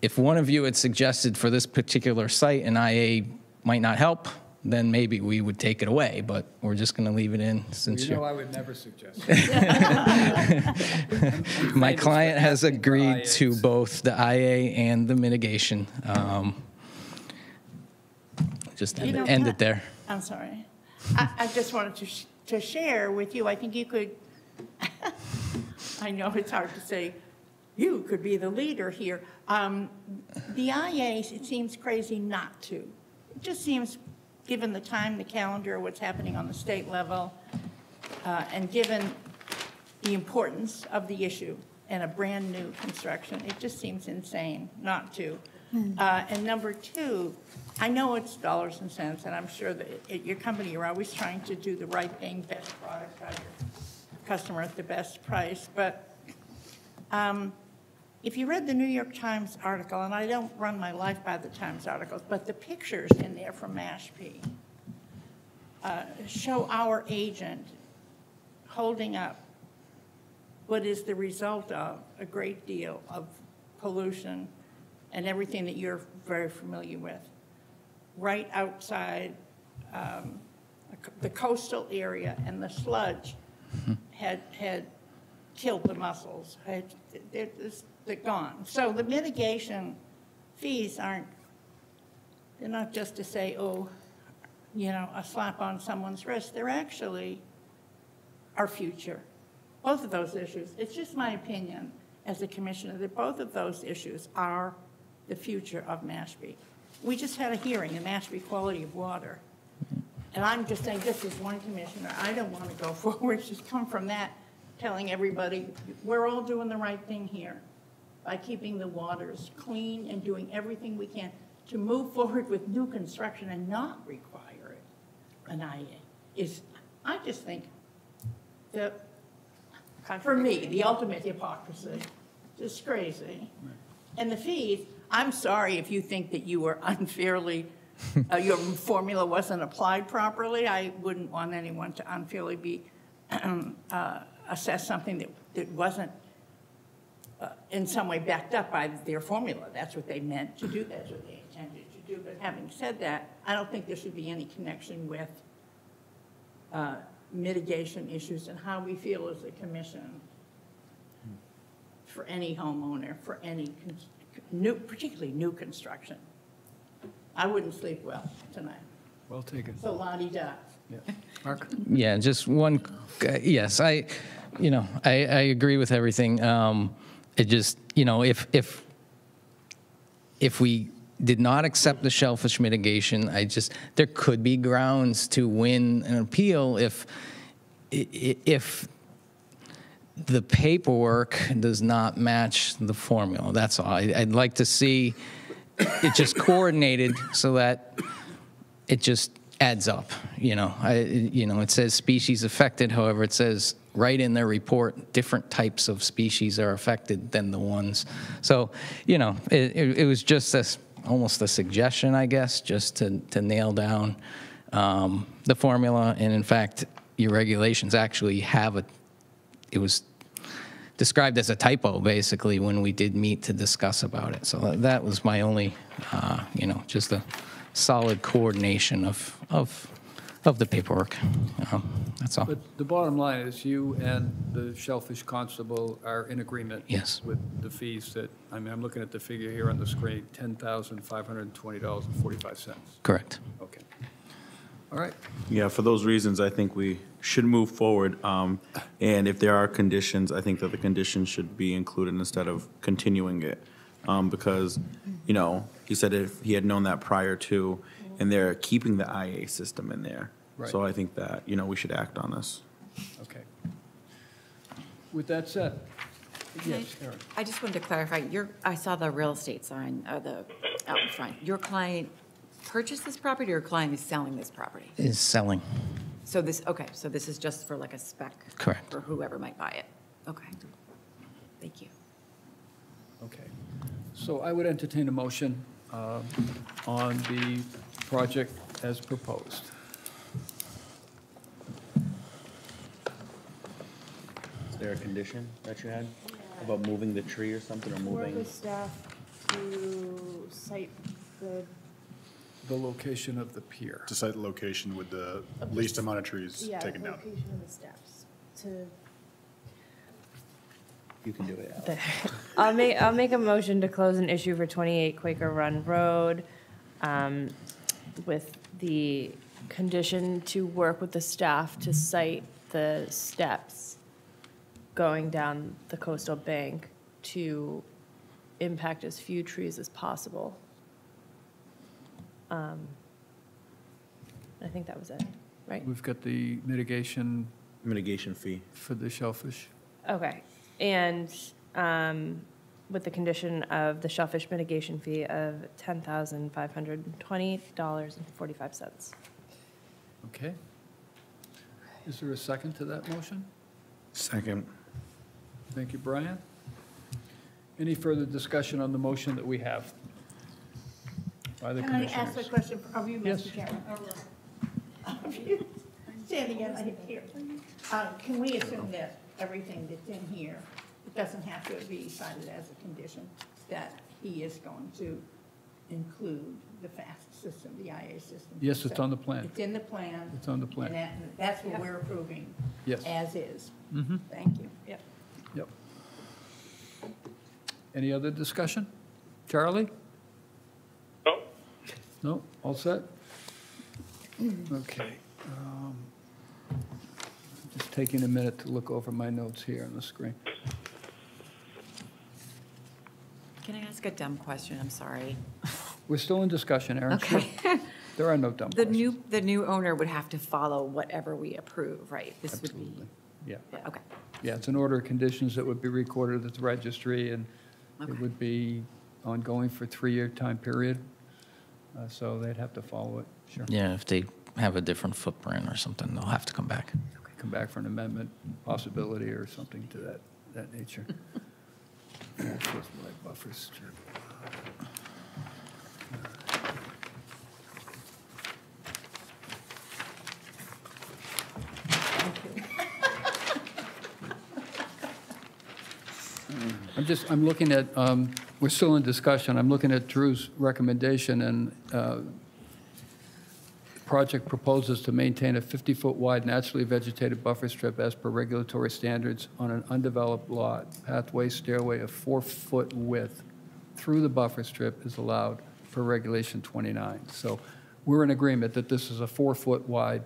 Speaker 23: if one of you had suggested for this particular site an IA might not help, then maybe we would take it away, but we're just going to leave it in since
Speaker 1: You know,
Speaker 23: you're.
Speaker 1: I would never suggest.
Speaker 23: My client has agreed to both the IA and the mitigation. Um, Just
Speaker 4: You
Speaker 23: end
Speaker 4: know,
Speaker 23: it- end
Speaker 4: Pat-
Speaker 23: it there.
Speaker 4: I'm sorry. I, I just wanted to, sh- to share with you, I think you could, I know it's hard to say, you could be the leader here. Um, The IAs, it seems crazy not to. It just seems, given the time, the calendar, what's happening on the state level, uh, and given the importance of the issue and a brand-new construction, it just seems insane not to. Uh, And number two, I know it's dollars and cents, and I'm sure that at your company, you're always trying to do the right thing, best product, your customer at the best price, but um, if you read the New York Times article, and I don't run my life by the Times articles, but the pictures in there from Mashpee uh, show our agent holding up what is the result of a great deal of pollution and everything that you're very familiar with, right outside um, the coastal area, and the sludge had, had killed the mussels. Had- they're gone. So the mitigation fees aren't, they're not just to say, oh, you know, a slap on someone's wrist. They're actually our future. Both of those issues, it's just my opinion as a commissioner, that both of those issues are the future of Mashpee. We just had a hearing, the Mashpee quality of water. And I'm just saying, this is one commissioner, I don't want to go forward, just come from that, telling everybody, we're all doing the right thing here by keeping the waters clean and doing everything we can to move forward with new construction and not require it, an IA, is, I just think that, for me, the ultimate hypocrisy, just crazy. And the fees, I'm sorry if you think that you were unfairly, uh, your formula wasn't applied properly. I wouldn't want anyone to unfairly be, uh, assessed something that, that wasn't uh, in some way backed up by their formula. That's what they meant to do, that's what they intended to do. But having said that, I don't think there should be any connection with uh, mitigation issues and how we feel as a commission for any homeowner, for any, con- new, particularly new construction. I wouldn't sleep well tonight.
Speaker 1: Well taken.
Speaker 4: So la-di-da.
Speaker 1: Yeah. Mark?
Speaker 23: Yeah, just one, uh, yes, I, you know, I, I agree with everything. Um, It just, you know, if, if, if we did not accept the shellfish mitigation, I just, there could be grounds to win an appeal if, if the paperwork does not match the formula. That's all. I'd like to see it just coordinated so that it just adds up, you know. I, you know, it says species affected, however, it says right in their report, different types of species are affected than the ones. So, you know, it, it, it was just this, almost a suggestion, I guess, just to, to nail down um, the formula. And in fact, your regulations actually have a, it was described as a typo, basically, when we did meet to discuss about it. So that was my only, uh, you know, just a solid coordination of, of, of the paperwork. Um, That's all.
Speaker 1: But the bottom line is you and the Shellfish Constable are in agreement.
Speaker 23: Yes.
Speaker 1: With the fees that, I mean, I'm looking at the figure here on the screen, $10,520.45.
Speaker 23: Correct.
Speaker 1: Okay. All right.
Speaker 15: Yeah, for those reasons, I think we should move forward. Um, And if there are conditions, I think that the conditions should be included instead of continuing it. Um, Because, you know, he said if he had known that prior to, and they're keeping the IA system in there. So I think that, you know, we should act on this.
Speaker 1: Okay. With that said, yes, Erin.
Speaker 22: I just wanted to clarify, your, I saw the real estate sign, uh, the, out in front. Your client purchased this property or your client is selling this property?
Speaker 23: Is selling.
Speaker 22: So this, okay, so this is just for like a spec?
Speaker 23: Correct.
Speaker 22: For whoever might buy it? Okay. Thank you.
Speaker 1: Okay. So I would entertain a motion uh, on the project as proposed.
Speaker 15: Is there a condition that you had about moving the tree or something, or
Speaker 16: Work
Speaker 15: moving?
Speaker 16: with staff to site the
Speaker 1: the location of the pier.
Speaker 26: To site the location with the least amount of trees
Speaker 16: Yeah,
Speaker 26: taken down.
Speaker 16: location of the steps to.
Speaker 15: You can do it.
Speaker 16: There. I'll make, I'll make a motion to close an issue for 28 Quaker Run Road um, with the condition to work with the staff to site the steps going down the coastal bank to impact as few trees as possible. Um, I think that was it, right?
Speaker 1: We've got the mitigation.
Speaker 15: Mitigation fee.
Speaker 1: For the shellfish.
Speaker 16: Okay, and um, with the condition of the shellfish mitigation fee of $10,520.45.
Speaker 1: Okay. Is there a second to that motion?
Speaker 15: Second.
Speaker 1: Thank you, Brian. Any further discussion on the motion that we have? By the
Speaker 4: Can I ask a
Speaker 1: commissioners?
Speaker 4: question of you,
Speaker 1: Yes.
Speaker 4: Mr. Chairman? Of you. Standing in here. Uh, Can we assume that everything that's in here, it doesn't have to be cited as a condition, that he is going to include the FAST system, the IA system?
Speaker 1: Yes, it's on the plan.
Speaker 4: It's in the plan.
Speaker 1: It's on the plan.
Speaker 4: And that- that's what we're approving.
Speaker 1: Yes.
Speaker 4: As is.
Speaker 1: Mhm.
Speaker 4: Thank you.
Speaker 16: Yep.
Speaker 1: Yep. Any other discussion? Charlie?
Speaker 18: No.
Speaker 1: No, all set? Okay. um, Just taking a minute to look over my notes here on the screen.
Speaker 22: Can I ask a dumb question? I'm sorry.
Speaker 1: We're still in discussion, Aaron.
Speaker 22: Okay.
Speaker 1: There are no dumb
Speaker 22: The
Speaker 1: questions.
Speaker 22: new, the new owner would have to follow whatever we approve, right? This would be,
Speaker 1: Yeah.
Speaker 22: yeah, okay.
Speaker 1: Yeah, it's an order of conditions that would be recorded at the registry, and it would be ongoing for a three-year time period. Uh, So they'd have to follow it, sure.
Speaker 23: Yeah, if they have a different footprint or something, they'll have to come back.
Speaker 1: Come back for an amendment possibility or something to that, that nature. What's my buffer strip. I'm just, I'm looking at, um, we're still in discussion, I'm looking at Drew's recommendation, and uh, project proposes to maintain a 50-foot wide naturally vegetated buffer strip as per regulatory standards on an undeveloped lot. Pathway stairway of four-foot width through the buffer strip is allowed per regulation 29. So we're in agreement that this is a four-foot wide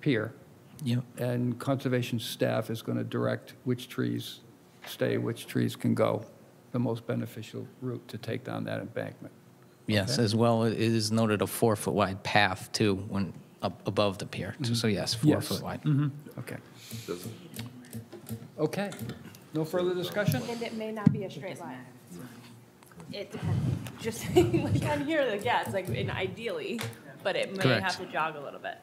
Speaker 1: pier.
Speaker 23: Yep.
Speaker 1: And conservation staff is going to direct which trees stay, which trees can go, the most beneficial route to take down that embankment.
Speaker 23: Yes,
Speaker 1: Okay.
Speaker 23: as well, it is noted a four-foot wide path too, when, up above the pier. So- So yes, four
Speaker 1: Yes.
Speaker 23: foot wide.
Speaker 1: Mhm. Okay. Okay. No further discussion?
Speaker 16: And it may not be a straight line. It depends. Just saying, like, I'm here to guess, like, and ideally, but it may
Speaker 1: Correct.
Speaker 16: have to jog a little bit.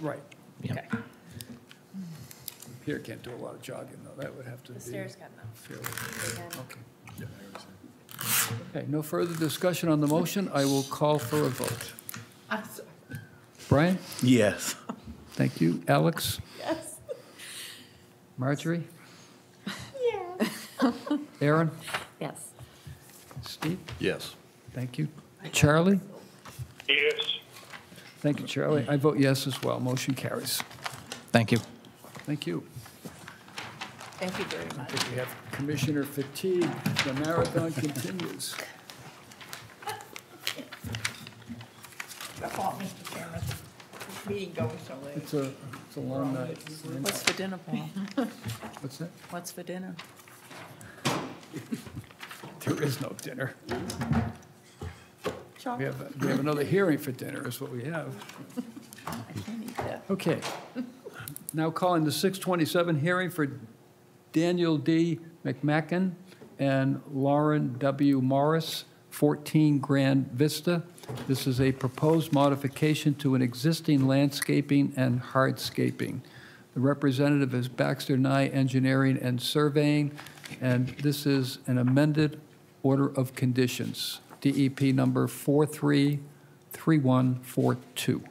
Speaker 1: Right.
Speaker 16: Okay.
Speaker 1: Pier can't do a lot of jogging, though. That would have to be.
Speaker 16: The stairs can though.
Speaker 1: fairly-
Speaker 16: Again.
Speaker 1: Okay. Okay, no further discussion on the motion. I will call for a vote. Brian?
Speaker 15: Yes.
Speaker 1: Thank you. Alex?
Speaker 16: Yes.
Speaker 1: Marjorie?
Speaker 16: Yeah.
Speaker 1: Aaron?
Speaker 22: Yes.
Speaker 1: Steve?
Speaker 19: Yes.
Speaker 1: Thank you. Charlie?
Speaker 18: Yes.
Speaker 1: Thank you, Charlie. I vote yes as well. Motion carries.
Speaker 23: Thank you.
Speaker 1: Thank you.
Speaker 4: Thank you very much.
Speaker 1: We have Commissioner fatigue. The marathon continues.
Speaker 4: Your fault, Mr. Chairman. This meeting going so late.
Speaker 1: It's a, it's a long night.
Speaker 22: What's for dinner, Paul?
Speaker 1: What's that?
Speaker 22: What's for dinner?
Speaker 1: There is no dinner. We have, we have another hearing for dinner is what we have. I can't eat that. Okay. Now calling the 627 hearing for Daniel D. McMacken and Lauren W. Morris, 14 Grand Vista. This is a proposed modification to an existing landscaping and hardscaping. The representative is Baxter Nye Engineering and Surveying, and this is an amended order of conditions, DEP number 433142.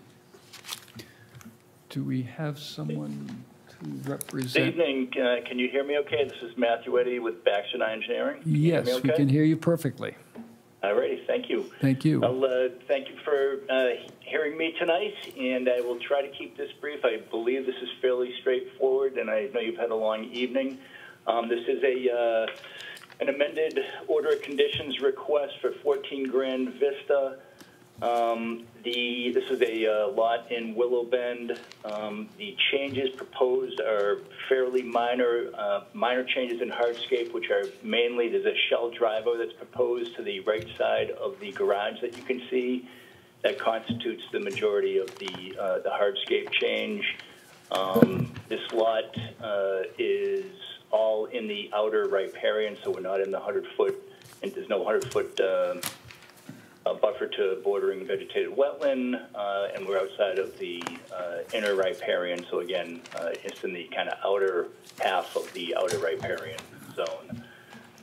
Speaker 1: Do we have someone to
Speaker 30: Good evening. Uh, Can you hear me okay? This is Matthew Eddy with Baxter Nye Engineering. Can
Speaker 1: Yes,
Speaker 30: me
Speaker 1: we can hear you perfectly.
Speaker 30: All righty, thank you.
Speaker 31: Thank you.
Speaker 30: Well, uh, thank you for uh, hearing me tonight, and I will try to keep this brief. I believe this is fairly straightforward, and I know you've had a long evening. Um, this is a uh, an amended order of conditions request for 14 Grand Vista. Um, the this is a uh, lot in Willow Bend. Um, the changes proposed are fairly minor, uh, minor changes in hardscape, which are mainly there's a shell driver that's proposed to the right side of the garage that you can see. That constitutes the majority of the uh, the hardscape change. Um, this lot uh, is all in the outer riparian, so we're not in the 100 foot, and there's no 100 foot. Uh, buffer to bordering vegetated wetland, uh, and we're outside of the uh, inner riparian. So again, uh, it's in the kind of outer half of the outer riparian zone.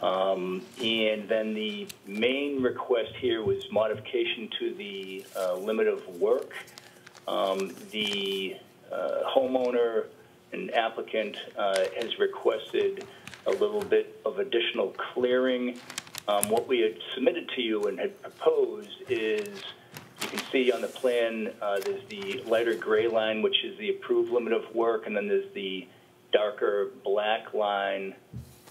Speaker 30: Um, and then the main request here was modification to the uh, limit of work. Um, the uh, homeowner and applicant has requested a little bit of additional clearing um, what we had submitted to you and had proposed is, you can see on the plan, uh, there's the lighter gray line, which is the approved limit of work, and then there's the darker black line,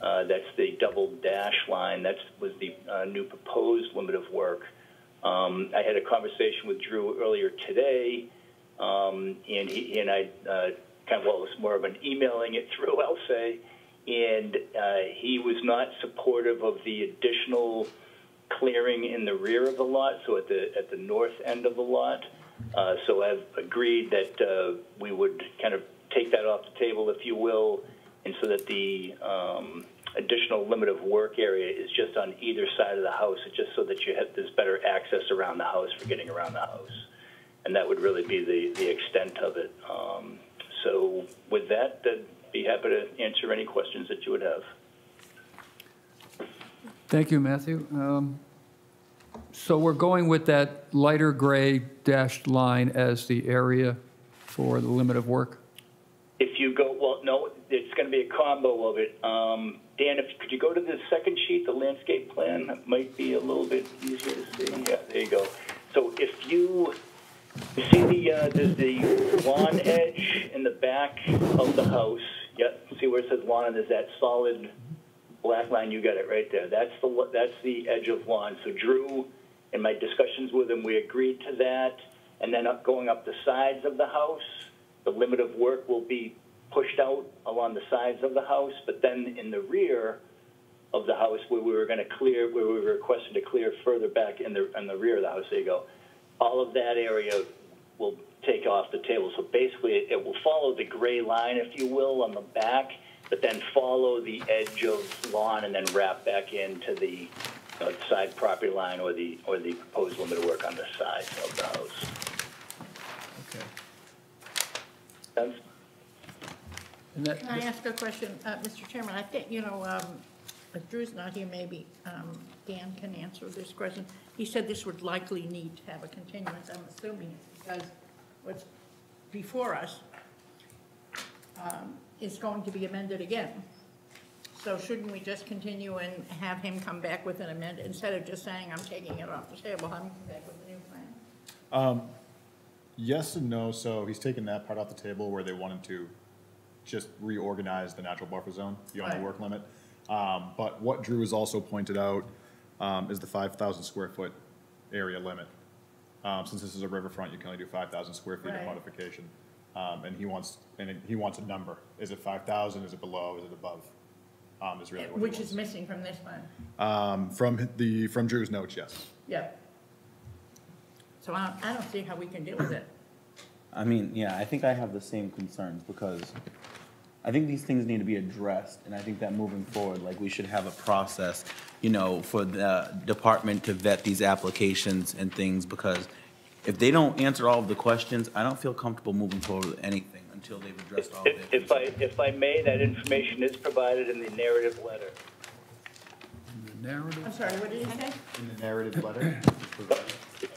Speaker 30: uh, that's the double dash line. That was the uh, new proposed limit of work. Um, I had a conversation with Drew earlier today, um, and he and I uh, kind of well, it was more of an emailing it through, I'll say and uh, he was not supportive of the additional clearing in the rear of the lot, so at the at the north end of the lot. Uh, so I've agreed that uh, we would kind of take that off the table, if you will, and so that the um, additional limit of work area is just on either side of the house, just so that you have there's better access around the house for getting around the house, and that would really be the the extent of it. Um, so with that, that be happy to answer any questions that you would have.
Speaker 31: Thank you, Matthew. Um, So we're going with that lighter gray dashed line as the area for the limit of work?
Speaker 30: If you go, well, no, it's going to be a combo of it. Um, Dan, if, could you go to the second sheet, the landscape plan? That might be a little bit easier to see. Yeah, there you go. So if you see the uh, there's the lawn edge in the back of the house. Yep. See where it says lawn and there's that solid black line. You got it right there. That's the that's the edge of lawn. So Drew, in my discussions with him, we agreed to that. And then up, going up the sides of the house, the limit of work will be pushed out along the sides of the house. But then in the rear of the house, where we were going to clear, where we were requested to clear further back in the in the rear of the house, there you go. All of that area will take off the table. So basically, it, it will follow the gray line, if you will, on the back, but then follow the edge of lawn and then wrap back into the you know, side property line or the or the proposed limit of work on the side of the house.
Speaker 31: Okay.
Speaker 30: Sense?
Speaker 4: Can I ask a question, uh, Mr. Chairman? I think, you know, um, if Drew's not here, maybe um, Dan can answer this question. He said this would likely need to have a continuance. I'm assuming it's because what's before us um, is going to be amended again. So shouldn't we just continue and have him come back with an amendment, instead of just saying, I'm taking it off the table, him come back with a new plan?
Speaker 26: Um, yes and no. So he's taken that part off the table where they wanted to just reorganize the natural buffer zone beyond the work limit. Um, but what Drew has also pointed out um, is the 5,000 square foot area limit. Um, since this is a riverfront, you can only do 5,000 square feet of
Speaker 4: Right.
Speaker 26: modification. Um, and he wants, and he wants a number. Is it 5,000? Is it below? Is it above? Um, is really what he
Speaker 4: Which
Speaker 26: wants.
Speaker 4: is missing from this one.
Speaker 26: Um, from the, from Drew's notes, yes.
Speaker 4: Yeah. So I, I don't see how we can deal with it.
Speaker 15: I mean, yeah, I think I have the same concerns because I think these things need to be addressed, and I think that moving forward, like, we should have a process, you know, for the department to vet these applications and things, because if they don't answer all of the questions, I don't feel comfortable moving forward with anything until they've addressed all of
Speaker 30: If, if I if I may, that information is provided in the narrative letter.
Speaker 31: Narrative?
Speaker 4: I'm sorry, what did he say?
Speaker 26: In the narrative letter.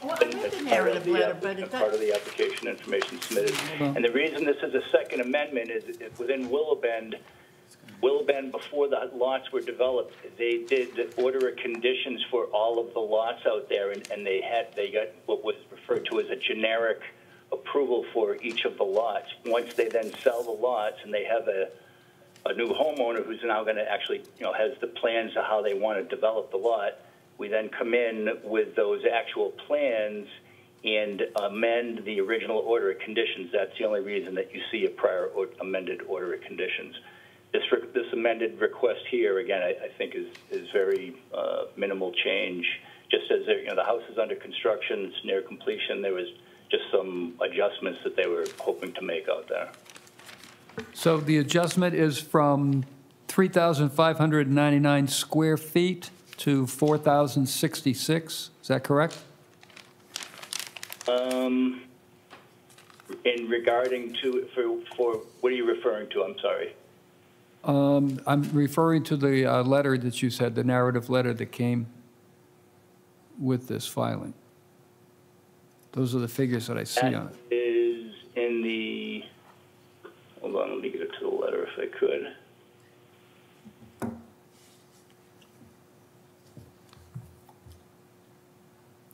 Speaker 4: Well, I read
Speaker 30: As
Speaker 4: the
Speaker 30: part of
Speaker 4: narrative
Speaker 30: the,
Speaker 4: letter, but
Speaker 30: as
Speaker 4: it
Speaker 30: part of the application information submitted.
Speaker 31: on.
Speaker 30: And the reason this is a second amendment is if within Willow Willow before the lots were developed, they did order of conditions for all of the lots out there, and, and they had, they got what was referred to as a generic approval for each of the lots. Once they then sell the lots and they have a, a new homeowner who's now going to actually, you know, has the plans of how they want to develop the lot, we then come in with those actual plans and amend the original order of conditions. That's the only reason that you see a prior or amended order of conditions. This, re- this amended request here, again, I, I think is, is very uh, minimal change. Just as, you know, the house is under construction, it's near completion, there was just some adjustments that they were hoping to make out there.
Speaker 31: So the adjustment is from 3,599 square feet to 4,066, is that correct?
Speaker 30: Um, in regarding to, for, for, what are you referring to? I'm sorry.
Speaker 31: Um, I'm referring to the uh, letter that you said, the narrative letter that came with this filing. Those are the figures that I see on
Speaker 30: That
Speaker 31: it.
Speaker 30: is in the, hold on, let me get it to the letter if I could.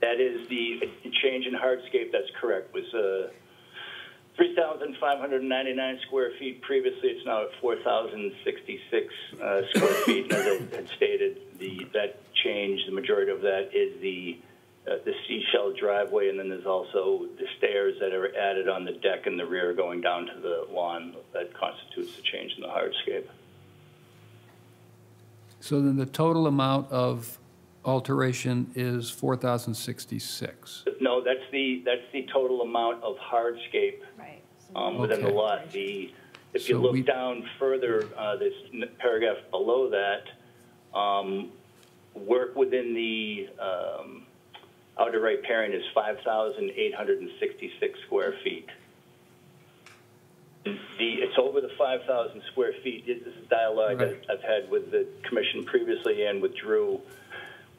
Speaker 30: That is the change in hardscape, that's correct, was uh, 3,599 square feet. Previously, it's now at 4,066 uh, square feet. And as I had stated, the, that change, the majority of that is the, uh, the seashell driveway, and then there's also the stairs that are added on the deck in the rear going down to the lawn. That constitutes the change in the hardscape.
Speaker 31: So then the total amount of alteration is 4,066.
Speaker 30: No, that's the, that's the total amount of hardscape. Um, within the lot. The, if you look
Speaker 31: we-
Speaker 30: down further, uh, this paragraph below that, um, work within the um, outer riparian is 5,866 square feet. The, it's over the 5,000 square feet. This is a dialogue
Speaker 31: Right.
Speaker 30: that I've had with the commission previously and with Drew.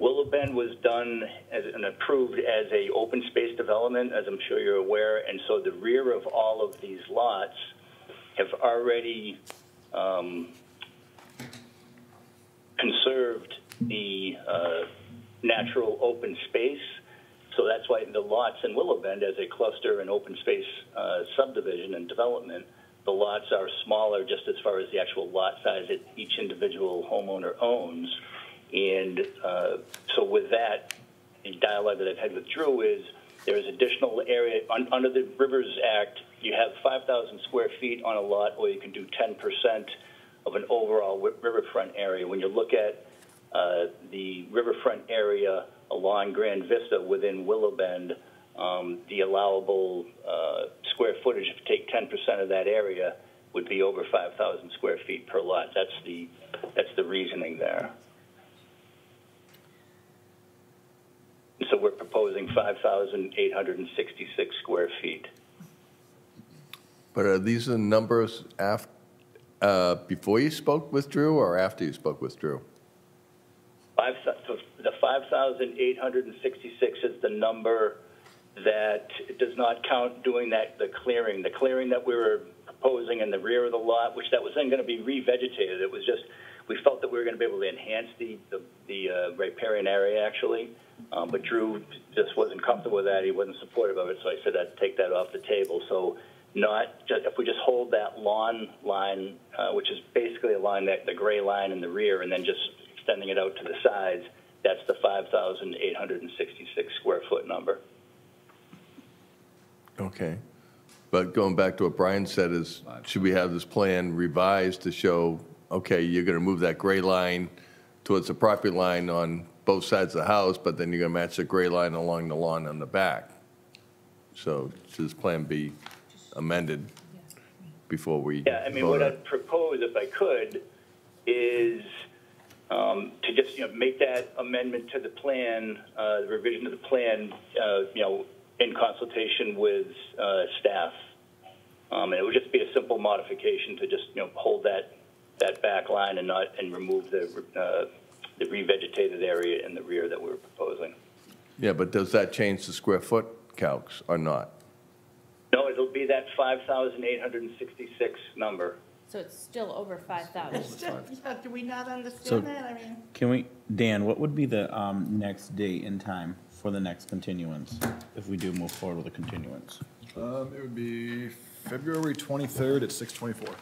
Speaker 30: Willow Bend was done as, and approved as a open space development, as I'm sure you're aware, and so the rear of all of these lots have already um, conserved the uh, natural open space. So that's why the lots in Willow Bend, as a cluster and open space uh, subdivision and development, the lots are smaller just as far as the actual lot size that each individual homeowner owns. And uh, so with that, the dialogue that I've had with Drew is there is additional area, un, under the Rivers Act, you have 5,000 square feet on a lot, or you can do 10% of an overall riverfront area. When you look at uh, the riverfront area along Grand Vista within Willow Bend, um, the allowable uh, square footage, if you take 10% of that area, would be over 5,000 square feet per lot. That's the, that's the reasoning there. So we're proposing 5,866 square feet.
Speaker 19: But are these the numbers af, uh, before you spoke with Drew or after you spoke with Drew?
Speaker 30: Five, so the 5,866 is the number that does not count doing that, the clearing. The clearing that we were proposing in the rear of the lot, which that was then going to be revegetated. It was just, we felt that we were going to be able to enhance the, the, the uh, riparian area actually. Um, but Drew just wasn't comfortable with that. He wasn't supportive of it. So I said I'd take that off the table. So not just, if we just hold that lawn line, uh, which is basically a line that the gray line in the rear, and then just extending it out to the sides, that's the 5,866 square foot number.
Speaker 19: Okay. But going back to what Brian said is, should we have this plan revised to show, okay, you're going to move that gray line towards the property line on both sides of the house, but then you're to match the gray line along the lawn on the back? So should this plan be amended before we
Speaker 30: Yeah, I mean,
Speaker 19: vote
Speaker 30: what
Speaker 19: on
Speaker 30: I'd propose, if I could, is um, to just, you know, make that amendment to the plan, uh, the revision of the plan, uh, you know, in consultation with uh, staff. Um, And it would just be a simple modification to just, you know, hold that, that back line and not, and remove the, uh, the revegetated area in the rear that we're proposing.
Speaker 19: Yeah, but does that change the square foot calcs or not?
Speaker 30: No, it'll be that 5,866 number.
Speaker 16: So it's still over five thousand.
Speaker 31: Yeah, Do we not
Speaker 15: So-
Speaker 31: understand that? I mean,
Speaker 15: Can we, Dan, what would be the um, next date and time for the next continuance, if we do move forward with a continuance?
Speaker 26: Um, it would be February twenty-third at six twenty-four.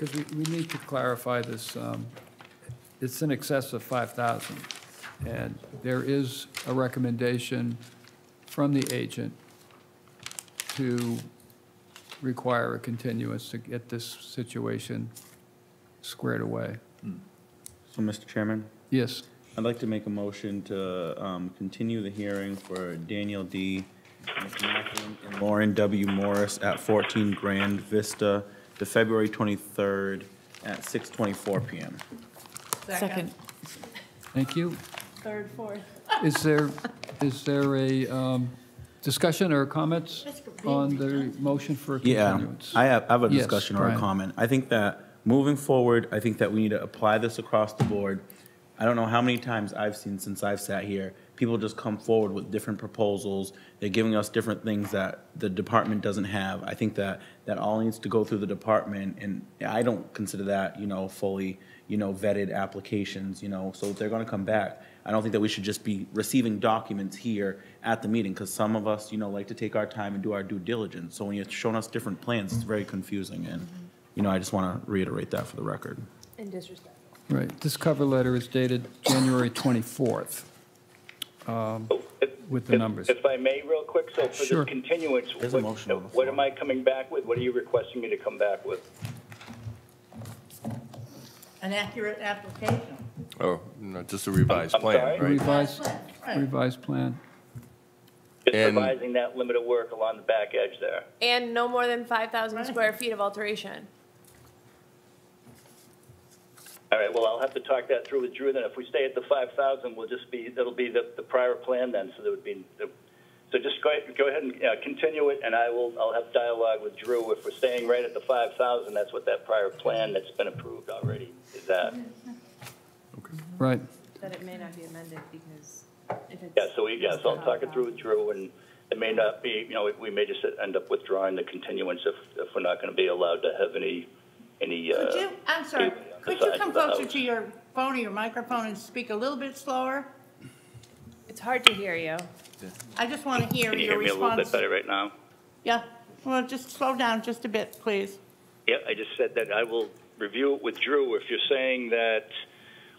Speaker 1: Because we, we need to clarify this, um, it's in excess of 5,000. And there is a recommendation from the agent to require a continuance to get this situation squared away.
Speaker 15: So, Mr. Chairman?
Speaker 1: Yes.
Speaker 15: I'd like to make a motion to um, continue the hearing for Daniel D. And Lauren W. Morris at 14 Grand Vista to February 23rd at 6:24 PM.
Speaker 31: Second.
Speaker 1: Thank you.
Speaker 16: Third, fourth.
Speaker 1: Is there, is there a um, discussion or comments on the motion for a
Speaker 15: Yeah,
Speaker 1: continuance?
Speaker 15: I have, I have a
Speaker 1: Yes,
Speaker 15: discussion or a
Speaker 1: Brian.
Speaker 15: comment. I think that moving forward, I think that we need to apply this across the board. I don't know how many times I've seen since I've sat here, people just come forward with different proposals. They're giving us different things that the department doesn't have. I think that, that all needs to go through the department, and I don't consider that, you know, fully, you know, vetted applications, you know, so if they're gonna come back. I don't think that we should just be receiving documents here at the meeting, because some of us, you know, like to take our time and do our due diligence. So when you're showing us different plans, it's very confusing, and, you know, I just want to reiterate that for the record.
Speaker 16: And disrespect.
Speaker 1: Right, this cover letter is dated January 24th um, with the numbers.
Speaker 30: If I may, real quick, so for
Speaker 1: Sure.
Speaker 30: this continuance,
Speaker 15: There's a
Speaker 30: what,
Speaker 15: motion the
Speaker 30: what am I coming back with? What are you requesting me to come back with?
Speaker 31: An accurate application.
Speaker 19: Oh, no, just a revised
Speaker 30: I'm
Speaker 19: plan,
Speaker 30: sorry?
Speaker 19: right?
Speaker 1: Revised,
Speaker 31: Right.
Speaker 1: revised plan.
Speaker 30: Just
Speaker 19: And-
Speaker 30: revising that limit of work along the back edge there.
Speaker 16: And no more than five thousand square feet of alteration.
Speaker 30: All right, well, I'll have to talk that through with Drew then. If we stay at the five thousand, we'll just be, that'll be the, the prior plan then, so there would be, so just go ahead, go ahead and, uh, continue it, and I will, I'll have dialogue with Drew. If we're staying right at the five thousand, that's what that prior plan that's been approved already is at.
Speaker 1: Okay, right.
Speaker 16: That it may not be amended because if it's.
Speaker 30: Yeah, so we, yeah, so I'll talk it through with Drew, and it may not be, you know, we- we may just end up withdrawing the continuance if, if we're not gonna be allowed to have any, any, uh.
Speaker 31: Could you, I'm sorry,
Speaker 30: cable on the
Speaker 31: could you come closer to your phone or your microphone and speak a little bit slower?
Speaker 16: It's hard to hear you.
Speaker 31: I just want to hear
Speaker 30: Can you
Speaker 31: your
Speaker 30: hear me a little bit
Speaker 31: response.
Speaker 30: better right now?
Speaker 31: Yeah, well, just slow down just a bit, please.
Speaker 30: Yeah, I just said that I will review it with Drew. If you're saying that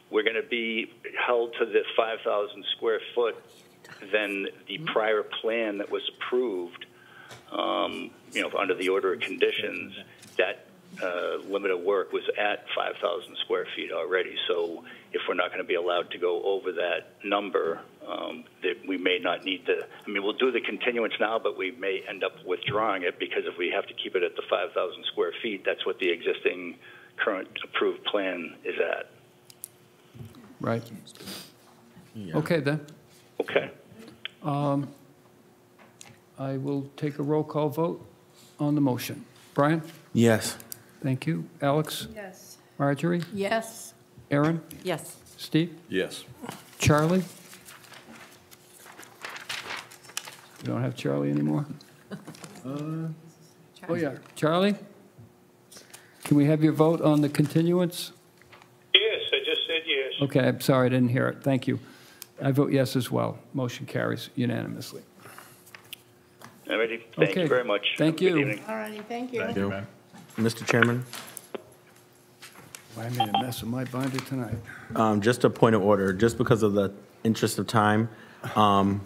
Speaker 30: we're going to be held to the 5,000 square foot, then the prior plan that was approved, um, you know, under the order of conditions, that uh, limit of work was at 5,000 square feet already. So if we're not going to be allowed to go over that number, um, that we may not need to, I mean, we'll do the continuance now, but we may end up withdrawing it because if we have to keep it at the 5,000 square feet, that's what the existing current approved plan is at.
Speaker 1: Right. Okay, then.
Speaker 30: Okay.
Speaker 1: Um, I will take a roll call vote on the motion. Brian?
Speaker 15: Yes.
Speaker 1: Thank you. Alex?
Speaker 16: Yes.
Speaker 1: Marjorie?
Speaker 31: Yes.
Speaker 1: Aaron?
Speaker 22: Yes.
Speaker 1: Steve?
Speaker 19: Yes.
Speaker 1: Charlie? We don't have Charlie anymore? Uh, Oh, yeah. Charlie? Can we have your vote on the continuance?
Speaker 18: Yes, I just said yes.
Speaker 1: Okay, I'm sorry, I didn't hear it. Thank you. I vote yes as well. Motion carries unanimously.
Speaker 30: All righty. Thank
Speaker 1: Okay.
Speaker 30: you very much.
Speaker 1: Thank
Speaker 30: Have
Speaker 1: you.
Speaker 30: evening.
Speaker 31: All righty, thank you.
Speaker 15: Thank you. Mr. Chairman?
Speaker 1: I made a mess of my binder tonight.
Speaker 15: Um, Just a point of order, just because of the interest of time, um,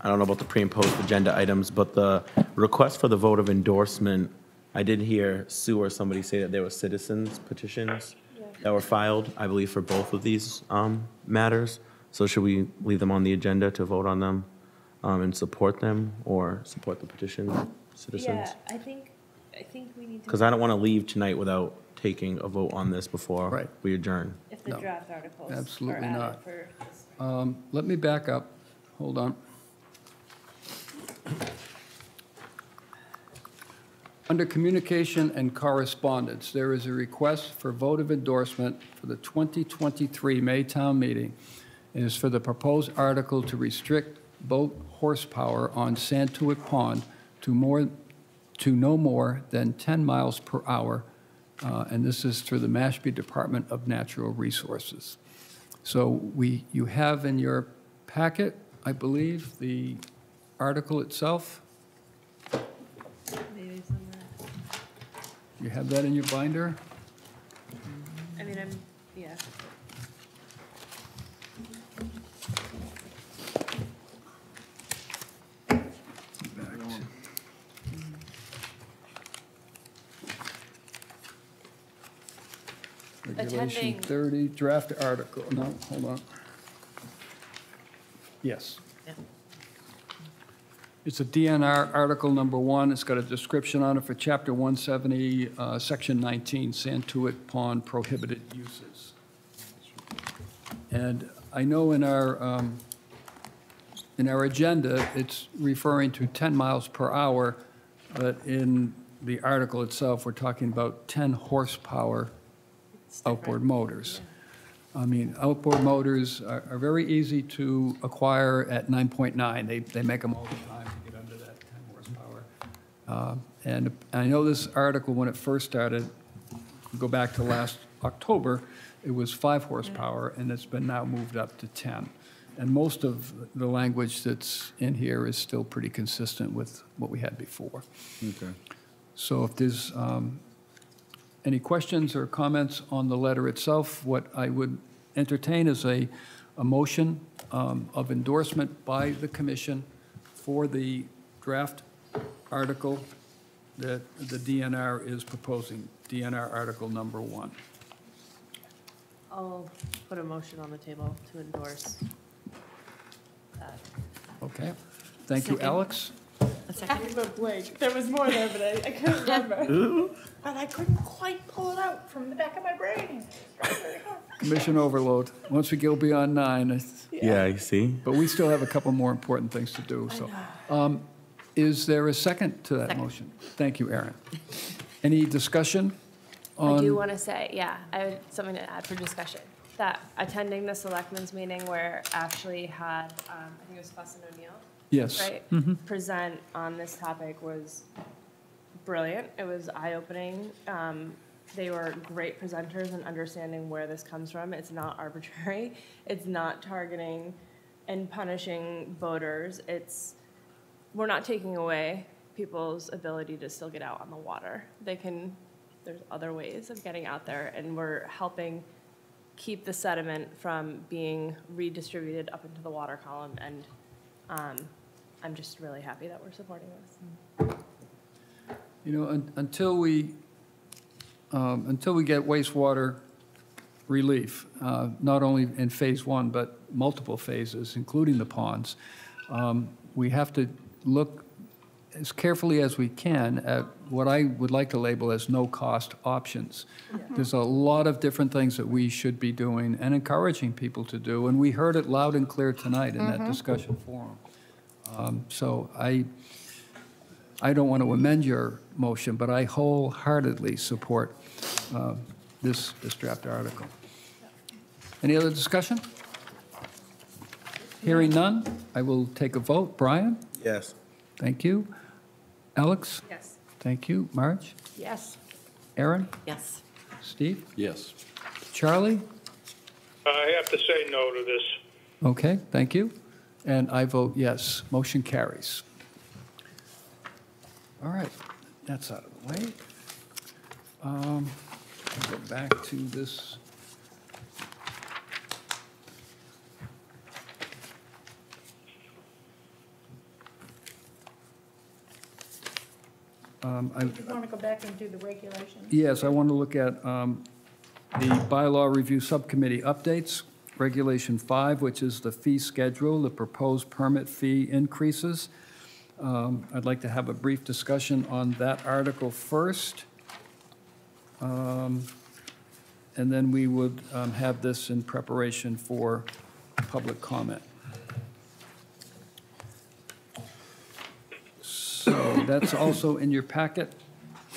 Speaker 15: I don't know about the pre and post agenda items, but the request for the vote of endorsement, I did hear Sue or somebody say that there were citizens petitions that were filed, I believe, for both of these um, matters. So should we leave them on the agenda to vote on them um, and support them, or support the petition citizens?
Speaker 16: Yeah, I think, I think we need to.
Speaker 15: Because I don't want to leave tonight without taking a vote on this before
Speaker 1: Right.
Speaker 15: we adjourn.
Speaker 16: If the
Speaker 1: No,
Speaker 16: draft articles are
Speaker 1: absolutely
Speaker 16: added
Speaker 1: not.
Speaker 16: for this.
Speaker 1: Um, Let me back up. Hold on. Under communication and correspondence, there is a request for vote of endorsement for the 2023 May town meeting. It is for the proposed article to restrict boat horsepower on Santuit Pond to more, to no more than 10 miles per hour, uh, and this is through the Mashpee Department of Natural Resources. So we, you have in your packet, I believe, the article itself. You have that in your binder?
Speaker 16: I mean, I'm, yeah.
Speaker 1: Regulation
Speaker 16: Attending-
Speaker 1: 30, draft article, no, hold on. Yes. It's a DNR Article Number One. It's got a description on it for Chapter 170, uh, Section 19, Santuit Pond Prohibited Uses. And I know in our, um, in our agenda, it's referring to 10 miles per hour, but in the article itself, we're talking about 10 horsepower outboard motors. I mean, outboard motors are, are very easy to acquire at 9.9. They, they make them all the time to get under that 10 horsepower. Uh, And I know this article, when it first started, go back to last October, it was 5 horsepower, and it's been now moved up to 10. And most of the language that's in here is still pretty consistent with what we had before.
Speaker 15: Okay.
Speaker 1: So if there's um, any questions or comments on the letter itself, what I would entertain is a, a motion um, of endorsement by the commission for the draft article that the DNR is proposing, DNR Article Number One.
Speaker 16: I'll put a motion on the table to endorse that.
Speaker 1: Okay? Thank you,
Speaker 16: Second.
Speaker 1: Alex.
Speaker 31: Second the blank. There was more there, but I, I couldn't remember. But I couldn't quite pull it out from the back of my brain.
Speaker 1: Commission overload. Once we go beyond nine, it's-
Speaker 15: Yeah, you see?
Speaker 1: but we still have a couple more important things to do, so. Um, Is there a second to that motion? Thank you, Aaron. Any discussion on?
Speaker 16: I do want to say, yeah, I have something to add for discussion. That attending the selectmen's meeting where Ashley had, um, I think it was Fuss and O'Neill.
Speaker 1: Yes.
Speaker 16: Right?
Speaker 1: Mhm.
Speaker 16: Present on this topic was brilliant. It was eye-opening. Um, they were great presenters in understanding where this comes from. It's not arbitrary. It's not targeting and punishing voters. It's, we're not taking away people's ability to still get out on the water. They can, there's other ways of getting out there, and we're helping keep the sediment from being redistributed up into the water column, and um, I'm just really happy that we're supporting this.
Speaker 1: You know, un- until we, um, until we get wastewater relief, uh, not only in Phase One, but multiple phases, including the ponds, um, we have to look as carefully as we can at what I would like to label as no-cost options. There's a lot of different things that we should be doing and encouraging people to do, and we heard it loud and clear tonight in that
Speaker 32: Mhm.
Speaker 1: discussion forum. Um, So I, I don't want to amend your motion, but I wholeheartedly support uh, this, this draft article. Any other discussion? Hearing none, I will take a vote. Brian?
Speaker 15: Yes.
Speaker 1: Thank you. Alex?
Speaker 16: Yes.
Speaker 1: Thank you. Marge?
Speaker 31: Yes.
Speaker 1: Aaron?
Speaker 22: Yes.
Speaker 1: Steve?
Speaker 19: Yes.
Speaker 1: Charlie?
Speaker 18: I have to say no to this.
Speaker 1: Okay, thank you. And I vote yes. Motion carries. All right, that's out of the way. Um, Go back to this. Um, I-
Speaker 31: You want to go back and do the regulations?
Speaker 1: Yes, I want to look at um, the bylaw review subcommittee updates, Regulation 5, which is the fee schedule, the proposed permit fee increases. Um, I'd like to have a brief discussion on that article first. Um, And then we would um, have this in preparation for public comment. So that's also in your packet.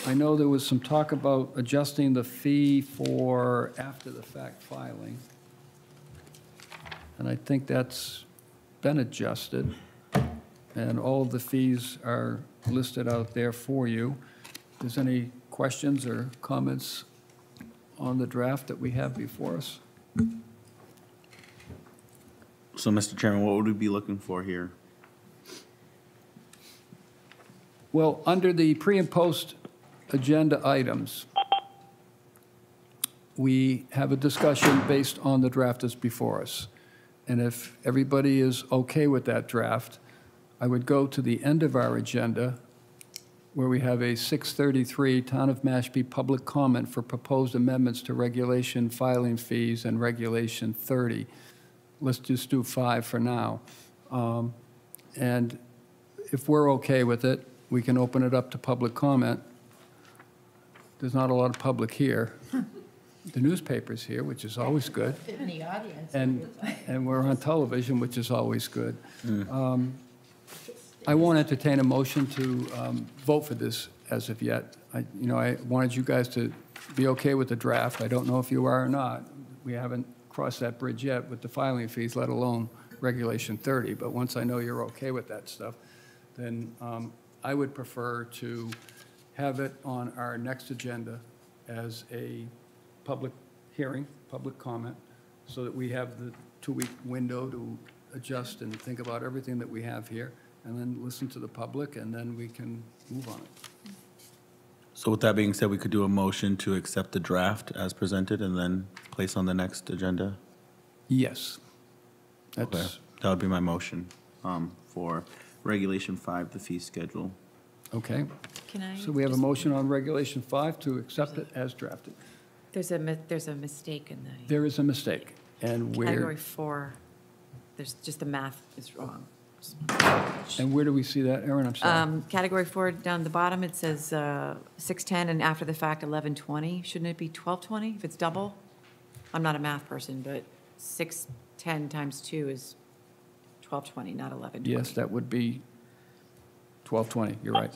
Speaker 1: I know there was some talk about adjusting the fee for after-the-fact filing. And I think that's been adjusted. And all of the fees are listed out there for you. If there's any questions or comments on the draft that we have before us?
Speaker 15: So, Mr. Chairman, what would we be looking for here?
Speaker 1: Well, under the pre and post agenda items, we have a discussion based on the draft that's before us. And if everybody is okay with that draft, I would go to the end of our agenda where we have a 633 Town of Mashpee public comment for proposed amendments to regulation filing fees and regulation 30. Let's just do five for now. Um, And if we're okay with it, we can open it up to public comment. There's not a lot of public here. The newspaper's here, which is always good.
Speaker 31: Fit in the audience.
Speaker 1: And, and we're on television, which is always good. Um, I won't entertain a motion to um, vote for this as of yet. I, you know, I wanted you guys to be okay with the draft. I don't know if you are or not. We haven't crossed that bridge yet with the filing fees, let alone Regulation 30. But once I know you're okay with that stuff, then um, I would prefer to have it on our next agenda as a public hearing, public comment, so that we have the two-week window to adjust and think about everything that we have here, and then listen to the public, and then we can move on it.
Speaker 15: So with that being said, we could do a motion to accept the draft as presented and then place on the next agenda?
Speaker 1: Yes.
Speaker 15: Okay,
Speaker 1: That's,
Speaker 15: that would be my motion um, for Regulation 5, the fee schedule.
Speaker 1: okay.
Speaker 22: Can I?
Speaker 1: So we have a
Speaker 22: just-
Speaker 1: motion on Regulation 5 to accept it as drafted.
Speaker 22: There's a, mi- there's a mistake in the
Speaker 1: There is a mistake, and we
Speaker 22: category
Speaker 1: where,
Speaker 22: four. There's, just the math is wrong.
Speaker 1: And where do we see that, Aaron? I'm sorry.
Speaker 22: Um, Category four, down the bottom, it says uh, 610, and after the fact, 1120. Shouldn't it be 1220 if it's double? I'm not a math person, but 610 times two is 1220, not 1120.
Speaker 1: Yes, that would be 1220, you're right.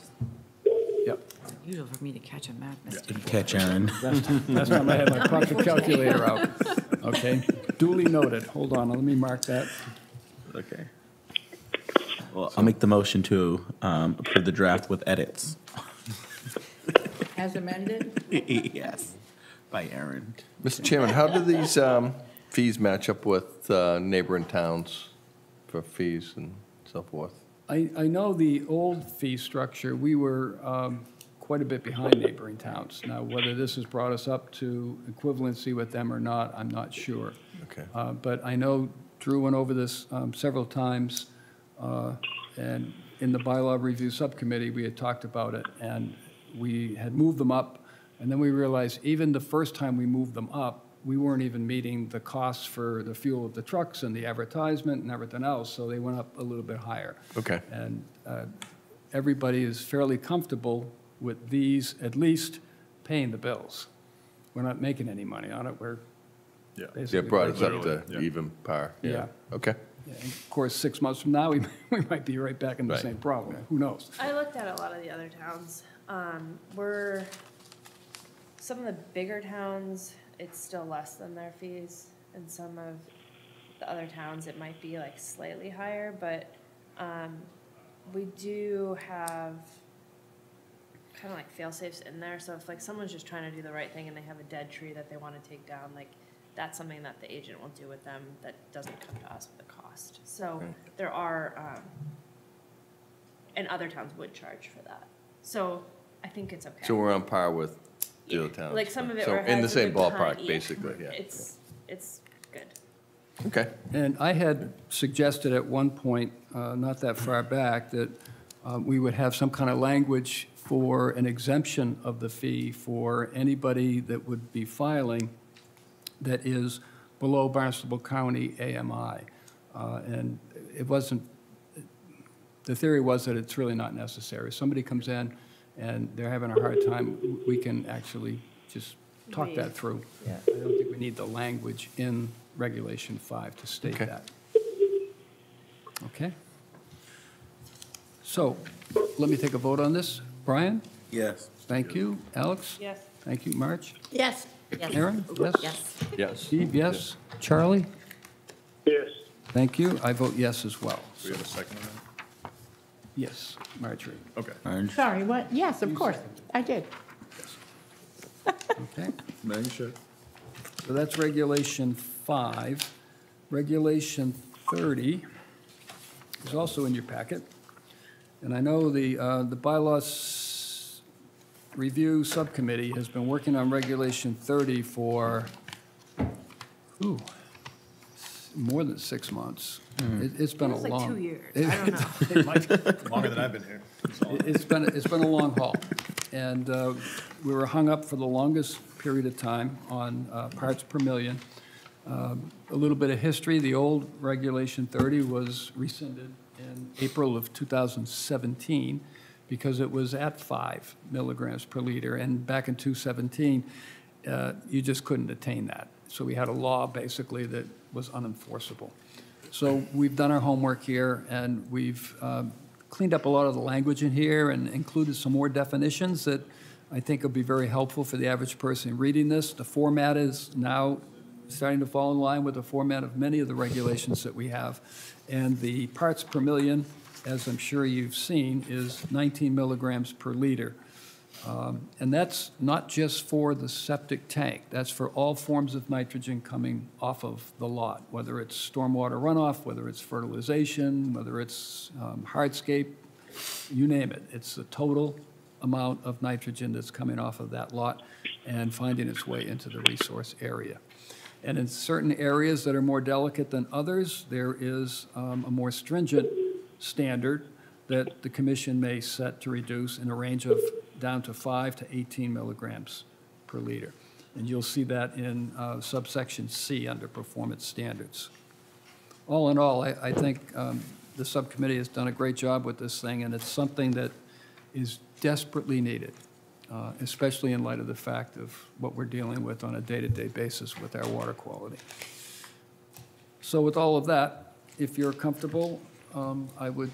Speaker 1: Yep.
Speaker 22: Usual for me to catch a math mistake.
Speaker 15: Good catch, Aaron.
Speaker 1: Last time- last time I had my pocket calculator out. Okay, duly noted. Hold on, let me mark that.
Speaker 15: Okay. Well, I'll make the motion to um, approve the draft with edits.
Speaker 31: As amended?
Speaker 15: Yes, by Aaron.
Speaker 19: Mr. Chairman, how do these um, fees match up with uh, neighboring towns for fees and so forth?
Speaker 1: I, I know the old fee structure, we were um, quite a bit behind neighboring towns. Now, whether this has brought us up to equivalency with them or not, I'm not sure.
Speaker 19: Okay.
Speaker 1: Uh, But I know Drew went over this um, several times, uh, and in the bylaw review subcommittee, we had talked about it, and we had moved them up, and then we realized even the first time we moved them up, we weren't even meeting the costs for the fuel of the trucks and the advertisement and everything else, so they went up a little bit higher.
Speaker 19: Okay.
Speaker 1: And uh, everybody is fairly comfortable with these at least paying the bills. We're not making any money on it, we're
Speaker 19: Yeah.
Speaker 1: basically.
Speaker 19: Brought us up to
Speaker 1: even.
Speaker 19: even par,
Speaker 1: Yeah.
Speaker 19: yeah. Okay.
Speaker 1: Yeah, and Of course, six months from now, we we might be right back in the
Speaker 19: Right.
Speaker 1: same problem, who knows?
Speaker 16: I looked at a lot of the other towns. Um, we're, some of the bigger towns, it's still less than their fees. And some of the other towns, it might be like slightly higher, but, um, we do have kind of like fail safes in there. So if like someone's just trying to do the right thing and they have a dead tree that they want to take down, like that's something that the agent will do with them that doesn't come to us with a cost. So
Speaker 19: Right.
Speaker 16: there are, um, and other towns would charge for that. So I think it's okay.
Speaker 19: So we're on par with the other towns?
Speaker 16: Like some of it
Speaker 19: So
Speaker 16: where it
Speaker 19: in the same ballpark,
Speaker 16: yeah.
Speaker 19: basically, yeah.
Speaker 16: It's, it's good.
Speaker 19: Okay.
Speaker 1: And I had suggested at one point, uh, not that far back, that uh, we would have some kind of language for an exemption of the fee for anybody that would be filing that is below Barnstable County AMI. Uh, And it wasn't, the theory was that it's really not necessary. Somebody comes in and they're having a hard time, we can actually just talk that
Speaker 16: Waive.
Speaker 1: through. I don't think we need the language in Regulation 5 to state
Speaker 19: Okay.
Speaker 1: that. Okay? So, let me take a vote on this. Brian?
Speaker 15: Yes.
Speaker 1: Thank you. Alex?
Speaker 16: Yes.
Speaker 1: Thank you. March?
Speaker 31: Yes.
Speaker 22: Yes.
Speaker 1: Aaron? Yes?
Speaker 22: Yes.
Speaker 19: Yes.
Speaker 1: Steve, yes? Charlie?
Speaker 18: Yes.
Speaker 1: Thank you. I vote yes as well.
Speaker 26: Do we have a second on that?
Speaker 1: Yes, Marjorie.
Speaker 26: Okay.
Speaker 31: Sorry, what? Yes, of course, I did.
Speaker 1: Okay.
Speaker 26: Making sure.
Speaker 1: So that's Regulation 5. Regulation 30 is also in your packet. And I know the, uh, the bylaws review subcommittee has been working on Regulation 30 for, ooh, s- more than six months. It- It's been a
Speaker 33: Feels like
Speaker 1: long.
Speaker 33: two years.
Speaker 1: It-
Speaker 33: I don't know.
Speaker 1: it might-
Speaker 26: Longer than I've been here.
Speaker 1: it- It's been, it's been a long haul. And uh, we were hung up for the longest period of time on uh, parts per million. Um, A little bit of history, the old Regulation 30 was rescinded in April of 2017 because it was at 5 milligrams per liter. And back in 2017, uh, you just couldn't attain that. So we had a law basically that was unenforceable. So we've done our homework here, and we've um, cleaned up a lot of the language in here and included some more definitions that I think will be very helpful for the average person reading this. The format is now starting to fall in line with the format of many of the regulations that we have. And the parts per million, as I'm sure you've seen, is 19 milligrams per liter. Um, And that's not just for the septic tank, that's for all forms of nitrogen coming off of the lot, whether it's stormwater runoff, whether it's fertilization, whether it's um, hardscape, you name it. It's the total amount of nitrogen that's coming off of that lot and finding its way into the resource area. And in certain areas that are more delicate than others, there is um, a more stringent standard that the commission may set to reduce in a range of down to 5 to 18 milligrams per liter. And you'll see that in uh, subsection C under performance standards. All in all, I, I think um, the subcommittee has done a great job with this thing, and it's something that is desperately needed, uh, especially in light of the fact of what we're dealing with on a day-to-day basis with our water quality. So with all of that, if you're comfortable, um, I would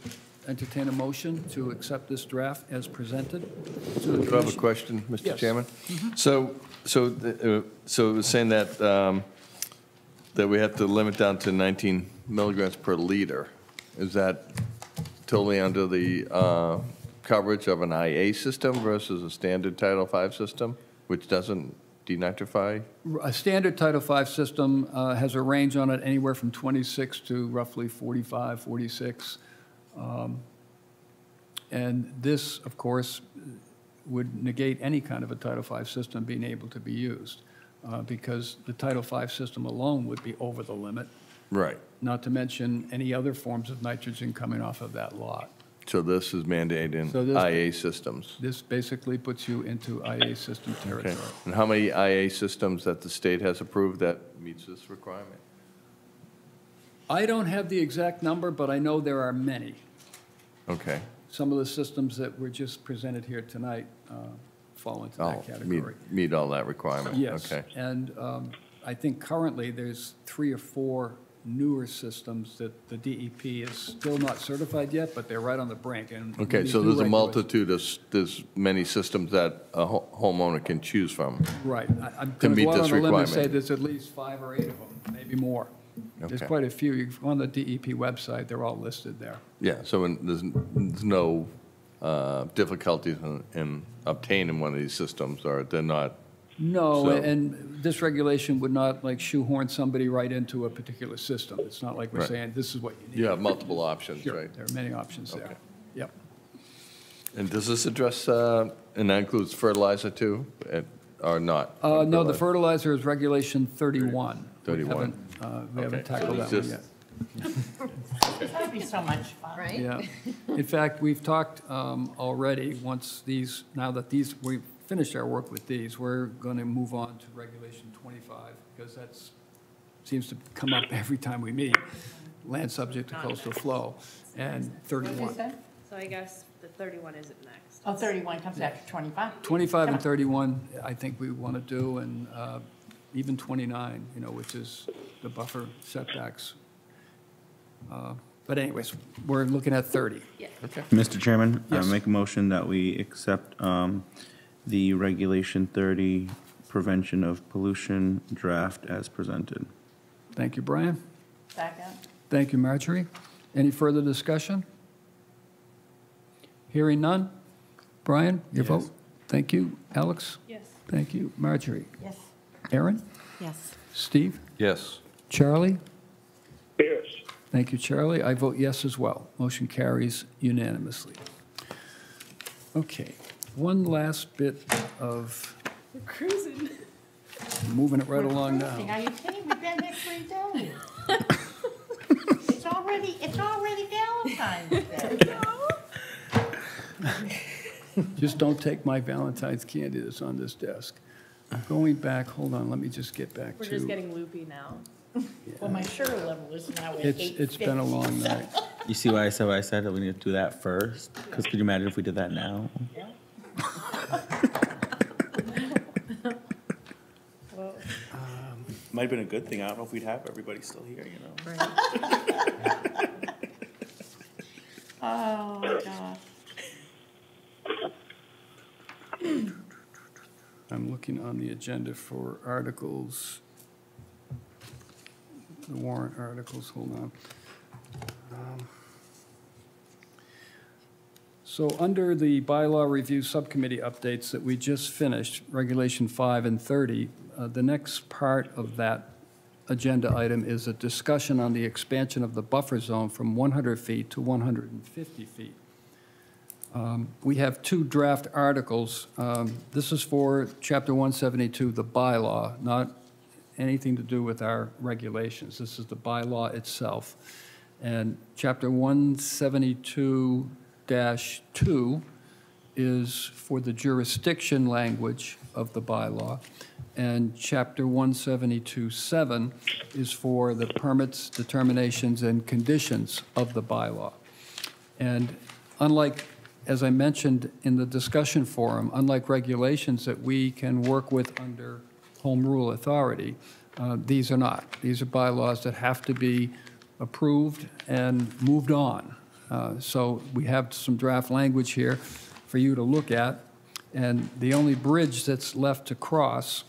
Speaker 1: entertain a motion to accept this draft as presented to the
Speaker 19: Do I have a
Speaker 1: commission.
Speaker 19: question, Mr.
Speaker 1: Yes.
Speaker 19: Chairman? So, so, uh, so it was saying that, um, that we have to limit down to 19 milligrams per liter. Is that totally under the uh, coverage of an IA system versus a standard Title V system, which doesn't denitrify?
Speaker 1: A standard Title V system uh, has a range on it anywhere from 26 to roughly 45, 46. Um, And this, of course, would negate any kind of a Title V system being able to be used, uh, because the Title V system alone would be over the limit,
Speaker 19: Right.
Speaker 1: not to mention any other forms of nitrogen coming off of that lot.
Speaker 19: So this is mandated
Speaker 1: So
Speaker 19: in
Speaker 1: this-
Speaker 19: IA systems?
Speaker 1: This basically puts you into IA system
Speaker 19: Okay.
Speaker 1: territory.
Speaker 19: And how many IA systems that the state has approved that meets this requirement?
Speaker 1: I don't have the exact number, but I know there are many.
Speaker 19: Okay.
Speaker 1: Some of the systems that were just presented here tonight uh, fall into
Speaker 19: Oh,
Speaker 1: that
Speaker 19: meet,
Speaker 1: category.
Speaker 19: meet all that requirement?
Speaker 1: Yes,
Speaker 19: Okay.
Speaker 1: and um, I think currently there's three or four newer systems that the DEP is still not certified yet, but they're right on the brink. and
Speaker 19: Okay, so
Speaker 1: new
Speaker 19: there's a
Speaker 1: regulations-
Speaker 19: multitude of, s- there's many systems that a ho- homeowner can choose from.
Speaker 1: Right. I- I'm
Speaker 19: to
Speaker 1: going to
Speaker 19: meet
Speaker 1: go out
Speaker 19: this
Speaker 1: on a limb and say
Speaker 19: requirement.
Speaker 1: there's at least five or eight of them, maybe more. There's
Speaker 19: Okay.
Speaker 1: quite a few. You On the DEP website, they're all listed there.
Speaker 19: Yeah, so in- there's, n- there's no uh, difficulties in- in obtaining one of these systems, or they're not?
Speaker 1: No,
Speaker 19: So-
Speaker 1: and this regulation would not like shoehorn somebody right into a particular system. It's not like we're
Speaker 19: Right.
Speaker 1: saying, this is what you need.
Speaker 19: You have multiple options,
Speaker 1: Sure,
Speaker 19: right?
Speaker 1: There are many options there.
Speaker 19: Okay.
Speaker 1: Yep.
Speaker 19: And does this address, uh, and that includes fertilizer too, eh, or not?
Speaker 1: Uh, no, the fertilizer is regulation 31. We
Speaker 19: 31.
Speaker 1: uh, We haven't
Speaker 19: Okay, so
Speaker 1: tackled
Speaker 19: it's
Speaker 1: that one
Speaker 19: just-
Speaker 1: yet.
Speaker 31: That'd be so much fun. Right?
Speaker 1: Yeah. In fact, we've talked um, already, once these, now that these, we've finished our work with these, we're going to move on to regulation 25, because that's, seems to come up every time we meet, land subject to coastal flow, and 31.
Speaker 16: So I guess the 31 isn't next.
Speaker 31: Oh, 31 comes after 25.
Speaker 1: 25 and 31, I think we want to do, and uh, even 29, you know, which is the buffer setbacks. Uh, But anyways, we're looking at 30.
Speaker 19: Okay.
Speaker 15: Mr. Chairman, I
Speaker 1: Yes.
Speaker 15: make a motion that we accept um, the Regulation 30 Prevention of Pollution draft as presented.
Speaker 1: Thank you, Brian.
Speaker 31: Second.
Speaker 1: Thank you, Marjorie. Any further discussion? Hearing none? Brian, your
Speaker 34: Yes.
Speaker 1: vote? Thank you. Alex?
Speaker 16: Yes.
Speaker 1: Thank you. Marjorie?
Speaker 31: Yes.
Speaker 1: Aaron?
Speaker 22: Yes.
Speaker 1: Steve?
Speaker 19: Yes.
Speaker 1: Charlie?
Speaker 18: Yes.
Speaker 1: Thank you, Charlie. I vote yes as well. Motion carries unanimously. Okay, one last bit of,
Speaker 31: We're cruising.
Speaker 1: moving it right along
Speaker 31: Cruising.
Speaker 1: now.
Speaker 31: Are you kidding? We've been here three days. It's already, it's already Valentine's Day.
Speaker 1: Just don't take my Valentine's candy that's on this desk. Going back, hold on, let me just get back to
Speaker 16: We're
Speaker 1: to.
Speaker 16: just getting loopy now.
Speaker 31: Well, my sugar level is now at
Speaker 1: It's,
Speaker 31: eight
Speaker 1: it's been a long night.
Speaker 15: You see why I said what I said, that we need to do that first? Because could you imagine if we did that now? Yeah. Might have been a good thing. I don't know if we'd have everybody still here, you know?
Speaker 31: Oh, my gosh.
Speaker 1: I'm looking on the agenda for articles, the warrant articles, hold on. Um, So under the bylaw review subcommittee updates that we just finished, Regulation 5 and 30, uh, the next part of that agenda item is a discussion on the expansion of the buffer zone from 100 feet to 150 feet. Um, We have two draft articles. Um, This is for Chapter 172, the bylaw, not anything to do with our regulations. This is the bylaw itself. And Chapter 172-2 is for the jurisdiction language of the bylaw. And Chapter 172-7 is for the permits, determinations, and conditions of the bylaw. And unlike, as I mentioned in the discussion forum, unlike regulations that we can work with under home rule authority, uh, these are not. These are bylaws that have to be approved and moved on. Uh, So we have some draft language here for you to look at, and the only bridge that's left to cross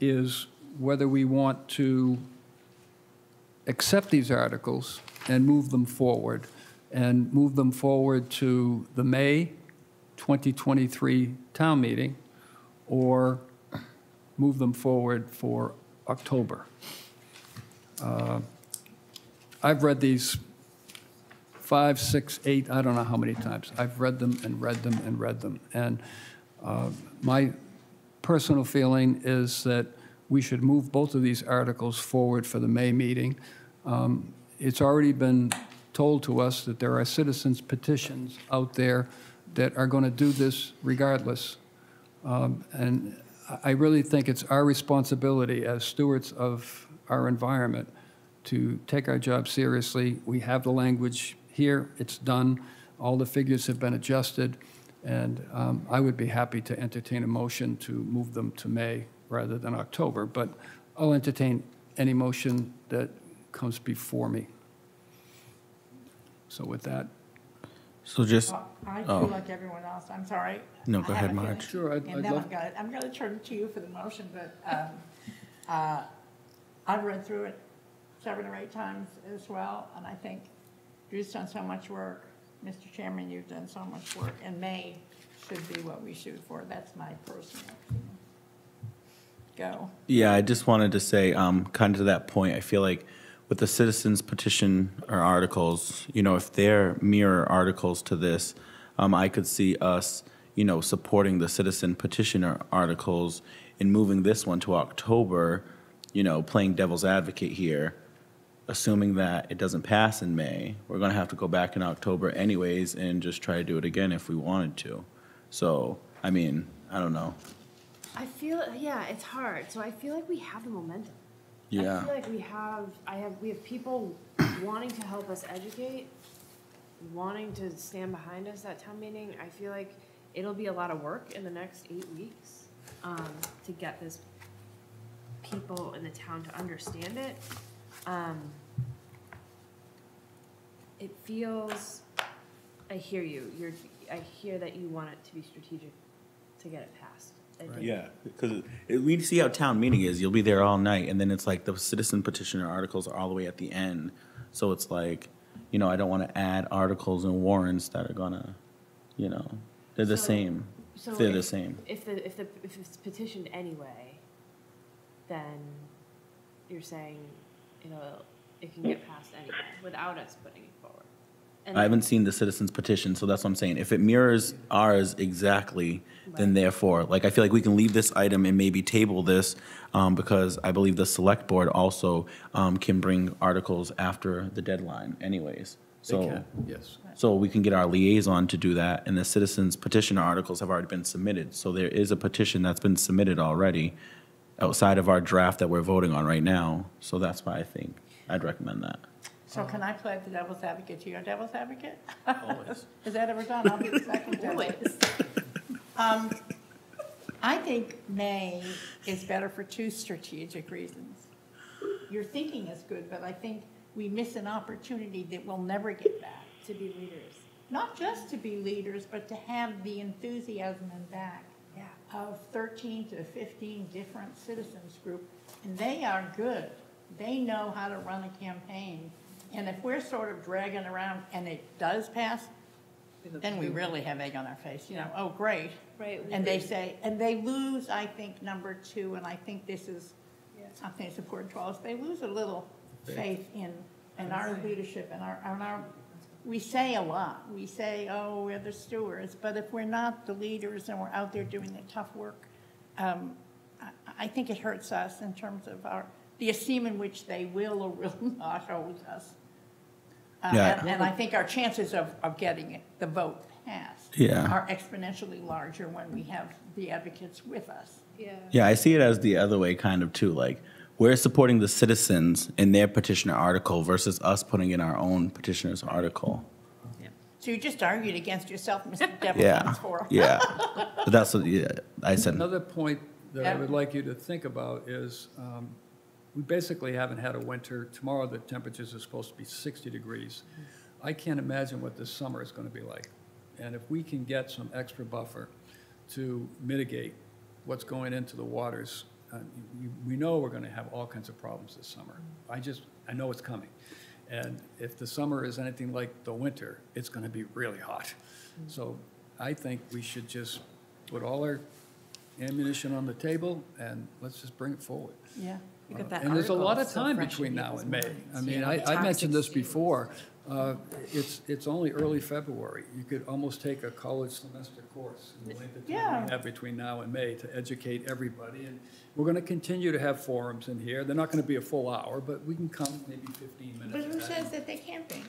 Speaker 1: is whether we want to accept these articles and move them forward, and move them forward to the May 2023 town meeting, or move them forward for October. Uh, I've read these five, six, eight, I don't know how many times. I've read them and read them and read them. And uh, my personal feeling is that we should move both of these articles forward for the May meeting. Um, It's already been told to us that there are citizens petitions out there that are going to do this regardless. Um, And I really think it's our responsibility as stewards of our environment to take our job seriously. We have the language here, it's done, all the figures have been adjusted, and um, I would be happy to entertain a motion to move them to May rather than October, but I'll entertain any motion that comes before me. So with that,
Speaker 15: So just,
Speaker 31: I
Speaker 15: oh.
Speaker 31: feel like everyone else, I'm sorry.
Speaker 15: No,
Speaker 31: I
Speaker 15: go
Speaker 31: have
Speaker 15: ahead,
Speaker 31: a feeling-
Speaker 1: Sure, I'd-
Speaker 31: And
Speaker 1: I'd
Speaker 31: then
Speaker 1: love-
Speaker 31: I'm gonna, I'm gonna turn to you for the motion, but um, uh, I've read through it seven or eight times as well, and I think Drew's done so much work. Mr. Chairman, you've done so much work, and May should be what we shoot for. That's my personal opinion. Go.
Speaker 15: Yeah, I just wanted to say, um, kind of to that point, I feel like with the citizens petition or articles, you know, if they're mirror articles to this, um, I could see us, you know, supporting the citizen petitioner articles and moving this one to October, you know, playing devil's advocate here, assuming that it doesn't pass in May, we're gonna have to go back in October anyways and just try to do it again if we wanted to. So, I mean, I don't know.
Speaker 16: I feel, yeah, it's hard. So I feel like we have the momentum. I feel like we have, I have, we have people wanting to help us educate, wanting to stand behind us at town meeting. I feel like it'll be a lot of work in the next eight weeks, um, to get this people in the town to understand it. Um, it feels, I hear you, you're, I hear that you want it to be strategic to get it passed. I think-
Speaker 15: Yeah, because we see how town meeting is. You'll be there all night, and then it's like the citizen petitioner articles are all the way at the end. So it's like, you know, I don't want to add articles and warrants that are gonna, you know, they're the
Speaker 16: So-
Speaker 15: same.
Speaker 16: So
Speaker 15: They're the
Speaker 16: if-
Speaker 15: same.
Speaker 16: If the, if the, if it's petitioned anyway, then you're saying, you know, it can get passed anyway without us putting it forward. And
Speaker 15: I haven't seen the citizens petition, so that's what I'm saying. If it mirrors ours exactly, then therefore, like, I feel like we can leave this item and maybe table this, um, because I believe the select board also, um, can bring articles after the deadline anyways. So,
Speaker 1: yes.
Speaker 15: so we can get our liaison to do that, and the citizens petition articles have already been submitted. So there is a petition that's been submitted already outside of our draft that we're voting on right now. So that's why I think I'd recommend that.
Speaker 31: So can I play the devil's advocate to your devil's advocate? Always. Is that ever done? I'll be the second judge. Um, I think May is better for two strategic reasons. Your thinking is good, but I think we miss an opportunity that we'll never get back.
Speaker 16: To be leaders.
Speaker 31: Not just to be leaders, but to have the enthusiasm and back of 13 to 15 different citizens group. And they are good. They know how to run a campaign. And if we're sort of dragging around and it does pass, then we really have egg on our face, you know, oh, great.
Speaker 16: Right.
Speaker 31: And they say, and they lose, I think, number two, and I think this is something that's important to all us, they lose a little faith in, in our leadership and our, and our, we say a lot. We say, oh, we're the stewards, but if we're not the leaders and we're out there doing the tough work, um, I, I think it hurts us in terms of our, the esteem in which they will or will not hold us. Uh,
Speaker 15: Yeah.
Speaker 31: And, and I think our chances of, of getting it, the vote passed
Speaker 15: Yeah.
Speaker 31: are exponentially larger when we have the advocates with us.
Speaker 16: Yeah.
Speaker 15: Yeah, I see it as the other way kind of too. Like, we're supporting the citizens in their petitioner article versus us putting in our own petitioner's article.
Speaker 31: So you just argued against yourself, Mr. Devil
Speaker 15: Yeah,
Speaker 31: times four.
Speaker 15: yeah. But that's what, yeah, I said,
Speaker 1: Another point that I would like you to think about is, um, we basically haven't had a winter. Tomorrow, the temperatures are supposed to be 60 degrees. I can't imagine what this summer is going to be like. And if we can get some extra buffer to mitigate what's going into the waters, uh, we- we know we're going to have all kinds of problems this summer. I just, I know it's coming. And if the summer is anything like the winter, it's going to be really hot. So I think we should just put all our ammunition on the table and let's just bring it forward.
Speaker 31: Yeah.
Speaker 22: You got that
Speaker 1: And there's a lot of
Speaker 22: article so
Speaker 1: time between now and May. I mean,
Speaker 22: Yeah,
Speaker 1: I, I mentioned this before. Uh, It's, it's only early February. You could almost take a college semester course in the length of time
Speaker 31: Yeah.
Speaker 1: we have between now and May to educate everybody. And we're going to continue to have forums in here. They're not going to be a full hour, but we can come maybe 15 minutes. But who
Speaker 31: says
Speaker 1: time.
Speaker 31: that they can't be?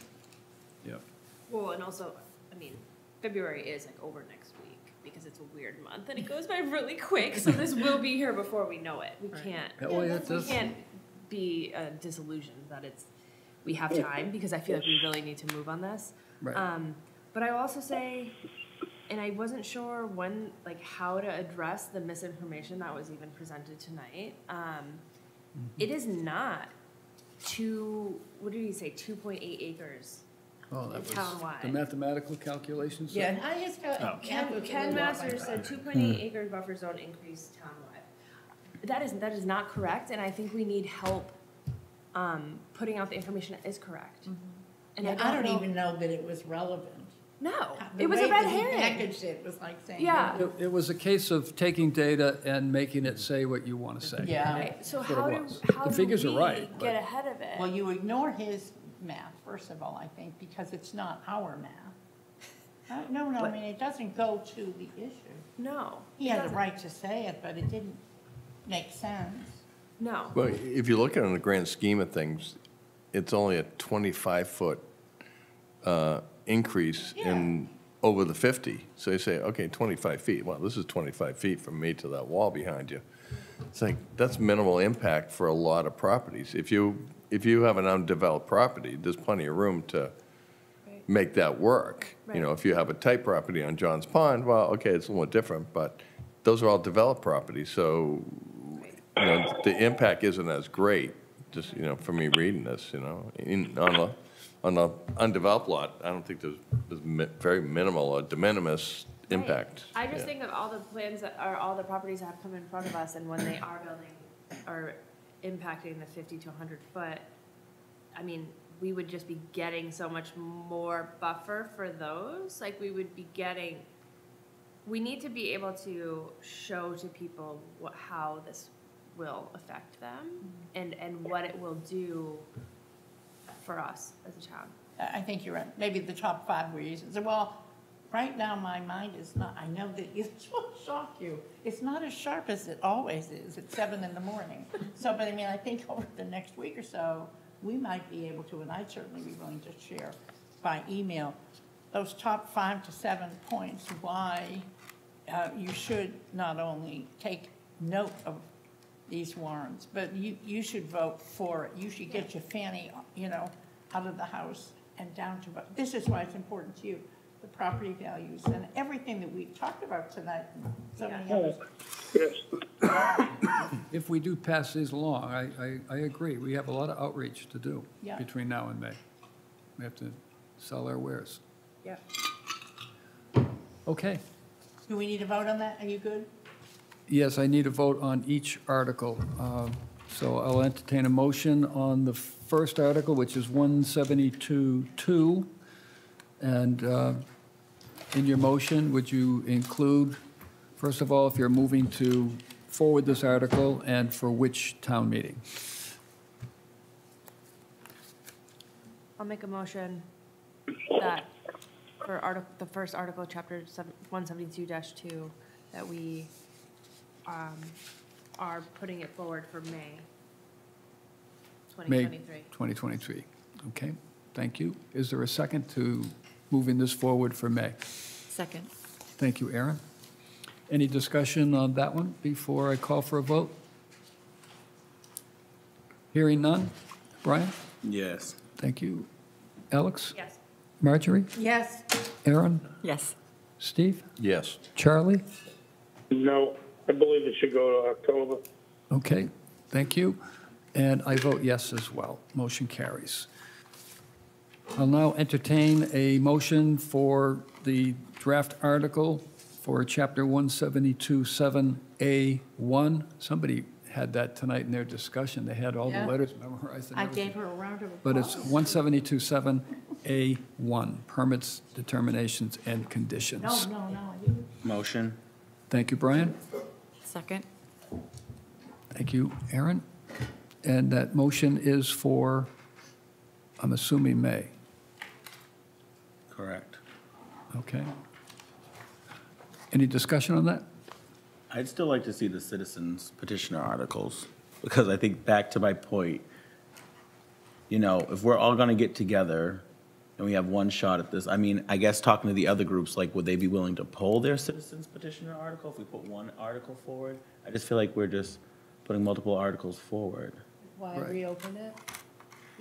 Speaker 1: Yep.
Speaker 16: Well, and also, I mean, February is like over next week because it's a weird month and it goes by really quick. So this will be here before we know it. We can't.
Speaker 1: Yeah, well, it
Speaker 16: we
Speaker 1: does-
Speaker 16: can't be uh, disillusioned that it's we have time because I feel like we really need to move on this.
Speaker 1: Right.
Speaker 16: Um, but I also say, and I wasn't sure when, like, how to address the misinformation that was even presented tonight. Um, it is not two. What did he say? Two point eight acres.
Speaker 1: Oh, that was
Speaker 16: Townwide.
Speaker 1: the mathematical calculations?
Speaker 31: Yeah, I just got. Oh.
Speaker 16: Ken, Ken Masters said two point eight hmm. acre buffer zone increase townwide. That is, that is not correct, and I think we need help, um, putting out the information that is correct. Mm-hmm. And
Speaker 31: Yeah,
Speaker 16: I
Speaker 31: I
Speaker 16: don't
Speaker 31: don't
Speaker 16: know,
Speaker 31: even know that it was relevant.
Speaker 16: no, uh,
Speaker 31: The
Speaker 16: it was a
Speaker 31: way
Speaker 16: red
Speaker 31: that he
Speaker 16: herring.
Speaker 31: Packaged it was like saying.
Speaker 16: Yeah.
Speaker 1: It, it was a case of taking data and making it say what you want to say.
Speaker 31: Yeah.
Speaker 16: Right, so
Speaker 1: That's what
Speaker 16: how do,
Speaker 1: was.
Speaker 16: how
Speaker 1: The
Speaker 16: do
Speaker 1: figures are
Speaker 16: we
Speaker 1: right, but-
Speaker 16: get ahead of it?
Speaker 31: Well, you ignore his math, first of all, I think, because it's not our math. Uh, No, no, I mean, it doesn't go to the issue.
Speaker 16: No.
Speaker 31: He
Speaker 16: it
Speaker 31: had the
Speaker 16: doesn't.
Speaker 31: right to say it, but it didn't make sense.
Speaker 16: No.
Speaker 19: Well, if you look at it in the grand scheme of things, it's only a 25-foot increase in, over the 50. So you say, okay, 25 feet, well, this is 25 feet from me to that wall behind you. It's like, that's minimal impact for a lot of properties. If you, if you have an undeveloped property, there's plenty of room to make that work. You know, if you have a tight property on John's Pond, well, okay, it's a little different, but those are all developed properties, so, you know, the impact isn't as great, just, you know, for me reading this, you know. In, on a, on a undeveloped lot, I don't think there's, there's mi- very minimal or de minimis impact.
Speaker 16: I just
Speaker 19: Yeah.
Speaker 16: think of all the plans that are, all the properties that have come in front of us, and when they are building, are impacting the fifty to hundred foot, I mean, we we would just be getting so much more buffer for those. Like we would be getting, we need to be able to show to people what, how this will affect them mm-hmm. and, and what it will do for us as a town.
Speaker 31: I I think you're right. Maybe the top five reasons. Well, right now, my mind is not, I know that this will shock you. It's not as sharp as it always is at seven in the morning. So, but I mean, I think over the next week or so, we might be able to, and I'd certainly be willing to share by email, those top five to seven points, why uh, you should not only take note of these warrants, but you, you should vote for it. You should get your fanny, you know, out of the house and down to, vote. this is why it's important to you, the property values and everything that we've talked about tonight, and so many others.
Speaker 1: If we do pass these along, I, I, I agree, we have a lot of outreach to do
Speaker 31: Yeah.
Speaker 1: between now and May. We have to sell our wares.
Speaker 31: Yeah.
Speaker 1: Okay.
Speaker 31: Do we need a vote on that? Are you good?
Speaker 1: Yes, I need a vote on each article. Um, So I'll entertain a motion on the first article, which is 172-2. And uh, in your motion, would you include, first of all, if you're moving to forward this article and for which town meeting?
Speaker 16: I'll make a motion that for article, the first article, chapter one seventy-two two, that we, um, are putting it forward for May twenty
Speaker 1: May
Speaker 16: twenty-three.
Speaker 1: 2023. Okay, thank you. Is there a second to moving this forward for May?
Speaker 22: Second.
Speaker 1: Thank you, Aaron. Any discussion on that one before I call for a vote? Hearing none? Brian?
Speaker 15: Yes.
Speaker 1: Thank you. Alex?
Speaker 16: Yes.
Speaker 1: Marjorie?
Speaker 31: Yes.
Speaker 1: Aaron?
Speaker 22: Yes.
Speaker 1: Steve?
Speaker 19: Yes.
Speaker 1: Charlie?
Speaker 18: No, I believe it should go to October.
Speaker 1: Okay, thank you. And I vote yes as well. Motion carries. I'll now entertain a motion for the draft article for Chapter 172-7A1. Somebody had that tonight in their discussion. They had all the
Speaker 31: Yeah.
Speaker 1: letters memorized and
Speaker 31: I
Speaker 1: everything.
Speaker 31: gave her a round of applause.
Speaker 1: But it's 172-7A1, permits, determinations, and conditions.
Speaker 31: No, no, no,
Speaker 15: Motion?
Speaker 1: Thank you, Brian.
Speaker 22: Second.
Speaker 1: Thank you, Aaron. And that motion is for, I'm assuming May,
Speaker 15: Correct.
Speaker 1: okay? Any discussion on that?
Speaker 15: I'd still like to see the citizens petitioner articles, because I think, back to my point, you know, if we're all gonna get together and we have one shot at this, I mean, I guess talking to the other groups, like, would they be willing to pull their citizens petitioner article if we put one article forward? I just feel like we're just putting multiple articles forward.
Speaker 16: Why
Speaker 1: Right.
Speaker 16: reopen it?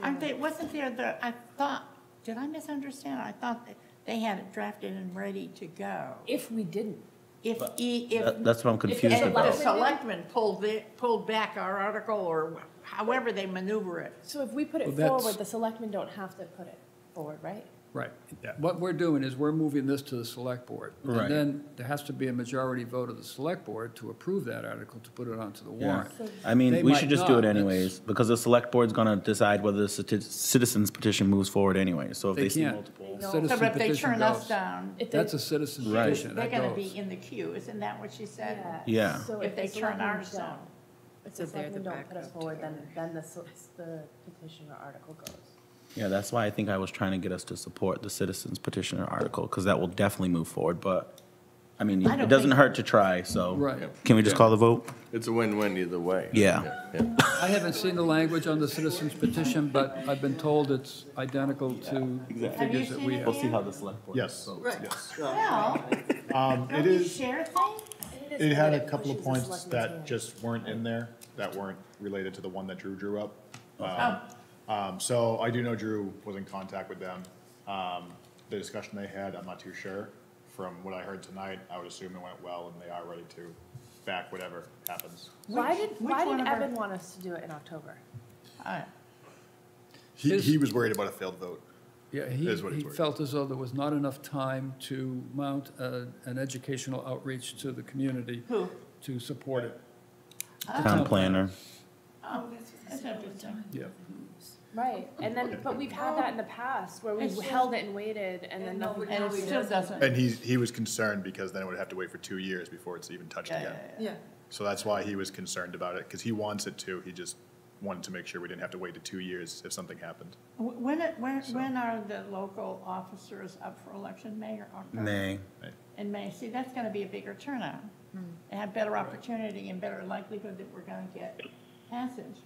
Speaker 31: Aren't they, wasn't there the, I thought, did I misunderstand? I thought that they had it drafted and ready to go.
Speaker 16: If we didn't.
Speaker 31: If, e- if.
Speaker 15: That- That's what I'm confused
Speaker 31: If the selectmen pulled it, pulled back our article, or however they maneuver it.
Speaker 16: So if we put it
Speaker 1: that's-
Speaker 16: forward, the selectmen don't have to put it forward, right?
Speaker 1: Right. What we're doing is we're moving this to the select board.
Speaker 15: Right.
Speaker 1: And then there has to be a majority vote of the select board to approve that article to put it onto the
Speaker 15: Yeah.
Speaker 1: warrant.
Speaker 15: I
Speaker 1: They
Speaker 15: mean, we
Speaker 1: might
Speaker 15: should just do it
Speaker 1: not.
Speaker 15: anyways, because the select board's gonna decide whether the citi- citizens petition moves forward anyway, so if
Speaker 1: They
Speaker 15: they see
Speaker 1: can't.
Speaker 15: multiple.
Speaker 31: So
Speaker 1: Citizen
Speaker 31: but if they
Speaker 1: petition
Speaker 31: turn us
Speaker 1: goes.
Speaker 31: down,
Speaker 1: That's a citizen
Speaker 15: Right.
Speaker 1: petition,
Speaker 31: they're
Speaker 1: that
Speaker 31: gonna
Speaker 1: goes.
Speaker 31: be in the queue, isn't that what she said?
Speaker 15: Yeah.
Speaker 16: So
Speaker 31: If they
Speaker 16: the
Speaker 31: turn
Speaker 16: selectmen
Speaker 31: ours
Speaker 16: don't-
Speaker 31: down.
Speaker 16: If
Speaker 22: So
Speaker 16: the
Speaker 22: they're the
Speaker 16: selectmen don't put it
Speaker 22: backup
Speaker 16: forward, then, then the, s- the petitioner article goes.
Speaker 15: Yeah, that's why I think I was trying to get us to support the citizens petitioner article, because that will definitely move forward, but, I mean,
Speaker 31: I
Speaker 15: it
Speaker 31: don't
Speaker 15: doesn't
Speaker 31: think-
Speaker 15: hurt to try, so.
Speaker 1: Right.
Speaker 15: Can we just call the vote?
Speaker 19: It's a win-win either way.
Speaker 15: Yeah.
Speaker 1: I haven't seen the language on the citizens petition, but I've been told it's identical to the
Speaker 31: Have you
Speaker 1: figures that
Speaker 31: seen
Speaker 1: we
Speaker 31: it
Speaker 1: have.
Speaker 15: We'll see how the select board.
Speaker 26: Yes,
Speaker 31: Right.
Speaker 26: yes.
Speaker 31: Well,
Speaker 26: Um,
Speaker 31: don't
Speaker 26: it is,
Speaker 31: share things?
Speaker 26: it had a couple of points that just weren't in there, that weren't related to the one that Drew drew up. Um, Um, so I do know Drew was in contact with them. Um, the discussion they had, I'm not too sure. From what I heard tonight, I would assume it went well and they are ready to back whatever happens.
Speaker 16: Why did, why did
Speaker 31: of our-
Speaker 16: Evan want us to do it in October?
Speaker 31: I-
Speaker 26: He,
Speaker 1: His-
Speaker 26: he was worried about a failed vote.
Speaker 1: Yeah, he,
Speaker 26: Is what he's
Speaker 1: he
Speaker 26: worried
Speaker 1: felt as though there was not enough time to mount a- an educational outreach to the community
Speaker 31: Who?
Speaker 1: to support it.
Speaker 15: Town planner.
Speaker 31: Oh, that's interesting.
Speaker 1: Yeah.
Speaker 16: Right, and then, but we've had that in the past where we
Speaker 4: It's
Speaker 16: held it and waited and then nothing.
Speaker 4: And it still doesn't.
Speaker 26: And he's, he was concerned because then it would have to wait for two years before it's even touched again.
Speaker 4: Yeah.
Speaker 26: So that's why he was concerned about it, because he wants it to, he just wanted to make sure we didn't have to wait to two years if something happened.
Speaker 4: Wh- When, it- when, when are the local officers up for election, May or October?
Speaker 15: May.
Speaker 4: In May, see, that's gonna be a bigger turnout. Hmm. And have better opportunity and better likelihood that we're gonna get passage.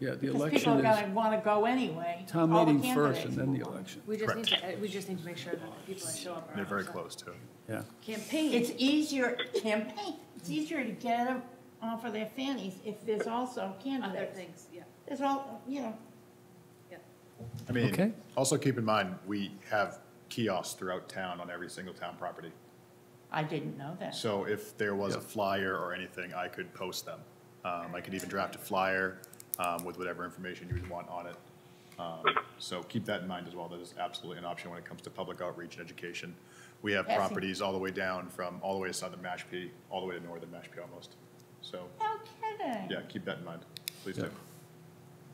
Speaker 1: Yeah, the
Speaker 4: Because people are
Speaker 1: is
Speaker 4: gonna wanna go anyway.
Speaker 1: town
Speaker 4: All the
Speaker 1: meeting first and
Speaker 4: candidates
Speaker 1: then the election.
Speaker 16: We just need to, uh, we just need to make sure that the people that show up are.
Speaker 26: They're very
Speaker 16: 100%.
Speaker 26: close to it.
Speaker 1: Yeah.
Speaker 4: Campaign. It's easier, campaign, it's easier to get them off of their fannies if there's also candidates.
Speaker 31: Other things, yeah.
Speaker 4: There's all, you know,
Speaker 26: I mean,
Speaker 1: Okay.
Speaker 26: also keep in mind, we have kiosks throughout town on every single town property.
Speaker 4: I didn't know that.
Speaker 26: So if there was a flyer or anything, I could post them. Um, I could even draft a flyer, um, with whatever information you would want on it. Um, so keep that in mind as well. That is absolutely an option when it comes to public outreach and education. We have
Speaker 4: Yes.
Speaker 26: properties all the way down from, all the way to southern Mashpee, all the way to northern Mashpee almost. So,
Speaker 4: No kidding.
Speaker 26: yeah, keep that in mind, please do.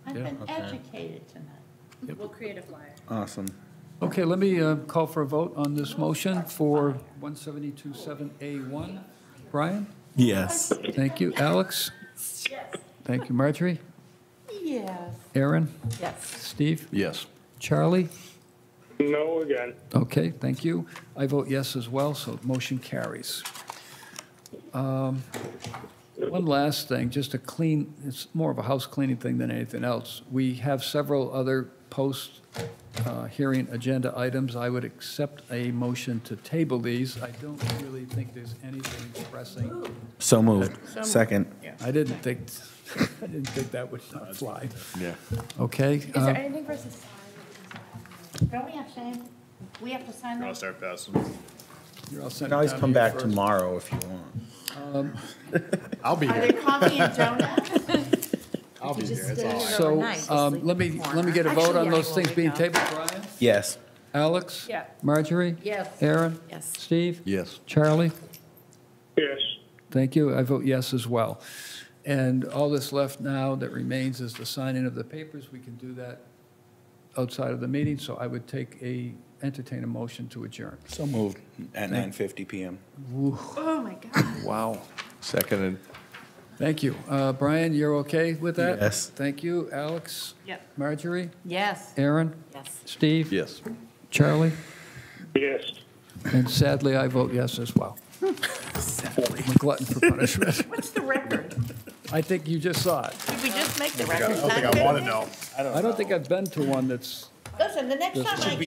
Speaker 4: I've
Speaker 1: Yeah.
Speaker 4: been
Speaker 15: Okay.
Speaker 4: educated tonight.
Speaker 31: We'll create a flyer.
Speaker 15: Awesome.
Speaker 1: Okay, let me uh, call for a vote on this motion for 172.7A1. Brian?
Speaker 15: Yes.
Speaker 1: Thank you. Alex? Yes. Thank you. Marjorie?
Speaker 4: Yes.
Speaker 1: Aaron?
Speaker 4: Yes.
Speaker 1: Steve?
Speaker 19: Yes.
Speaker 1: Charlie?
Speaker 18: No again.
Speaker 1: Okay, thank you. I vote yes as well, so motion carries. Um, One last thing, just a clean, it's more of a house cleaning thing than anything else. We have several other post-hearing agenda items. I would accept a motion to table these. I don't really think there's anything pressing.
Speaker 15: So moved. Second.
Speaker 1: I didn't think, I didn't think that would not fly.
Speaker 19: Yeah.
Speaker 1: Okay?
Speaker 16: Is
Speaker 1: uh,
Speaker 16: there anything for us to sign?
Speaker 4: Don't we have to sign, we have to sign
Speaker 26: I'll
Speaker 4: that?
Speaker 26: start passing.
Speaker 1: You're all
Speaker 15: You
Speaker 1: set
Speaker 15: can always
Speaker 1: down
Speaker 15: come
Speaker 1: here
Speaker 15: back
Speaker 1: first.
Speaker 15: tomorrow if you want.
Speaker 1: Um,
Speaker 26: I'll be
Speaker 4: Are
Speaker 26: here.
Speaker 4: there coffee and donuts?
Speaker 26: I'll be here, it's
Speaker 22: stay
Speaker 26: all.
Speaker 22: here
Speaker 1: So, um, let me,
Speaker 22: in
Speaker 1: let me get a
Speaker 22: corner.
Speaker 1: vote on
Speaker 22: Actually,
Speaker 1: those
Speaker 22: I
Speaker 1: things
Speaker 22: will
Speaker 1: being
Speaker 22: wake
Speaker 1: tabled. Brian?
Speaker 15: Yes.
Speaker 1: Alex?
Speaker 16: Yeah.
Speaker 1: Marjorie?
Speaker 4: Yes.
Speaker 1: Aaron?
Speaker 22: Yes.
Speaker 1: Steve?
Speaker 19: Yes.
Speaker 1: Charlie?
Speaker 18: Yes.
Speaker 1: Thank you. I vote yes as well. And all that's left now that remains is the signing of the papers. We can do that outside of the meeting, so I would take a, entertain a motion to adjourn.
Speaker 15: So moved. At nine fifty PM.
Speaker 4: Oh, my God.
Speaker 1: Wow.
Speaker 19: Seconded.
Speaker 1: Thank you. Uh, Brian, you're okay with that?
Speaker 15: Yes.
Speaker 1: Thank you. Alex?
Speaker 4: Yep.
Speaker 1: Marjorie?
Speaker 4: Yes.
Speaker 1: Aaron?
Speaker 22: Yes.
Speaker 1: Steve?
Speaker 19: Yes.
Speaker 1: Charlie?
Speaker 18: Yes.
Speaker 1: And sadly, I vote yes as well. I'm a glutton for punishment.
Speaker 4: What's the record?
Speaker 1: I think you just saw it.
Speaker 4: Did we just make the
Speaker 26: I
Speaker 4: record?
Speaker 26: don't think I want to know.
Speaker 1: I don't think I've been to one that's
Speaker 4: Listen, the next
Speaker 1: This
Speaker 4: time I